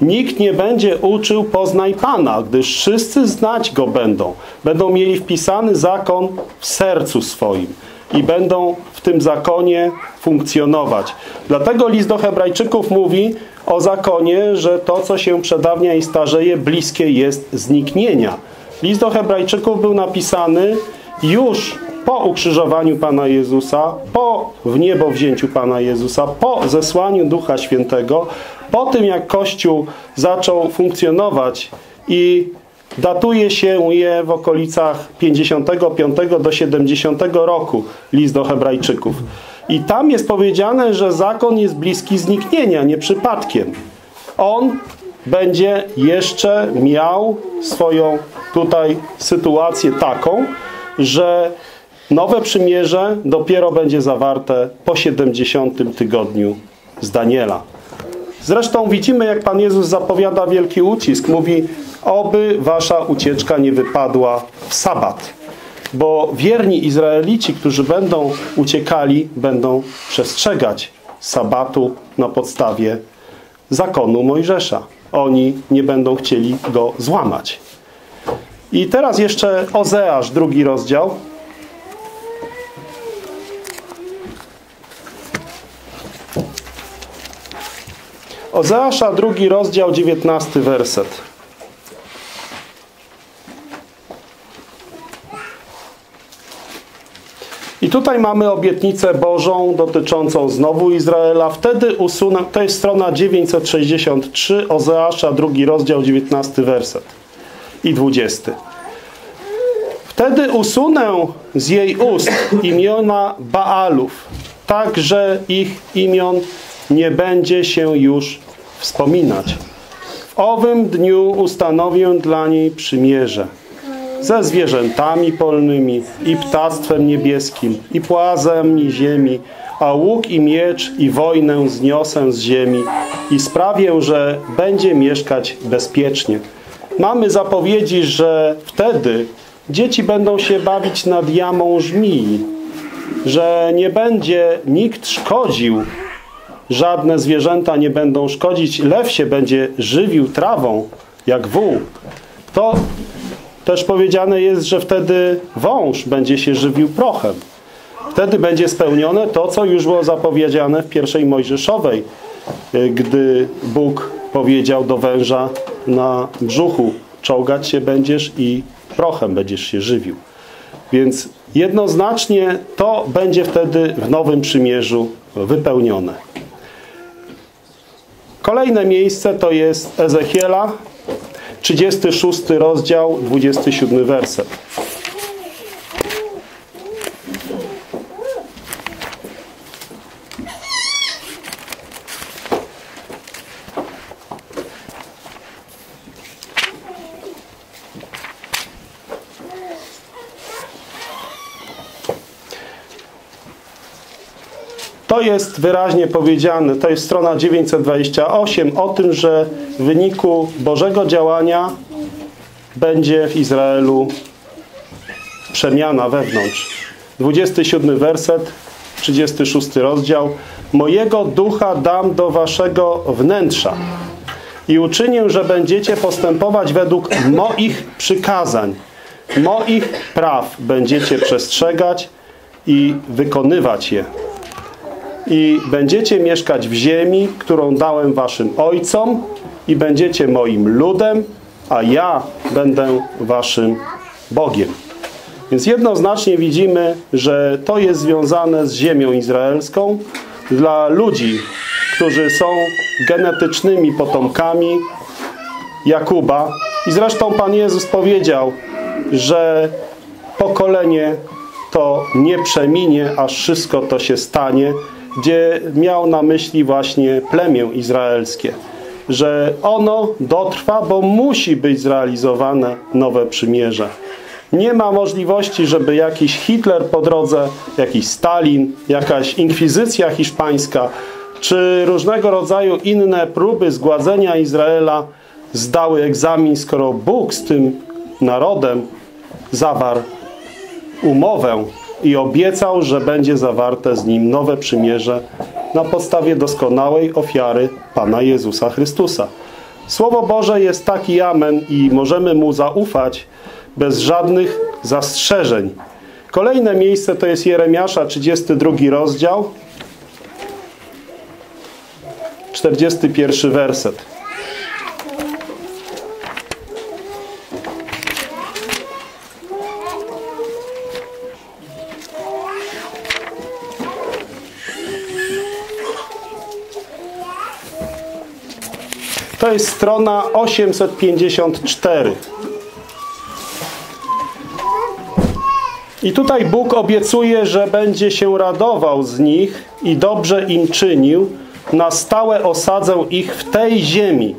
Nikt nie będzie uczył poznaj Pana, gdyż wszyscy znać Go będą. Będą mieli wpisany zakon w sercu swoim i będą w tym zakonie funkcjonować. Dlatego list do hebrajczyków mówi o zakonie, że to, co się przedawnia i starzeje, bliskie jest zniknienia. List do hebrajczyków był napisany już po ukrzyżowaniu Pana Jezusa, po w niebo wzięciu Pana Jezusa, po zesłaniu Ducha Świętego, po tym jak Kościół zaczął funkcjonować i datuje się je w okolicach 55 do 70 roku, list do hebrajczyków. I tam jest powiedziane, że zakon jest bliski zniknienia, nie przypadkiem. On będzie jeszcze miał swoją tutaj sytuację taką, że nowe przymierze dopiero będzie zawarte po 70 tygodniu z Daniela. Zresztą widzimy, jak Pan Jezus zapowiada wielki ucisk. Mówi, oby wasza ucieczka nie wypadła w sabat. Bo wierni Izraelici, którzy będą uciekali, będą przestrzegać sabatu na podstawie zakonu Mojżesza. Oni nie będą chcieli go złamać. I teraz jeszcze Ozeasz, drugi rozdział. Ozeasza, drugi rozdział, dziewiętnasty werset. I tutaj mamy obietnicę Bożą dotyczącą znowu Izraela. Wtedy usunę, to jest strona 963, Ozeasza, drugi rozdział, 19 werset i 20. Wtedy usunę z jej ust imiona Baalów, tak że ich imion nie będzie się już wspominać. W owym dniu ustanowię dla niej przymierze ze zwierzętami polnymi i ptactwem niebieskim i płazami ziemi, a łuk i miecz i wojnę zniosę z ziemi i sprawię, że będzie mieszkać bezpiecznie. Mamy zapowiedzi, że wtedy dzieci będą się bawić nad jamą żmii, że nie będzie nikt szkodził, żadne zwierzęta nie będą szkodzić, lew się będzie żywił trawą, jak wół. To też powiedziane jest, że wtedy wąż będzie się żywił prochem. Wtedy będzie spełnione to, co już było zapowiedziane w pierwszej Mojżeszowej, gdy Bóg powiedział do węża na brzuchu, czołgać się będziesz i prochem będziesz się żywił. Więc jednoznacznie to będzie wtedy w Nowym Przymierzu wypełnione. Kolejne miejsce to jest Ezechiela, 36 rozdział, 27 werset. To jest wyraźnie powiedziane, to jest strona 928, o tym, że w wyniku Bożego działania będzie w Izraelu przemiana wewnątrz. 27 werset, 36 rozdział. Mojego ducha dam do waszego wnętrza i uczynię, że będziecie postępować według moich przykazań. Moich praw będziecie przestrzegać i wykonywać je i będziecie mieszkać w ziemi, którą dałem waszym ojcom i będziecie moim ludem, a ja będę waszym Bogiem. Więc jednoznacznie widzimy, że to jest związane z ziemią izraelską dla ludzi, którzy są genetycznymi potomkami Jakuba. I zresztą Pan Jezus powiedział, że pokolenie to nie przeminie, aż wszystko to się stanie, gdzie miał na myśli właśnie plemię izraelskie. Że ono dotrwa, bo musi być zrealizowane nowe przymierze. Nie ma możliwości, żeby jakiś Hitler po drodze, jakiś Stalin, jakaś inkwizycja hiszpańska, czy różnego rodzaju inne próby zgładzenia Izraela zdały egzamin, skoro Bóg z tym narodem zawarł umowę i obiecał, że będzie zawarte z nim nowe przymierze na podstawie doskonałej ofiary Pana Jezusa Chrystusa. Słowo Boże jest taki amen i możemy Mu zaufać bez żadnych zastrzeżeń. Kolejne miejsce to jest Jeremiasza, 32 rozdział, 41 werset. To jest strona 854. I tutaj Bóg obiecuje, że będzie się radował z nich i dobrze im czynił, na stałe osadzę ich w tej ziemi,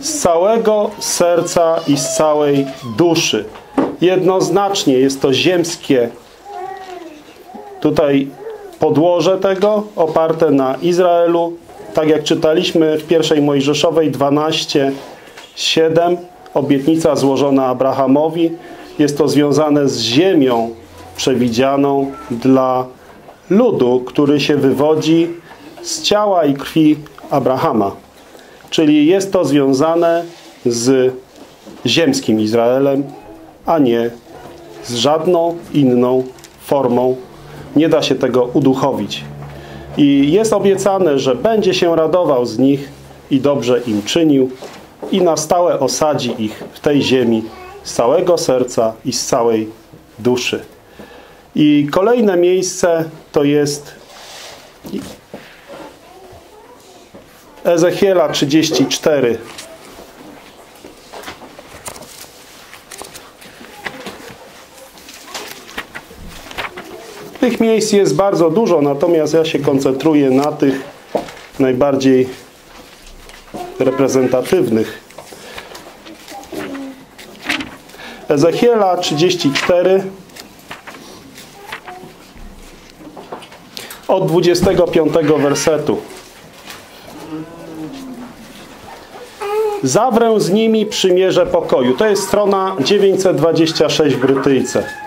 z całego serca i z całej duszy. Jednoznacznie jest to ziemskie tutaj podłoże tego, oparte na Izraelu, tak jak czytaliśmy w pierwszej Mojżeszowej 12:7, obietnica złożona Abrahamowi, jest to związane z ziemią przewidzianą dla ludu, który się wywodzi z ciała i krwi Abrahama. Czyli jest to związane z ziemskim Izraelem, a nie z żadną inną formą. Nie da się tego uduchowić. I jest obiecane, że będzie się radował z nich i dobrze im czynił i na stałe osadzi ich w tej ziemi z całego serca i z całej duszy. I kolejne miejsce to jest Ezechiela 34. Tych miejsc jest bardzo dużo, natomiast ja się koncentruję na tych najbardziej reprezentatywnych. Ezechiela 34 od 25 wersetu. Zawrę z nimi przymierze pokoju. To jest strona 926 w Brytyjce.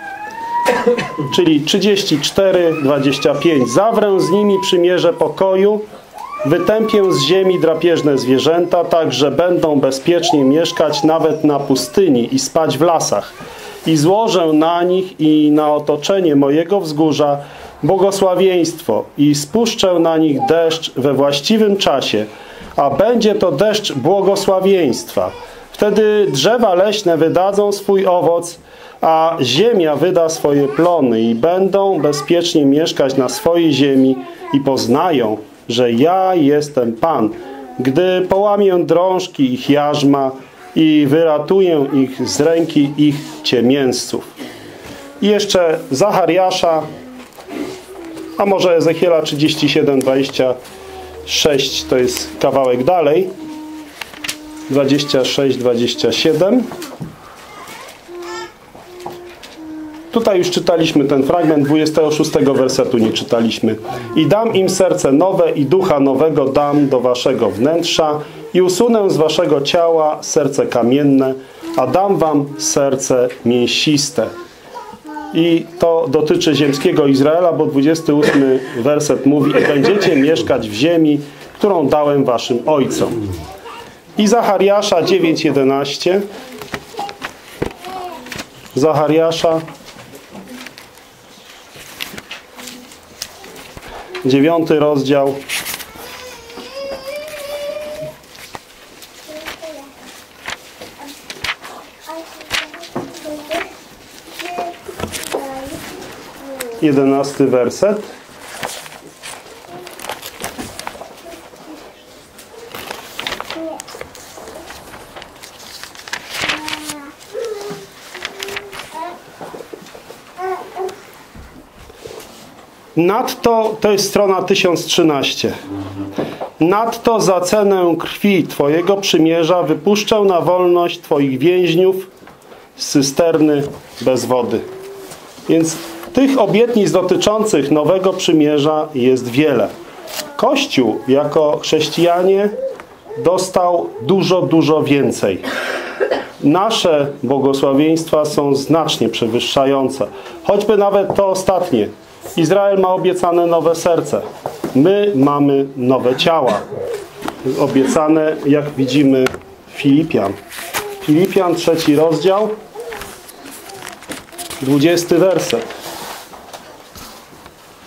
Czyli 34, 25. Zawrę z nimi przymierze pokoju, wytępię z ziemi drapieżne zwierzęta, tak że będą bezpiecznie mieszkać nawet na pustyni i spać w lasach. I złożę na nich i na otoczenie mojego wzgórza błogosławieństwo i spuszczę na nich deszcz we właściwym czasie, a będzie to deszcz błogosławieństwa. Wtedy drzewa leśne wydadzą swój owoc, a ziemia wyda swoje plony i będą bezpiecznie mieszkać na swojej ziemi i poznają, że ja jestem Pan, gdy połamię drążki ich jarzma i wyratuję ich z ręki ich ciemięzców. I jeszcze Zachariasza, a może Ezechiela 37, 26 to jest kawałek dalej. 26, 27. Tutaj już czytaliśmy ten fragment 26 wersetu, nie czytaliśmy. I dam im serce nowe i ducha nowego dam do waszego wnętrza i usunę z waszego ciała serce kamienne, a dam wam serce mięsiste. I to dotyczy ziemskiego Izraela, bo 28 werset mówi i będziecie mieszkać w ziemi, którą dałem waszym ojcom. I Zachariasza 9:11 Zachariasza dziewiąty rozdział. Jedenasty werset Nadto, to jest strona 1013. Nadto za cenę krwi Twojego przymierza wypuszczę na wolność Twoich więźniów z cysterny bez wody. Więc tych obietnic dotyczących nowego przymierza jest wiele. Kościół jako chrześcijanie dostał dużo, dużo więcej. Nasze błogosławieństwa są znacznie przewyższające. Choćby nawet to ostatnie. Izrael ma obiecane nowe serce. My mamy nowe ciała. Obiecane, jak widzimy, Filipian. Filipian, trzeci rozdział, dwudziesty werset.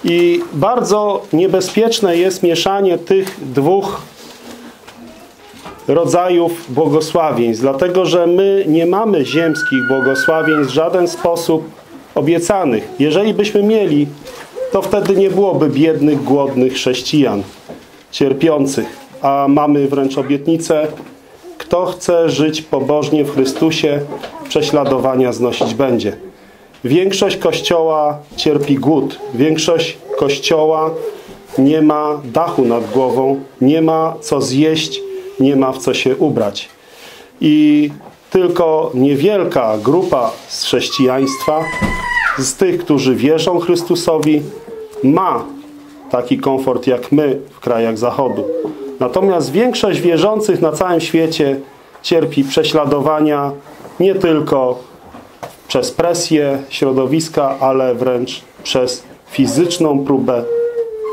I bardzo niebezpieczne jest mieszanie tych dwóch rodzajów błogosławieństw, dlatego że my nie mamy ziemskich błogosławieństw w żaden sposób obiecanych. Jeżeli byśmy mieli, to wtedy nie byłoby biednych, głodnych chrześcijan, cierpiących. A mamy wręcz obietnicę, kto chce żyć pobożnie w Chrystusie, prześladowania znosić będzie. Większość Kościoła cierpi głód. Większość Kościoła nie ma dachu nad głową, nie ma co zjeść, nie ma w co się ubrać. I tylko niewielka grupa z chrześcijaństwa, z tych, którzy wierzą Chrystusowi, ma taki komfort jak my w krajach Zachodu. Natomiast większość wierzących na całym świecie cierpi prześladowania nie tylko przez presję środowiska, ale wręcz przez fizyczną próbę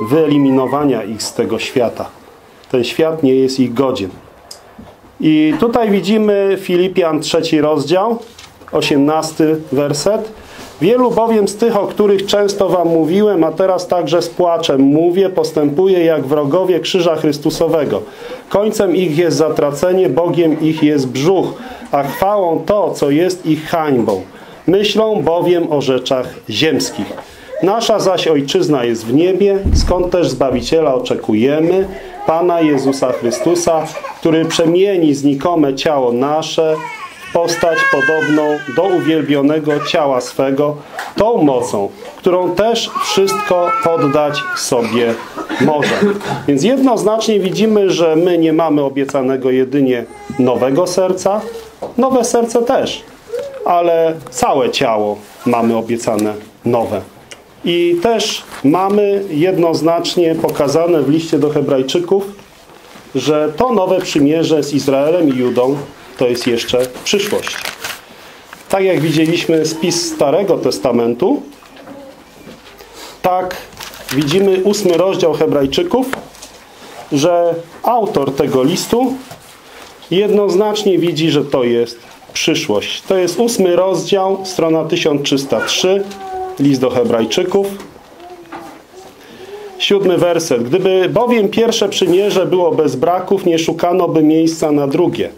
wyeliminowania ich z tego świata. Ten świat nie jest ich godzien. I tutaj widzimy Filipian trzeci rozdział, osiemnasty werset. Wielu bowiem z tych, o których często wam mówiłem, a teraz także z płaczem mówię, postępuje jak wrogowie krzyża Chrystusowego. Końcem ich jest zatracenie, Bogiem ich jest brzuch, a chwałą to, co jest ich hańbą. Myślą bowiem o rzeczach ziemskich. Nasza zaś Ojczyzna jest w niebie, skąd też Zbawiciela oczekujemy, Pana Jezusa Chrystusa, który przemieni znikome ciało nasze w postać podobną do uwielbionego ciała swego, tą mocą, którą też wszystko poddać sobie może. Więc jednoznacznie widzimy, że my nie mamy obiecanego jedynie nowego serca, nowe serce też, ale całe ciało mamy obiecane nowe. I też mamy jednoznacznie pokazane w liście do hebrajczyków, że to nowe przymierze z Izraelem i Judą to jest jeszcze przyszłość. Tak jak widzieliśmy spis Starego Testamentu, tak widzimy ósmy rozdział hebrajczyków, że autor tego listu jednoznacznie widzi, że to jest przyszłość. To jest ósmy rozdział, strona 1303, list do hebrajczyków. Siódmy werset. Gdyby bowiem pierwsze przymierze było bez braków, nie szukano by miejsca na drugie.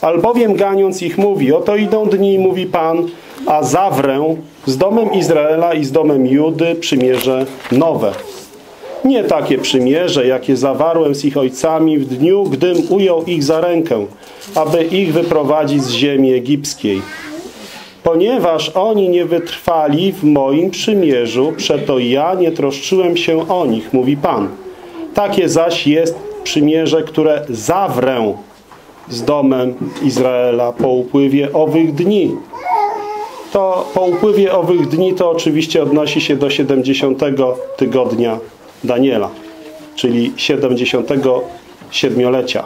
Albowiem ganiąc ich mówi, oto idą dni, mówi Pan, a zawrę z domem Izraela i z domem Judy przymierze nowe. Nie takie przymierze, jakie zawarłem z ich ojcami w dniu, gdym ujął ich za rękę, aby ich wyprowadzić z ziemi egipskiej. Ponieważ oni nie wytrwali w moim przymierzu, przeto ja nie troszczyłem się o nich, mówi Pan. Takie zaś jest przymierze, które zawrę z domem Izraela po upływie owych dni. To po upływie owych dni to oczywiście odnosi się do 70 tygodnia Daniela, czyli 77-lecia.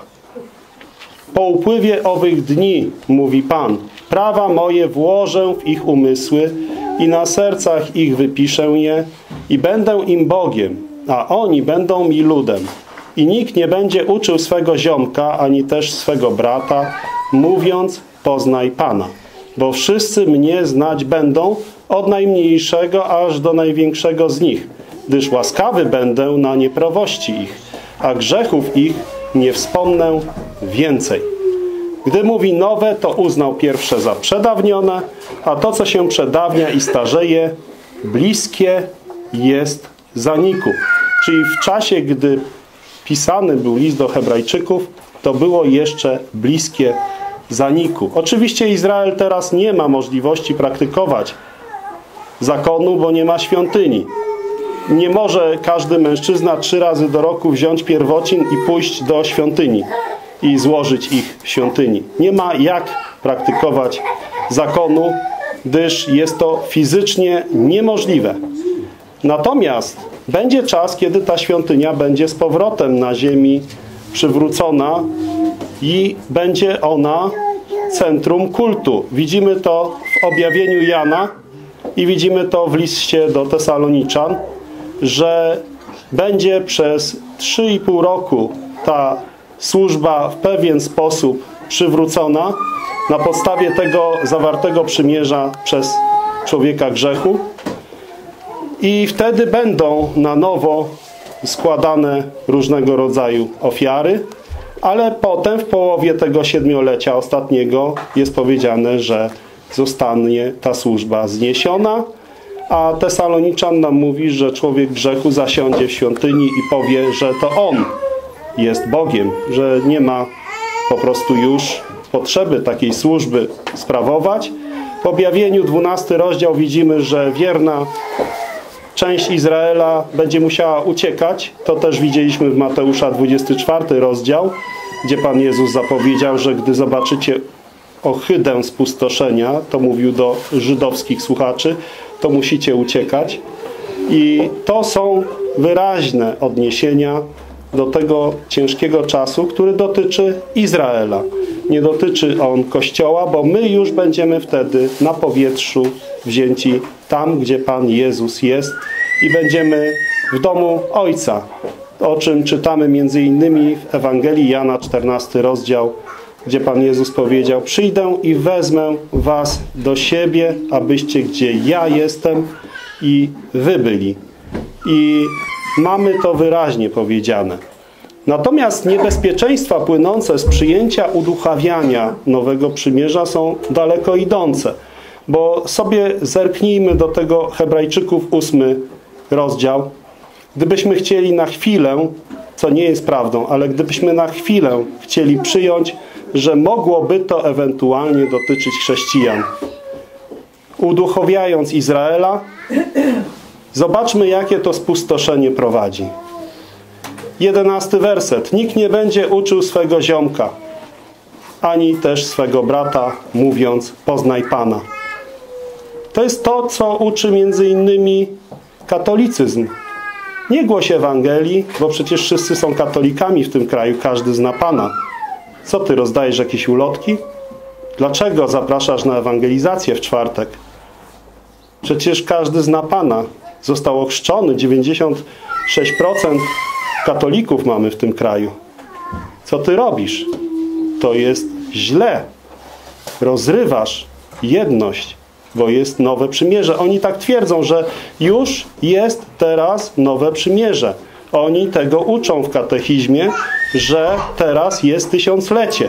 Po upływie owych dni, mówi Pan, prawa moje włożę w ich umysły i na sercach ich wypiszę je i będę im Bogiem, a oni będą mi ludem. I nikt nie będzie uczył swego ziomka, ani też swego brata, mówiąc, poznaj Pana. Bo wszyscy mnie znać będą, od najmniejszego aż do największego z nich, gdyż łaskawy będę na nieprawości ich, a grzechów ich nie wspomnę więcej. Gdy mówi nowe, to uznał pierwsze za przedawnione, a to, co się przedawnia i starzeje, bliskie jest zaniku. Czyli w czasie, gdy pisany był list do hebrajczyków, to było jeszcze bliskie zaniku. Oczywiście Izrael teraz nie ma możliwości praktykować zakonu, bo nie ma świątyni. Nie może każdy mężczyzna trzy razy do roku wziąć pierwocin i pójść do świątyni i złożyć ich w świątyni. Nie ma jak praktykować zakonu, gdyż jest to fizycznie niemożliwe. Natomiast będzie czas, kiedy ta świątynia będzie z powrotem na ziemi przywrócona i będzie ona centrum kultu. Widzimy to w objawieniu Jana i widzimy to w liście do Tesaloniczan, że będzie przez 3,5 roku ta służba w pewien sposób przywrócona na podstawie tego zawartego przymierza przez człowieka grzechu i wtedy będą na nowo składane różnego rodzaju ofiary, ale potem w połowie tego siedmiolecia ostatniego jest powiedziane, że zostanie ta służba zniesiona, a Tesaloniczan nam mówi, że człowiek grzechu zasiądzie w świątyni i powie, że to on jest Bogiem, że nie ma po prostu już potrzeby takiej służby sprawować. W objawieniu 12 rozdział widzimy, że wierna część Izraela będzie musiała uciekać. To też widzieliśmy w Mateusza 24 rozdział, gdzie Pan Jezus zapowiedział, że gdy zobaczycie ohydę spustoszenia, to mówił do żydowskich słuchaczy, to musicie uciekać. I to są wyraźne odniesienia do tego ciężkiego czasu, który dotyczy Izraela. Nie dotyczy on Kościoła, bo my już będziemy wtedy na powietrzu wzięci tam, gdzie Pan Jezus jest i będziemy w domu Ojca, o czym czytamy między innymi w Ewangelii Jana 14 rozdział gdzie Pan Jezus powiedział przyjdę i wezmę was do siebie, abyście gdzie ja jestem i wy byli. I mamy to wyraźnie powiedziane. Natomiast niebezpieczeństwa płynące z przyjęcia uduchawiania Nowego Przymierza są daleko idące. Bo sobie zerknijmy do tego Hebrajczyków ósmy rozdział. Gdybyśmy chcieli na chwilę, co nie jest prawdą, ale gdybyśmy na chwilę chcieli przyjąć, że mogłoby to ewentualnie dotyczyć chrześcijan. Uduchowiając Izraela, zobaczmy jakie to spustoszenie prowadzi. Jedenasty werset. Nikt nie będzie uczył swego ziomka, ani też swego brata, mówiąc poznaj Pana. To jest to, co uczy między innymi katolicyzm. Nie głoś Ewangelii, bo przecież wszyscy są katolikami w tym kraju, każdy zna Pana. Co ty, rozdajesz jakieś ulotki? Dlaczego zapraszasz na ewangelizację w czwartek? Przecież każdy zna Pana. Został ochrzczony, 96% katolików mamy w tym kraju. Co ty robisz? To jest źle. Rozrywasz jedność, bo jest nowe przymierze. Oni tak twierdzą, że już jest teraz nowe przymierze. Oni tego uczą w katechizmie, że teraz jest tysiąclecie.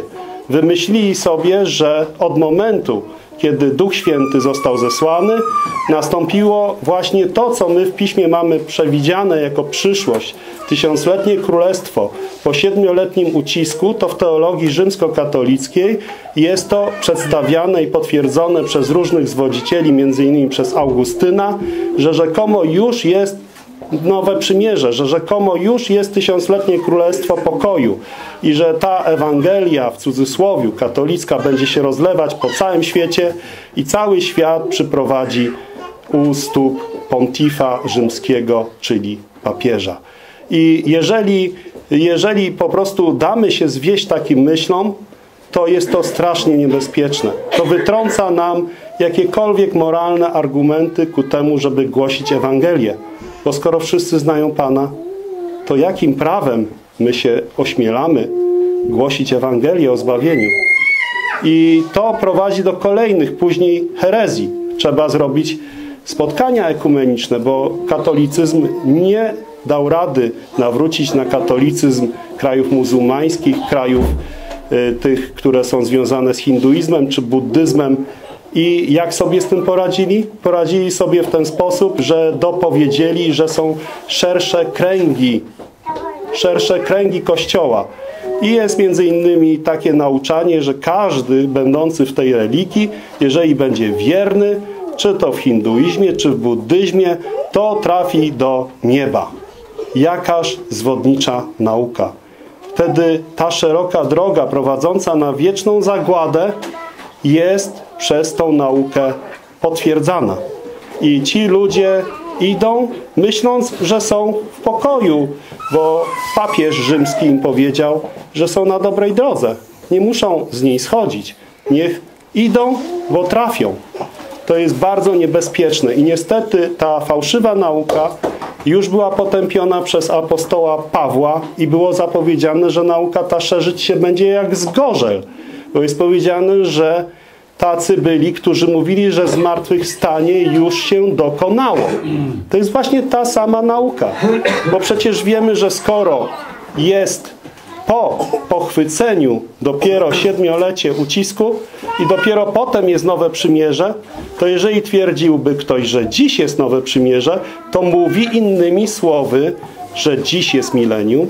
Wymyślili sobie, że od momentu, kiedy Duch Święty został zesłany, nastąpiło właśnie to, co my w Piśmie mamy przewidziane jako przyszłość. Tysiącletnie królestwo po siedmioletnim ucisku, to w teologii rzymskokatolickiej jest to przedstawiane i potwierdzone przez różnych zwodzicieli, innymi przez Augustyna, że rzekomo już jest nowe przymierze, że rzekomo już jest tysiącletnie królestwo pokoju i że ta Ewangelia w cudzysłowiu katolicka będzie się rozlewać po całym świecie i cały świat przyprowadzi u stóp pontifa rzymskiego, czyli papieża. I jeżeli, jeżeli po prostu damy się zwieść takim myślom, to jest to strasznie niebezpieczne. To wytrąca nam jakiekolwiek moralne argumenty ku temu, żeby głosić Ewangelię. Bo skoro wszyscy znają Pana, to jakim prawem my się ośmielamy głosić Ewangelię o zbawieniu? I to prowadzi do kolejnych później herezji. Trzeba zrobić spotkania ekumeniczne, bo katolicyzm nie dał rady nawrócić na katolicyzm krajów muzułmańskich, krajów y, tych, które są związane z hinduizmem czy buddyzmem. I jak sobie z tym poradzili? Poradzili sobie w ten sposób, że dopowiedzieli, że są szersze kręgi, szersze kręgi Kościoła. I jest między innymi takie nauczanie, że każdy będący w tej religii, jeżeli będzie wierny, czy to w hinduizmie, czy w buddyzmie, to trafi do nieba. Jakaż zwodnicza nauka. Wtedy ta szeroka droga prowadząca na wieczną zagładę jest przez tą naukę potwierdzana. I ci ludzie idą myśląc, że są w pokoju, bo papież rzymski im powiedział, że są na dobrej drodze. Nie muszą z niej schodzić. Niech idą, bo trafią. To jest bardzo niebezpieczne i niestety ta fałszywa nauka już była potępiona przez apostoła Pawła i było zapowiedziane, że nauka ta szerzyć się będzie jak zgorzel. Bo jest powiedziane, że tacy byli, którzy mówili, że zmartwychwstanie już się dokonało. To jest właśnie ta sama nauka. Bo przecież wiemy, że skoro jest po pochwyceniu dopiero siedmiolecie ucisku i dopiero potem jest nowe przymierze, to jeżeli twierdziłby ktoś, że dziś jest nowe przymierze, to mówi innymi słowy, że dziś jest milenium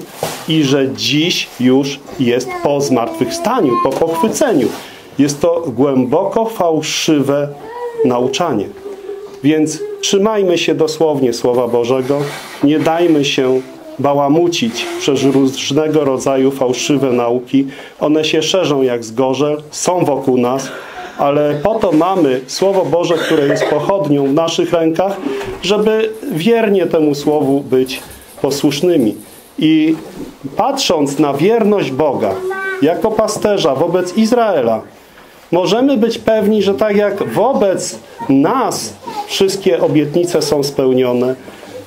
i że dziś już jest po zmartwychwstaniu, po pochwyceniu. Jest to głęboko fałszywe nauczanie. Więc trzymajmy się dosłownie Słowa Bożego, nie dajmy się bałamucić przez różnego rodzaju fałszywe nauki. One się szerzą jak zgorzel, są wokół nas, ale po to mamy Słowo Boże, które jest pochodnią w naszych rękach, żeby wiernie temu Słowu być posłusznymi. I patrząc na wierność Boga jako pasterza wobec Izraela, możemy być pewni, że tak jak wobec nas wszystkie obietnice są spełnione,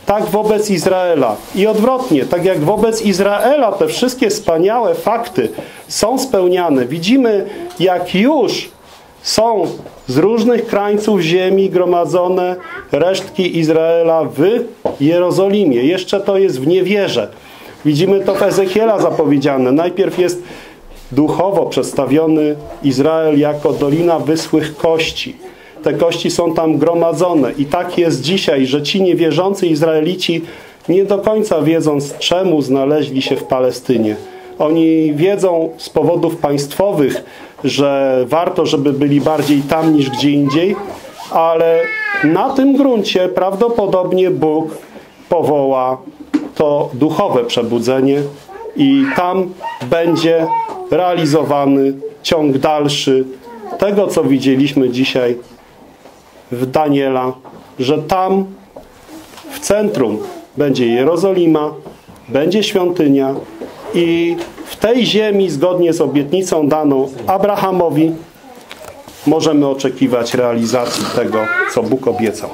tak wobec Izraela. I odwrotnie, tak jak wobec Izraela te wszystkie wspaniałe fakty są spełniane. Widzimy, jak już są z różnych krańców ziemi gromadzone resztki Izraela w Jerozolimie. Jeszcze to jest w niewierze. Widzimy to w Ezechiela zapowiedziane. Najpierw jest duchowo przedstawiony Izrael jako dolina wyschłych kości. Te kości są tam gromadzone i tak jest dzisiaj, że ci niewierzący Izraelici nie do końca wiedząc czemu znaleźli się w Palestynie. Oni wiedzą z powodów państwowych, że warto, żeby byli bardziej tam niż gdzie indziej, ale na tym gruncie prawdopodobnie Bóg powoła to duchowe przebudzenie i tam będzie realizowany ciąg dalszy tego, co widzieliśmy dzisiaj w Daniela, że tam w centrum będzie Jerozolima, będzie świątynia i tej ziemi, zgodnie z obietnicą daną Abrahamowi, możemy oczekiwać realizacji tego, co Bóg obiecał.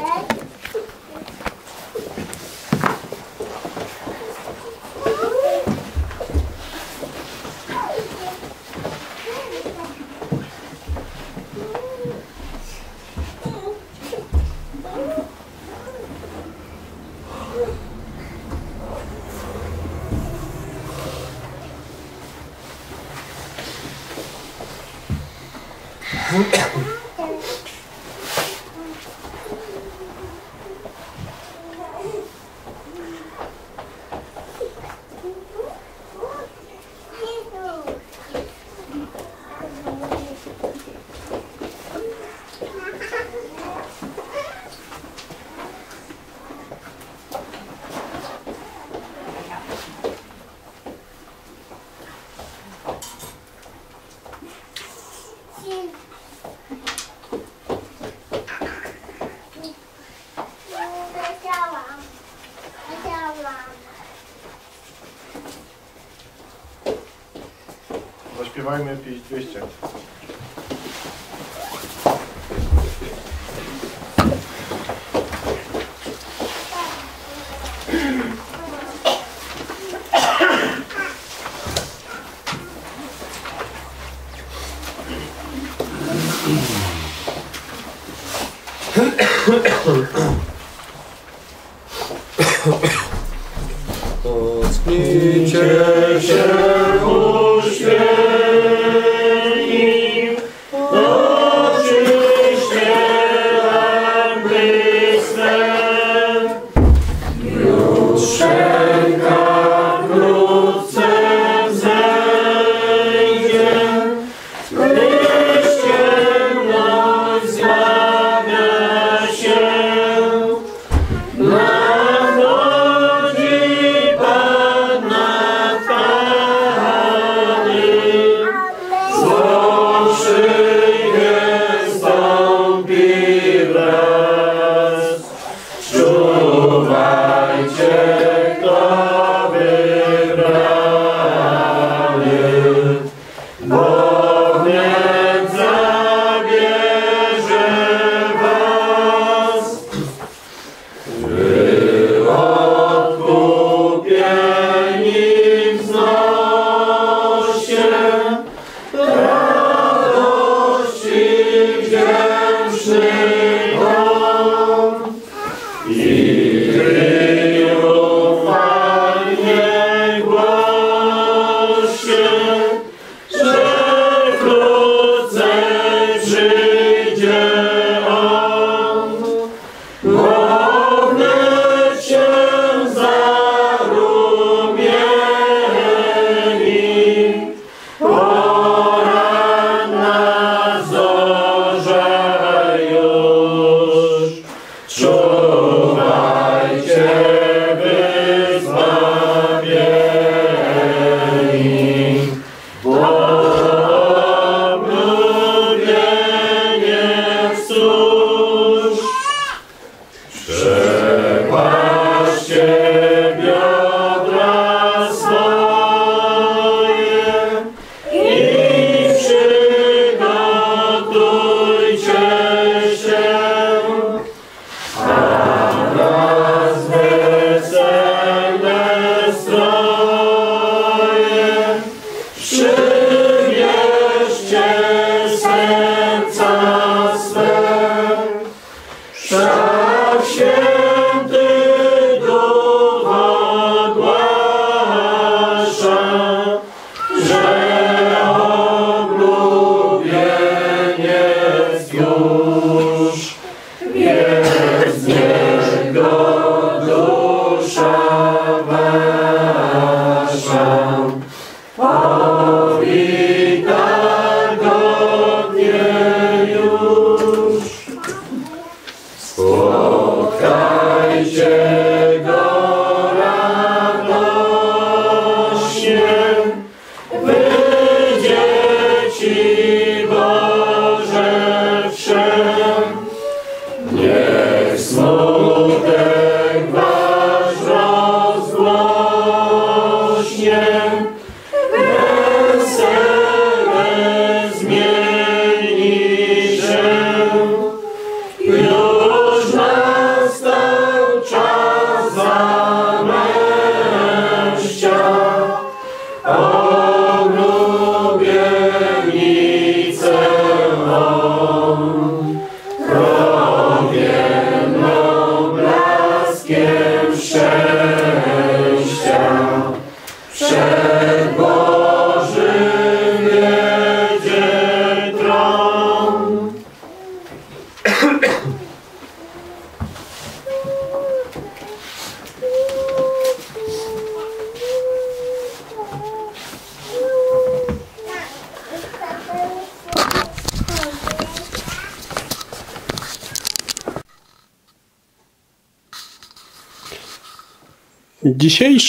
200.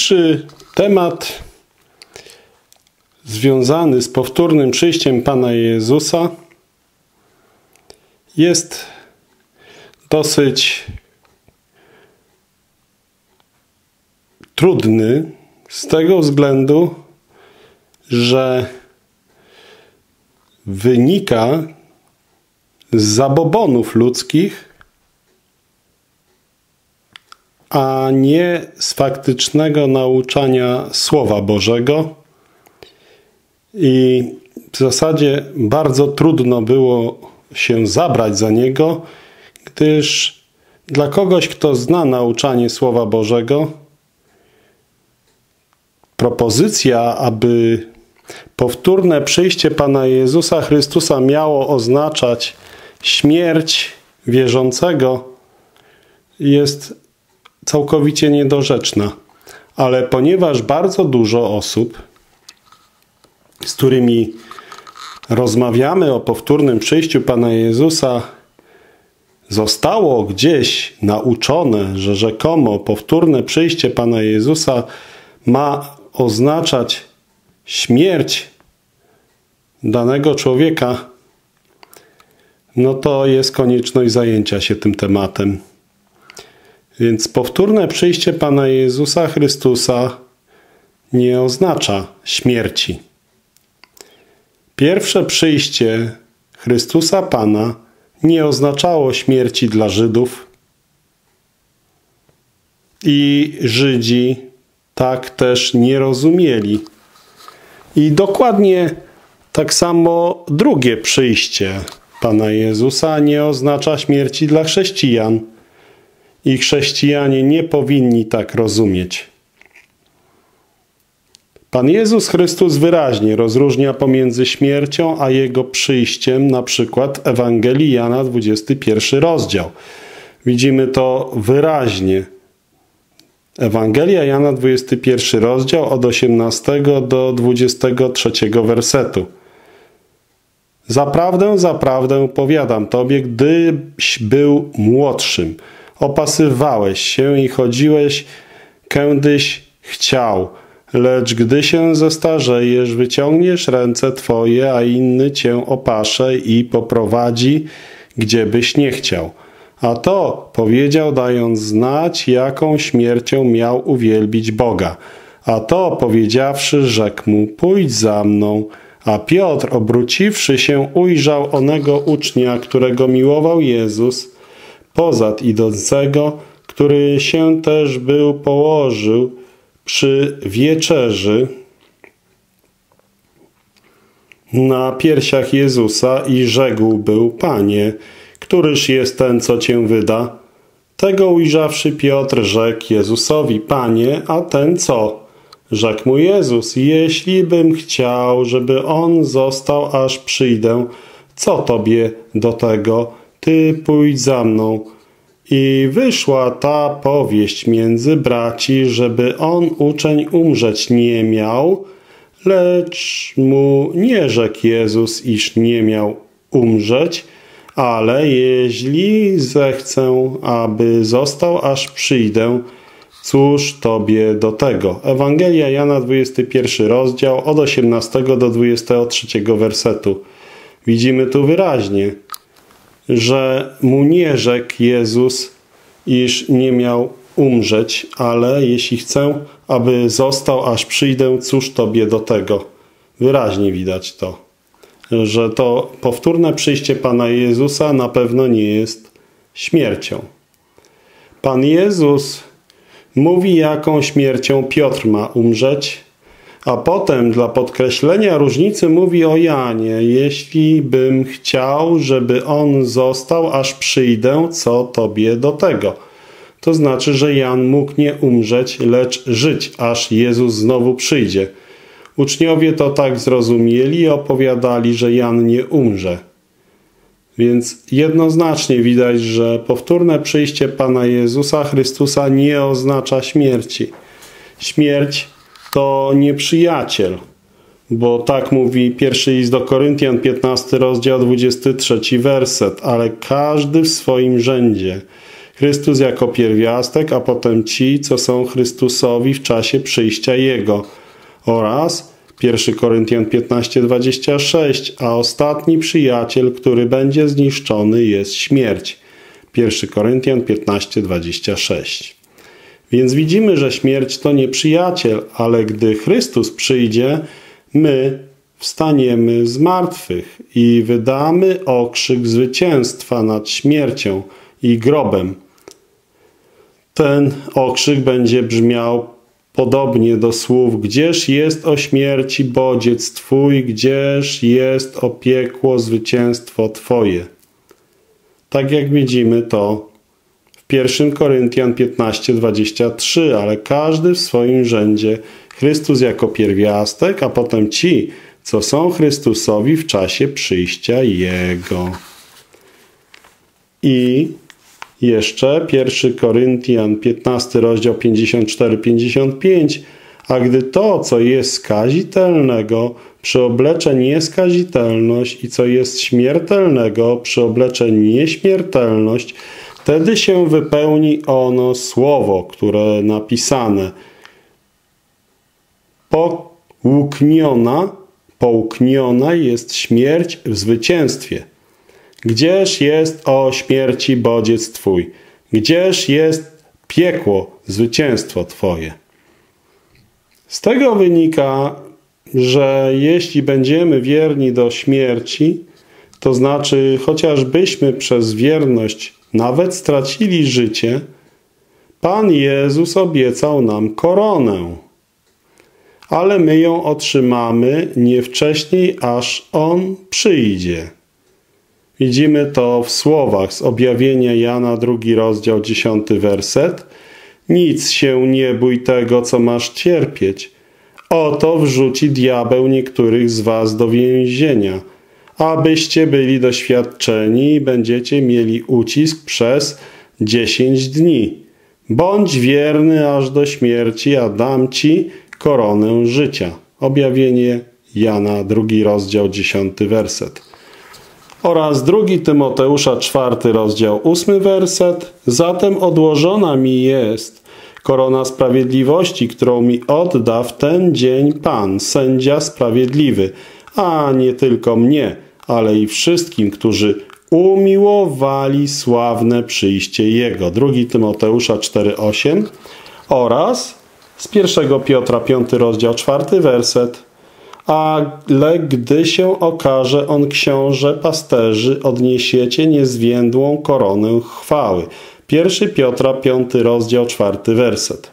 Dzisiejszy temat związany z powtórnym przyjściem Pana Jezusa jest dosyć trudny z tego względu, że wynika z zabobonów ludzkich, a nie z faktycznego nauczania Słowa Bożego. I w zasadzie bardzo trudno było się zabrać za niego, gdyż dla kogoś, kto zna nauczanie Słowa Bożego, propozycja, aby powtórne przyjście Pana Jezusa Chrystusa miało oznaczać śmierć wierzącego, jest całkowicie niedorzeczna. Ale ponieważ bardzo dużo osób, z którymi rozmawiamy o powtórnym przyjściu Pana Jezusa, zostało gdzieś nauczone, że rzekomo powtórne przyjście Pana Jezusa ma oznaczać śmierć danego człowieka, no to jest konieczność zajęcia się tym tematem. Więc powtórne przyjście Pana Jezusa Chrystusa nie oznacza śmierci. Pierwsze przyjście Chrystusa Pana nie oznaczało śmierci dla Żydów i Żydzi tak też nie rozumieli. I dokładnie tak samo drugie przyjście Pana Jezusa nie oznacza śmierci dla chrześcijan. I chrześcijanie nie powinni tak rozumieć. Pan Jezus Chrystus wyraźnie rozróżnia pomiędzy śmiercią a Jego przyjściem, na przykład Ewangelii Jana 21 rozdział. Widzimy to wyraźnie. Ewangelia Jana 21 rozdział od 18 do 23 wersetu. Zaprawdę, zaprawdę powiadam Tobie, gdyś był młodszym, opasywałeś się i chodziłeś, kędyś chciał, lecz gdy się zestarzejesz, wyciągniesz ręce Twoje, a inny Cię opasze i poprowadzi, gdziebyś nie chciał. A to powiedział, dając znać, jaką śmiercią miał uwielbić Boga. A to powiedziawszy, rzekł mu, pójdź za mną. A Piotr, obróciwszy się, ujrzał onego ucznia, którego miłował Jezus, pozad idącego, który się też był położył przy wieczerzy na piersiach Jezusa i rzekł był, Panie, któryż jest ten, co Cię wyda? Tego ujrzawszy Piotr rzekł Jezusowi, Panie, a ten co? Rzekł mu Jezus, jeśli bym chciał, żeby on został, aż przyjdę, co Tobie do tego? Ty pójdź za mną. I wyszła ta powieść między braci, żeby on uczeń umrzeć nie miał, lecz mu nie rzekł Jezus, iż nie miał umrzeć, ale jeśli zechcę, aby został, aż przyjdę, cóż Tobie do tego? Ewangelia Jana, 21 rozdział, od 18 do 23 wersetu. Widzimy tu wyraźnie, że mu nie rzekł Jezus, iż nie miał umrzeć, ale jeśli chcę, aby został, aż przyjdę, cóż Tobie do tego? Wyraźnie widać to że to powtórne przyjście Pana Jezusa na pewno nie jest śmiercią. Pan Jezus mówi, jaką śmiercią Piotr ma umrzeć, a potem dla podkreślenia różnicy mówi o Janie, jeśli bym chciał, żeby on został, aż przyjdę, co tobie do tego. To znaczy, że Jan mógł nie umrzeć, lecz żyć, aż Jezus znowu przyjdzie – Uczniowie to tak zrozumieli i opowiadali, że Jan nie umrze. Więc jednoznacznie widać, że powtórne przyjście Pana Jezusa Chrystusa nie oznacza śmierci. Śmierć to nieprzyjaciel, bo tak mówi pierwszy list do Koryntian, 15 rozdział, 23 werset, ale każdy w swoim rzędzie. Chrystus jako pierwiastek, a potem ci, co są Chrystusowi w czasie przyjścia Jego. Oraz 1 Koryntian 15:26, a ostatni przyjaciel, który będzie zniszczony, jest śmierć. 1 Koryntian 15:26. Więc widzimy, że śmierć to nie przyjaciel, ale gdy Chrystus przyjdzie, my wstaniemy z martwych i wydamy okrzyk zwycięstwa nad śmiercią i grobem. Ten okrzyk będzie brzmiał podobnie do słów Gdzież jest o śmierci bodziec Twój, gdzież jest o piekło zwycięstwo Twoje. Tak jak widzimy to 1 Koryntian 15:23, ale każdy w swoim rzędzie, Chrystus jako pierwiastek, a potem ci, co są Chrystusowi w czasie przyjścia Jego. I jeszcze 1 Koryntian 15 rozdział 54-55 a gdy to, co jest skazitelnego, przyoblecze nieskazitelność i co jest śmiertelnego, przyoblecze nieśmiertelność, wtedy się wypełni ono słowo, które napisane. Połkniona, połkniona jest śmierć w zwycięstwie. Gdzież jest o śmierci bodziec Twój? Gdzież jest piekło, zwycięstwo Twoje? Z tego wynika, że jeśli będziemy wierni do śmierci, to znaczy chociażbyśmy przez wierność nawet stracili życie, Pan Jezus obiecał nam koronę. Ale my ją otrzymamy nie wcześniej, aż On przyjdzie. Widzimy to w słowach z objawienia Jana, drugi rozdział, dziesiąty werset. Nic się nie bój tego, co masz cierpieć. Oto wrzuci diabeł niektórych z was do więzienia, abyście byli doświadczeni i będziecie mieli ucisk przez dziesięć dni. Bądź wierny aż do śmierci, a dam ci koronę życia. Objawienie Jana, drugi rozdział, dziesiąty werset oraz drugi Tymoteusza, czwarty rozdział, ósmy werset. Zatem odłożona mi jest korona sprawiedliwości, którą mi odda w ten dzień Pan, sędzia sprawiedliwy, a nie tylko mnie, ale i wszystkim, którzy umiłowali sławne przyjście Jego. Drugi Tymoteusza 4,8 oraz z pierwszego Piotra, piąty rozdział, czwarty werset ale gdy się okaże on książę pasterzy, odniesiecie niezwiędłą koronę chwały. 1 Piotra, 5 rozdział, 4 werset.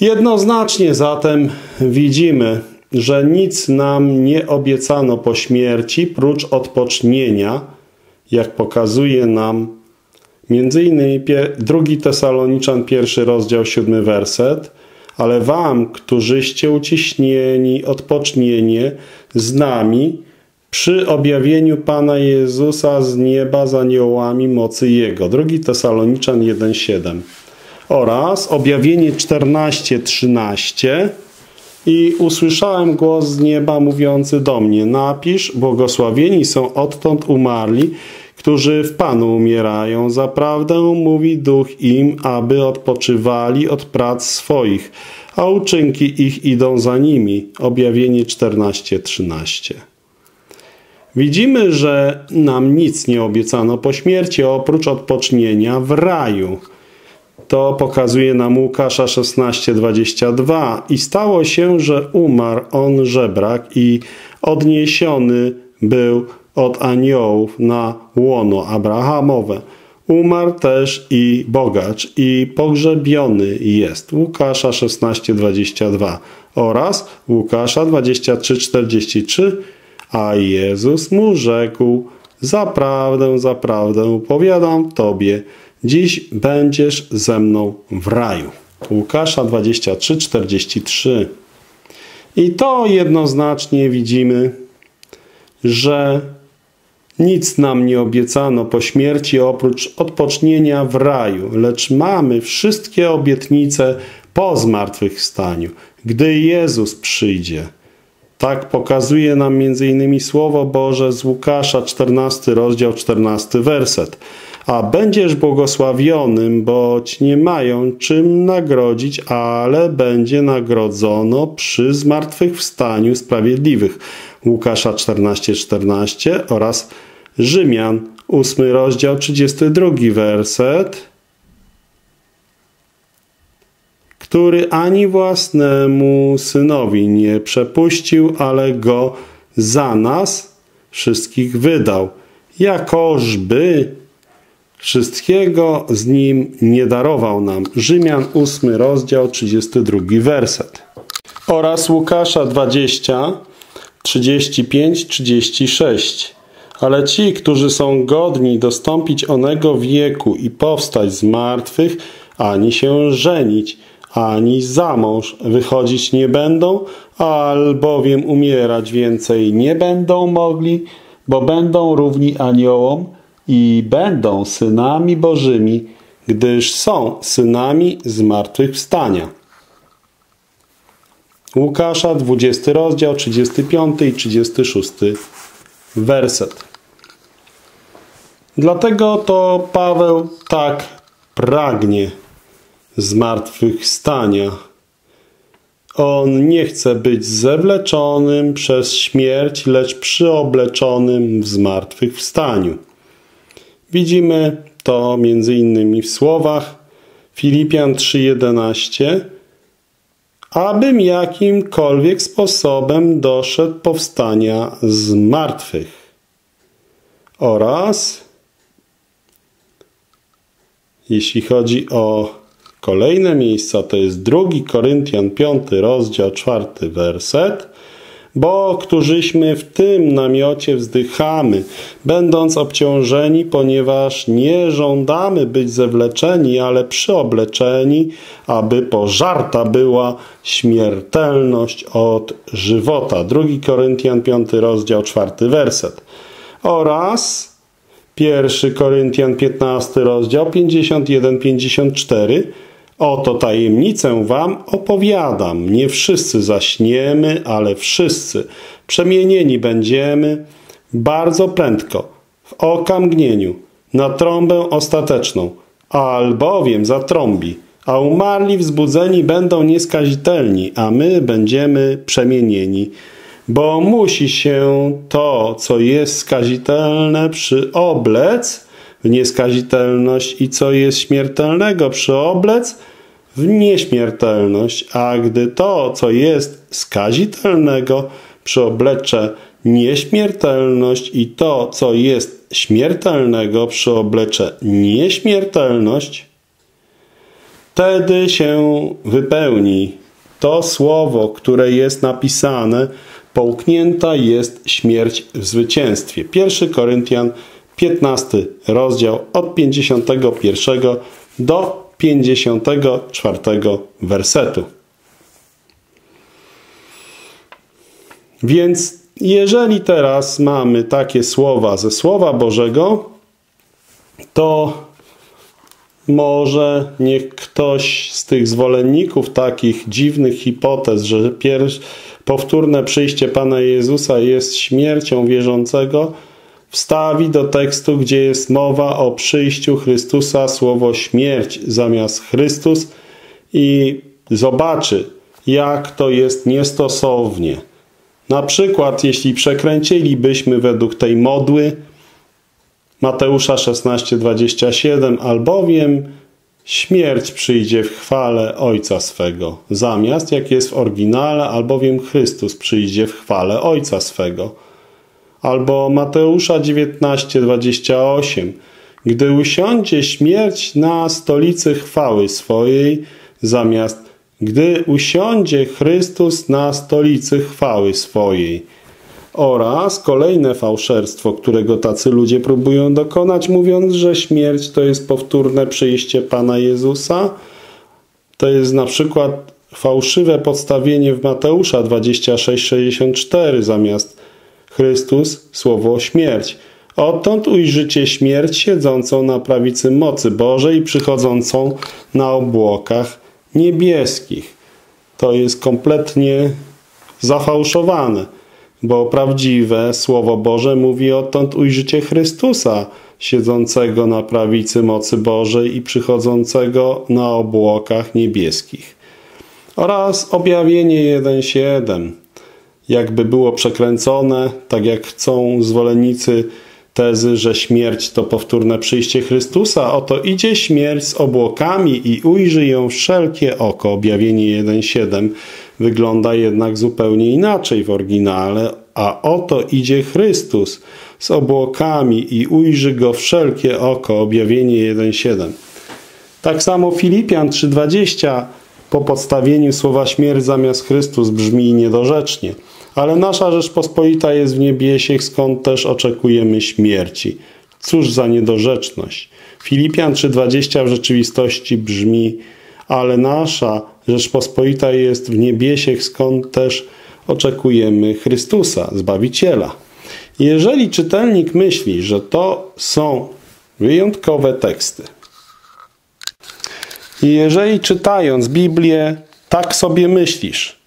Jednoznacznie zatem widzimy, że nic nam nie obiecano po śmierci, prócz odpocznienia, jak pokazuje nam między innymi 2 Tesaloniczan, 1 rozdział, 7 werset, ale wam, którzyście uciśnieni, odpocznienie z nami przy objawieniu Pana Jezusa z nieba z aniołami mocy Jego. Drugi Tesaloniczan 1,7 oraz objawienie 14:13 i usłyszałem głos z nieba mówiący do mnie napisz, błogosławieni są odtąd umarli, którzy w Panu umierają. Zaprawdę mówi Duch im, aby odpoczywali od prac swoich, a uczynki ich idą za nimi. Objawienie 14:13. Widzimy, że nam nic nie obiecano po śmierci, oprócz odpocznienia w raju. To pokazuje nam Łukasza 16:22 i stało się, że umarł on żebrak i odniesiony był od aniołów na łono Abrahamowe. Umarł też i bogacz i pogrzebiony jest. Łukasza 16:22 oraz Łukasza 23:43 a Jezus mu rzekł Zaprawdę, zaprawdę powiadam Tobie, dziś będziesz ze mną w raju. Łukasza 23:43 I to jednoznacznie widzimy, że nic nam nie obiecano po śmierci oprócz odpocznienia w raju, lecz mamy wszystkie obietnice po zmartwychwstaniu, gdy Jezus przyjdzie. Tak pokazuje nam m.in. Słowo Boże z Łukasza, 14 rozdział, 14 werset. A będziesz błogosławionym, boć nie mają czym nagrodzić, ale będzie nagrodzono przy zmartwychwstaniu sprawiedliwych. Łukasza 14:14 14 oraz Rzymian 8 rozdział 32 werset. który ani własnemu synowi nie przepuścił, ale go za nas wszystkich wydał, jakożby wszystkiego z nim nie darował nam. Rzymian 8 rozdział 32 werset. Oraz Łukasza 20 35 36. Ale ci, którzy są godni dostąpić onego wieku i powstać z martwych, ani się żenić, ani za mąż wychodzić nie będą, albowiem umierać więcej nie będą mogli, bo będą równi aniołom i będą synami bożymi, gdyż są synami zmartwychwstania. Łukasza, 20 rozdział, 35 i 36 werset. Dlatego to Paweł tak pragnie zmartwychwstania. On nie chce być zewleczonym przez śmierć, lecz przyobleczonym w zmartwychwstaniu. Widzimy to między innymi w słowach Filipian 3:11 abym jakimkolwiek sposobem doszedł powstania z martwych. Oraz jeśli chodzi o kolejne miejsca, to jest 2 Koryntian 5 rozdział 4 werset, bo którzyśmy w tym namiocie wzdychamy, będąc obciążeni, ponieważ nie żądamy być zewleczeni, ale przyobleczeni, aby pożarta była śmiertelność od żywota. 2 Koryntian 5 rozdział 4 werset. Oraz 1 Koryntian 15 rozdział 51-54 Oto tajemnicę wam opowiadam. Nie wszyscy zaśniemy, ale wszyscy przemienieni będziemy bardzo prędko, w okamgnieniu, na trąbę ostateczną, albowiem zatrąbi, a umarli wzbudzeni będą nieskazitelni, a my będziemy przemienieni. Bo musi się to, co jest skazitelne, przyoblec w nieskazitelność i co jest śmiertelnego przyoblec w nieśmiertelność, a gdy to, co jest skazitelnego, przyoblecze nieśmiertelność i to, co jest śmiertelnego, przyoblecze nieśmiertelność, wtedy się wypełni to słowo, które jest napisane, połknięta jest śmierć w zwycięstwie. 1 Koryntian 15 rozdział od 51 do 54 wersetu. Więc jeżeli teraz mamy takie słowa ze Słowa Bożego, to może niech ktoś z tych zwolenników takich dziwnych hipotez, że powtórne przyjście Pana Jezusa jest śmiercią wierzącego, wstawi do tekstu, gdzie jest mowa o przyjściu Chrystusa słowo śmierć zamiast Chrystus i zobaczy, jak to jest niestosownie. Na przykład, jeśli przekręcilibyśmy według tej modły Mateusza 16:27, albowiem śmierć przyjdzie w chwale Ojca swego, zamiast jak jest w oryginale, albowiem Chrystus przyjdzie w chwale Ojca swego albo Mateusza 19:28. Gdy usiądzie śmierć na stolicy chwały swojej, zamiast gdy usiądzie Chrystus na stolicy chwały swojej. Oraz kolejne fałszerstwo, którego tacy ludzie próbują dokonać, mówiąc, że śmierć to jest powtórne przyjście Pana Jezusa. To jest na przykład fałszywe podstawienie w Mateusza 26:64 zamiast Chrystus, słowo śmierć. Odtąd ujrzycie śmierć siedzącą na prawicy mocy Bożej przychodzącą na obłokach niebieskich. To jest kompletnie zafałszowane. bo prawdziwe Słowo Boże mówi odtąd ujrzycie Chrystusa, siedzącego na prawicy mocy Bożej i przychodzącego na obłokach niebieskich. Oraz objawienie 1.7, jakby było przekręcone, tak jak chcą zwolennicy tezy, że śmierć to powtórne przyjście Chrystusa. Oto idzie śmierć z obłokami i ujrzy ją wszelkie oko. Objawienie 1.7 wygląda jednak zupełnie inaczej w oryginale. A oto idzie Chrystus z obłokami i ujrzy go wszelkie oko. Objawienie 1.7. Tak samo Filipian 3.20 po podstawieniu słowa śmierć zamiast Chrystus brzmi niedorzecznie. Ale nasza Rzeczpospolita jest w niebiesie, skąd też oczekujemy śmierci. Cóż za niedorzeczność. Filipian 3,20 w rzeczywistości brzmi ale nasza Rzeczpospolita jest w niebiesie, skąd też oczekujemy Chrystusa, Zbawiciela. Jeżeli czytelnik myśli, że to są wyjątkowe teksty i jeżeli czytając Biblię tak sobie myślisz,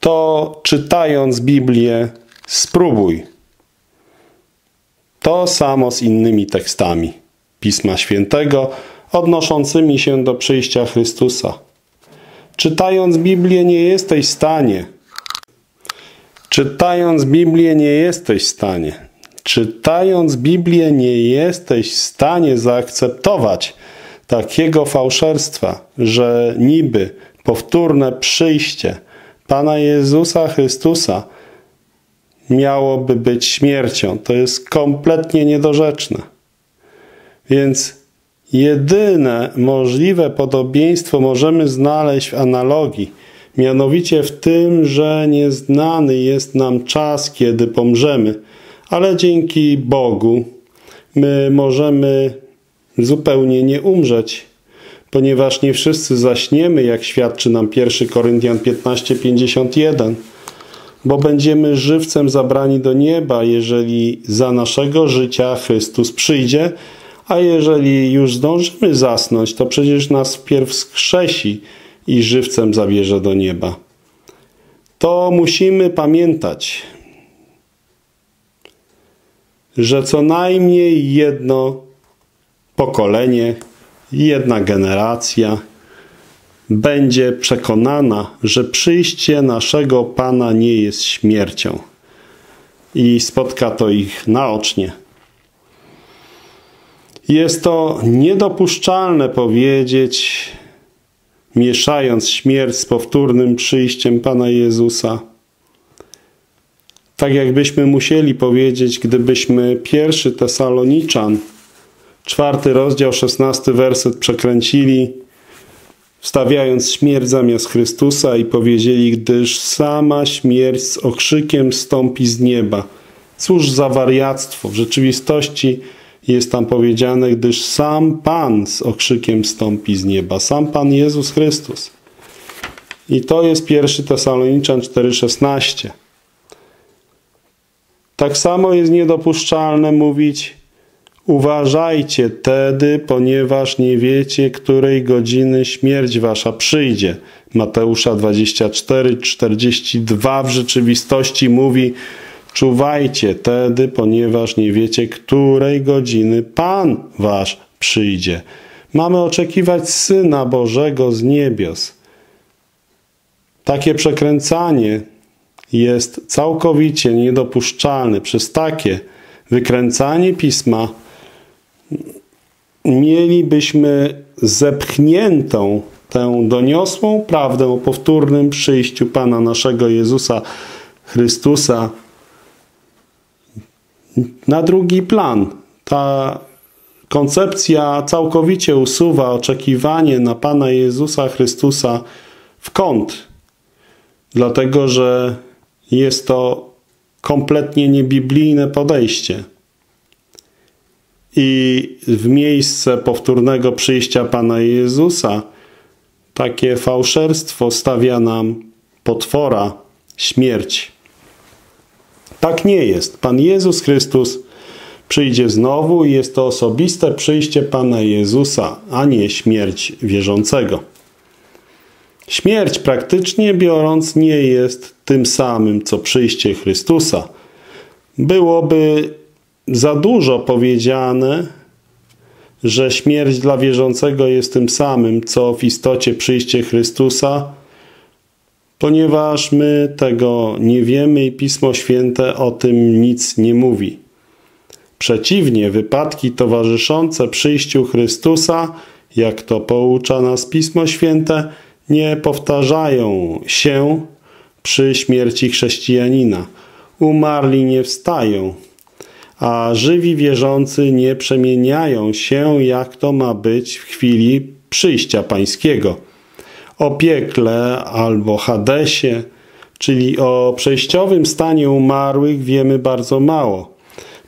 to czytając Biblię spróbuj. To samo z innymi tekstami Pisma Świętego odnoszącymi się do przyjścia Chrystusa. Czytając Biblię nie jesteś w stanie. Czytając Biblię nie jesteś w stanie. Czytając Biblię nie jesteś w stanie zaakceptować takiego fałszerstwa, że niby powtórne przyjście – Pana Jezusa Chrystusa miałoby być śmiercią. To jest kompletnie niedorzeczne. Więc jedyne możliwe podobieństwo możemy znaleźć w analogii, mianowicie w tym, że nieznany jest nam czas, kiedy pomrzemy, ale dzięki Bogu my możemy zupełnie nie umrzeć ponieważ nie wszyscy zaśniemy, jak świadczy nam 1 Koryntian 15:51, bo będziemy żywcem zabrani do nieba, jeżeli za naszego życia Chrystus przyjdzie, a jeżeli już zdążymy zasnąć, to przecież nas wpierw skrzesi i żywcem zabierze do nieba. To musimy pamiętać, że co najmniej jedno pokolenie jedna generacja będzie przekonana, że przyjście naszego Pana nie jest śmiercią i spotka to ich naocznie. Jest to niedopuszczalne powiedzieć, mieszając śmierć z powtórnym przyjściem Pana Jezusa. Tak jakbyśmy musieli powiedzieć, gdybyśmy pierwszy Tesaloniczan czwarty rozdział, szesnasty werset przekręcili, wstawiając śmierć zamiast Chrystusa i powiedzieli, gdyż sama śmierć z okrzykiem stąpi z nieba. Cóż za wariactwo. W rzeczywistości jest tam powiedziane, gdyż sam Pan z okrzykiem stąpi z nieba. Sam Pan Jezus Chrystus. I to jest pierwszy Tesaloniczan 4,16. Tak samo jest niedopuszczalne mówić Uważajcie tedy, ponieważ nie wiecie, której godziny śmierć wasza przyjdzie. Mateusza 24, 42 w rzeczywistości mówi Czuwajcie tedy, ponieważ nie wiecie, której godziny Pan wasz przyjdzie. Mamy oczekiwać Syna Bożego z niebios. Takie przekręcanie jest całkowicie niedopuszczalne. Przez takie wykręcanie Pisma mielibyśmy zepchniętą tę doniosłą prawdę o powtórnym przyjściu Pana naszego Jezusa Chrystusa na drugi plan. Ta koncepcja całkowicie usuwa oczekiwanie na Pana Jezusa Chrystusa w kąt, dlatego że jest to kompletnie niebiblijne podejście i w miejsce powtórnego przyjścia Pana Jezusa takie fałszerstwo stawia nam potwora, śmierć. Tak nie jest. Pan Jezus Chrystus przyjdzie znowu i jest to osobiste przyjście Pana Jezusa, a nie śmierć wierzącego. Śmierć praktycznie biorąc nie jest tym samym, co przyjście Chrystusa. Byłoby za dużo powiedziane, że śmierć dla wierzącego jest tym samym, co w istocie przyjście Chrystusa, ponieważ my tego nie wiemy i Pismo Święte o tym nic nie mówi. Przeciwnie, wypadki towarzyszące przyjściu Chrystusa, jak to poucza nas Pismo Święte, nie powtarzają się przy śmierci chrześcijanina. Umarli nie wstają, a żywi wierzący nie przemieniają się, jak to ma być w chwili przyjścia pańskiego. O piekle albo Hadesie, czyli o przejściowym stanie umarłych wiemy bardzo mało.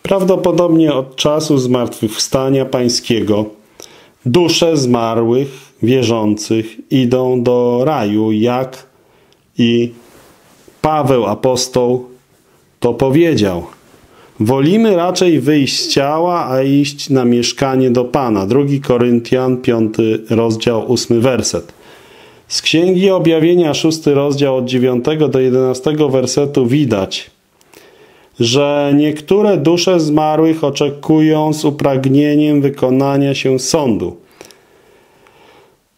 Prawdopodobnie od czasu zmartwychwstania pańskiego dusze zmarłych, wierzących idą do raju, jak i Paweł apostoł to powiedział. Wolimy raczej wyjść z ciała, a iść na mieszkanie do Pana. 2 Koryntian, 5 rozdział, 8 werset. Z Księgi Objawienia, 6 rozdział od 9 do 11 wersetu widać, że niektóre dusze zmarłych oczekują z upragnieniem wykonania się sądu.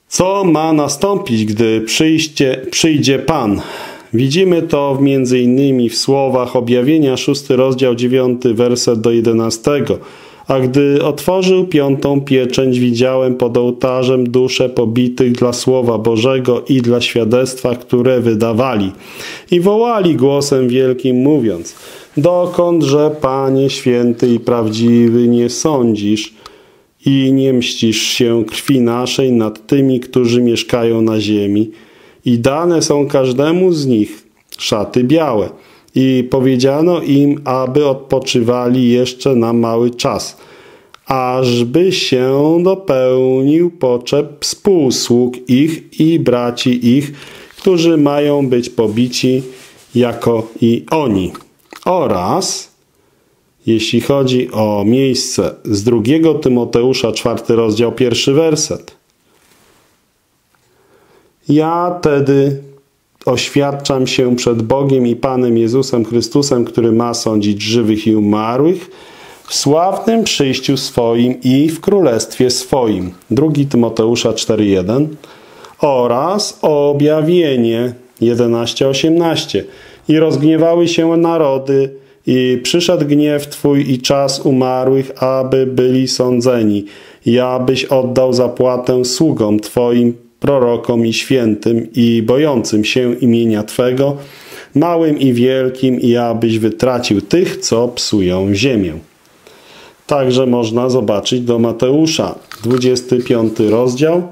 Co ma nastąpić, gdy przyjście, przyjdzie Pan? Widzimy to innymi w słowach objawienia 6 rozdział 9 werset do 11. A gdy otworzył piątą pieczęć, widziałem pod ołtarzem dusze pobitych dla Słowa Bożego i dla świadectwa, które wydawali. I wołali głosem wielkim, mówiąc, dokądże, Panie święty i prawdziwy, nie sądzisz i nie mścisz się krwi naszej nad tymi, którzy mieszkają na ziemi, i dane są każdemu z nich szaty białe. I powiedziano im, aby odpoczywali jeszcze na mały czas, ażby się dopełnił poczep współsług ich i braci ich, którzy mają być pobici jako i oni. Oraz, jeśli chodzi o miejsce z drugiego Tymoteusza, czwarty rozdział, pierwszy werset – ja tedy oświadczam się przed Bogiem i Panem Jezusem Chrystusem, który ma sądzić żywych i umarłych, w sławnym przyjściu swoim i w królestwie swoim. 2 Tymoteusza 4:1 oraz objawienie 11:18 i rozgniewały się narody i przyszedł gniew Twój i czas umarłych, aby byli sądzeni i abyś oddał zapłatę sługom Twoim prorokom i świętym i bojącym się imienia Twego, małym i wielkim, i abyś wytracił tych, co psują ziemię. Także można zobaczyć do Mateusza, 25 rozdział,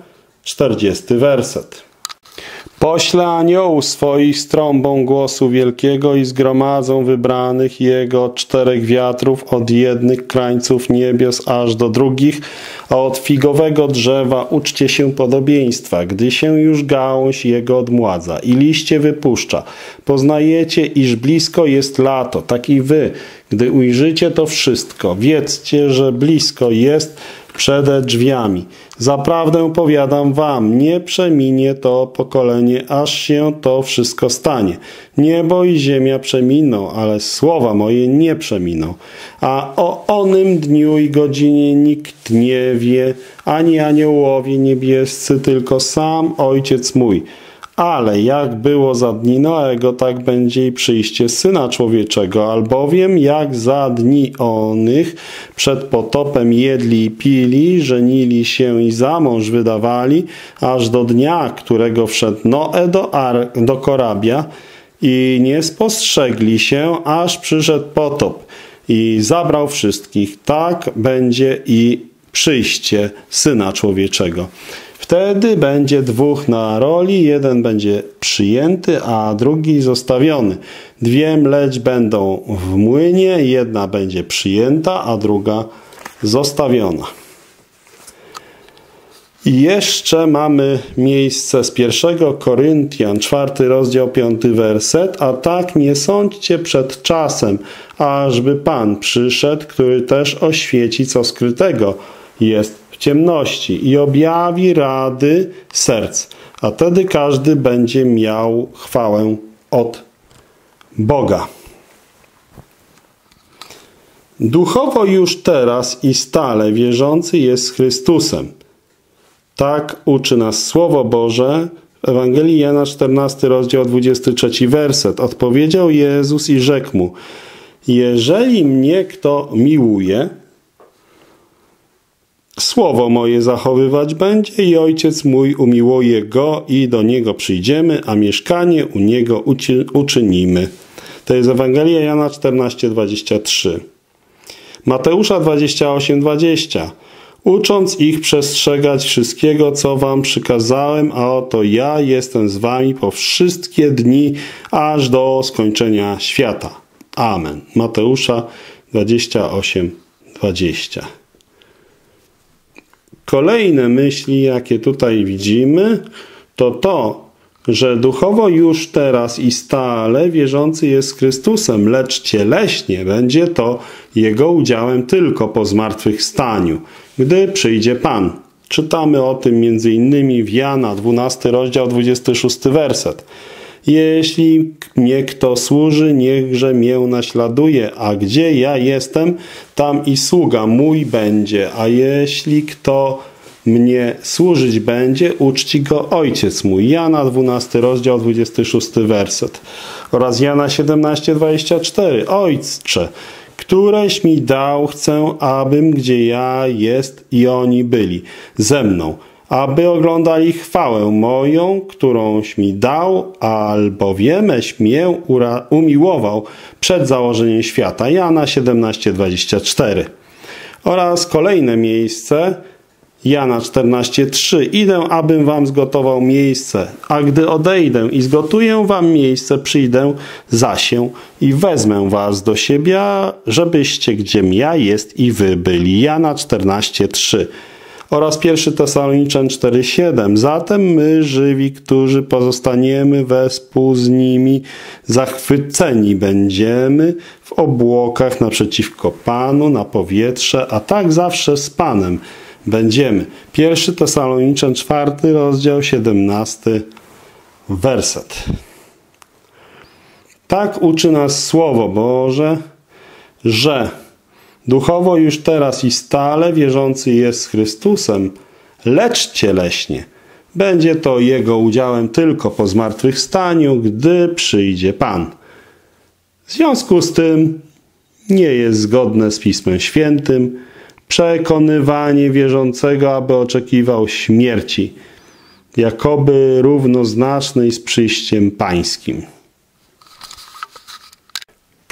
40 werset. Pośle aniołów swoich z trąbą głosu wielkiego i zgromadzą wybranych jego czterech wiatrów, od jednych krańców niebios aż do drugich, a od figowego drzewa uczcie się podobieństwa, gdy się już gałąź jego odmładza i liście wypuszcza. Poznajecie, iż blisko jest lato, tak i wy, gdy ujrzycie to wszystko, wiedzcie, że blisko jest przede drzwiami. Zaprawdę powiadam wam, nie przeminie to pokolenie, aż się to wszystko stanie. Niebo i ziemia przeminą, ale słowa moje nie przeminą. A o onym dniu i godzinie nikt nie wie, ani aniołowie niebiescy, tylko sam Ojciec mój. Ale jak było za dni Noego, tak będzie i przyjście Syna Człowieczego, albowiem jak za dni onych przed potopem jedli i pili, żenili się i za mąż wydawali, aż do dnia, którego wszedł Noe do, Ar do korabia i nie spostrzegli się, aż przyszedł potop i zabrał wszystkich. Tak będzie i przyjście Syna Człowieczego. Wtedy będzie dwóch na roli, jeden będzie przyjęty, a drugi zostawiony. Dwie mleć będą w młynie, jedna będzie przyjęta, a druga zostawiona. I jeszcze mamy miejsce z pierwszego Koryntian, czwarty rozdział, piąty werset. A tak nie sądźcie przed czasem, ażby Pan przyszedł, który też oświeci, co skrytego jest ciemności i objawi rady serc, a wtedy każdy będzie miał chwałę od Boga. Duchowo już teraz i stale wierzący jest Chrystusem. Tak uczy nas Słowo Boże w Ewangelii Jana 14, rozdział 23, werset. Odpowiedział Jezus i rzekł mu, jeżeli mnie kto miłuje, słowo moje zachowywać będzie i ojciec mój umiłuje go i do niego przyjdziemy, a mieszkanie u niego uczynimy. To jest Ewangelia Jana 14, 23. Mateusza 28, 20 ucząc ich przestrzegać wszystkiego, co wam przykazałem, a oto ja jestem z wami po wszystkie dni, aż do skończenia świata. Amen. Mateusza 28, 20. Kolejne myśli, jakie tutaj widzimy, to to, że duchowo już teraz i stale wierzący jest Chrystusem, lecz cieleśnie będzie to Jego udziałem tylko po zmartwychwstaniu, gdy przyjdzie Pan. Czytamy o tym m.in. w Jana, 12 rozdział, 26 werset. Jeśli mnie kto służy, niechże mię naśladuje, a gdzie ja jestem, tam i sługa mój będzie, a jeśli kto mnie służyć będzie, uczci go ojciec mój. Jana 12 rozdział 26 werset. Oraz Jana 17, 24. Ojcze, któreś mi dał, chcę, abym gdzie ja jest i oni byli. Ze mną, aby oglądali chwałę moją, którąś mi dał, albowiemeś mnie umiłował przed założeniem świata. Jana 17, 24. Oraz kolejne miejsce, Jana 14:3 Idę, abym wam zgotował miejsce, a gdy odejdę i zgotuję wam miejsce, przyjdę za się i wezmę was do siebie, żebyście gdziem ja jest i wy byli. Jana 14:3 oraz 1 Tesaloniczan 4:7 Zatem my żywi, którzy pozostaniemy wespół z nimi, zachwyceni będziemy w obłokach naprzeciwko Panu, na powietrze, a tak zawsze z Panem będziemy. Pierwszy Tesaloniczan, czwarty rozdział, siedemnasty werset. Tak uczy nas Słowo Boże, że duchowo już teraz i stale wierzący jest z Chrystusem, lecz cieleśnie będzie to Jego udziałem tylko po zmartwychwstaniu, gdy przyjdzie Pan. W związku z tym nie jest zgodne z Pismem Świętym, przekonywanie wierzącego, aby oczekiwał śmierci, jakoby równoznacznej z przyjściem pańskim.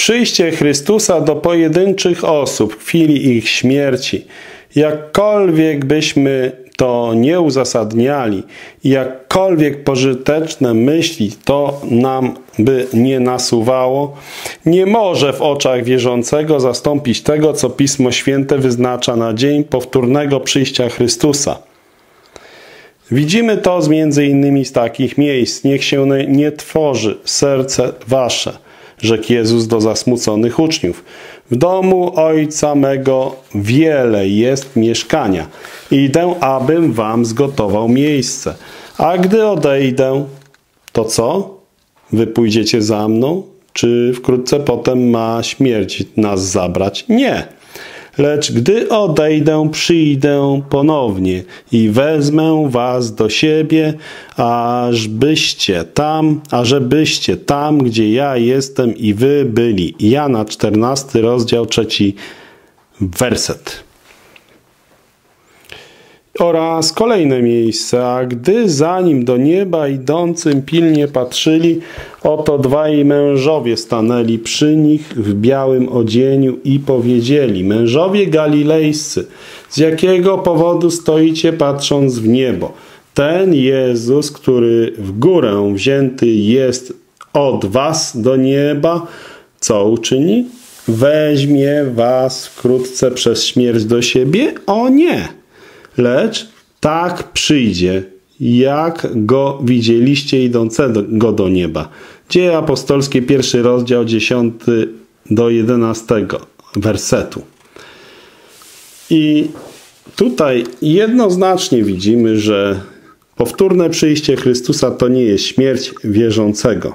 Przyjście Chrystusa do pojedynczych osób w chwili ich śmierci, jakkolwiek byśmy to nie uzasadniali jakkolwiek pożyteczne myśli to nam by nie nasuwało, nie może w oczach wierzącego zastąpić tego, co Pismo Święte wyznacza na dzień powtórnego przyjścia Chrystusa. Widzimy to z między innymi z takich miejsc. Niech się nie tworzy serce wasze, rzekł Jezus do zasmuconych uczniów. W domu Ojca mego wiele jest mieszkania. Idę, abym wam zgotował miejsce. A gdy odejdę, to co? Wy pójdziecie za mną? Czy wkrótce potem ma śmierć nas zabrać? Nie. Lecz gdy odejdę, przyjdę ponownie i wezmę was do siebie, ażbyście tam, ażebyście tam, gdzie ja jestem i wy byli. Jana 14, rozdział 3, werset. Oraz kolejne miejsce, a gdy za nim do nieba idącym pilnie patrzyli, oto dwaj mężowie stanęli przy nich w białym odzieniu i powiedzieli, mężowie galilejscy, z jakiego powodu stoicie patrząc w niebo? Ten Jezus, który w górę wzięty jest od was do nieba, co uczyni? Weźmie was wkrótce przez śmierć do siebie? O nie! Lecz tak przyjdzie, jak go widzieliście idącego do nieba. Dzieje apostolskie, pierwszy rozdział, dziesiąty do jedenastego wersetu. I tutaj jednoznacznie widzimy, że powtórne przyjście Chrystusa to nie jest śmierć wierzącego.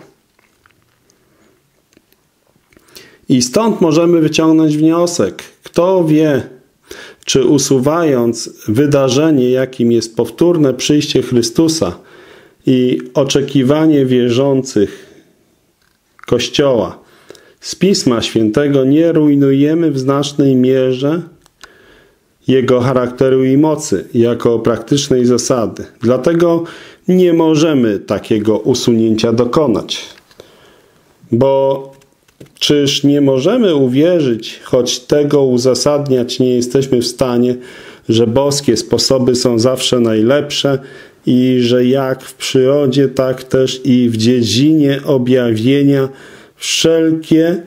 I stąd możemy wyciągnąć wniosek. Kto wie, czy usuwając wydarzenie, jakim jest powtórne przyjście Chrystusa i oczekiwanie wierzących Kościoła z Pisma Świętego, nie rujnujemy w znacznej mierze jego charakteru i mocy jako praktycznej zasady. Dlatego nie możemy takiego usunięcia dokonać. Bo czyż nie możemy uwierzyć, choć tego uzasadniać nie jesteśmy w stanie, że boskie sposoby są zawsze najlepsze i że jak w przyrodzie, tak też i w dziedzinie objawienia wszelkie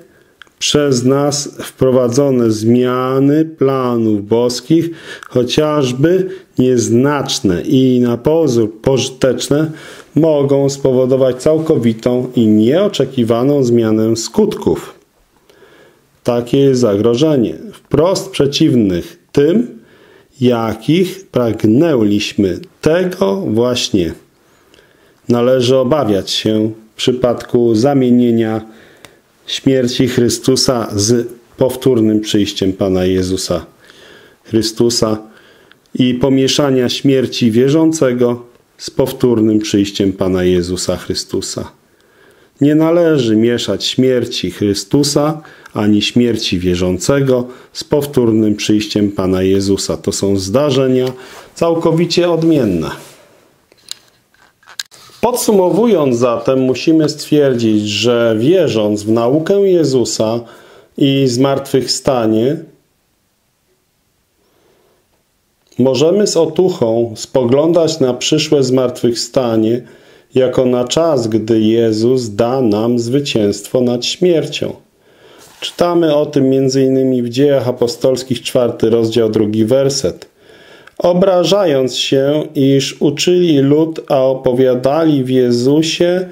przez nas wprowadzone zmiany planów boskich, chociażby nieznaczne i na pozór pożyteczne, mogą spowodować całkowitą i nieoczekiwaną zmianę skutków. Takie jest zagrożenie, wprost przeciwnych tym, jakich pragnęliśmy. Tego właśnie należy obawiać się w przypadku zamienienia śmierci Chrystusa z powtórnym przyjściem Pana Jezusa Chrystusa i pomieszania śmierci wierzącego z powtórnym przyjściem Pana Jezusa Chrystusa. Nie należy mieszać śmierci Chrystusa ani śmierci wierzącego z powtórnym przyjściem Pana Jezusa. To są zdarzenia całkowicie odmienne. Podsumowując zatem, musimy stwierdzić, że wierząc w naukę Jezusa i zmartwychwstanie, możemy z otuchą spoglądać na przyszłe zmartwychwstanie jako na czas, gdy Jezus da nam zwycięstwo nad śmiercią. Czytamy o tym m.in. w Dziejach Apostolskich, czwarty rozdział, drugi werset obrażając się, iż uczyli lud, a opowiadali w Jezusie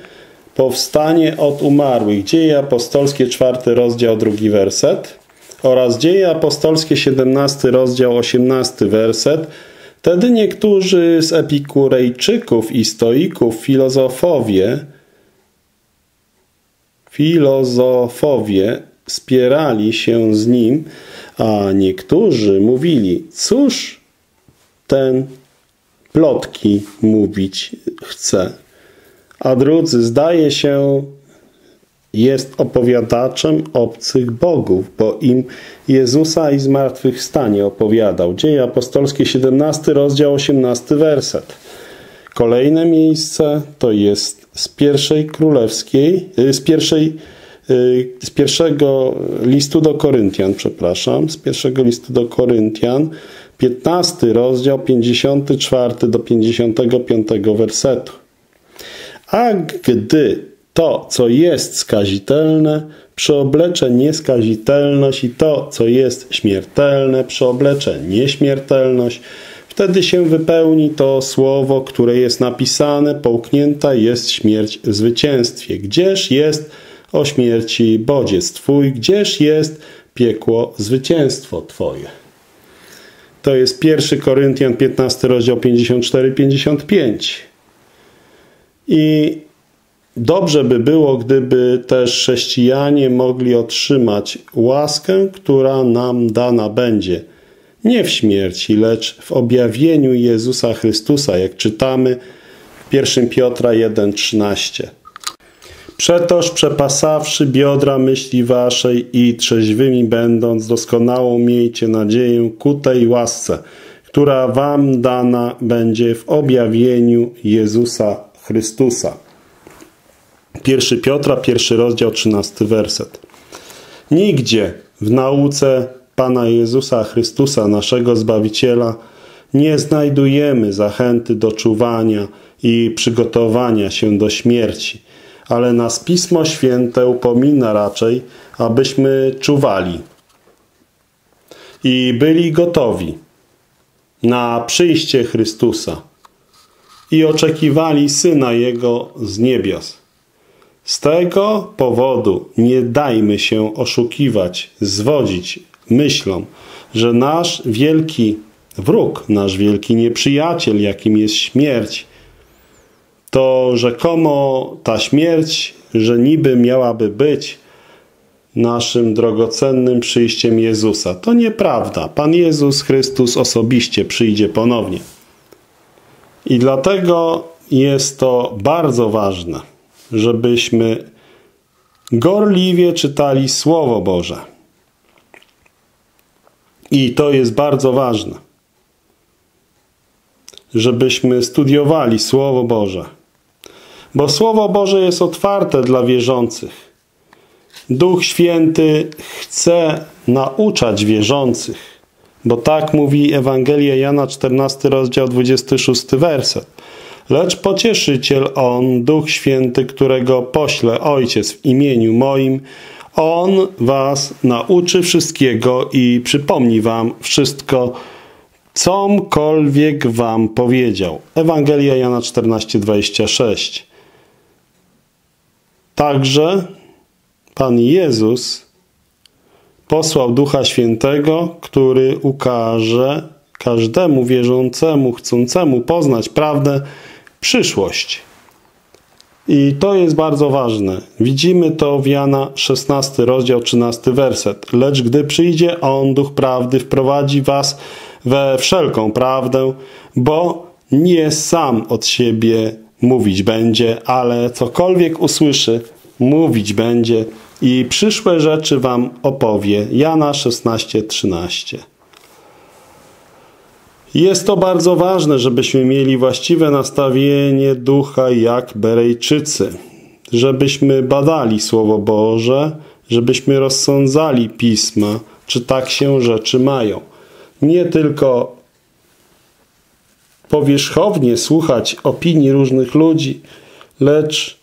powstanie od umarłych. Dzieje apostolskie, czwarty rozdział, drugi werset oraz Dzieje apostolskie, siedemnasty rozdział, osiemnasty werset. Wtedy niektórzy z epikurejczyków i stoików, filozofowie, filozofowie spierali się z nim, a niektórzy mówili, cóż ten plotki mówić chce. A drudzy, zdaje się, jest opowiadaczem obcych bogów, bo im Jezusa i zmartwychwstanie opowiadał. Dzieje apostolskie, 17 rozdział, 18 werset. Kolejne miejsce to jest z pierwszej królewskiej, y, z pierwszej y, z pierwszego listu do Koryntian, przepraszam, z pierwszego listu do Koryntian, 15 rozdział 54 do 55 wersetu. A gdy to, co jest skazitelne, przeoblecze nieskazitelność i to, co jest śmiertelne, przeoblecze nieśmiertelność, wtedy się wypełni to słowo, które jest napisane, połknięta jest śmierć w zwycięstwie. Gdzież jest o śmierci bodziec Twój, gdzież jest piekło zwycięstwo Twoje. To jest 1 Koryntian 15 rozdział 54-55. I dobrze by było, gdyby też chrześcijanie mogli otrzymać łaskę, która nam dana będzie. Nie w śmierci, lecz w objawieniu Jezusa Chrystusa, jak czytamy w 1 Piotra 1,13. Przetoż przepasawszy biodra myśli waszej i trzeźwymi będąc, doskonałą miejcie nadzieję ku tej łasce, która wam dana będzie w objawieniu Jezusa Chrystusa. 1 Piotra, pierwszy rozdział, 13 werset. Nigdzie w nauce Pana Jezusa Chrystusa, naszego Zbawiciela, nie znajdujemy zachęty do czuwania i przygotowania się do śmierci – ale nas Pismo Święte upomina raczej, abyśmy czuwali i byli gotowi na przyjście Chrystusa i oczekiwali Syna Jego z niebios. Z tego powodu nie dajmy się oszukiwać, zwodzić myślą, że nasz wielki wróg, nasz wielki nieprzyjaciel, jakim jest śmierć, to rzekomo ta śmierć, że niby miałaby być naszym drogocennym przyjściem Jezusa. To nieprawda. Pan Jezus Chrystus osobiście przyjdzie ponownie. I dlatego jest to bardzo ważne, żebyśmy gorliwie czytali Słowo Boże. I to jest bardzo ważne, żebyśmy studiowali Słowo Boże. Bo Słowo Boże jest otwarte dla wierzących. Duch Święty chce nauczać wierzących, bo tak mówi Ewangelia Jana 14 rozdział 26 werset. Lecz pocieszyciel On, Duch Święty, którego pośle Ojciec w imieniu moim, On was nauczy wszystkiego i przypomni wam wszystko, comkolwiek wam powiedział. Ewangelia Jana 14:26. Także Pan Jezus posłał Ducha Świętego, który ukaże każdemu wierzącemu, chcącemu poznać prawdę, przyszłość. I to jest bardzo ważne. Widzimy to w Jana 16, rozdział 13, werset. Lecz gdy przyjdzie On, Duch Prawdy, wprowadzi was we wszelką prawdę, bo nie sam od siebie mówić będzie, ale cokolwiek usłyszy, mówić będzie i przyszłe rzeczy wam opowie. Jana 16, 13. Jest to bardzo ważne, żebyśmy mieli właściwe nastawienie ducha jak Berejczycy, żebyśmy badali Słowo Boże, żebyśmy rozsądzali Pisma, czy tak się rzeczy mają. Nie tylko powierzchownie słuchać opinii różnych ludzi, lecz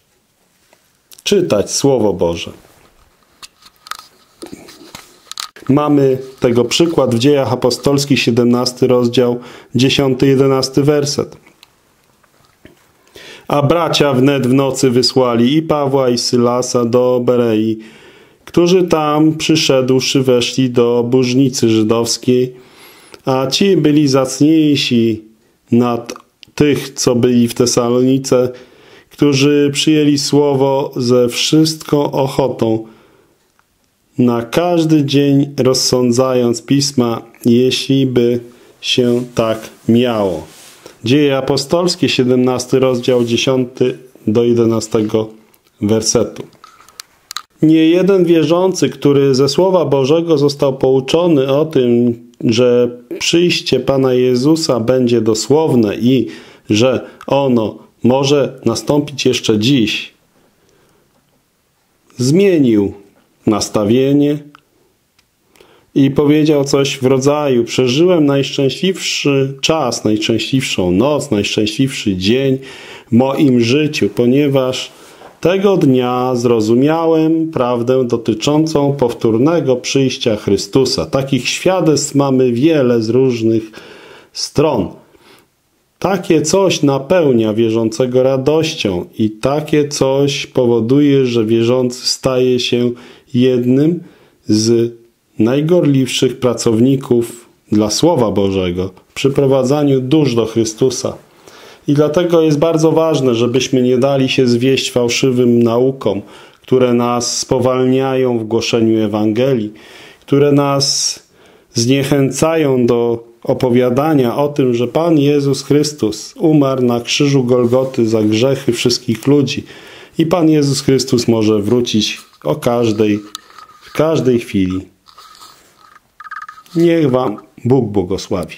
czytać Słowo Boże. Mamy tego przykład w dziejach apostolskich, 17 rozdział, 10-11 werset. A bracia wnet w nocy wysłali i Pawła i Sylasa do Berei, którzy tam przyszedłszy weszli do burznicy żydowskiej, a ci byli zacniejsi nad tych, co byli w Tesalonice, którzy przyjęli słowo ze wszystką ochotą, na każdy dzień rozsądzając pisma, jeśli by się tak miało. Dzieje apostolskie, 17 rozdział 10 do 11 wersetu. Nie jeden wierzący, który ze Słowa Bożego został pouczony o tym, że przyjście Pana Jezusa będzie dosłowne i że ono może nastąpić jeszcze dziś, zmienił nastawienie i powiedział coś w rodzaju przeżyłem najszczęśliwszy czas, najszczęśliwszą noc, najszczęśliwszy dzień w moim życiu, ponieważ tego dnia zrozumiałem prawdę dotyczącą powtórnego przyjścia Chrystusa. Takich świadectw mamy wiele z różnych stron. Takie coś napełnia wierzącego radością i takie coś powoduje, że wierzący staje się jednym z najgorliwszych pracowników dla Słowa Bożego w przyprowadzaniu dusz do Chrystusa. I dlatego jest bardzo ważne, żebyśmy nie dali się zwieść fałszywym naukom, które nas spowalniają w głoszeniu Ewangelii, które nas zniechęcają do opowiadania o tym, że Pan Jezus Chrystus umarł na krzyżu Golgoty za grzechy wszystkich ludzi i Pan Jezus Chrystus może wrócić o każdej, w każdej chwili. Niech Wam Bóg błogosławi.